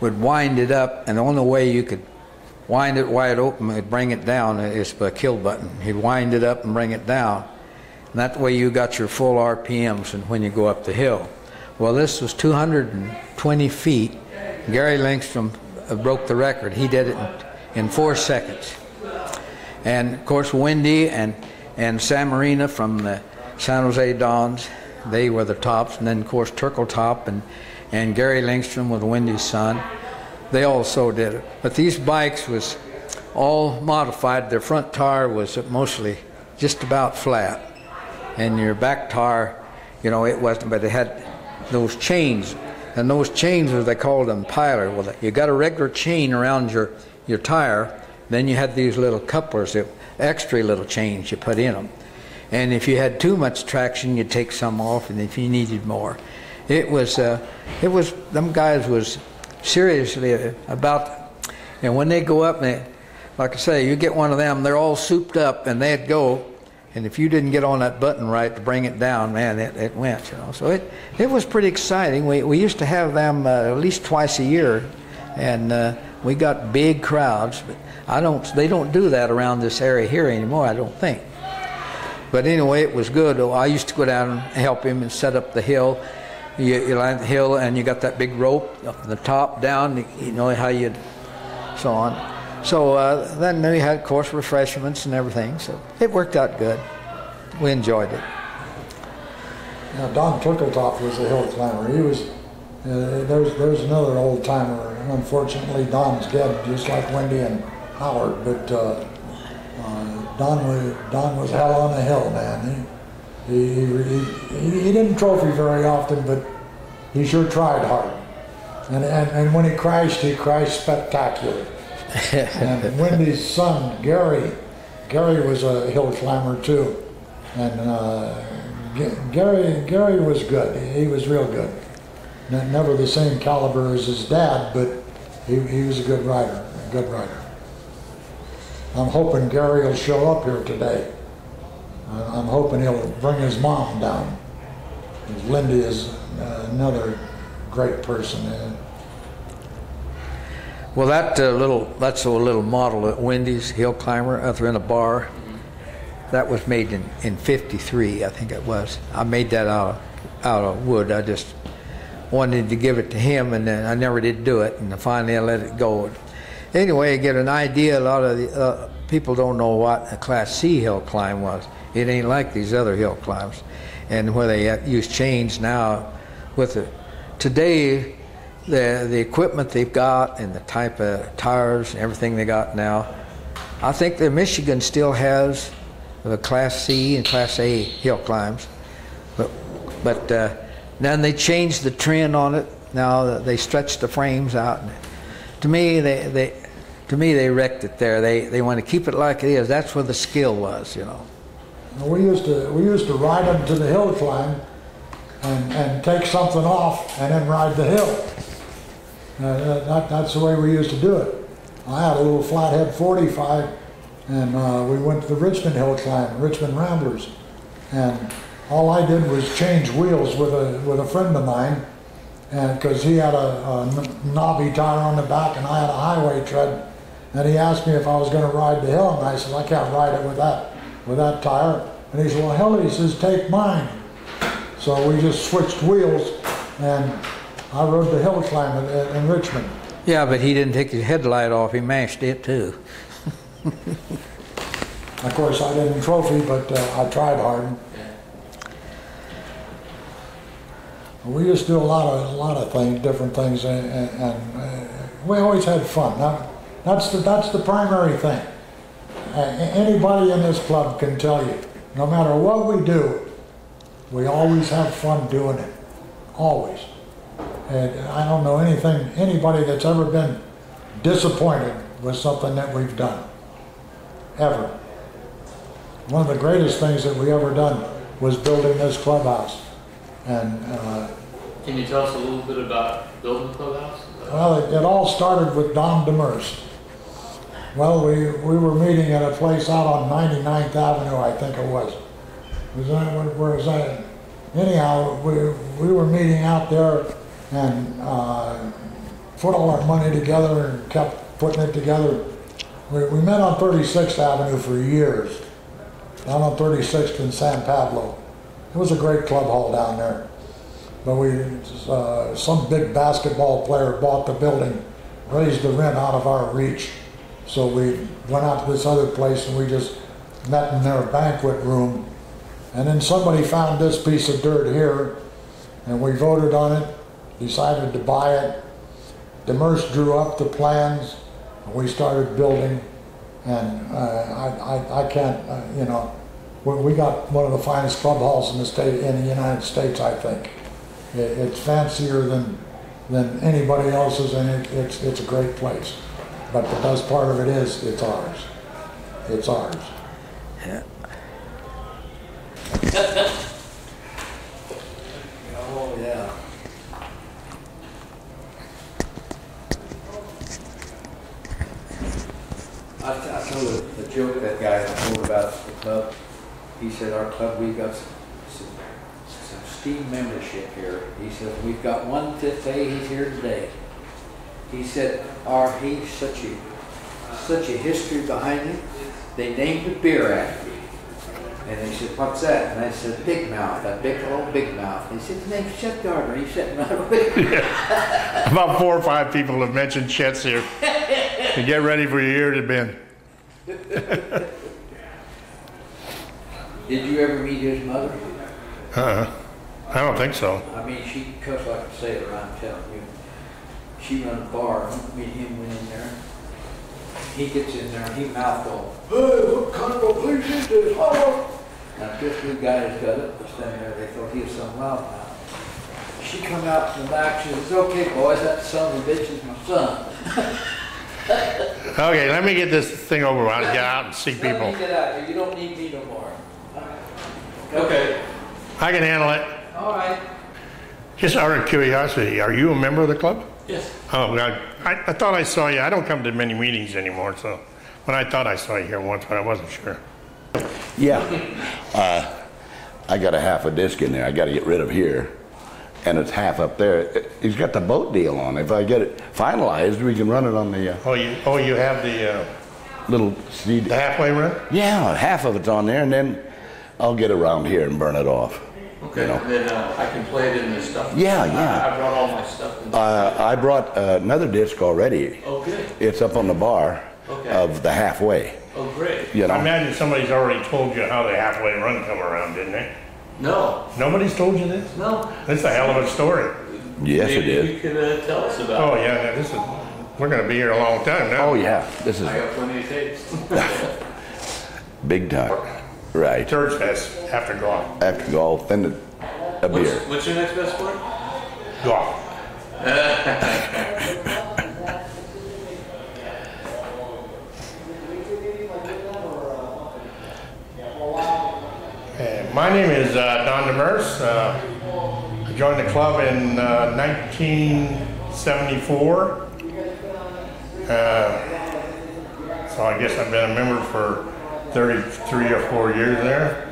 [SPEAKER 21] would wind it up, and the only way you could wind it wide open and bring it down is by a kill button. You'd wind it up and bring it down. And that way you got your full RPMs and when you go up the hill. Well, this was 220 feet. Gary Langstrom uh, broke the record. He did it in, in four seconds. And of course, Wendy and, and Sam Marina from the San Jose Dons, they were the tops. And then, of course, Turkle Top and, and Gary Langstrom with Wendy's son, they also did it. But these bikes was all modified. Their front tire was mostly just about flat. And your back tire, you know, it wasn't, but it had those chains. And those chains, as they called them, piler. Well, you got a regular chain around your, your tire. Then you had these little couplers, that- extra little chains you put in them. And if you had too much traction, you'd take some off, and if you needed more, it was, uh, it was. Them guys was seriously about. And when they go up, they, like I say, you get one of them, they're all souped up, and they'd go. And if you didn't get on that button right to bring it down, man, it, it went. You know, so it it was pretty exciting. We we used to have them uh, at least twice a year, and uh, we got big crowds. But I don't. They don't do that around this area here anymore. I don't think. But anyway, it was good. Oh, I used to go down and help him and set up the hill. You, you land the hill and you got that big rope up the top down. You know how you'd so on. So uh, then we had, of course, refreshments and everything. So it worked out good. We enjoyed it.
[SPEAKER 19] Now, Don Turkletop was a hill climber. He was, uh, there's, there's another old timer. Unfortunately, Don's dead, just like Wendy and Howard. But uh, uh, Don was Don was hell on a hill, man. He he, he, he, he didn't trophy very often, but he sure tried hard. And, and, and when he crashed, he crashed spectacular. And Wendy's son, Gary, Gary was a hill climber too. And uh, Gary, Gary was good. He was real good. Ne- Never the same caliber as his dad, but he, he was a good rider, a good rider. I'm hoping Gary will show up here today. I'm hoping he'll bring his mom down. Lindy is uh, another great person.
[SPEAKER 21] Well, that uh, little that's a little model at Wendy's Hill Climber up in a bar. That was made in, in '53, I think it was. I made that out of out of wood. I just wanted to give it to him, and then I never did do it. And finally, I let it go. Anyway, get an idea. A lot of the, uh, people don't know what a Class C hill climb was. It ain't like these other hill climbs, and where they uh, use chains now. With the today, the the equipment they've got and the type of tires and everything they got now, I think that Michigan still has the Class C and Class A hill climbs. But, but uh, then they changed the trend on it. Now they stretched the frames out. To me, they, they, to me, they wrecked it there. They, they want to keep it like it is. That's where the skill was, you know.
[SPEAKER 19] We used to, we used to ride them to the hill climb and, and take something off and then ride the hill. Uh, that, that's the way we used to do it. I had a little flathead 45 and uh, we went to the Richmond Hill climb, Richmond Ramblers. And all I did was change wheels with a, with a friend of mine and because he had a, a knobby tire on the back and I had a highway tread. And he asked me if I was going to ride the hill and I said, I can't ride it with that, with that tire. And he said, well, hell, he says, take mine. So we just switched wheels and I rode the hill climb in, in Richmond.
[SPEAKER 21] Yeah, but he didn't take his headlight off. He mashed it too. *laughs*
[SPEAKER 19] Of course, I didn't trophy, but uh, I tried hard. We just do a lot of a lot of things, different things, and, and, and uh, we always had fun. That, that's the that's the primary thing. Uh, anybody in this club can tell you, no matter what we do, we always have fun doing it, always. And I don't know anything anybody that's ever been disappointed with something that we've done, ever. One of the greatest things that we ever done was building this clubhouse. And uh,
[SPEAKER 20] Can you tell us a little bit about building the clubhouse?
[SPEAKER 19] well, it, it all started with Don Demerse. Well, we, we were meeting at a place out on 99th Avenue, I think it was. Was that, where, where was that? Anyhow, we, we were meeting out there and uh, put all our money together and kept putting it together. We, we met on 36th Avenue for years, down on 36th in San Pablo. It was a great club hall down there. But we, uh, some big basketball player bought the building, raised the rent out of our reach. So we went out to this other place and we just met in their banquet room. And then somebody found this piece of dirt here and we voted on it, decided to buy it. Demerse drew up the plans and we started building. And uh, I, I, I can't, uh, you know, we, we got one of the finest club halls in the state, in the United States, I think. It, it's fancier than, than anybody else's and it, it's, it's a great place. But the best part of it is, it's ours. It's ours.
[SPEAKER 21] Yeah. Oh, yeah.
[SPEAKER 23] I, I told a, a joke that guy told about the club. He said, our club, we got some, some, some steam membership here. He said, we've got one day, he's here today. He said, our, he's such a, such a history behind him. They named the beer after him. And they said, what's that? And I said, Big Mouth, that big old Big Mouth. He said, his name's Chet Gardner. He's sitting right over there.
[SPEAKER 22] About four or five people have mentioned Chet's here. So *laughs* get ready for your ear to bend. *laughs*
[SPEAKER 23] Did you ever meet his mother?
[SPEAKER 22] Uh-uh. I don't think so.
[SPEAKER 23] I mean, she cussed like a sailor, I'm telling you. She run a bar, me and him went in there. He gets in there and he mouthed off, hey, what kind of a place is this? Oh. Now, just two guys got it, was standing there, they thought he was some loudmouth. She come out from the back, she says, okay, boys, that son of a bitch is my son. *laughs*
[SPEAKER 22] Okay, let me get this thing over. I'll get out and see
[SPEAKER 23] Let
[SPEAKER 22] people.
[SPEAKER 23] me get out here, you don't need me no more.
[SPEAKER 22] Okay. I can handle it.
[SPEAKER 23] All right.
[SPEAKER 22] Just out of curiosity, are you a member of the club?
[SPEAKER 20] Yes.
[SPEAKER 22] Oh, God. I, I thought I saw you. I don't come to many meetings anymore, so, but I thought I saw you here once, but I wasn't sure.
[SPEAKER 24] Yeah. Uh, I got a half a disc in there. I got to get rid of here. And it's half up there. He's got the boat deal on. If I get it finalized, we can run it on the uh,
[SPEAKER 22] Oh, you, oh, you have the, uh,
[SPEAKER 24] little CD.
[SPEAKER 22] the halfway run?
[SPEAKER 24] Yeah, half of it's on there, and then I'll get around here and burn it off.
[SPEAKER 20] Okay,
[SPEAKER 24] You know.
[SPEAKER 20] and then uh, I can play it in the stuff.
[SPEAKER 24] Yeah, yeah.
[SPEAKER 20] I I brought all my stuff. in.
[SPEAKER 24] Uh, I brought another disc already.
[SPEAKER 20] Oh, good.
[SPEAKER 24] It's up on the bar
[SPEAKER 20] Okay.
[SPEAKER 24] of the halfway.
[SPEAKER 20] Oh, great.
[SPEAKER 24] You know.
[SPEAKER 22] I imagine somebody's already told you how the halfway run come around, didn't they?
[SPEAKER 20] No.
[SPEAKER 24] Nobody's told you this?
[SPEAKER 20] No.
[SPEAKER 24] That's a hell of a story. Yes, it
[SPEAKER 20] Maybe
[SPEAKER 24] is.
[SPEAKER 20] you could uh, tell us about
[SPEAKER 22] Oh,
[SPEAKER 20] it.
[SPEAKER 22] yeah, this is, we're gonna be here a long time now.
[SPEAKER 24] Oh, yeah, this is
[SPEAKER 20] I got plenty of tapes. *laughs*
[SPEAKER 24] big time. Right.
[SPEAKER 22] Third best after golf.
[SPEAKER 24] After golf, then the- a
[SPEAKER 20] What's,
[SPEAKER 24] beer.
[SPEAKER 20] what's your next best sport?
[SPEAKER 22] Golf. *laughs* Uh, My name is uh, Don Demerse. Uh, I joined the club in uh, 1974. Uh, So I guess I've been a member for 33 or 4 years there.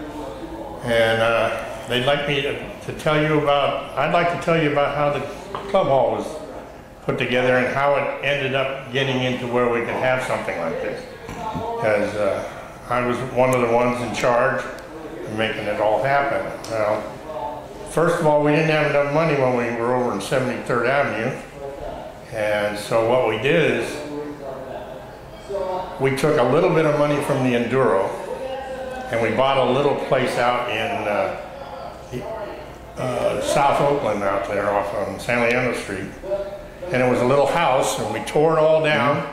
[SPEAKER 22] And uh, they'd like me to to tell you about, I'd like to tell you about how the club hall was put together and how it ended up getting into where we could have something like this. Because I was one of the ones in charge making it all happen. Well, first of all, we didn't have enough money when we were over in 73rd Avenue. And so what we did is we took a little bit of money from the Enduro and we bought a little place out in uh, uh, South Oakland out there off on San Leandro Street. And it was a little house and we tore it all down,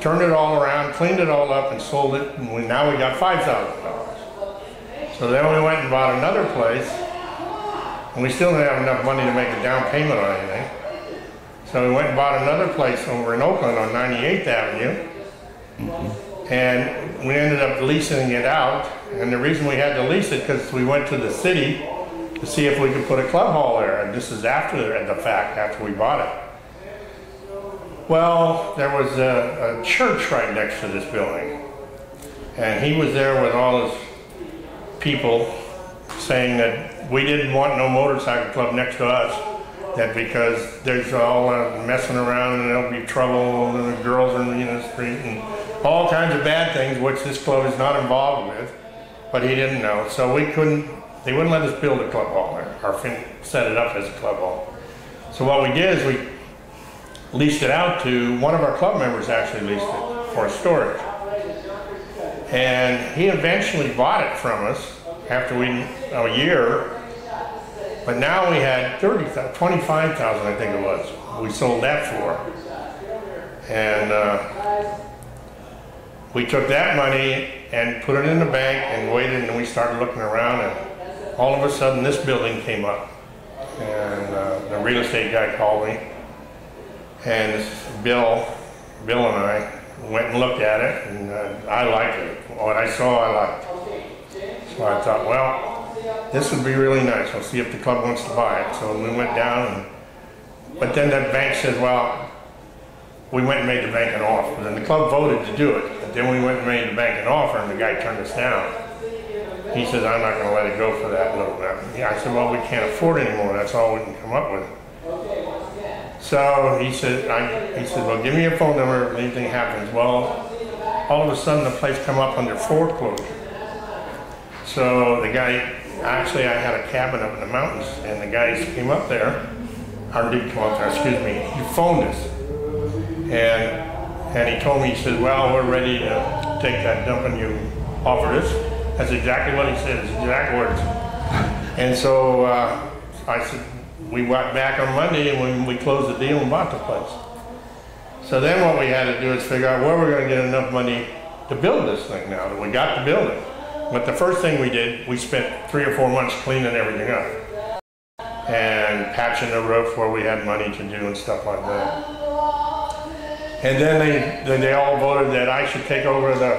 [SPEAKER 22] turned it all around, cleaned it all up and sold it. And we, now we got $5,000. So then we went and bought another place and we still didn't have enough money to make a down payment on anything. So we went and bought another place over in Oakland on 98th Avenue. And we ended up leasing it out. And the reason we had to lease it because we went to the city to see if we could put a club hall there. And this is after the fact, after we bought it. Well, there was a, a church right next to this building. And he was there with all his people saying that we didn't want no motorcycle club next to us. That because there's all uh, messing around and there'll be trouble and the girls are in the street and all kinds of bad things, which this club is not involved with. But he didn't know. So we couldn't, they wouldn't let us build a club hall or set it up as a club hall. So what we did is we leased it out to, one of our club members actually leased it for storage. And he eventually bought it from us after we, a year. But now we had 30, 25,000 I think it was, we sold that for. And uh, we took that money and put it in the bank and waited and we started looking around and all of a sudden this building came up. And uh, the real estate guy called me and Bill, Bill and I went and looked at it and uh, I liked it. What I saw I liked. So I thought, well, this would be really nice. We'll see if the club wants to buy it. So we went down and, but then the bank said, well, we went and made the bank an offer. And then the club voted to do it. But then we went and made the bank an offer and the guy turned us down. He says, I'm not gonna let it go for that little bit. Yeah, I said, well, we can't afford anymore. That's all we can come up with. So he said, I, he said, well, give me a phone number if anything happens. Well, all of a sudden the place come up under foreclosure. So the guy, actually I had a cabin up in the mountains and the guys came up there, or did come up there, excuse me, he phoned us. And, and he told me, he said, well, we're ready to take that dump and you offered us. That's exactly what he said, his exact words. And so uh, I said, we went back on Monday and when we closed the deal and bought the place. So then what we had to do is figure out where we're gonna get enough money to build this thing now, that we got the building. But the first thing we did, we spent three or four months cleaning everything up. And patching the roof where we had money to do and stuff like that. And then they, then they all voted that I should take over the,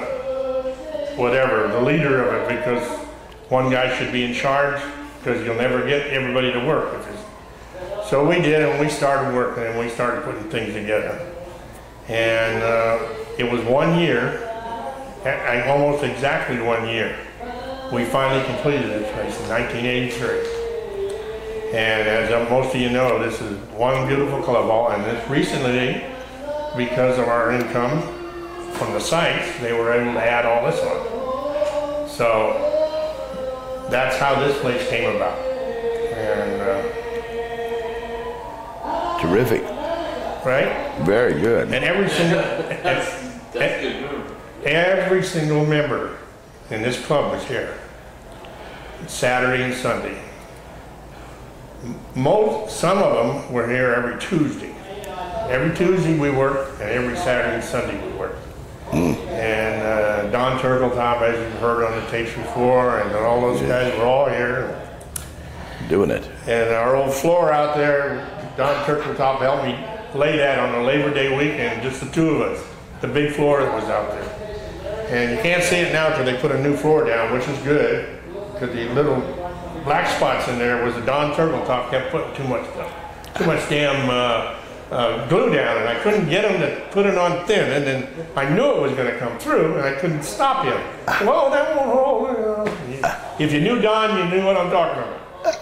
[SPEAKER 22] whatever, the leader of it, because one guy should be in charge, because you'll never get everybody to work. If So we did, and we started working, and we started putting things together. And uh, it was one year, almost exactly one year. We finally completed this place in 1983. And as most of you know, this is one beautiful club hall, and this recently, because of our income from the sites, they were able to add all this on. So that's how this place came about. And uh,
[SPEAKER 24] Terrific.
[SPEAKER 22] right?
[SPEAKER 24] Very good.
[SPEAKER 22] And every single
[SPEAKER 20] That's, that's good move.
[SPEAKER 22] every single member in this club was here. Saturday and Sunday. Most, some of them were here every Tuesday. Every Tuesday we worked, and every Saturday and Sunday we worked. And uh, uh, Don Turkletop, as you've heard on the tapes before, and all those guys were all here.
[SPEAKER 24] Doing it.
[SPEAKER 22] And our old floor out there, Don Turkletop helped me lay that on a Labor Day weekend, just the two of us. The big floor that was out there. And you can't see it now because they put a new floor down, which is good, because the little black spots in there was the Don Turkletop kept putting too much, too much damn uh, uh, glue down, and I couldn't get him to put it on thin. And then I knew it was going to come through, and I couldn't stop him. Well, that won't hold. If you knew Don, you knew what I'm talking about.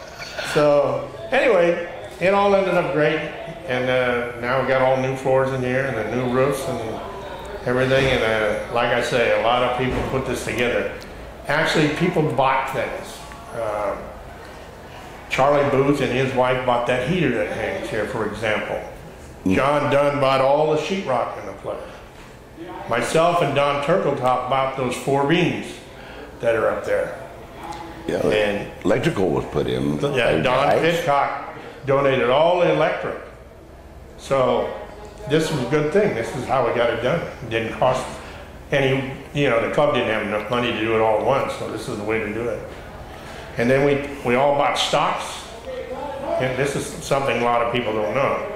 [SPEAKER 22] So anyway, it all ended up great, and uh, now we've got all new floors in here and the new roofs and everything. And uh, like I say, a lot of people put this together. Actually, people bought things. Uh, Charlie Booth and his wife bought that heater that hangs here, for example. John Dunn bought all the sheetrock in the place. Myself and Don Turkletop bought those four beams that are up there.
[SPEAKER 24] Yeah,
[SPEAKER 22] And-
[SPEAKER 24] electrical was put in.
[SPEAKER 22] Yeah, Don
[SPEAKER 24] Guys.
[SPEAKER 22] Pitcock donated all the electric. So this was a good thing. This is how we got it done. It didn't cost any, you know, the club didn't have enough money to do it all at once, so this is the way to do it. And then we, we all bought stocks. And this is something a lot of people don't know.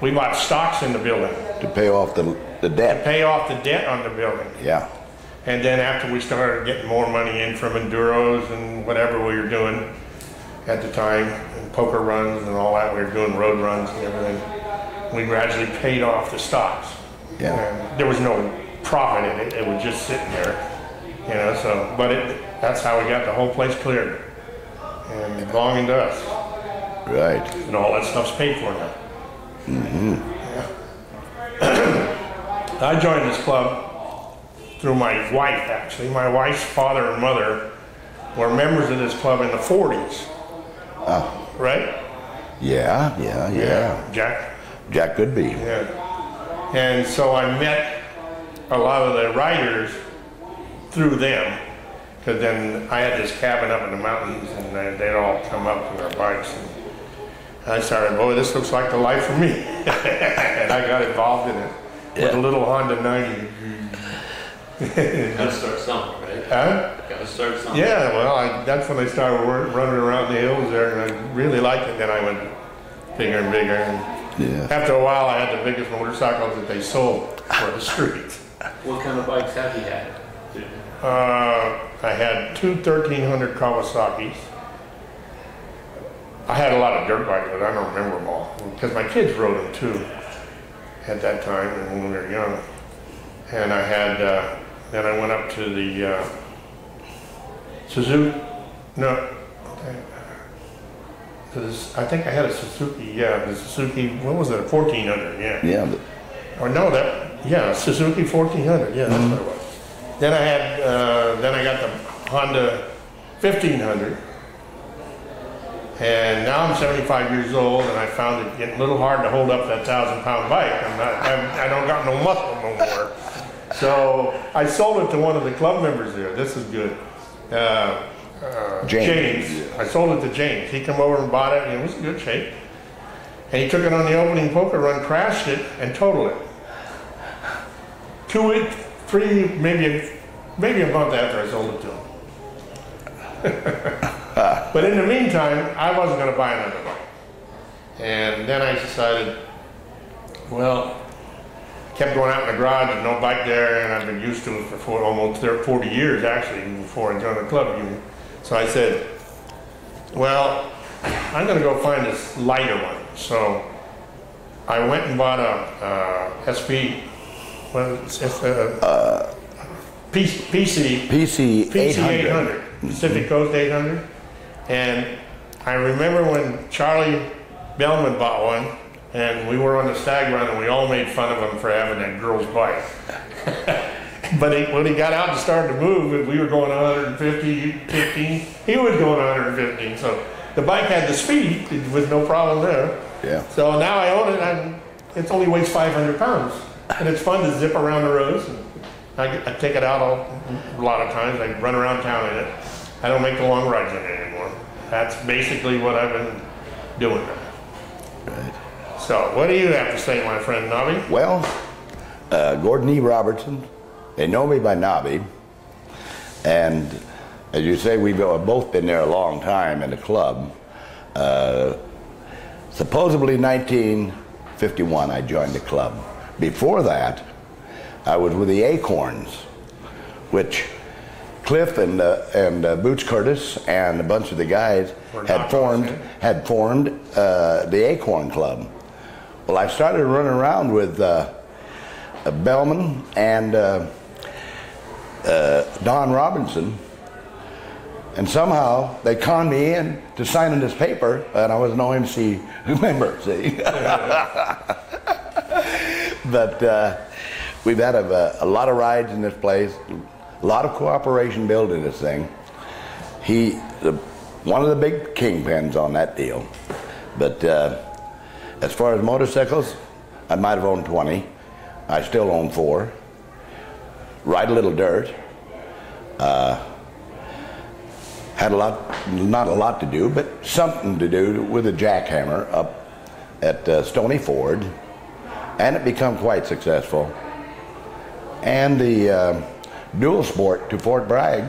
[SPEAKER 22] We bought stocks in the building.
[SPEAKER 24] To pay off the, the
[SPEAKER 22] To
[SPEAKER 24] debt.
[SPEAKER 22] pay off the debt on the building.
[SPEAKER 24] Yeah.
[SPEAKER 22] And then after we started getting more money in from enduros and whatever we were doing at the time, poker runs and all that, we were doing road runs and everything, we gradually paid off the stocks.
[SPEAKER 24] Yeah.
[SPEAKER 22] And there was no profit in it, it was just sitting there, you know, so, but it, that's how we got the whole place cleared. And belonging to us.
[SPEAKER 24] Right.
[SPEAKER 22] And all that stuff's paid for now.
[SPEAKER 24] Mm-hmm. Yeah. *clears throat*
[SPEAKER 22] I joined this club through my wife, actually. My wife's father and mother were members of this club in the 40s,
[SPEAKER 24] Oh,
[SPEAKER 22] right?
[SPEAKER 24] yeah, yeah, yeah.
[SPEAKER 22] Jack.
[SPEAKER 24] Jack Goodby.
[SPEAKER 22] Yeah. And so I met a lot of the writers through them. Because then I had this cabin up in the mountains and they- they'd all come up on their bikes. And I started, boy, this looks like the life for me. *laughs* and I got involved in it with a little Honda 90. *laughs*
[SPEAKER 20] Gotta start somewhere, right?
[SPEAKER 22] Huh?
[SPEAKER 20] Gotta start somewhere.
[SPEAKER 22] Yeah, well, I, that's when I started wor- running around the hills there, and I really liked it. Then I went bigger and bigger. And
[SPEAKER 24] Yeah.
[SPEAKER 22] after a while, I had the biggest motorcycles that they sold for the street. *laughs*
[SPEAKER 20] What kind of bikes have you had?
[SPEAKER 22] Uh, I had two 1300 Kawasaki's. I had a lot of dirt bikes, but I don't remember them all because my kids rode them too at that time and when we were young. And I had, uh, then I went up to the uh, Suzuki, no, this- I think I had a Suzuki, yeah, the Suzuki, what was it, a 1400, yeah.
[SPEAKER 24] Yeah, but
[SPEAKER 22] Or no, that, yeah, Suzuki 1400, yeah, that's what it was. Then I had, uh, then I got the Honda 1500. And now I'm 75 years old and I found it getting a little hard to hold up that thousand pound bike. I'm not, I'm, I don't got no muscle no more. So I sold it to one of the club members there. This is good. Uh, uh,
[SPEAKER 24] James.
[SPEAKER 22] James. I sold it to James. He came over and bought it and it was in good shape. And he took it on the opening poker run, crashed it, and totaled it. Two weeks, three, maybe, a- maybe a month after I sold it to him. *laughs* but in the meantime, I wasn't going to buy another bike. And then I decided, well, kept going out in the garage and no bike there, and I've been used to it for four, almost thir- 40 years actually before I joined the club. union. So I said, well, I'm going to go find this lighter one. So I went and bought a uh, SP, what is it, uh, PC, PC,
[SPEAKER 24] PC
[SPEAKER 22] PC
[SPEAKER 24] 800.
[SPEAKER 22] 800, Pacific Coast 800. And I remember when Charlie Bellman bought one, and we were on the stag run, and we all made fun of him for having that girl's bike. *laughs* but he, when he got out and started to move, and we were going 150, 15, he was going 115. So the bike had the speed, it was no problem there.
[SPEAKER 24] Yeah.
[SPEAKER 22] So now I own it, and it only weighs 500 pounds. And it's fun to zip around the roads. I, I take it out all, a lot of times. I run around town in it. I don't make the long rides in it anymore. That's basically what I've been doing.
[SPEAKER 24] Right.
[SPEAKER 22] So, what do you have to say, my friend Knobby?
[SPEAKER 24] Well, uh, Gordon E. Robertson, they know me by Knobby. And as you say, we've uh, both been there a long time in the club. Uh, supposedly 1951, I joined the club. Before that, I was with the Acorns, which Cliff and uh, and uh, Boots Curtis and a bunch of the guys had formed
[SPEAKER 22] eh?
[SPEAKER 24] had formed uh, the Acorn Club. Well, I started running around with uh, uh, Bellman and uh, uh, Don Robinson, and somehow they conned me in to signing this paper, and I was an OMC *laughs* member. See, *laughs* but uh, we've had a, a lot of rides in this place, a lot of cooperation building this thing. He, the, one of the big kingpins on that deal, but. Uh, as far as motorcycles, I might have owned 20. I still own four. Ride a little dirt. Uh, had a lot, not a lot to do, but something to do with a jackhammer up at uh, Stonyford, and it become quite successful. And the uh, dual sport to Fort Bragg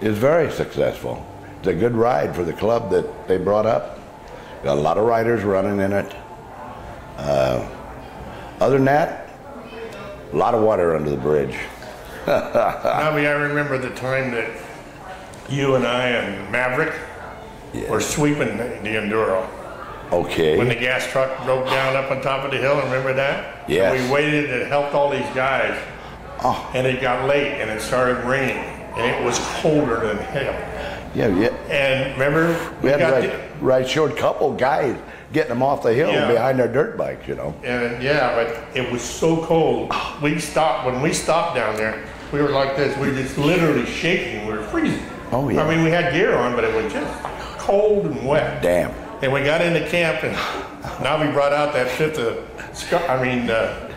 [SPEAKER 24] is very successful. It's a good ride for the club that they brought up. Got a lot of riders running in it. Uh, other than that, a lot of water under the bridge. *laughs*
[SPEAKER 22] Bobby, I remember the time that you and I and Maverick were sweeping the Enduro.
[SPEAKER 24] Okay.
[SPEAKER 22] When the gas truck broke down up on top of the hill, remember that?
[SPEAKER 24] Yes.
[SPEAKER 22] We waited and helped all these guys. Oh. And it got late and it started raining and it was colder than hell.
[SPEAKER 24] Yeah, yeah.
[SPEAKER 22] And remember,
[SPEAKER 24] We had to
[SPEAKER 22] got
[SPEAKER 24] ride short couple guys getting them off the hill
[SPEAKER 22] Yeah.
[SPEAKER 24] behind their dirt bikes, you know.
[SPEAKER 22] And yeah, but it was so cold. *sighs* We stopped when we stopped down there. We were like this. We were just literally shaking. We were freezing.
[SPEAKER 24] Oh, yeah.
[SPEAKER 22] I mean, we had gear on, but it was just cold and wet.
[SPEAKER 24] Damn.
[SPEAKER 22] And we got into camp, and now we brought out that fifth of. Scar- I mean, uh,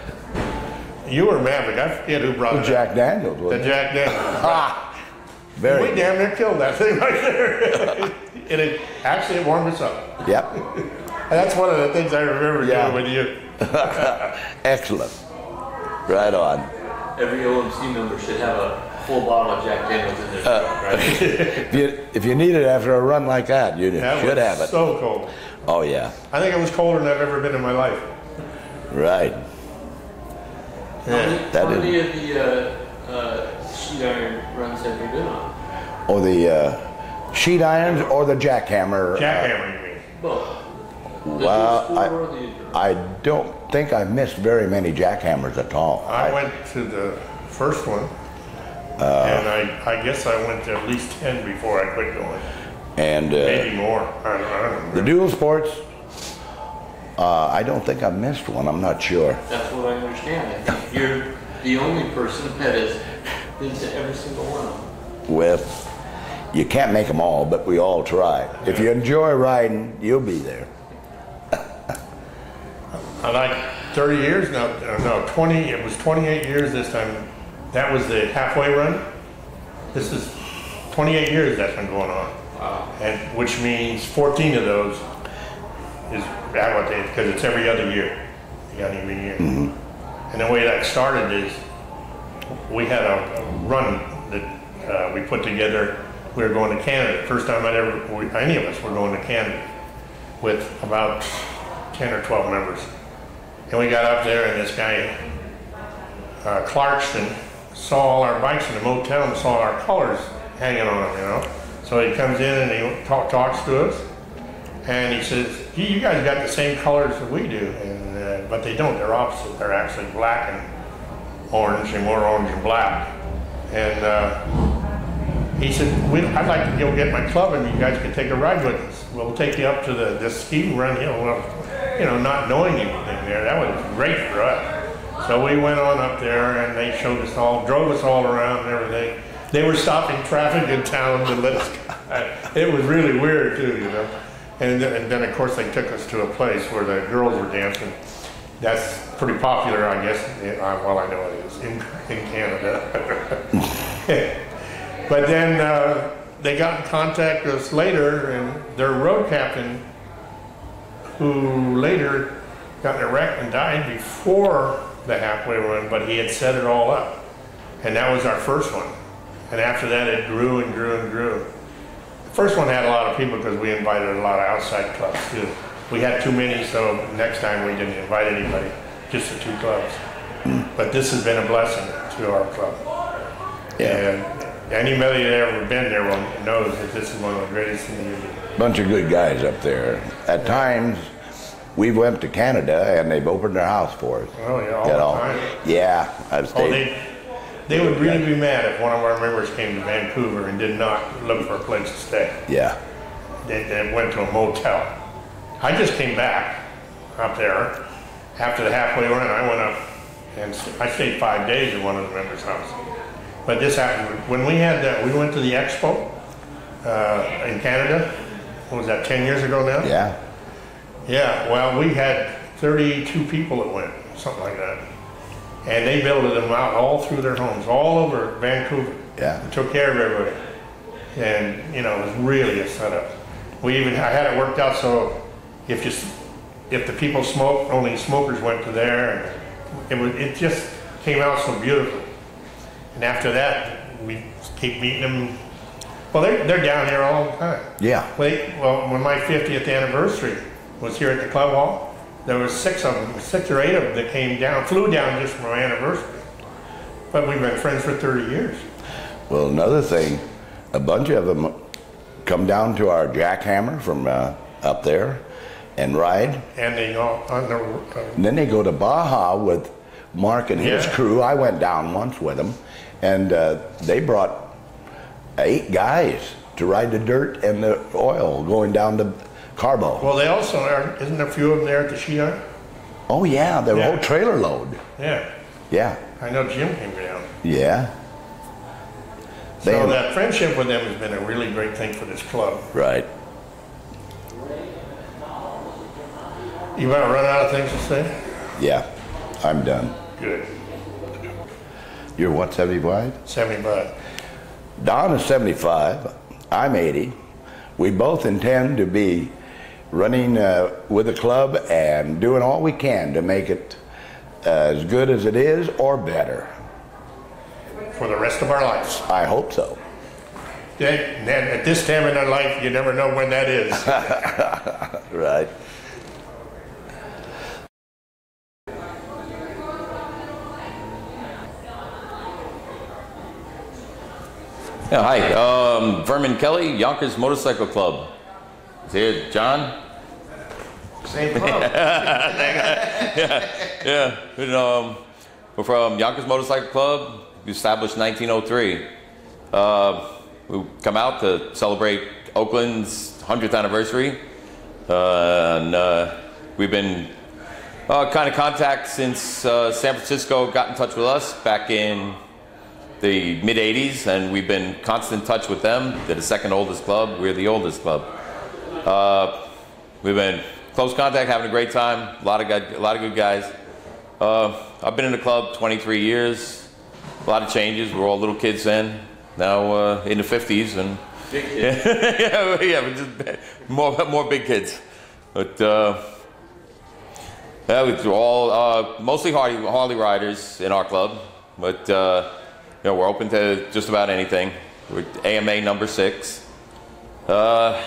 [SPEAKER 22] you were Maverick. I forget who brought it.
[SPEAKER 24] Jack. Daniels,
[SPEAKER 22] The? Jack Daniels.
[SPEAKER 24] Very.
[SPEAKER 22] We damn near killed that thing *laughs* right there. and it actually it warmed us up.
[SPEAKER 24] Yep.
[SPEAKER 22] And that's one of the things I remember
[SPEAKER 24] Yeah.
[SPEAKER 22] doing with you. *laughs*
[SPEAKER 24] Excellent. Right on.
[SPEAKER 20] Every OMC member should have a full bottle of Jack Daniels in their truck, right? *laughs*
[SPEAKER 24] if, you, if you need it after a run like that, you
[SPEAKER 22] That
[SPEAKER 24] should
[SPEAKER 22] was
[SPEAKER 24] have it.
[SPEAKER 22] so cold.
[SPEAKER 24] Oh, yeah.
[SPEAKER 22] I think it was colder than I've ever been in my life.
[SPEAKER 24] Right.
[SPEAKER 20] How many,
[SPEAKER 24] That
[SPEAKER 20] how
[SPEAKER 24] is-
[SPEAKER 20] many of the uh, uh, sheet iron runs have you been on?
[SPEAKER 24] Or the uh, sheet irons or the jackhammer. uh,
[SPEAKER 22] Jackhammer, you mean?
[SPEAKER 20] Both.
[SPEAKER 24] Well,
[SPEAKER 20] dual sport or the
[SPEAKER 24] I, I don't think I've missed very many jackhammers at all.
[SPEAKER 22] I went to the first one,
[SPEAKER 24] Uh,
[SPEAKER 22] and I, I guess I went to at least 10 before I quit going.
[SPEAKER 24] and uh,
[SPEAKER 22] Maybe more. I don't, I don't
[SPEAKER 24] the
[SPEAKER 22] remember.
[SPEAKER 24] dual sports, uh, I don't think I've missed one. I'm not sure.
[SPEAKER 20] That's what I understand. I think you're the only person that has been to every single one of them.
[SPEAKER 24] With, you can't make them all, but we all try. If you enjoy riding, you'll be there.
[SPEAKER 22] I like 30 years now, uh, no, 20, it was 28 years this time. That was the halfway run. This is 28 years that's been going on. And, which means 14 of those is what they, because it's every other year. You got every year. And the way that started is, we had a run that uh, we put together. We were going to Canada. First time I'd ever, we- any of us were going to Canada with about 10 or 12 members. And we got up there and this guy, uh, Clarkston, saw all our bikes in the motel and saw our colors hanging on them, you know? So he comes in and he talk, talks to us and he says, "Gee, you guys got the same colors that we do, and, uh, but they don't, they're opposite. They're actually black and orange and more orange and black. And uh, he said, I'd like to go get my club and you guys can take a ride with us. We'll take you up to the, this ski run hill. You know, not knowing anything there, that was great for us. So we went on up there and they showed us all, drove us all around and everything. They were stopping traffic in town to let us, *laughs* it was really weird too, you know. And then, and then of course they took us to a place where the girls were dancing. That's pretty popular, I guess, eh, uh, well, I know it is, in, in Canada. *laughs* But then uh, they got in contact with us later, and their road captain, who later got in a wreck and died before the halfway run, but he had set it all up. And that was our first one. And after that, it grew and grew and grew. The first one had a lot of people because we invited a lot of outside clubs too. We had too many, so next time we didn't invite anybody, just the two clubs. But this has been a blessing to our club. And anybody that ever been there will knows that this is one of the greatest in the union.
[SPEAKER 24] Bunch of good guys up there. At times, we went to Canada and they've opened their house for us.
[SPEAKER 22] Oh, yeah, all
[SPEAKER 24] You
[SPEAKER 22] the
[SPEAKER 24] know?
[SPEAKER 22] time.
[SPEAKER 24] Yeah, I've stayed.
[SPEAKER 22] Oh, they, they would really be mad if one of our members came to Vancouver and did not look for a place to stay.
[SPEAKER 24] Yeah.
[SPEAKER 22] They, they went to a motel. I just came back up there after the halfway run. I went up and I stayed five days at one of the members' houses. But this happened when we had that. We went to the expo uh, in Canada. What was that? Ten years ago now.
[SPEAKER 24] Yeah.
[SPEAKER 22] Yeah, well, we had 32 people that went, something like that. And they built them out all through their homes, all over Vancouver.
[SPEAKER 24] Yeah.
[SPEAKER 22] And took care of everybody. And, you know, it was really a setup. We even, I had it worked out so if you, if the people smoked, only smokers went to there. And it was, it just came out so beautiful. And after that, we keep meeting them. Well, they're, they're down here all the time.
[SPEAKER 24] Yeah.
[SPEAKER 22] Wait, well, when my 50th anniversary was here at the club hall, there was six of them, six or eight of them that came down, flew down just for my anniversary. But we've been friends for 30 years.
[SPEAKER 24] Well, another thing, a bunch of them come down to our jackhammer from uh, up there and ride.
[SPEAKER 22] And they on the, uh,
[SPEAKER 24] then they go to Baja with Mark and his
[SPEAKER 22] Yeah.
[SPEAKER 24] crew. I went down once with them, and uh, they brought eight guys to ride the dirt and the oil going down to Cabo.
[SPEAKER 22] well, they also are, isn't there a few of them there at the Shion?
[SPEAKER 24] Oh yeah, the
[SPEAKER 22] Yeah.
[SPEAKER 24] whole trailer load.
[SPEAKER 22] Yeah,
[SPEAKER 24] Yeah,
[SPEAKER 22] I know Jim came down.
[SPEAKER 24] yeah. They
[SPEAKER 22] So
[SPEAKER 24] have-
[SPEAKER 22] that friendship with them has been a really great thing for this club.
[SPEAKER 24] Right.
[SPEAKER 22] You about run out of things to say?
[SPEAKER 24] Yeah, I'm done.
[SPEAKER 22] Good.
[SPEAKER 24] You're what, 75?
[SPEAKER 22] 75.
[SPEAKER 24] Don is 75. I'm 80. We both intend to be running uh, with the club and doing all we can to make it as good as it is or better.
[SPEAKER 22] For the rest of our lives.
[SPEAKER 24] I hope so.
[SPEAKER 22] At this time in our life, you never know when that is. *laughs*
[SPEAKER 24] right.
[SPEAKER 25] Yeah, hi. Um, Vermon Kelly, Yonkers Motorcycle Club. Is here John?
[SPEAKER 22] Same club. *laughs*
[SPEAKER 25] yeah, yeah. And, um, we're from Yonkers Motorcycle Club, we established 1903. Uh, we come out to celebrate Oakland's 100th anniversary. Uh, and uh, we've been uh, kind of contact since uh, San Francisco got in touch with us back in the mid 80s, and we've been constant touch with them. They're the second oldest club, we're the oldest club. Uh, we've been close contact, having a great time. A lot of good, a lot of good guys. Uh, I've been in the club 23 years. A lot of changes. We're all little kids then. Now uh, in the 50s and
[SPEAKER 20] Big
[SPEAKER 25] yeah, *laughs*
[SPEAKER 20] kids.
[SPEAKER 25] yeah, yeah, we're just more more big kids. But uh, yeah, we're all uh, mostly Harley Harley riders in our club. But uh, you know, we're open to just about anything. We're AMA number six. Uh,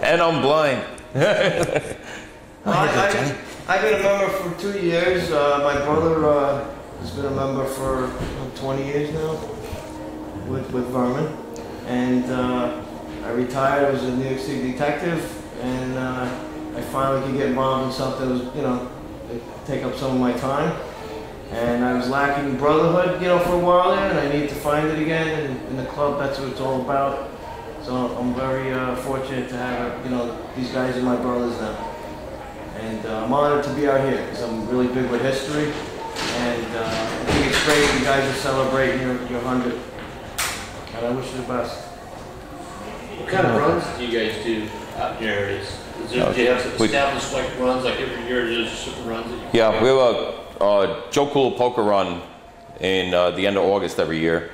[SPEAKER 25] and I'm blind. *laughs*
[SPEAKER 26] I, I, I've been a member for two years. Uh, my brother uh, has been a member for uh, 20 years now with, with Vermon. And uh, I retired. I was a New York City detective. And uh, I finally could get involved in something that was, you know, take up some of my time. And I was lacking brotherhood, you know, for a while there, and I need to find it again. And in the club, that's what it's all about. So I'm very uh, fortunate to have, you know, these guys are my brothers now. And uh, I'm honored to be out here because I'm really big with history. And uh, I think it's great you guys are celebrating your, your 100. And I wish you the best.
[SPEAKER 20] What kind of runs do you guys do out in your areas? Is there, do you have
[SPEAKER 25] We-
[SPEAKER 20] established like runs, like every year there's certain runs that you?
[SPEAKER 25] Yeah, we have a uh, Joe Cool poker run in uh, the end of August every year.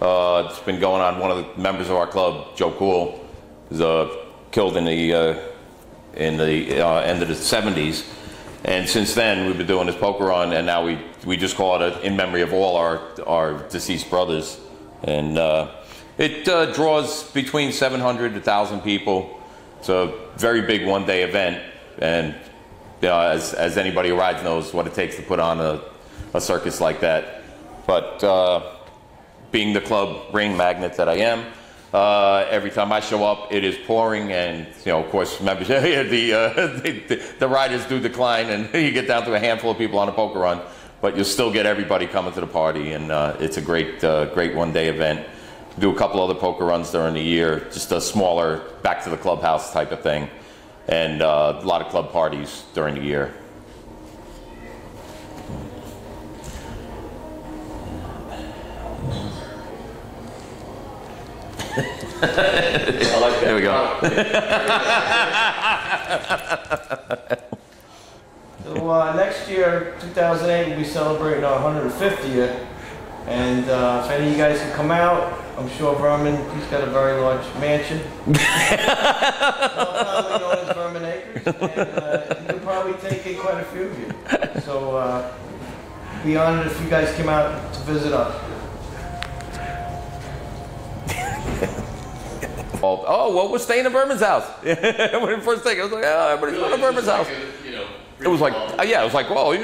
[SPEAKER 25] Uh, it's been going on. One of the members of our club, Joe Cool, was uh, killed in the uh, in the uh, end of the 70s. And since then, we've been doing this poker run, and now we, we just call it a, in memory of all our, our deceased brothers. And it draws between 700 to 1,000 people. It's a very big one-day event, and you know, as, as anybody who rides knows what it takes to put on a, a circus like that. But uh, being the club ring magnet that I am, uh, every time I show up, it is pouring, and you know, of course, members, *laughs* the, uh, *laughs* the the riders do decline, and *laughs* you get down to a handful of people on a poker run, but you'll still get everybody coming to the party, and uh, it's a great, uh, great one-day event. Do a couple other poker runs during the year, just a smaller, back to the clubhouse type of thing, and uh, a lot of club parties during the year. There we go.
[SPEAKER 26] So uh, next year, 2008, we'll be celebrating our 150th. And uh, if any of you guys can come out, I'm sure Vermon, he's got a very large mansion. *laughs* Commonly known as Vermin Acres. And uh, he could probably take in quite a few of you. So uh, be honored if you guys came out to visit us. *laughs*
[SPEAKER 25] Oh, oh, well, we're staying at Berman's house. *laughs* when we first thing, I was like, oh, everybody's going to Berman's house. It was like, uh, yeah, it was like, well, you,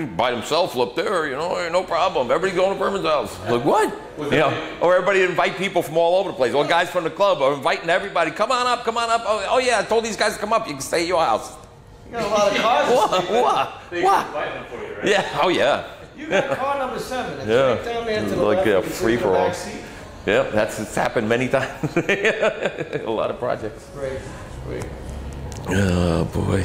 [SPEAKER 25] you by himself up there, you know, no problem. Everybody's going to Berman's house. Like, what? You know, or everybody invite people from all over the place. Or guys from the club are inviting everybody. Come on up, come on up. Oh, oh yeah, I told these guys to come up. You can stay at your house.
[SPEAKER 26] You got a lot of cars. *laughs*
[SPEAKER 25] What? What?
[SPEAKER 20] They
[SPEAKER 25] What?
[SPEAKER 20] invite them for you, right?
[SPEAKER 25] Yeah, oh yeah.
[SPEAKER 26] You got car number seven. It's
[SPEAKER 25] Yeah.
[SPEAKER 26] right down there to the
[SPEAKER 25] Like
[SPEAKER 26] left.
[SPEAKER 25] a
[SPEAKER 26] You can sit in
[SPEAKER 25] free for all. Yep, that's it's happened many *laughs* times. a lot of projects.
[SPEAKER 26] Great, great.
[SPEAKER 25] Oh boy.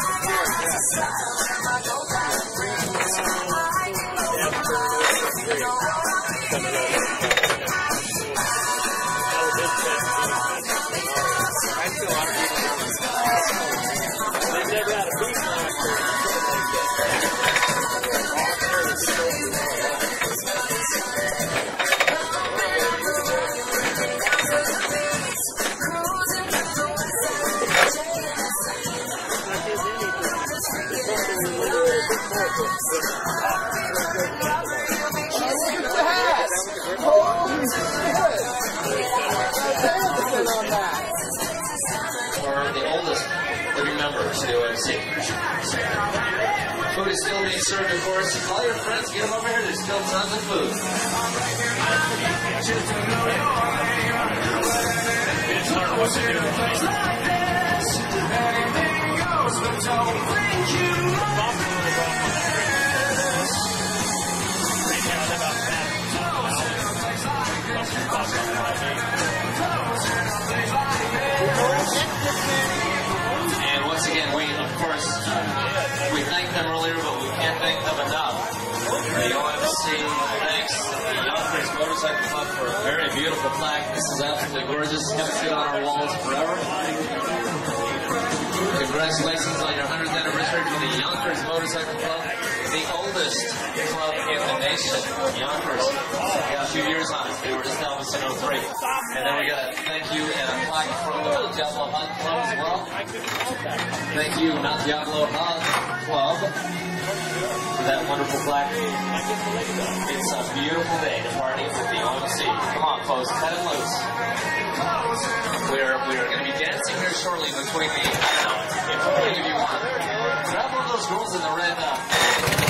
[SPEAKER 27] And once again, we, of course, we thanked them earlier, but we can't thank them enough. The Motorcycle Club for a very beautiful plaque. This is absolutely gorgeous. It's going to sit on our walls forever. Congratulations on your 100th anniversary to the Yonkers Motorcycle Club, the oldest club in the nation. Yonkers got a few years on it. They were established in 03. And then we got a thank you and a plaque from the Diablo Hunt Club as well. Thank you, not Diablo Hunt Club, that wonderful plaque. It's a beautiful day to party with the OMC. Come on, folks, cut it loose. We're, we're going to be dancing here shortly between the, I don't know, if you want, grab one of those girls in the red, uh,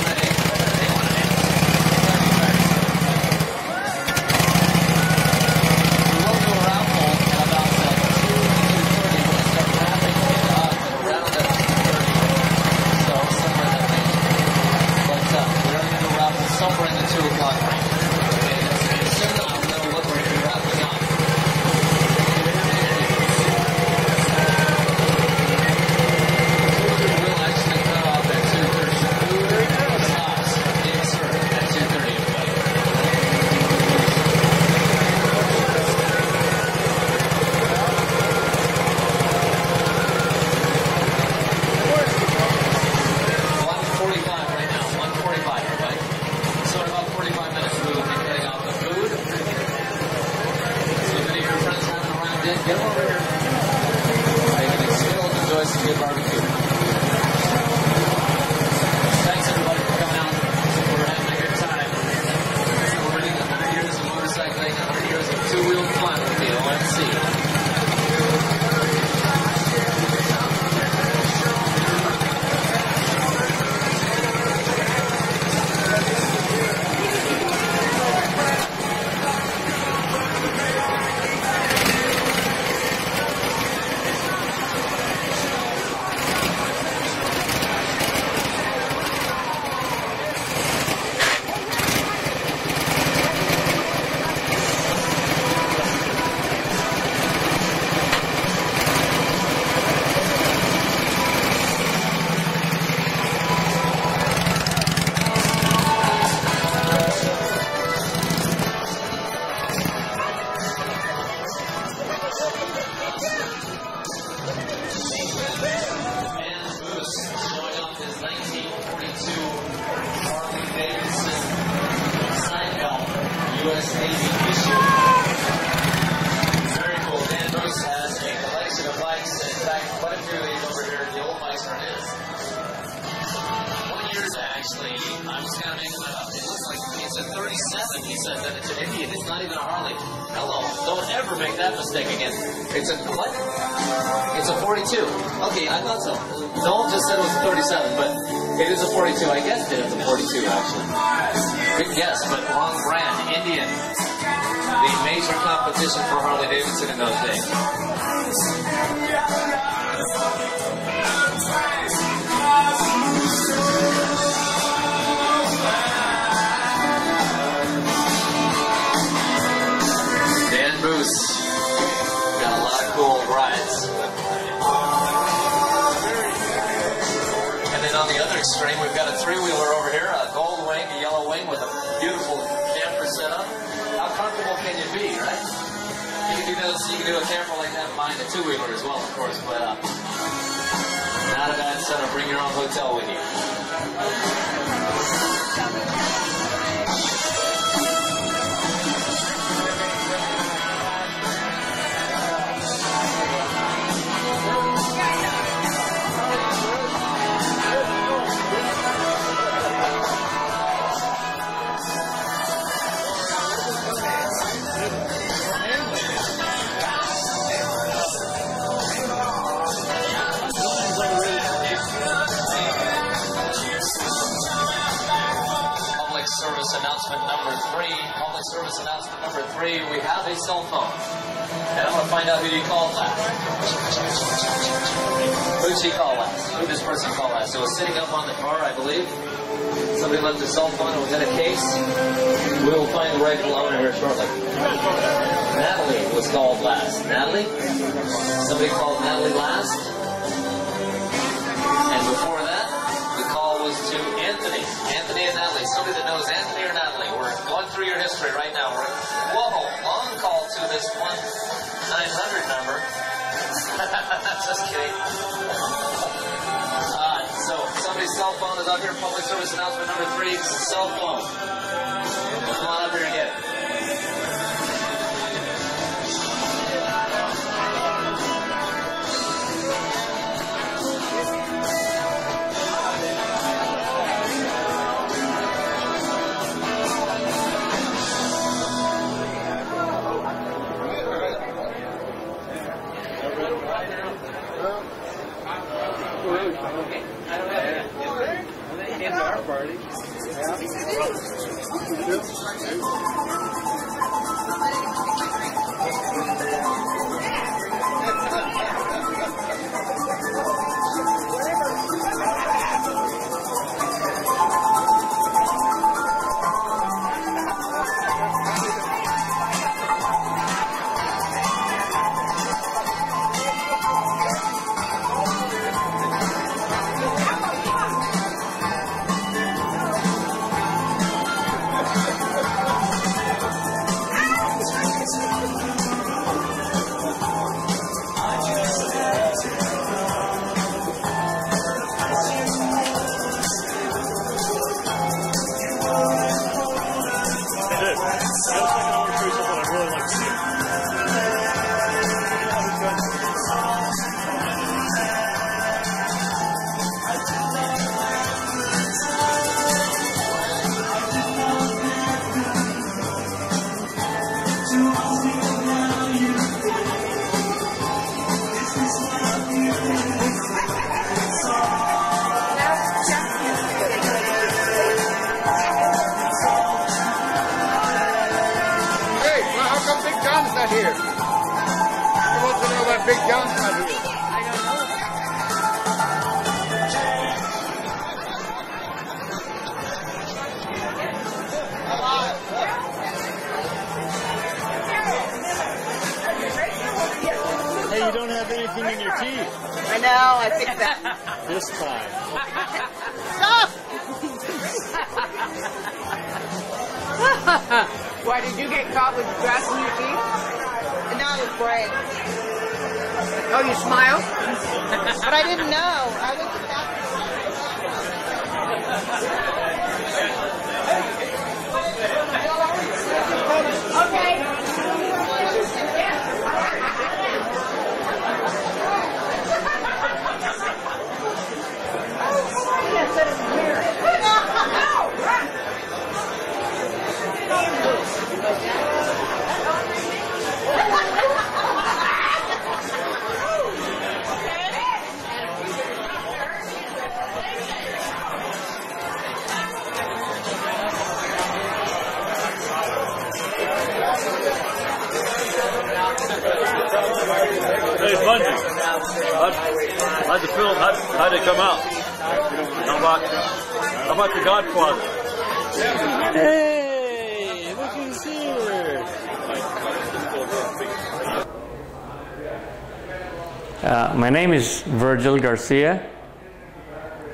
[SPEAKER 28] Garcia.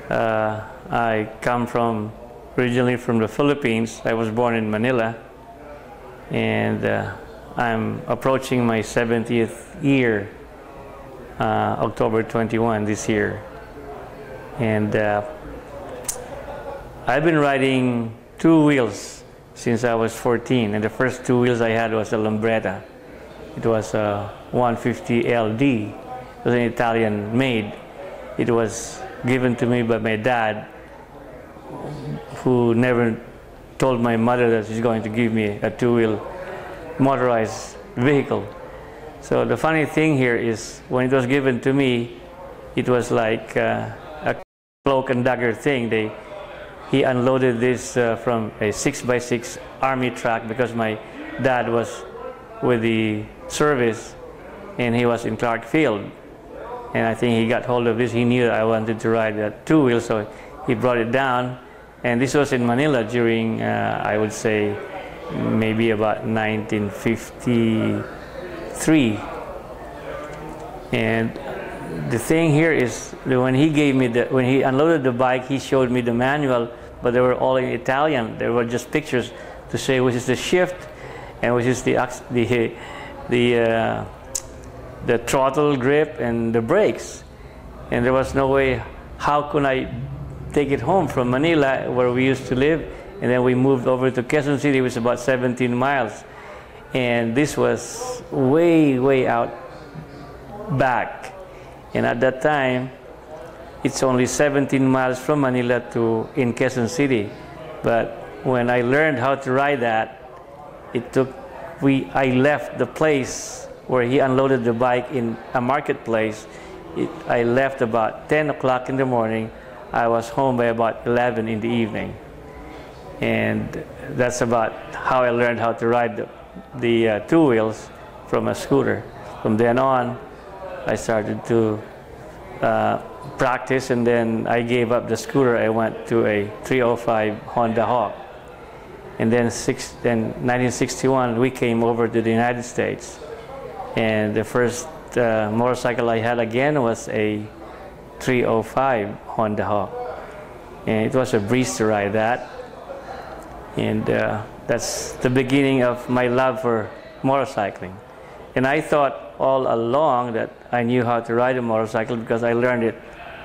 [SPEAKER 28] Uh, I come from originally from the Philippines. I was born in Manila, and uh, I'm approaching my 70th year, uh, October 21 this year. And uh, I've been riding two wheels since I was 14, and the first two wheels I had was a Lambretta. It was a 150 LD. It was an Italian made. It was given to me by my dad, who never told my mother that she's going to give me a two-wheel motorized vehicle. So the funny thing here is when it was given to me, it was like uh, a cloak and dagger thing. They, he unloaded this uh, from a six by six army truck because my dad was with the service and he was in Clark Field. And I think he got hold of this. He knew I wanted to ride that two wheel, so he brought it down. And this was in Manila during, uh, I would say, maybe about 1953. And the thing here is when he gave me the, when he unloaded the bike, he showed me the manual, but they were all in Italian. They were just pictures to say which is the shift and which is the the the uh, the throttle grip and the brakes. And there was no way. How could I take it home from Manila, where we used to live, and then we moved over to Quezon City, which was about 17 miles. And this was way, way out back. And at that time, it's only 17 miles from Manila to in Quezon City. But when I learned how to ride that, it took, we, I left the place where he unloaded the bike in a marketplace. It, I left about 10 o'clock in the morning. I was home by about 11 in the evening. And that's about how I learned how to ride the, the uh, two wheels from a scooter. From then on, I started to uh, practice and then I gave up the scooter. I went to a 305 Honda Hawk. And then, six, then 1961, we came over to the United States. And the first uh, motorcycle I had again was a 305 Honda Hawk. And it was a breeze to ride that. And uh, that's the beginning of my love for motorcycling. And I thought all along that I knew how to ride a motorcycle because I learned it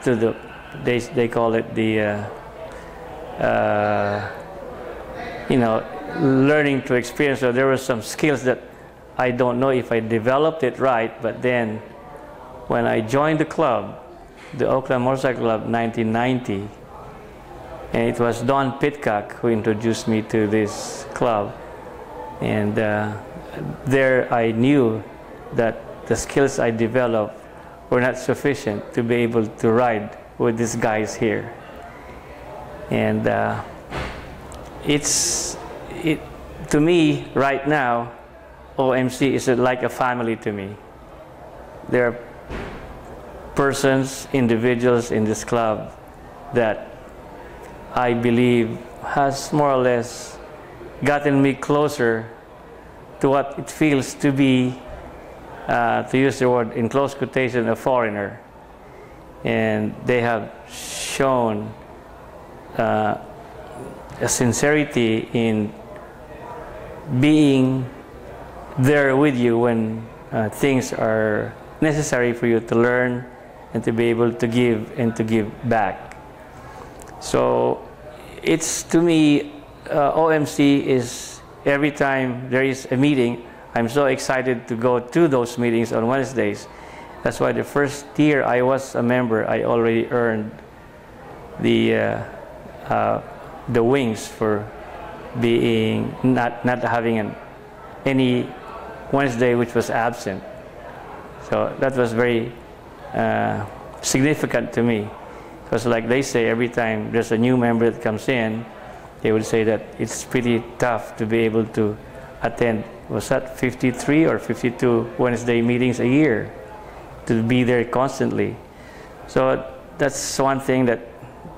[SPEAKER 28] through the, they, they call it the, uh, uh, you know, learning to experience. So there were some skills that I don't know if I developed it right, but then when I joined the club, the Oakland Motorcycle Club 1990, and it was Don Pitcock who introduced me to this club. And uh, there I knew that the skills I developed were not sufficient to be able to ride with these guys here. And uh, it's, it, to me, right now, OMC is like a family to me. There are persons, individuals in this club that I believe has more or less gotten me closer to what it feels to be, uh, to use the word in close quotation, a foreigner. And they have shown uh, a sincerity in being there with you when uh, things are necessary for you to learn and to be able to give and to give back. So it's to me, uh, OMC is every time there is a meeting, I'm so excited to go to those meetings on Wednesdays. That's why the first year I was a member, I already earned the uh, uh, the wings for being not not having an, any Wednesday which was absent. So that was very uh, significant to me. Because like they say, every time there's a new member that comes in, they would say that it's pretty tough to be able to attend, was that 53 or 52 Wednesday meetings a year, to be there constantly. So that's one thing that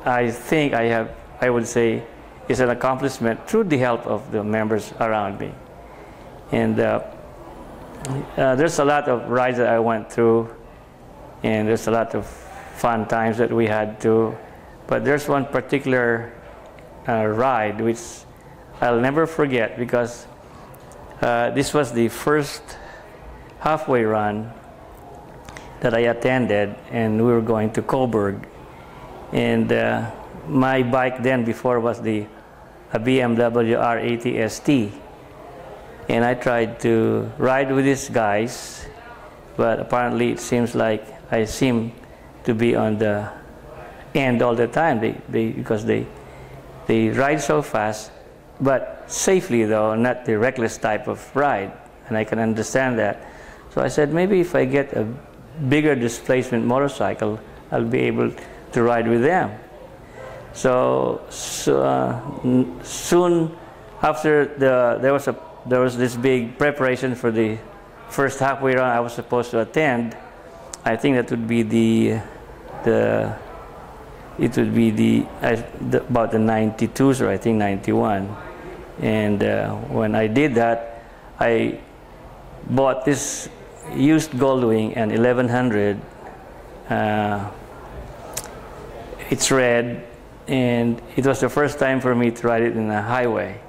[SPEAKER 28] I think I have, I would say, is an accomplishment through the help of the members around me. And uh, uh, there's a lot of rides that I went through, and there's a lot of fun times that we had too. But there's one particular uh, ride which I'll never forget because uh, this was the first halfway run that I attended, and we were going to Coburg. And uh, my bike then before was the BMW R80 ST. And I tried to ride with these guys, but apparently it seems like I seem to be on the end all the time they, they, because they, they ride so fast, but safely though, not the reckless type of ride. And I can understand that. So I said, maybe if I get a bigger displacement motorcycle, I'll be able to ride with them. So, so uh, soon after the, there was a there was this big preparation for the first halfway run I was supposed to attend. I think that would be the the it would be the, the about the 92s or I think 91. And uh, when I did that, I bought this used Gold Wing and 1100. Uh, it's red, and it was the first time for me to ride it in a highway.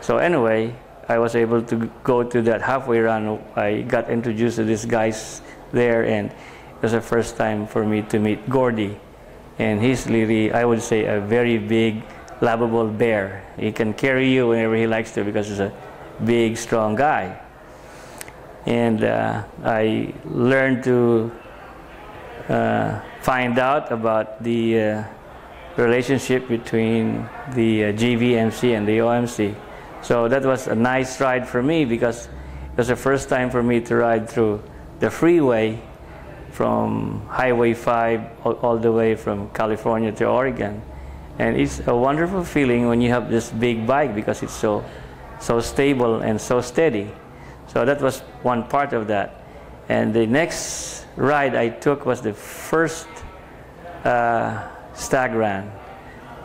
[SPEAKER 28] So anyway, I was able to go to that halfway run. I got introduced to these guys there, and it was the first time for me to meet Gordy. And he's really, I would say, a very big, lovable bear. He can carry you whenever he likes to because he's a big, strong guy. And uh, I learned to uh, find out about the uh, relationship between the uh, GVMC and the OMC. So that was a nice ride for me because it was the first time for me to ride through the freeway from Highway 5 all, all, the way from California to Oregon. And it's a wonderful feeling when you have this big bike because it's so, so stable and so steady. So that was one part of that. And the next ride I took was the first uh, stag run.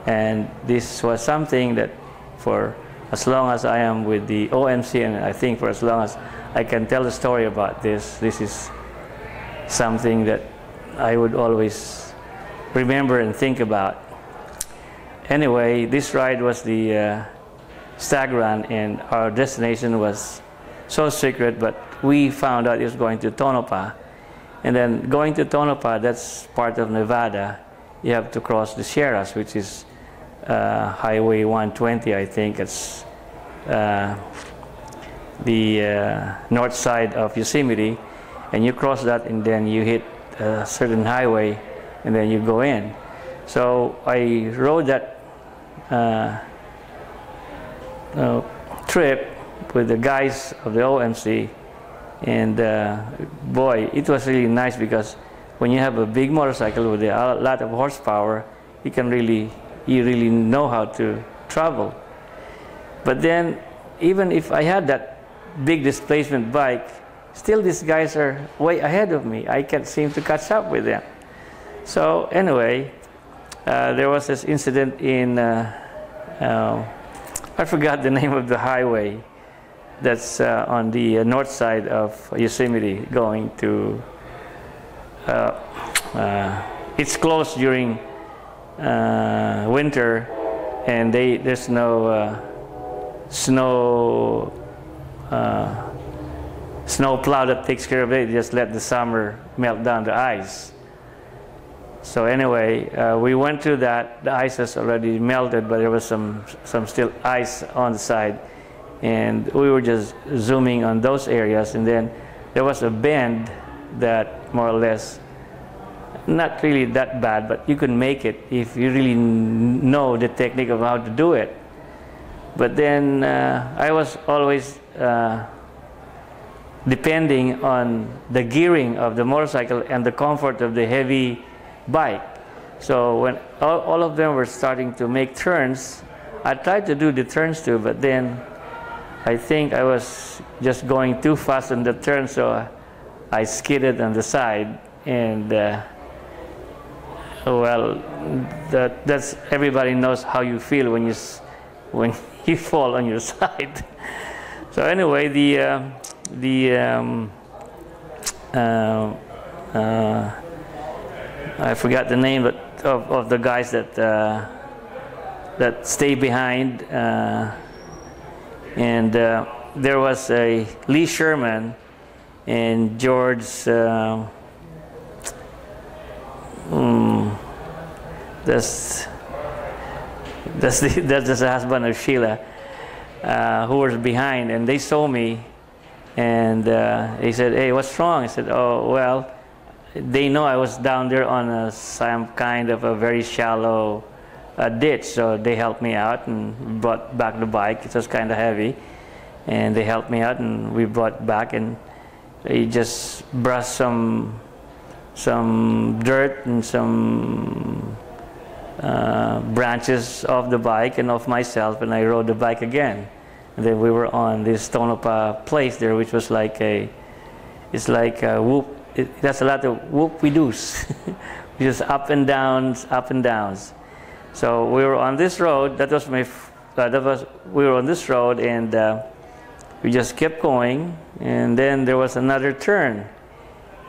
[SPEAKER 28] And this was something that for as long as I am with the OMC and I think for as long as I can tell a story about this, this is something that I would always remember and think about. Anyway, this ride was the uh, stag run and our destination was so secret, but we found out it was going to Tonopah. And then going to Tonopah, that's part of Nevada, you have to cross the Sierras, which is uh, Highway 120, I think. It's the uh, north side of Yosemite and you cross that and then you hit a certain highway and then you go in. So I rode that uh, uh, trip with the guys of the OMC and uh, boy it was really nice because when you have a big motorcycle with a lot of horsepower you can really you really know how to travel but then even if I had that big displacement bike still these guys are way ahead of me. I can't seem to catch up with them. So anyway, uh, there was this incident in, uh, uh, I forgot the *laughs* name of the highway that's uh, on the uh, north side of Yosemite going to, uh, it's closed during winter and they, there's no snow snow plow that takes care of it. Just let the summer melt down the ice. So anyway, uh, we went through that. The ice has already melted, but there was some some still ice on the side, and we were just zooming on those areas. And then there was a bend that more or less, not really that bad, but you can make it if you really know the technique of how to do it. But then uh, I was always uh, depending on the gearing of the motorcycle and the comfort of the heavy bike. So when all, all of them were starting to make turns, I tried to do the turns too, but then I think I was just going too fast on the turn, so I skidded on the side and uh, well, that that's everybody knows how you feel when you when *laughs* you fall on your *laughs* side. So anyway, the uh, the um, uh, uh, I forgot the name, but of, of the guys that uh, that stay behind, and there was a Lee Sherman and George. Mm, that's that's the, *laughs* that's the husband of Sheila, uh, who was behind, and they saw me, and uh, he said, "Hey, what's wrong?" I said, "Oh, well." they know I was down there on a, some kind of a very shallow uh, ditch, so they helped me out and brought back the bike. It was kind of heavy, and they helped me out, and we brought back, and they just brushed some some dirt and some uh, branches off the bike and off myself, and I rode the bike again. And then we were on this Tonopah place there, which was like a, it's like a whoop it, that's a lot of whoop we do's *laughs* just up and downs up and downs. So we were on this road that was my uh, that was we were on this road and uh, we just kept going. And then there was another turn.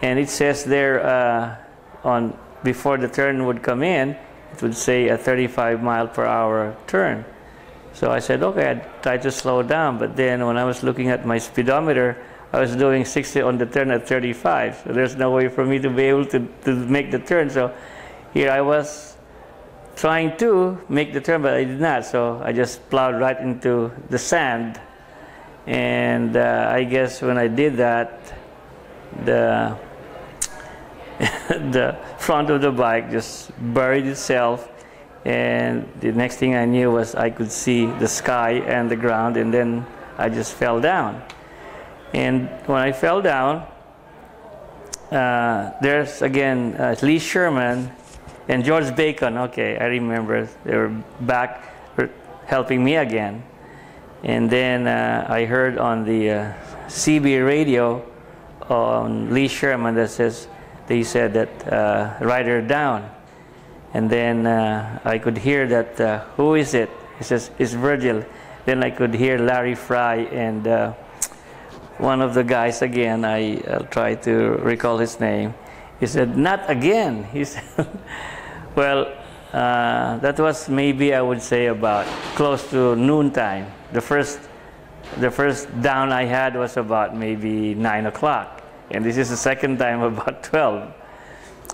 [SPEAKER 28] And it says there uh, on before the turn would come in it would say a 35 mile per hour turn so i said okay I tried to slow down but then when i was looking at my speedometer I was doing 60 on the turn at 35, so there's no way for me to be able to, to make the turn. So here I was trying to make the turn, but I did not. So I just plowed right into the sand. And uh, I guess when I did that, the *laughs* the front of the bike just buried itself. And the next thing I knew was I could see the sky and the ground, and then I just fell down. And when I fell down, uh, there's again uh, Lee Sherman and George Bacon. Okay, I remember they were back helping me again. And then uh, I heard on the uh, CB radio on Lee Sherman that says they said that uh, write her down. And then uh, I could hear that uh, who is it? He says it's Virgil. Then I could hear Larry Fry and uh, one of the guys again. I uh, try to recall his name. He said, "Not again." *laughs* He said, "Well, uh, that was maybe I would say about close to noontime. The first, the first down I had was about maybe nine o'clock, and this is the second *laughs* time about twelve.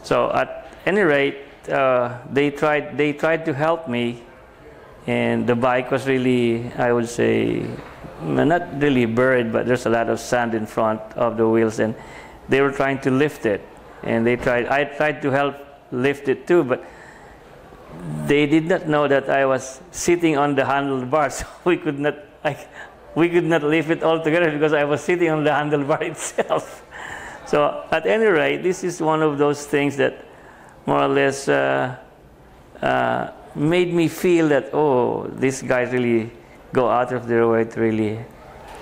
[SPEAKER 28] So at any rate, uh, they tried they tried to help me, and the bike was really I would say not really buried, but there's a lot of sand in front of the wheels, and they were trying to lift it, and they tried. I tried to help lift it too, but they did not know that I was sitting on the handlebar, *laughs* so we could not. I, we could not lift it all together because I was sitting on the handlebar *laughs* itself. So at any rate, this is one of those things that more or less uh, uh, made me feel that oh, these guys really go out of their way to really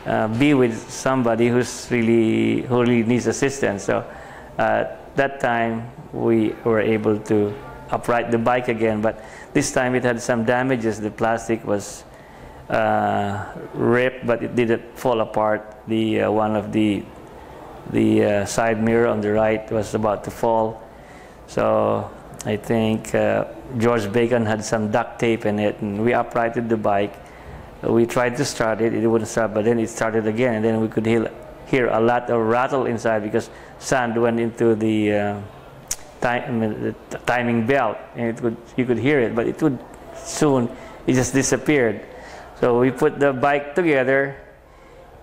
[SPEAKER 28] uh, be with somebody who's really who really needs assistance. So at that time we were able to upright the bike again, but this time it had some damages. The plastic was uh, ripped, but it didn't fall apart. The uh, one of the the uh, side mirror on the right was about to fall. So I think uh, George Bacon had some duct tape in it, and we uprighted the bike we tried to start it, it wouldn't start, but then it started again, and then we could hear, hear a lot of rattle inside because sand went into the, uh, time, the timing belt, and it you could hear it, but it would soon, it just disappeared. So we put the bike together,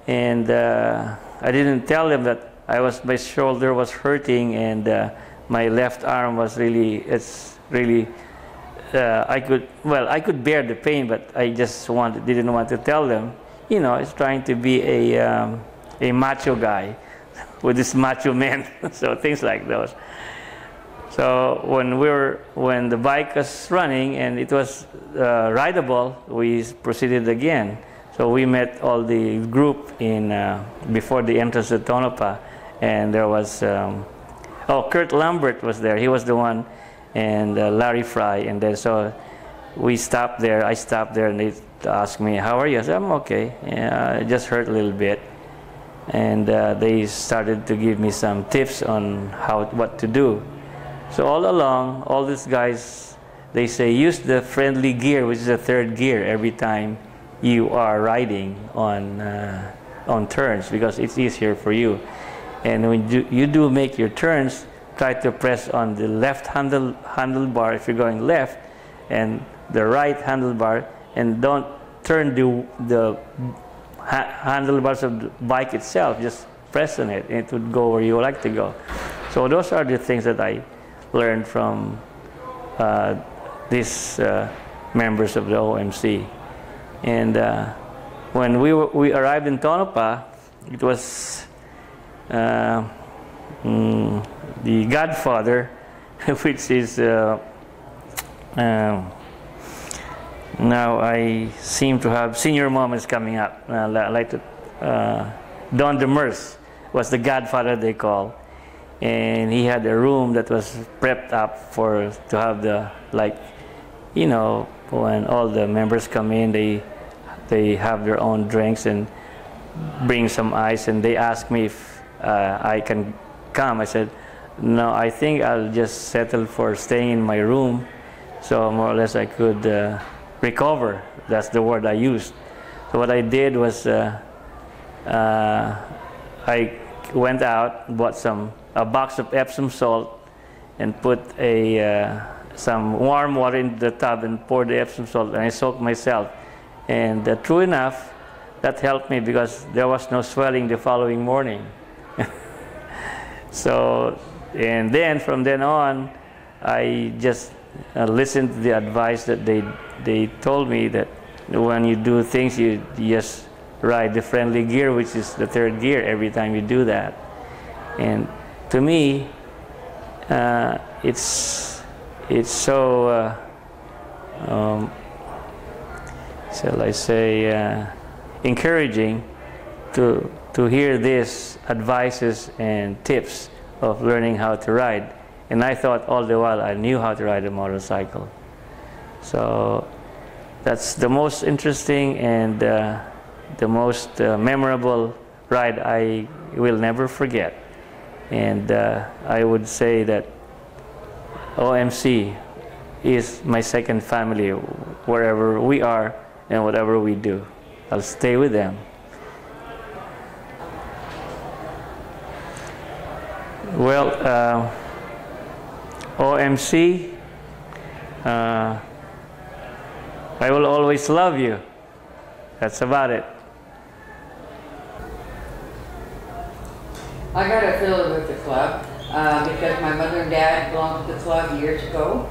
[SPEAKER 28] and uh, I didn't tell them that I was, my shoulder was hurting, and uh, my left arm was really, it's really uh, I could, well, I could bear the pain, but I just wanted, didn't want to tell them. You know, it's trying to be a, um, a macho guy *laughs* with this macho man. *laughs* so things like those. So when we were, when the bike was running and it was uh, rideable, we proceeded again. So we met all the group in uh, before the entrance to Tonopah, and there was, um, oh, Kurt Lambert was there. He was the one and uh, Larry Fry, and then so we stopped there. I stopped there, and they asked me, "How are you?" I said, "I'm okay. Yeah, I just hurt a little bit." And uh, they started to give me some tips on how what to do. So all along, all these guys, they say use the friendly gear, which is the third gear, every time you are riding on uh, on turns because it's easier for you. And when you, you do make your turns, try to press on the left handle handlebar if you're going left, and the right handlebar, and don't turn the the ha handlebars of the bike itself. Just press on it, and it would go where you like to go. So those are the things that I learned from uh, these uh, members of the OMC. And uh, when we, we arrived in Tonopah, it was uh, mm, the godfather, *laughs* which is uh, um, now I seem to have senior moments coming up. Uh, like to, uh, Don Demerse was the godfather they call, and he had a room that was prepped up for to have the like, you know, when all the members come in, they they have their own drinks and bring some ice, and they ask me if uh, I can come. I said, no, I think I'll just settle for staying in my room, so more or less I could uh, recover. That's the word I used. So what I did was uh, uh I went out, bought some a box of Epsom salt, and put a uh, some warm water in the tub and poured the Epsom salt, and I soaked myself. And uh, true enough, that helped me because there was no swelling the following morning. *laughs* so, and then from then on, I just uh, listened to the advice that they they told me that when you do things, you, just ride the friendly gear, which is the third gear, every time you do that. And to me, uh, it's it's so uh, um, shall I say uh, encouraging to to hear these advices and tips of learning how to ride. And I thought all the while I knew how to ride a motorcycle. So that's the most interesting and uh, the most uh, memorable ride I will never forget. And uh, I would say that OMC is my second family wherever we are and whatever we do. I'll stay with them. Well, uh, OMC, uh, I will always love you. That's about it.
[SPEAKER 29] I got affiliated with the club uh, because my mother and dad belonged to the club years ago,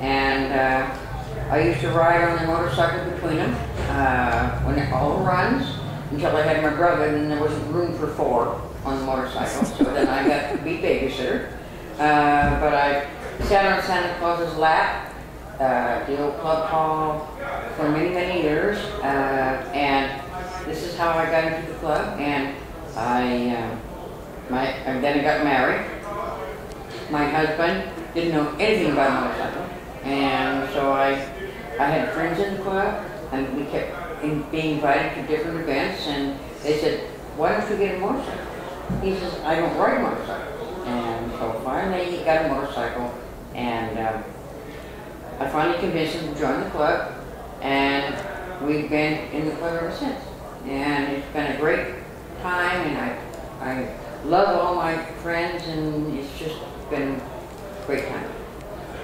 [SPEAKER 29] and uh, I used to ride on the motorcycle between them uh, when it all runs until I had my brother, and there wasn't room for four on the motorcycle, so then I got to be babysitter. Uh, but I sat on Santa Claus's lap, uh, the old club hall, for many, many years, uh, and this is how I got into the club, and I my, and then I got married. My husband didn't know anything about motorcycle, and so I, I had friends in the club, and we kept in, being invited to different events, and they said, why don't you get a motorcycle? He says, I don't ride motorcycles. And so finally he got a motorcycle, and um, I finally convinced him to join the club, and we've been in the club ever since. And it's been a great time, and I, I love all my friends, and it's just been a great time.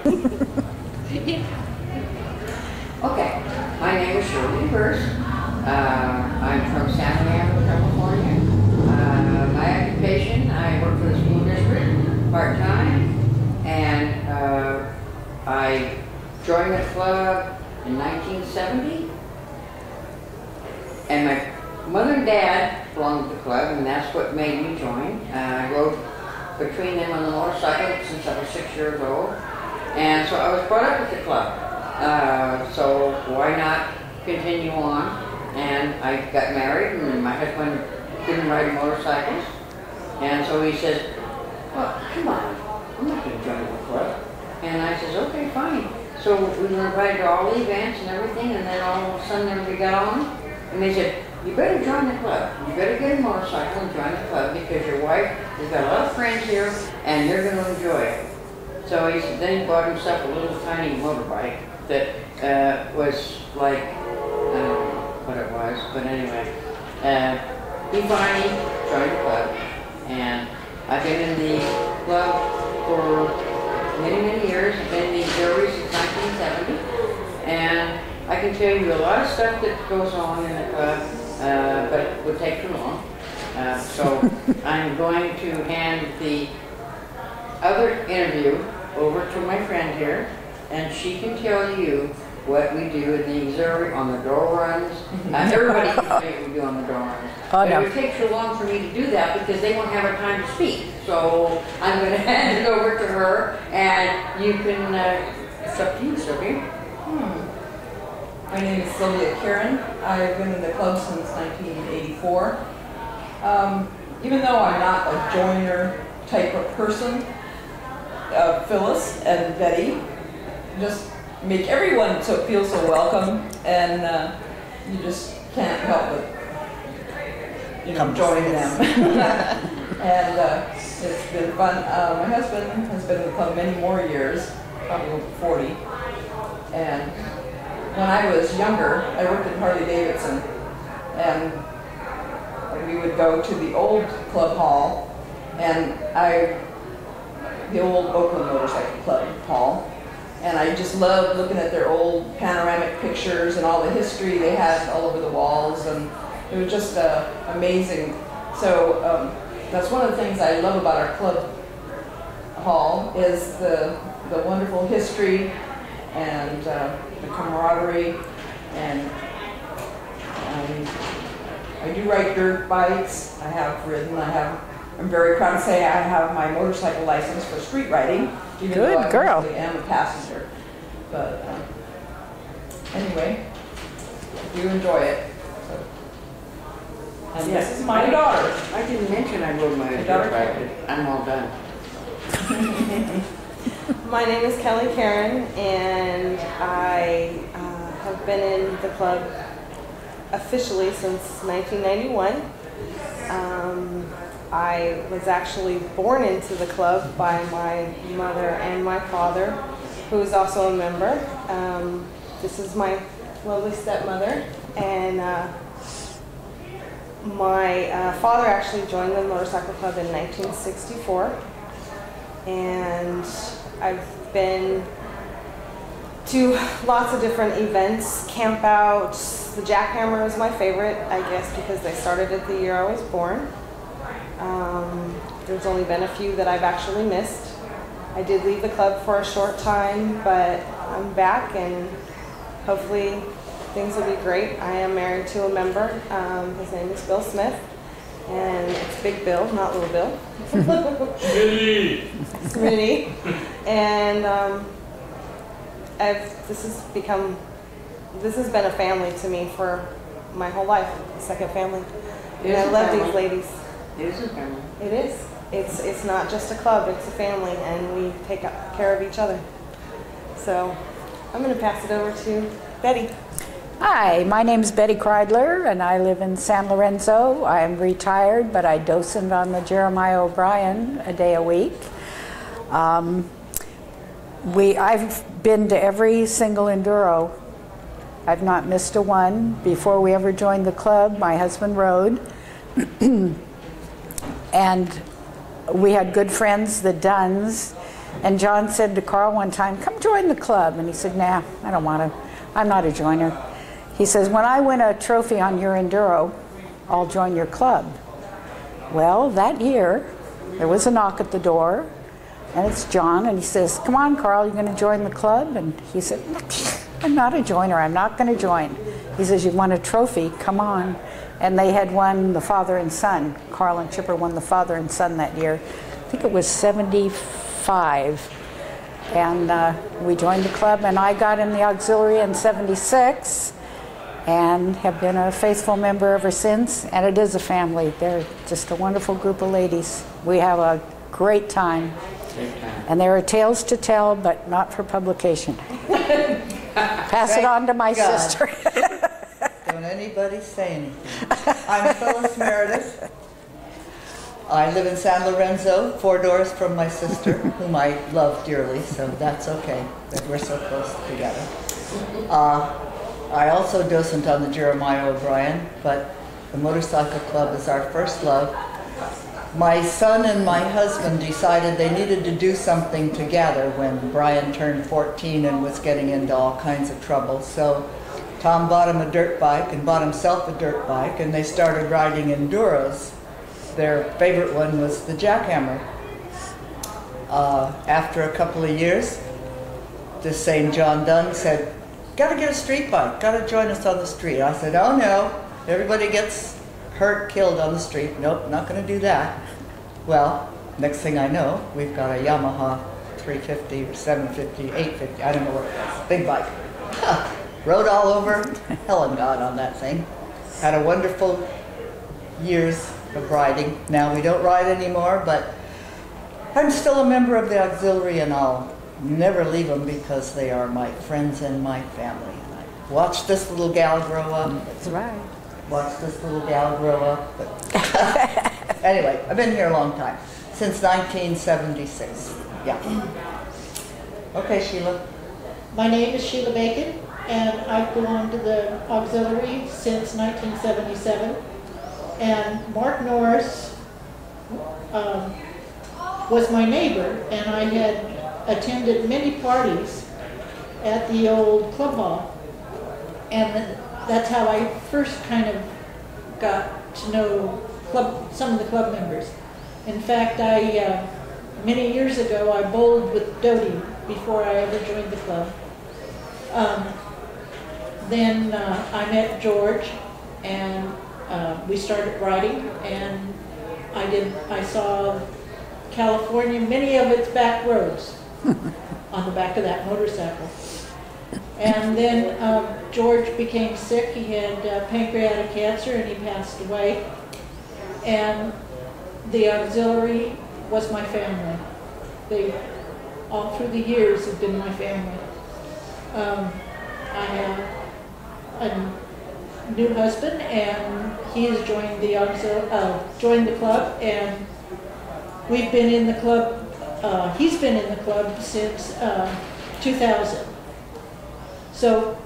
[SPEAKER 29] *laughs* okay, my name is Shirley Burst. Uh, I'm from San Diego, California. Occupation, I work for the school district part-time, and uh, I joined the club in 1970. And my Mother and Dad belonged to the club, and that's what made me join. Uh, I rode between them on the motorcycle since I was six years old. And so I was brought up with the club. Uh, so why not continue on? And I got married, and my husband didn't ride motorcycles. And so he said, well, come on, I'm not going to join the club.
[SPEAKER 30] And I says, okay, fine. So we were invited to all the events and everything, and then all of a sudden we got on, and they said, you better join the club. You better get a motorcycle and join the club because your wife has got a lot of friends here and you're going to enjoy it. So he said, then he bought himself a little tiny motorbike that uh, was like, I don't know what it was, but anyway. Uh, he finally joined the club and I've been in the club for many, many years. I've been in the jury since 1970. And I can tell you a lot of stuff that goes on in the club, uh, but it would take too long. Uh, so *laughs* I'm going to hand the other interview over to my friend here, and she can tell you what we do in the auxiliary on the door runs. *laughs* Uh, everybody can tell what we do on the door runs.
[SPEAKER 31] Oh,
[SPEAKER 30] but
[SPEAKER 31] no.
[SPEAKER 30] it would take too long for me to do that because they won't have a time to speak. So I'm going *laughs* to hand it over to her, and you can, uh, it's up to you, Sylvia.
[SPEAKER 31] Hmm. My name is Sylvia Karen. I've been in the club since 1984. Um, even though I'm not a joiner type of person, uh, Phyllis and Betty just make everyone so feel so welcome, and uh, you just can't help but you know join them. *laughs* and uh, it's been fun. Uh, my husband has been in the club many more years, probably over 40. And when I was younger, I worked at Harley Davidson, and we would go to the old club hall, and I, the old Oakland Motorcycle Club hall, and I just love looking at their old panoramic pictures and all the history they had all over the walls, and it was just uh, amazing. So um, that's one of the things I love about our club hall is the the wonderful history and uh, the camaraderie and um, I do ride dirt bikes. I have ridden. I have. I'm very proud to say I have my motorcycle license for street riding, even Good though I girl. mostly am a passenger. But um, anyway, I do enjoy it. So. And
[SPEAKER 30] Yeah.
[SPEAKER 31] this is my daughter.
[SPEAKER 30] I didn't mention I rode my
[SPEAKER 31] daughter
[SPEAKER 30] bike, I'm all done. *laughs*
[SPEAKER 32] My name is Kelly Karen, and I uh, have been in the club officially since 1991. Um, I was actually born into the club by my mother and my father, who is also a member. Um, this is my lovely stepmother, and uh, my uh, father actually joined the motorcycle club in 1964 and I've been to lots of different events, campouts. The jackhammer is my favorite, I guess, because they started it the year I was born. Um, there's only been a few that I've actually missed. I did leave the club for a short time, but I'm back and hopefully things will be great. I am married to a member. Um, his name is Bill Smith, and it's Big Bill, not Little Bill.
[SPEAKER 20] Smitty!
[SPEAKER 32] Smitty. And um, I've, this has become, this has been a family to me for my whole life, a second family.
[SPEAKER 30] It
[SPEAKER 32] And I love
[SPEAKER 30] family.
[SPEAKER 32] these ladies.
[SPEAKER 30] It is a family.
[SPEAKER 32] It is. It's, it's not just a club, it's a family, and we take care of each other. So I'm going to pass it over to Betty.
[SPEAKER 31] Hi, my name is Betty Kreidler, and I live in San Lorenzo. I'm retired, but I docent on the Jeremiah O'Brien a day a week. Um, we, I've been to every single enduro. I've not missed a one. Before we ever joined the club, my husband rode. *clears throat* and we had good friends, the Dunns. And John said to Carl one time, Come join the club. And he said, Nah, I don't want to. I'm not a joiner. He says, When I win a trophy on your enduro, I'll join your club. Well, that year, there was a knock at the door, and it's John, and he says, Come on, Carl, you're going to join the club? And he said, I'm not a joiner. I'm not going to join. He says, You won a trophy. Come on. And they had won the father and son. Carl and Chipper won the father and son that year. I think it was 75. And uh, we joined the club, and I got in the auxiliary in 76 and have been a faithful member ever since. And it is a family. They're just a wonderful group of ladies. We have a great time. And there are tales to tell, but not for publication. *laughs* Pass it on to my
[SPEAKER 33] God.
[SPEAKER 31] sister. *laughs*
[SPEAKER 33] Don't anybody say anything. I'm Phyllis Meredith. I live in San Lorenzo, four doors from my sister, whom I love dearly, so that's okay that we're so close together. Uh, I also docent on the Jeremiah O'Brien, but the motorcycle club is our first love. My son and my husband decided they needed to do something together when Brian turned 14 and was getting into all kinds of trouble. So Tom bought him a dirt bike and bought himself a dirt bike, and they started riding enduros. Their favorite one was the Jackhammer. Uh, after a couple of years, this same John Dunn said, Got to get a street bike, got to join us on the street. I said, Oh no, everybody gets hurt, killed on the street. Nope, not to do that. Well, next thing I know, we've got a Yamaha 350 or 750, 850, I don't know what it is, big bike. Rode all over hell and God on that thing. Had a wonderful years of riding. Now we don't ride anymore, but I'm still a member of the auxiliary and I'll never leave them because they are my friends and my family. And I watched this little gal grow up.
[SPEAKER 31] That's right.
[SPEAKER 33] Watched this little gal grow up. But *laughs* anyway, I've been here a long time, since 1976. Yeah. Okay, Sheila.
[SPEAKER 34] My name is Sheila Bacon, and I've belonged to the auxiliary since 1977. And Mark Norris um, was my neighbor, and I had attended many parties at the old club hall. And that's how I first kind of got to know club, some of the club members. In fact, I, uh, many years ago, I bowled with Doty before I ever joined the club. Um, then uh, I met George, and uh, we started riding, and I did. I saw California, many of its back roads *laughs* on the back of that motorcycle. And then um, George became sick. He had uh, pancreatic cancer, and he passed away. And the auxiliary was my family. They, all through the years, have been my family. Um, I have a new husband, and he has joined the uh, joined the club, and we've been in the club. Uh, he's been in the club since uh, 2000. So,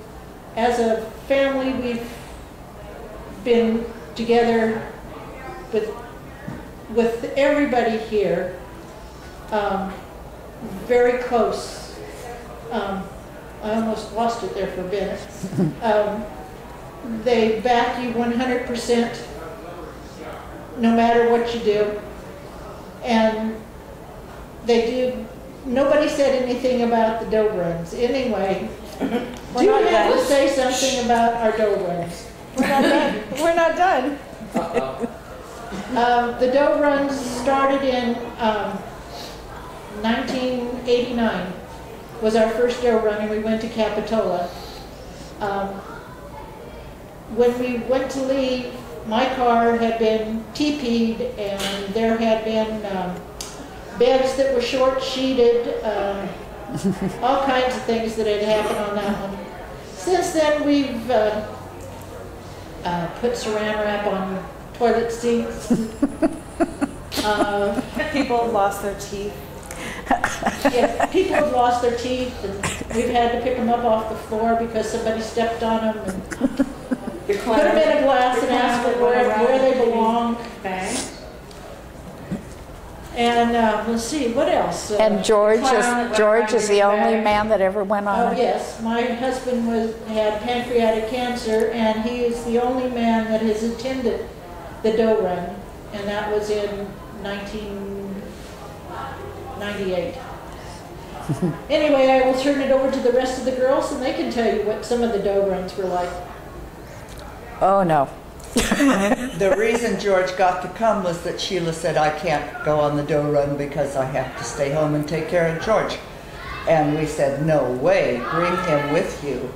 [SPEAKER 34] as a family, we've been together with with everybody here, um, very close. Um, I almost lost it there for a minute. Um, they back you 100%, no matter what you do. And they do, nobody said anything about the dough runs. Anyway, *laughs* do you have to say something about our dough runs?
[SPEAKER 31] We're not done. We're not done.
[SPEAKER 34] Um, the dough runs started in um, 1989 was our first dough run, and we went to Capitola. Um, when we went to leave, my car had been TP'd, and there had been um, beds that were short sheeted, um, *laughs* all kinds of things that had happened on that one. Since then, we've uh, uh, put saran wrap on toilet seats. *laughs* uh,
[SPEAKER 32] People have lost their teeth.
[SPEAKER 34] Yeah, people have lost their teeth, and we've had to pick them up off the floor because somebody stepped on them and put them in a glass and ask them where, where they belong. And uh, let's see, what else? Uh,
[SPEAKER 31] And George is, George is the only
[SPEAKER 34] back.
[SPEAKER 31] man that ever went on
[SPEAKER 34] Oh,
[SPEAKER 31] it.
[SPEAKER 34] yes, my husband was, had pancreatic cancer, and he is the only man that has attended the dough run, and that was in 1998. Anyway, I will turn it over to the rest of the girls, and they can tell you what some of the dough runs were like.
[SPEAKER 31] Oh, no. *laughs*
[SPEAKER 33] the reason George got to come was that Sheila said, I can't go on the dough run because I have to stay home and take care of George. And we said, no way, bring him with you.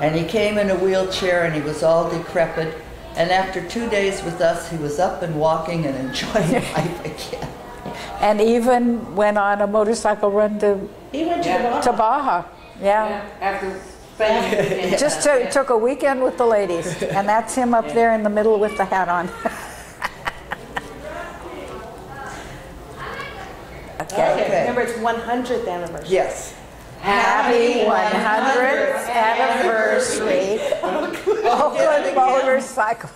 [SPEAKER 33] And he came in a wheelchair and he was all decrepit. And after two days with us, he was up and walking and *laughs* enjoying *laughs* life again.
[SPEAKER 31] And even went on a motorcycle run to,
[SPEAKER 34] He went to
[SPEAKER 35] Yeah.
[SPEAKER 34] Baja.
[SPEAKER 31] to Baja. Yeah.
[SPEAKER 35] After spending the weekend.
[SPEAKER 31] Just took, took a weekend with the ladies. And that's him up there in the middle with the hat on. *laughs*
[SPEAKER 32] Okay, remember it's 100th anniversary.
[SPEAKER 33] Yes.
[SPEAKER 31] Happy 100th anniversary, Oakland *laughs* Motorcycle.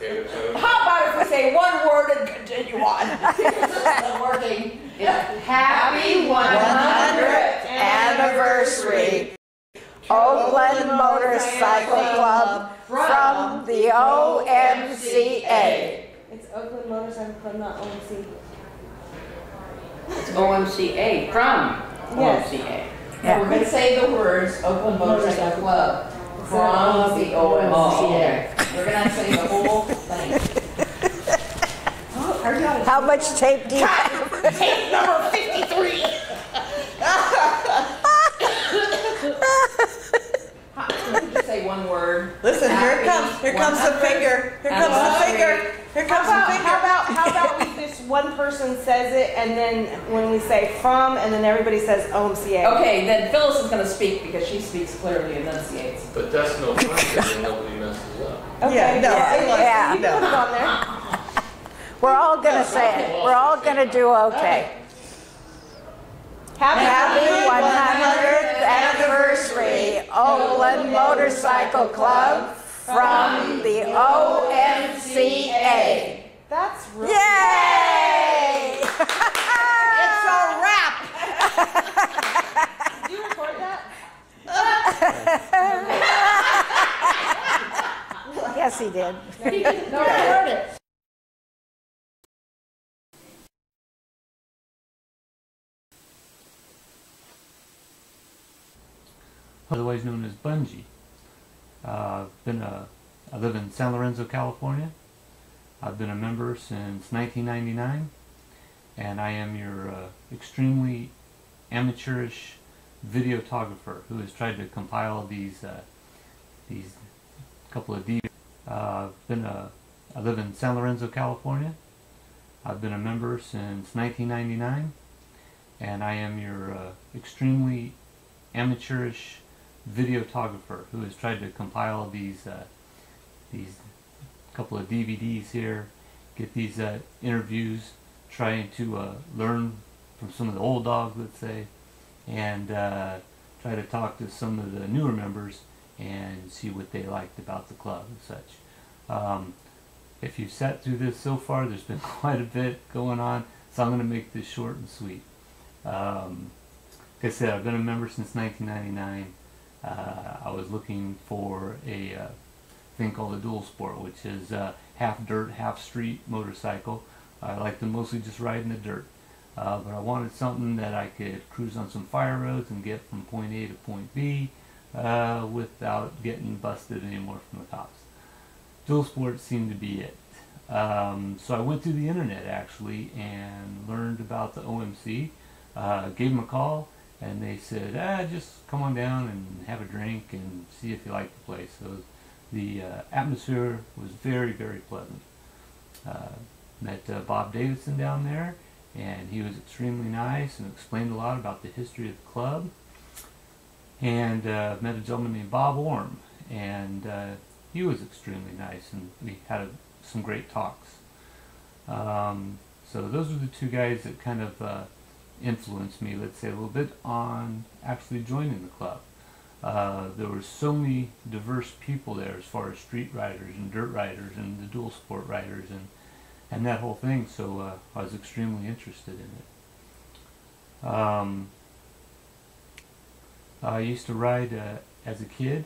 [SPEAKER 30] How about if we say one word and continue on? *laughs*
[SPEAKER 35] Working.
[SPEAKER 31] Happy 100th anniversary, Oakland Motorcycle Club from the OMCA.
[SPEAKER 32] It's Oakland Motorcycle Club, not OMC.
[SPEAKER 35] It's OMCA, from
[SPEAKER 32] Yes.
[SPEAKER 35] OMCA.
[SPEAKER 30] Now we're gonna say the words Oakland Motorcycle Club from the
[SPEAKER 35] Oh,
[SPEAKER 30] OMCA. We're gonna say the whole thing. Oh, are you out
[SPEAKER 31] How much tape do you have?
[SPEAKER 30] Tape number fifty-three. How- you say one word?
[SPEAKER 33] Listen, here it comes. Here comes the
[SPEAKER 30] 100th
[SPEAKER 33] finger. Here comes the
[SPEAKER 30] anniversary.
[SPEAKER 33] finger. Here comes the
[SPEAKER 32] about,
[SPEAKER 33] finger.
[SPEAKER 32] how about, how about we just, one person says it and then when we say from and then everybody says oh, OMCA.
[SPEAKER 30] Okay, then Phyllis is gonna speak because she speaks clearly, and enunciates.
[SPEAKER 20] But that's no fun because then nobody messes up.
[SPEAKER 32] Okay,
[SPEAKER 33] Yeah, no, I like-
[SPEAKER 31] Yeah.
[SPEAKER 32] You put it on there. *laughs*
[SPEAKER 31] We're all gonna say it. We're all gonna do okay. Happy 100th anniversary, Oakland Motorcycle Club from the OMCA.
[SPEAKER 32] That's really.
[SPEAKER 31] Yay! *laughs*
[SPEAKER 33] It's a wrap.
[SPEAKER 32] Did you record that? *laughs*
[SPEAKER 31] Yes, he did.
[SPEAKER 34] No, I heard it.
[SPEAKER 36] otherwise known as Bungee. Uh, I've been a, I live in San Lorenzo, California. I've been a member since 1999, and I am your uh, extremely amateurish videographer who has tried to compile these uh, these couple of DVDs. Uh, I've been a, I live in San Lorenzo, California. I've been a member since 1999, and I am your uh, extremely amateurish videographer who has tried to compile these uh, these couple of DVDs here, get these uh, interviews, trying to uh, learn from some of the old dogs, let's say, and uh, try to talk to some of the newer members and see what they liked about the club and such. Um, if you've sat through this so far, there's been *laughs* quite a bit going on, so I'm going to make this short and sweet. Um, like I said, I've been a member since 1999. Uh, I was looking for a uh, thing called a dual sport, which is uh, half dirt, half street motorcycle. I like to mostly just ride in the dirt. Uh, but I wanted something that I could cruise on some fire roads and get from point A to point B uh, without getting busted anymore from the cops. Dual sport seemed to be it. Um, so I went through the internet actually and learned about the OMC. Uh, gave them a call and they said, ah, just come on down and have a drink and see if you like the place. So the uh, atmosphere was very, very pleasant. Uh, met uh, Bob Davidson down there, and he was extremely nice and explained a lot about the history of the club. And uh, met a gentleman named Bob Orme, and uh, he was extremely nice, and we had a, some great talks. Um, so those were the two guys that kind of uh, influenced me, let's say, a little bit on actually joining the club. Uh, there were so many diverse people there as far as street riders and dirt riders and the dual sport riders and and that whole thing. So uh, I was extremely interested in it. Um, I used to ride uh, as a kid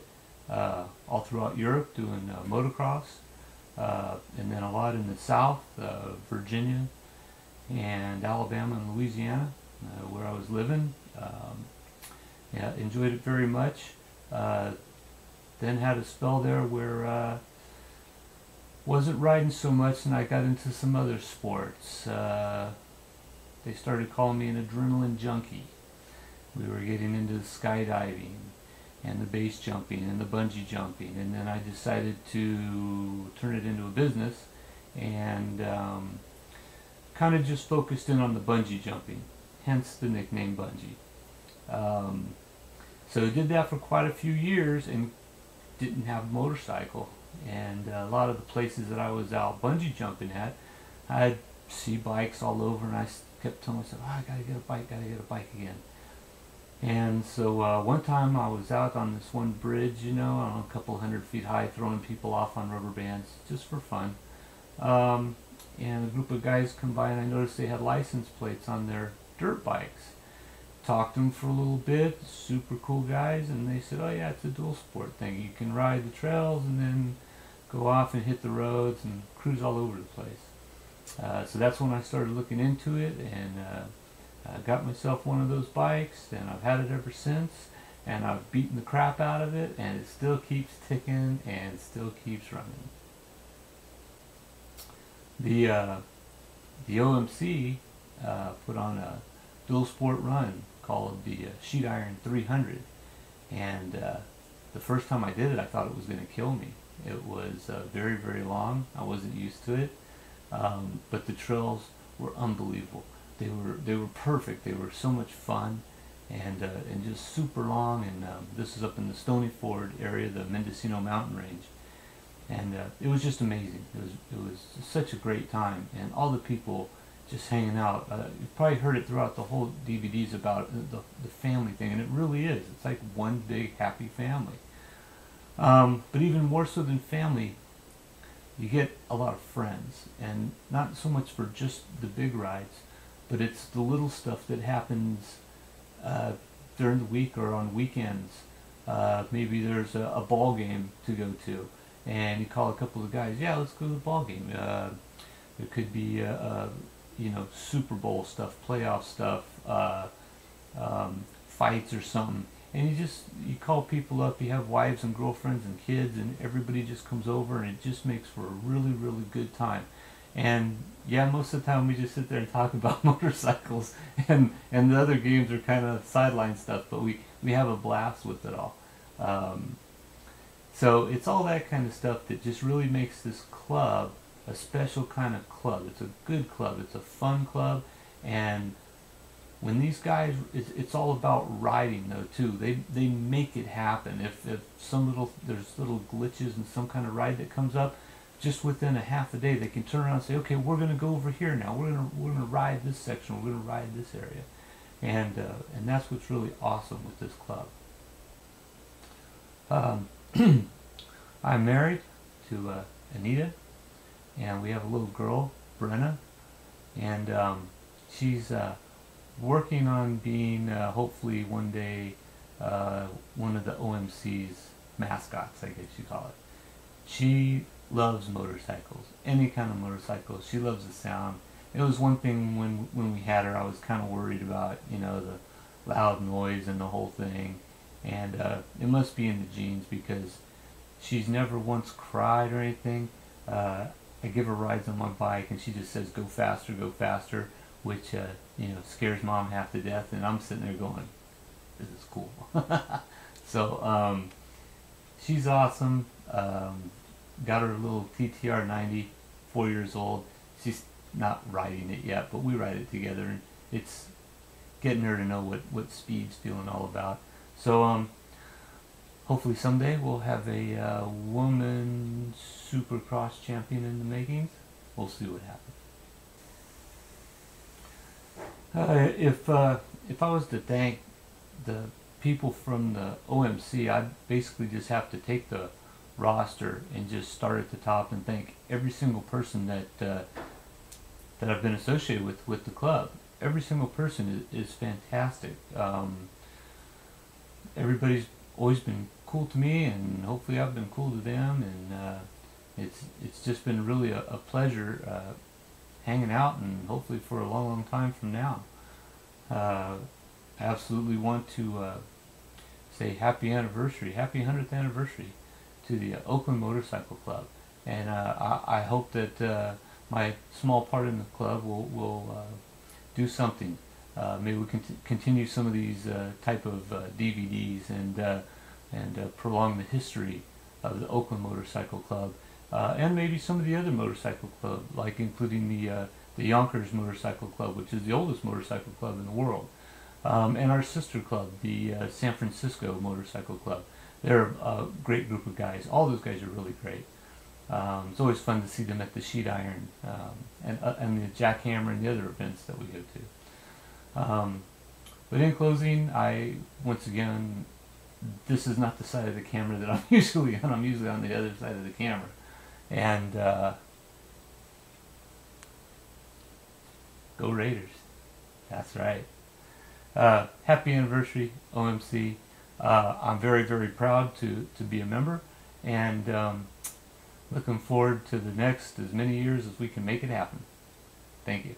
[SPEAKER 36] uh, all throughout Europe doing uh, motocross, and then a lot in the South, Virginia, and Alabama and Louisiana, where I was living. Um, yeah, enjoyed it very much. Uh, then had a spell there where uh, wasn't riding so much, and I got into some other sports. Uh, they started calling me an adrenaline junkie. We were getting into the skydiving and the base jumping and the bungee jumping, and then I decided to turn it into a business and um, kind of just focused in on the bungee jumping, hence the nickname Bungee. Um, so did that for quite a few years and didn't have a motorcycle. And a lot of the places that I was out bungee jumping at, I'd see bikes all over, and I kept telling myself, oh, I gotta get a bike, gotta get a bike again. And so uh, one time I was out on this one bridge, you know, I a couple hundred feet high, throwing people off on rubber bands just for fun. Um, and a group of guys come by, and I noticed they had license plates on their dirt bikes. Talked to them for a little bit, super cool guys, and they said, "Oh yeah, it's a dual sport thing. You can ride the trails and then go off and hit the roads and cruise all over the place." Uh, so that's when I started looking into it, and uh, I got myself one of those bikes, and I've had it ever since. And I've beaten the crap out of it, and it still keeps ticking and still keeps running. The uh, the OMC uh, put on a dual sport run called the uh, Sheet Iron 300, and uh, the first time I did it, I thought it was going to kill me. It was uh, very very long. I wasn't used to it, um, but the trails were unbelievable. They were they were perfect. They were so much fun, and uh, and just super long. And um, this is up in the Stonyford area, the Mendocino Mountain Range and uh, it was just amazing. It was it was such a great time, and all the people just hanging out. Uh, you've probably heard it throughout the whole DVDs about the the family thing, and it really is. It's like one big happy family. Um, but even more so than family, you get a lot of friends, and not so much for just the big rides, but it's the little stuff that happens uh, during the week or on weekends. Uh, maybe there's a, a ball game to go to and you call a couple of guys, yeah, let's go to the ball game. Uh, it could be, uh, uh, you know, Super Bowl stuff, playoff stuff, uh, um, fights or something. And you just, you call people up, you have wives and girlfriends and kids, and everybody just comes over, and it just makes for a really, really good time. And yeah, most of the time we just sit there and talk *laughs* about motorcycles, and, and the other games are kind of sideline stuff, but we, we have a blast with it all. Um, so it's all that kind of stuff that just really makes this club a special kind of club. It's a good club. It's a fun club, and when these guys, it's, it's all about riding though too. They they make it happen. If if some little there's little glitches in some kind of ride that comes up, just within a half a day they can turn around and say, okay, we're going to go over here now. We're gonna we're gonna ride this section. We're gonna ride this area, and uh, and that's what's really awesome with this club. Um, *clears throat* I'm married to uh, Anita, and we have a little girl, Brenna, and um, she's uh, working on being uh, hopefully one day uh, one of the OMC's mascots, I guess you call it. She loves motorcycles, any kind of motorcycles. She loves the sound. It was one thing when when we had her, I was kind of worried about you know the loud noise and the whole thing, and uh, it must be in the genes because she's never once cried or anything. Uh, I give her rides on my bike, and she just says, "Go faster, go faster," which uh, you know scares mom half to death. And I'm sitting there going, "This is cool." *laughs* so um, she's awesome. Um, got her little TTR 90, four years old. She's not riding it yet, but we ride it together, and it's getting her to know what what speed's feeling all about. So um, hopefully someday we'll have a uh, woman supercross champion in the makings. We'll see what happens. Uh, if uh, if I was to thank the people from the OMC, I'd basically just have to take the roster and just start at the top and thank every single person that uh, that I've been associated with with the club. Every single person is, is fantastic. Um, everybody's always been cool to me, and hopefully I've been cool to them. And uh, it's it's just been really a, a pleasure uh, hanging out, and hopefully for a long, long time from now. Uh, I absolutely want to uh, say happy anniversary, happy 100th anniversary to the Oakland Motorcycle Club, and uh, I, I hope that uh, my small part in the club will will do something. Uh, maybe we can continue some of these uh, type of uh, DVDs and uh, and uh, prolong the history of the Oakland Motorcycle Club, and maybe some of the other motorcycle club, like including the the Yonkers Motorcycle Club, which is the oldest motorcycle club in the world, um, and our sister club, the San Francisco Motorcycle Club. They're a great group of guys. All those guys are really great. Um, it's always fun to see them at the sheet iron um, and, uh, and the jackhammer and the other events that we go to. Um, but in closing, I once again, this is not the side of the camera that I'm *laughs* usually on. I'm usually on the other side of the camera, and uh, go Raiders. That's right. Uh, happy anniversary, OMC. Uh, I'm very, very proud to, to be a member, and um, looking forward to the next as many years as we can make it happen. Thank you.